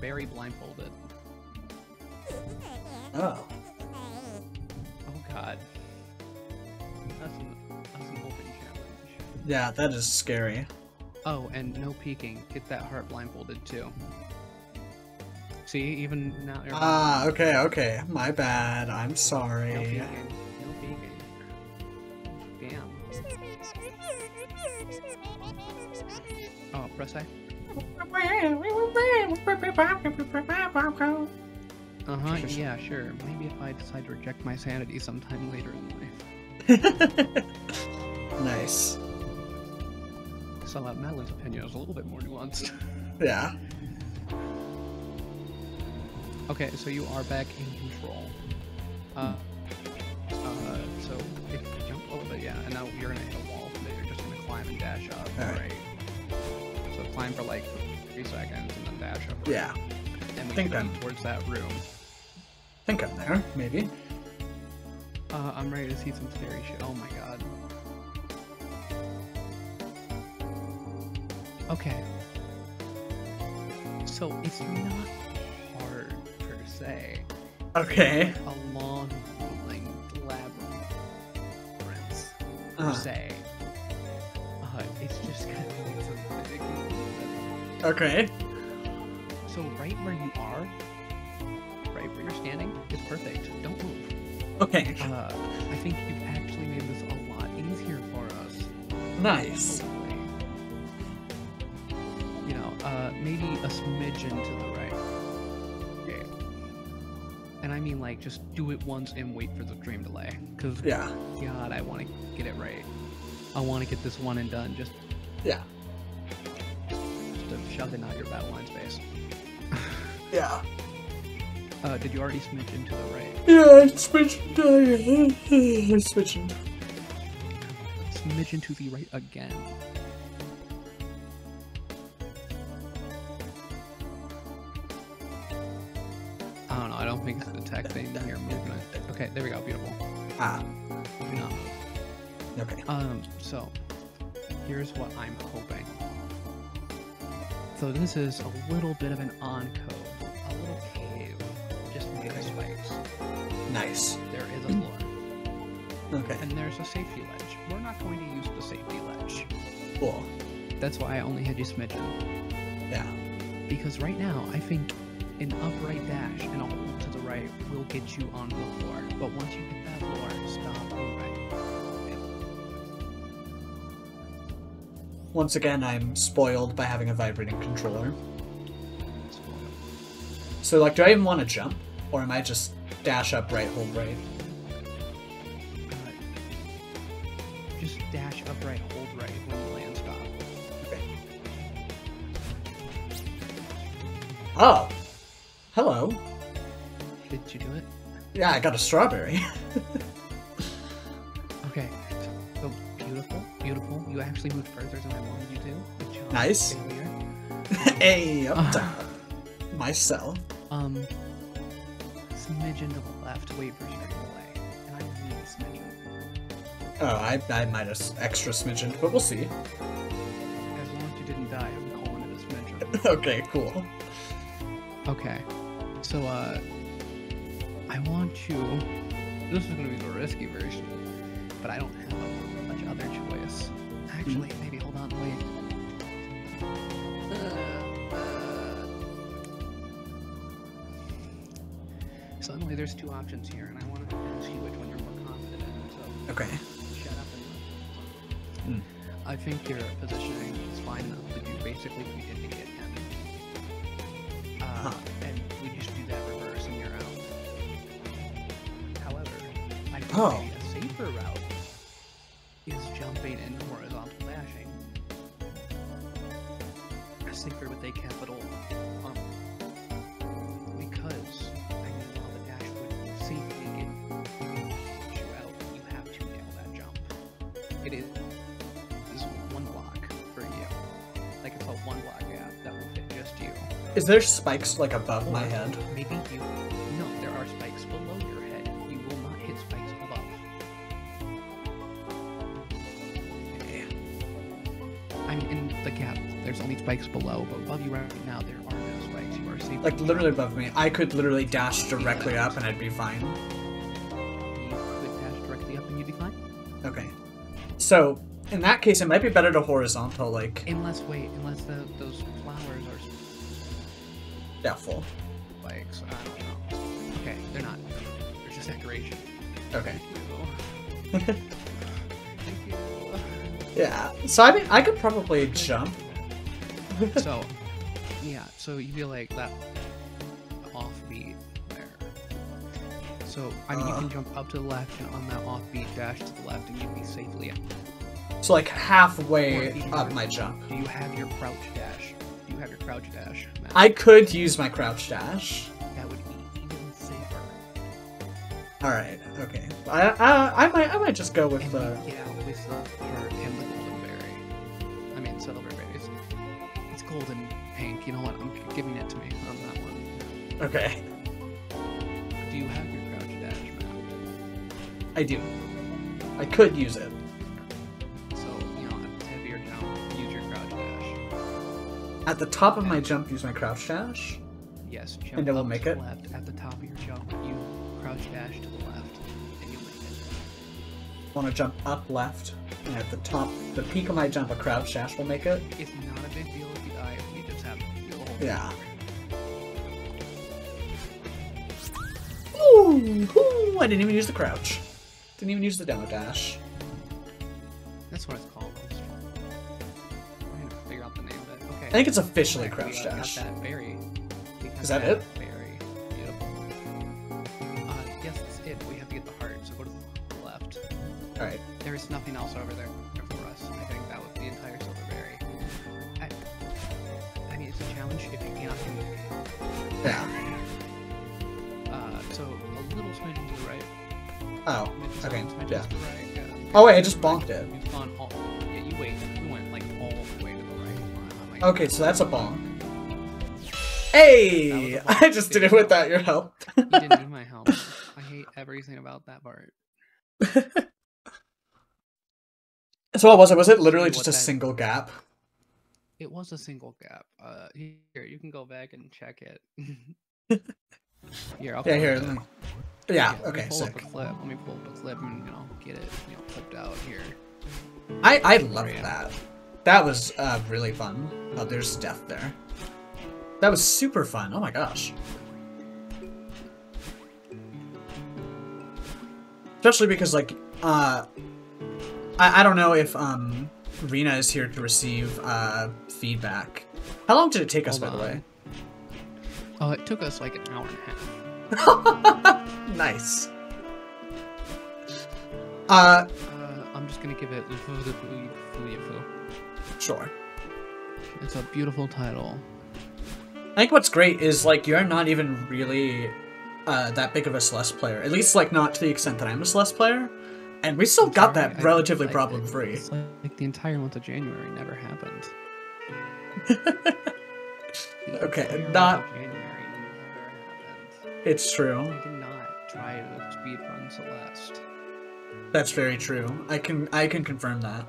berry blindfolded. Oh. God. That's an, that's an open challenge. Yeah, that is scary. Oh, and no peeking. Get that heart blindfolded too. See, even now you're Ah, okay, okay. My bad. I'm sorry. no sorry. peeking. No peeking. Damn. Oh, press A. Uh huh. Yeah, sure. Maybe if I decide to reject my sanity sometime later in life. nice. So uh, Madeline's opinion is a little bit more nuanced. Yeah. okay, so you are back in control. Uh, uh, so if you jump a little bit, yeah, and now you're gonna hit a wall that you're just gonna climb and dash up, Alright. right? So climb for like three seconds and then dash up. right? Yeah. And we Think I'm- towards that room. Think I'm there, maybe. Uh, I'm ready to see some scary shit. Oh my god. Okay. So it's not hard per se. Okay. A long rolling labyrinth per Uh, se. Uh, it's just gonna be some finicky. okay. So right where you are, right standing, is perfect. Don't move. Okay. Uh, I think you've actually made this a lot easier for us. Nice. You know, uh, maybe a smidgen to the right. Okay. And I mean, like, just do it once and wait for the stream delay. Because, Yeah. God, I want to get it right. I want to get this one and done. Just, Yeah. just to shove it out your battle line space. Yeah. Uh, did you already smidge into the right? Yeah, it's switching. It's switching. Smidge into the right again. I don't know. I don't think it's detecting your movement. Okay, there we go. Beautiful. Ah. No. Okay. Um. So, here's what I'm hoping. So this is a little bit of an encove, Nice. There is a floor, Okay. and there's a safety ledge. We're not going to use the safety ledge. Cool. That's why I only had you smidgen. Yeah. Because right now, I think an upright dash and a hold to the right will get you onto the floor. But once you hit that floor, stop moving. Once again, I'm spoiled by having a vibrating controller. So, like, do I even want to jump? Or am I just dash up, right, hold right? Uh, just dash upright, hold right when you land stop. Okay. Oh. Hello. Did you do it? Yeah, I got a strawberry. Okay. So, beautiful, beautiful. You actually moved further than I wanted you to. Job, Nice. hey, up top. Myself. Um, smidgen to the left, wait for stream delay. And I mean smidgen. Oh, I, I might have extra smidgen, but we'll see. As long as you didn't die, I'm calling it a smidgen. okay, cool. Okay. So, uh, I want you. This is gonna be the risky version, but I don't have much other choice. Actually, maybe hold on, wait. Emily, there's two options here, and I want to ask you which one you're more confident in. So Okay. shut up and. Hmm. I think your positioning is fine enough to do basically what we did to get him. Uh, Huh. And we just do that reverse and you're out. However, I think Oh. maybe a safer route is jumping and horizontal dashing. Safer with they capital Is there spikes, like, above my head? Maybe you. No, there are spikes below your head. You will not hit spikes above. I mean, in the gap, there's only spikes below, but above you right now, there are no spikes. You are safe. Like, literally above me. I could literally dash directly up and I'd be fine. You could dash directly up and you'd be fine. Okay. So, in that case, it might be better to horizontal, like, Unless, wait, unless the, those flowers are doubtful. spikes. I don't know. Okay, they're not. They're just decoration. Okay. You. You. Yeah. So, I mean, I could probably jump. so yeah so you feel like that offbeat there so i mean you Uh. can jump up to the left and on that offbeat dash to the left and you'd be safely out. So, like, halfway up my jump. do you have your crouch dash do you have your crouch dash Matt? I could use my crouch dash. that would be even safer Alright, okay. I, I, I might I might just go with and the... out with the heart and the golden berry i mean silver berries it's golden pink you know what i'm giving it to me on that one Okay. do you have your crouch dash Matt? I do. I could use it. At the top of my jump, use my crouch dash. Yes, jump And it will make it? left. At the top of your jump, you crouch dash to the left, and you make it. Want to jump up left, and at the top, the peak of my jump, a crouch dash will make it. It's not a big deal if you die. You just have to do Yeah. Ooh, ooh, I didn't even use the crouch. Didn't even use the demo dash. That's what it's called. I think it's officially crouch dash. that berry. Is that it? Berry. Beautiful. Uh, yes, that's it. We have to get the heart. So go to the left. Alright. There is nothing else over there for us. I think that was the entire silver berry. I, I mean, it's a challenge if you cannot do it. Yeah. Uh, so a little smidge to the right. Oh, okay, yeah. right. Oh wait, I just bonked it. We've gone all. Yeah, you wait. Okay, so that's a bonk. Hey! I just did it without your help. You didn't need my help. I hate everything about that part. so what was it? Was it literally just a single gap? It was a single gap. Uh, here you can go back and check it. here, I'll Yeah, pull here. it up. let me- Yeah, me okay, pull up sick. a clip. Let me pull up a clip and you know get it you know clipped out here. I I love that. That was uh, really fun. Oh, there's death there. That was super fun. Oh my gosh. Especially because like uh I, I don't know if um Rena is here to receive uh feedback. How long did it take us Hold by the way? Oh, it took us like an hour and a half. nice. Uh Uh, I'm just gonna give it sure. It's a beautiful title. I think what's great is like you're not even really uh, that big of a Celeste player. At least like not to the extent that I'm a Celeste player, and we still I'm got sorry, that I- relatively like, problem free. It's like, like the entire month of January never happened. Okay, not- January never happened. It's true. I did not try to speedrun Celeste. That's very true. I can I can confirm that.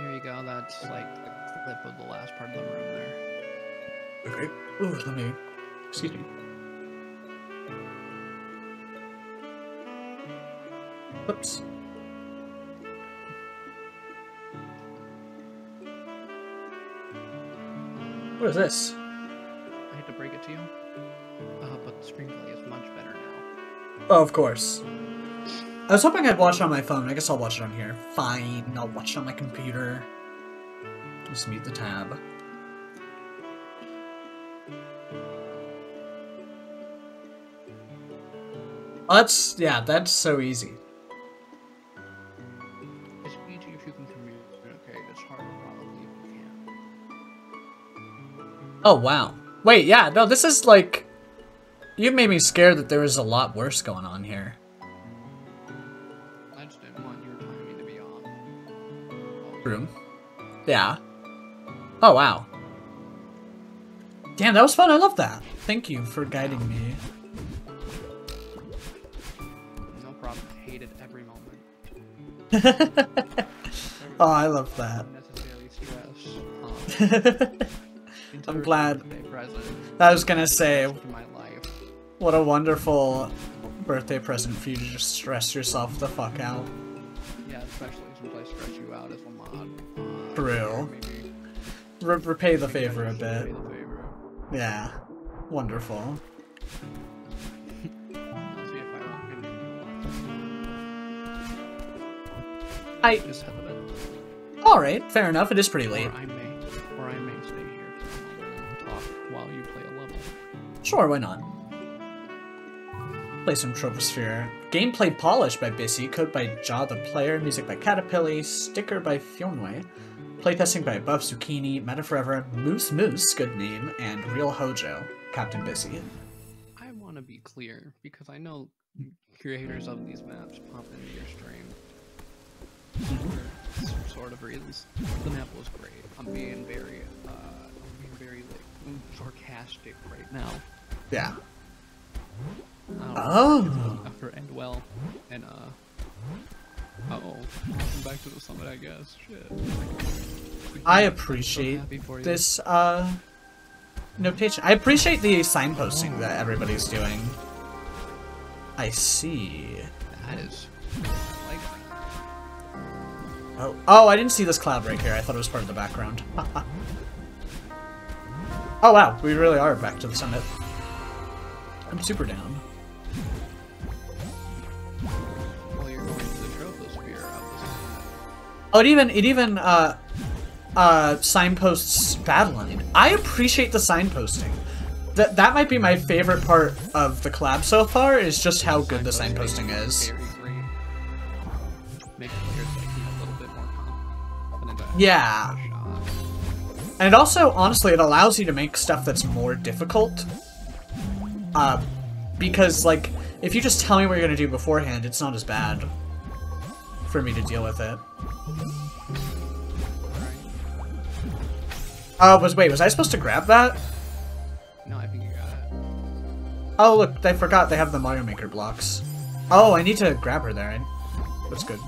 There you go. That's like the clip of the last part of the room there. Okay. Ooh, let me. Excuse me. Whoops. What is this? I hate to break it to you, uh, but the screenplay is much better now. Oh, of course. I was hoping I'd watch it on my phone. I guess I'll watch it on here. Fine, I'll watch it on my computer. Just mute the tab. Oh, that's yeah, that's so easy. It's easy if you can communicate. It's harder if you can't. Oh wow. Wait, yeah, no, this is like you made me scared that there was a lot worse going on here. Room. Yeah. Oh wow. Damn, that was fun. I love that. Thank you for guiding me. No problem. Hated every moment. oh, I love that. Unnecessary stress. I'm glad. birthday present I was gonna say, my life. what a wonderful birthday present for you to just stress yourself the fuck out. Re- repay the favor a bit. repay the favor. Yeah. Wonderful. I'll see if I don't I. just have a bit. Alright, fair enough. It is pretty late. Or I may, or I may stay here for a moment and talk while you play a level. Sure, why not? Play some Troposphere. Gameplay polished by Bissy, code by Jaw the Player, music by Caterpillar, sticker by Fionway, playtesting by Buff Zucchini, Meta Forever, Moose Moose, good name, and Real Hojo, Captain Bissy. I want to be clear because I know creators of these maps pop into your stream for some sort of reasons. The map was great. I'm being very, uh, I'm being very like sarcastic right now. Yeah. Oh. know, After end well, and uh, uh oh, back to the summit, I guess. Shit. I appreciate you. this uh notation. I appreciate the signposting that everybody's doing. I see. That is like Oh, oh, I didn't see this cloud right here. I thought it was part of the background. oh wow, we really are back to the summit. I'm super down. Oh, it even it even uh uh signposts Badeline. I appreciate the signposting. That that might be my favorite part of the collab so far is just how good the signposting is. Very great. Make players like you know, a little bit more confident. at Yeah. And it also, honestly, it allows you to make stuff that's more difficult. Uh, because, like, if you just tell me what you're gonna do beforehand, it's not as bad for me to deal with it. Oh, was wait, was I supposed to grab that? No, I think you got it. Oh, look, I forgot they have the Mario Maker blocks. Oh, I need to grab her there. That's good.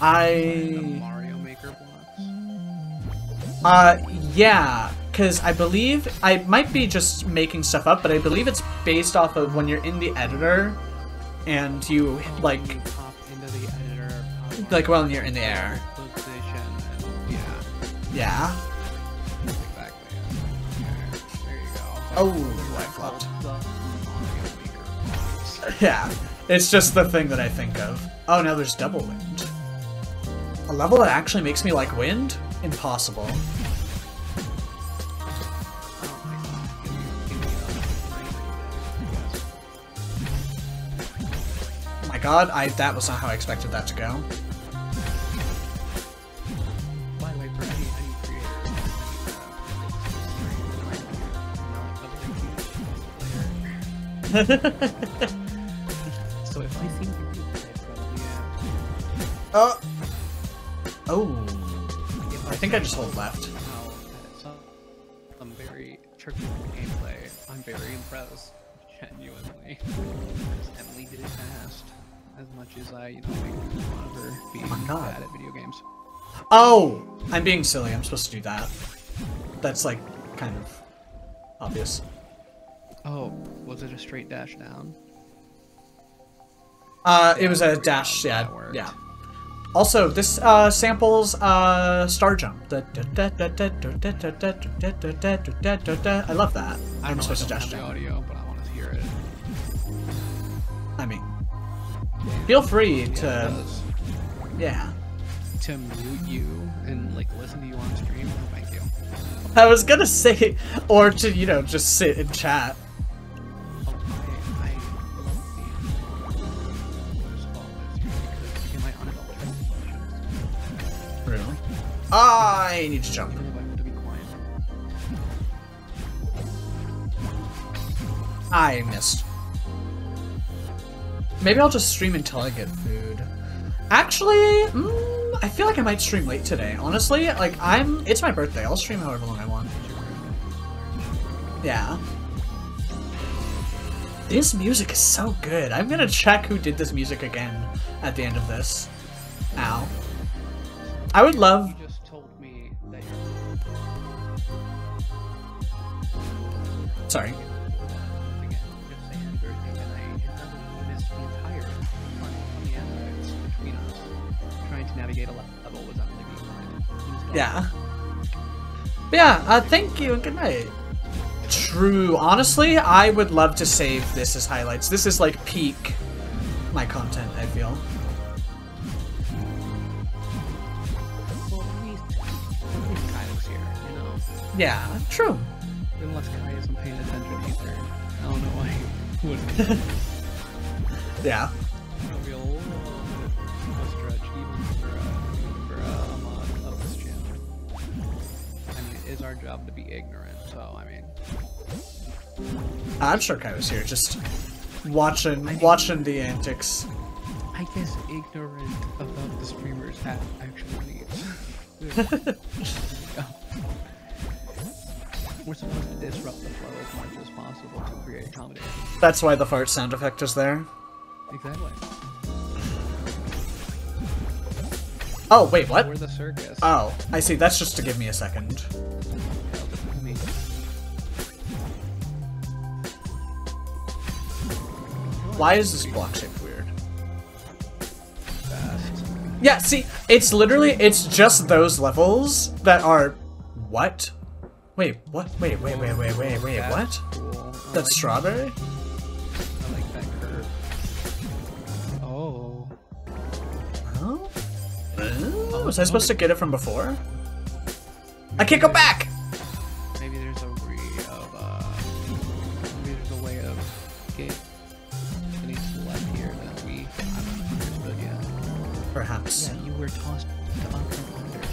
I... Mario Maker blocks. Uh, yeah, because I believe I might be just making stuff up, but I believe it's based off of when you're in the editor and you like pop into the editor. like when you're in the air. Yeah, Yeah. exactly. There you go. Oh, I flopped. The Mario Maker blocks. Yeah. It's just the thing that I think of. Oh, now there's double wind. A level that actually makes me like wind? Impossible. God, I that was not how I expected that to go. By the way, for any, any creator, any, uh, this is not a very huge player. So if I think you do, I probably am. oh. Oh. I think I just hold left. How at some, some very tricky gameplay, I'm very impressed, genuinely. Emily did it fast, as much as I, you know, make fun of her being Oh bad at video games. Oh! I'm being silly, I'm supposed to do that. That's like kind of obvious. Oh, was it a straight dash down? Uh, it was a There we go, dash, yeah, yeah. Also, this uh, samples uh, Star Jump. I love that. I'm know supposed to don't dash the audio, but I want to hear it. I mean, feel free to, yeah. to mute you and like listen to you on stream. Thank you. I was gonna say, or to you know just sit and chat. Oh, I, I love being on this call with you because you get my unadulterated emotions. Really? I need to jump. Even if I have to be quiet. I missed. Maybe I'll just stream until I get food. Actually, mm, I feel like I might stream late today. Honestly, like I'm, it's my birthday. I'll stream however long I want. Yeah. This music is so good. I'm gonna check who did this music again at the end of this. Ow. I would love. You just told me that you're Sorry. Navigate a level was Emily being. Yeah. But yeah, uh, thank you and good night. True. Honestly, I would love to save this as highlights. This is like peak my content, I feel. Well, at least, at least Kai was here, you know. Yeah, true. Unless Kai isn't paying attention either. I don't know why he wouldn't. Yeah. Our job to be ignorant, so I mean, I'm sure Kai was here, just watching watching the antics. I guess ignorant about the streamer's ha- actual needs. We go. We're supposed to disrupt the flow as much as possible to create accommodation. That's why the fart sound effect is there. Exactly. Oh, wait, what? We're the circus. Oh, I see. That's just to give me a second. Why is this block shaped weird? Yeah, see, it's literally, it's just those levels that are... What? Wait, what? Wait, wait, wait, wait, wait, wait, what? That's strawberry? Oh, was I supposed to get it from before? I can't go back! Maybe there's a re of uh. Maybe there's a way of get, getting to the left here that we haven't understood yet. Perhaps. Yeah, you were tossed to up and under.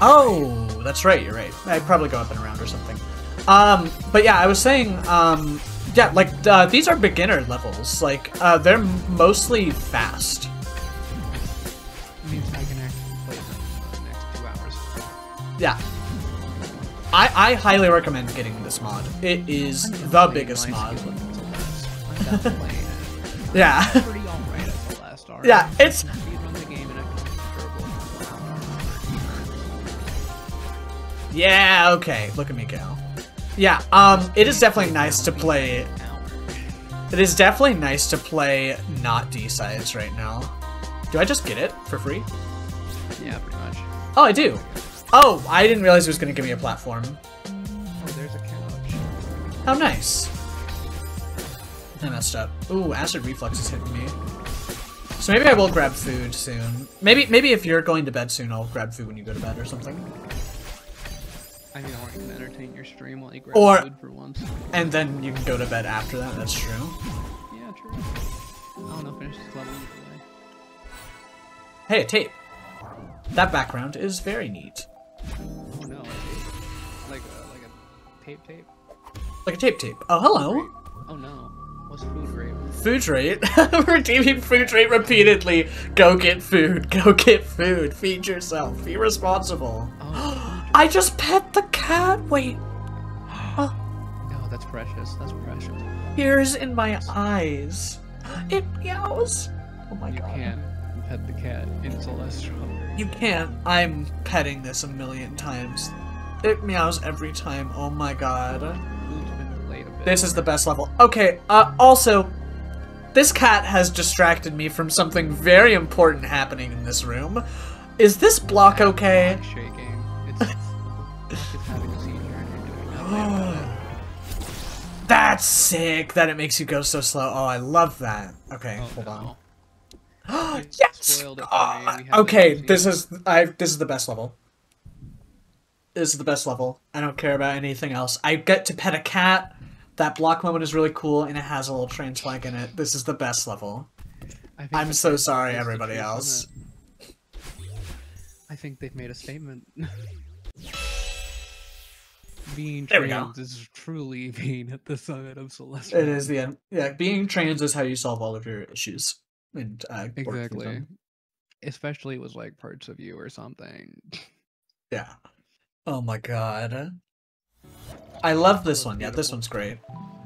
Oh, that's right, you're right. I'd probably go up and around or something. Um, but yeah, I was saying, um, yeah, like, uh, these are beginner levels. Like, uh, they're mostly fast. Yeah. I, I highly recommend getting this mod. It is the biggest mod. skill at Celeste. I'm not playing it. Yeah. I'm pretty alright at Celeste already. Yeah, it's- I can speedrun the game and I've done durable. Yeah, okay. Look at me go. Yeah, um, it is definitely nice to play. It is definitely nice to play not D-sides right now. Do I just get it for free? Yeah, pretty much. Oh, I do. Oh, I didn't realize it was going to give me a platform. Oh, there's a couch. How nice. I messed up. Ooh, acid reflux is hitting me. So maybe I will grab food soon. Maybe maybe if you're going to bed soon, I'll grab food when you go to bed or something. I mean, I can entertain your stream while you grab Or- food for once. And then you can go to bed after that, that's true. Yeah, true. I don't know, finish this level either way. Hey, a tape. That background is very neat. Oh no. Like a, uh, like a tape tape? Like a tape tape. Oh, hello. Oh no. What's food rate? Food rate. Redeeming food rate repeatedly. Go get food. Go get food. Feed yourself. Be responsible. Oh, I just pet the cat. Wait. Oh. no, that's precious. That's precious. Tears in my eyes. It meows. Oh my You god. You can't pet the cat in Celestial. You can't. I'm petting this a million times. It meows every time. Oh my god. Food's been delayed a bit. This is the best level. Okay, uh, also, this cat has distracted me from something very important happening in this room. Is this block okay? Shaking. It's, it's having a seizure and you're doing nothing about it. That's sick that it makes you go so slow. Oh, I love that. Okay, Oh, hold on. no. It yes. spoiled it for me. Uh, okay, this is I. This is the best level. This is the best level. I don't care about anything else. I get to pet a cat. That block moment is really cool, and it has a little trans flag in it. This is the best level. I'm so sorry, everybody else. I think they've made a statement. being trans is truly being at the summit of Celestial. It is the end. Yeah, being trans is how you solve all of your issues. And uh, exactly. Especially with like parts of you or something. Yeah. Oh my god. I love this one. Yeah, this one's great.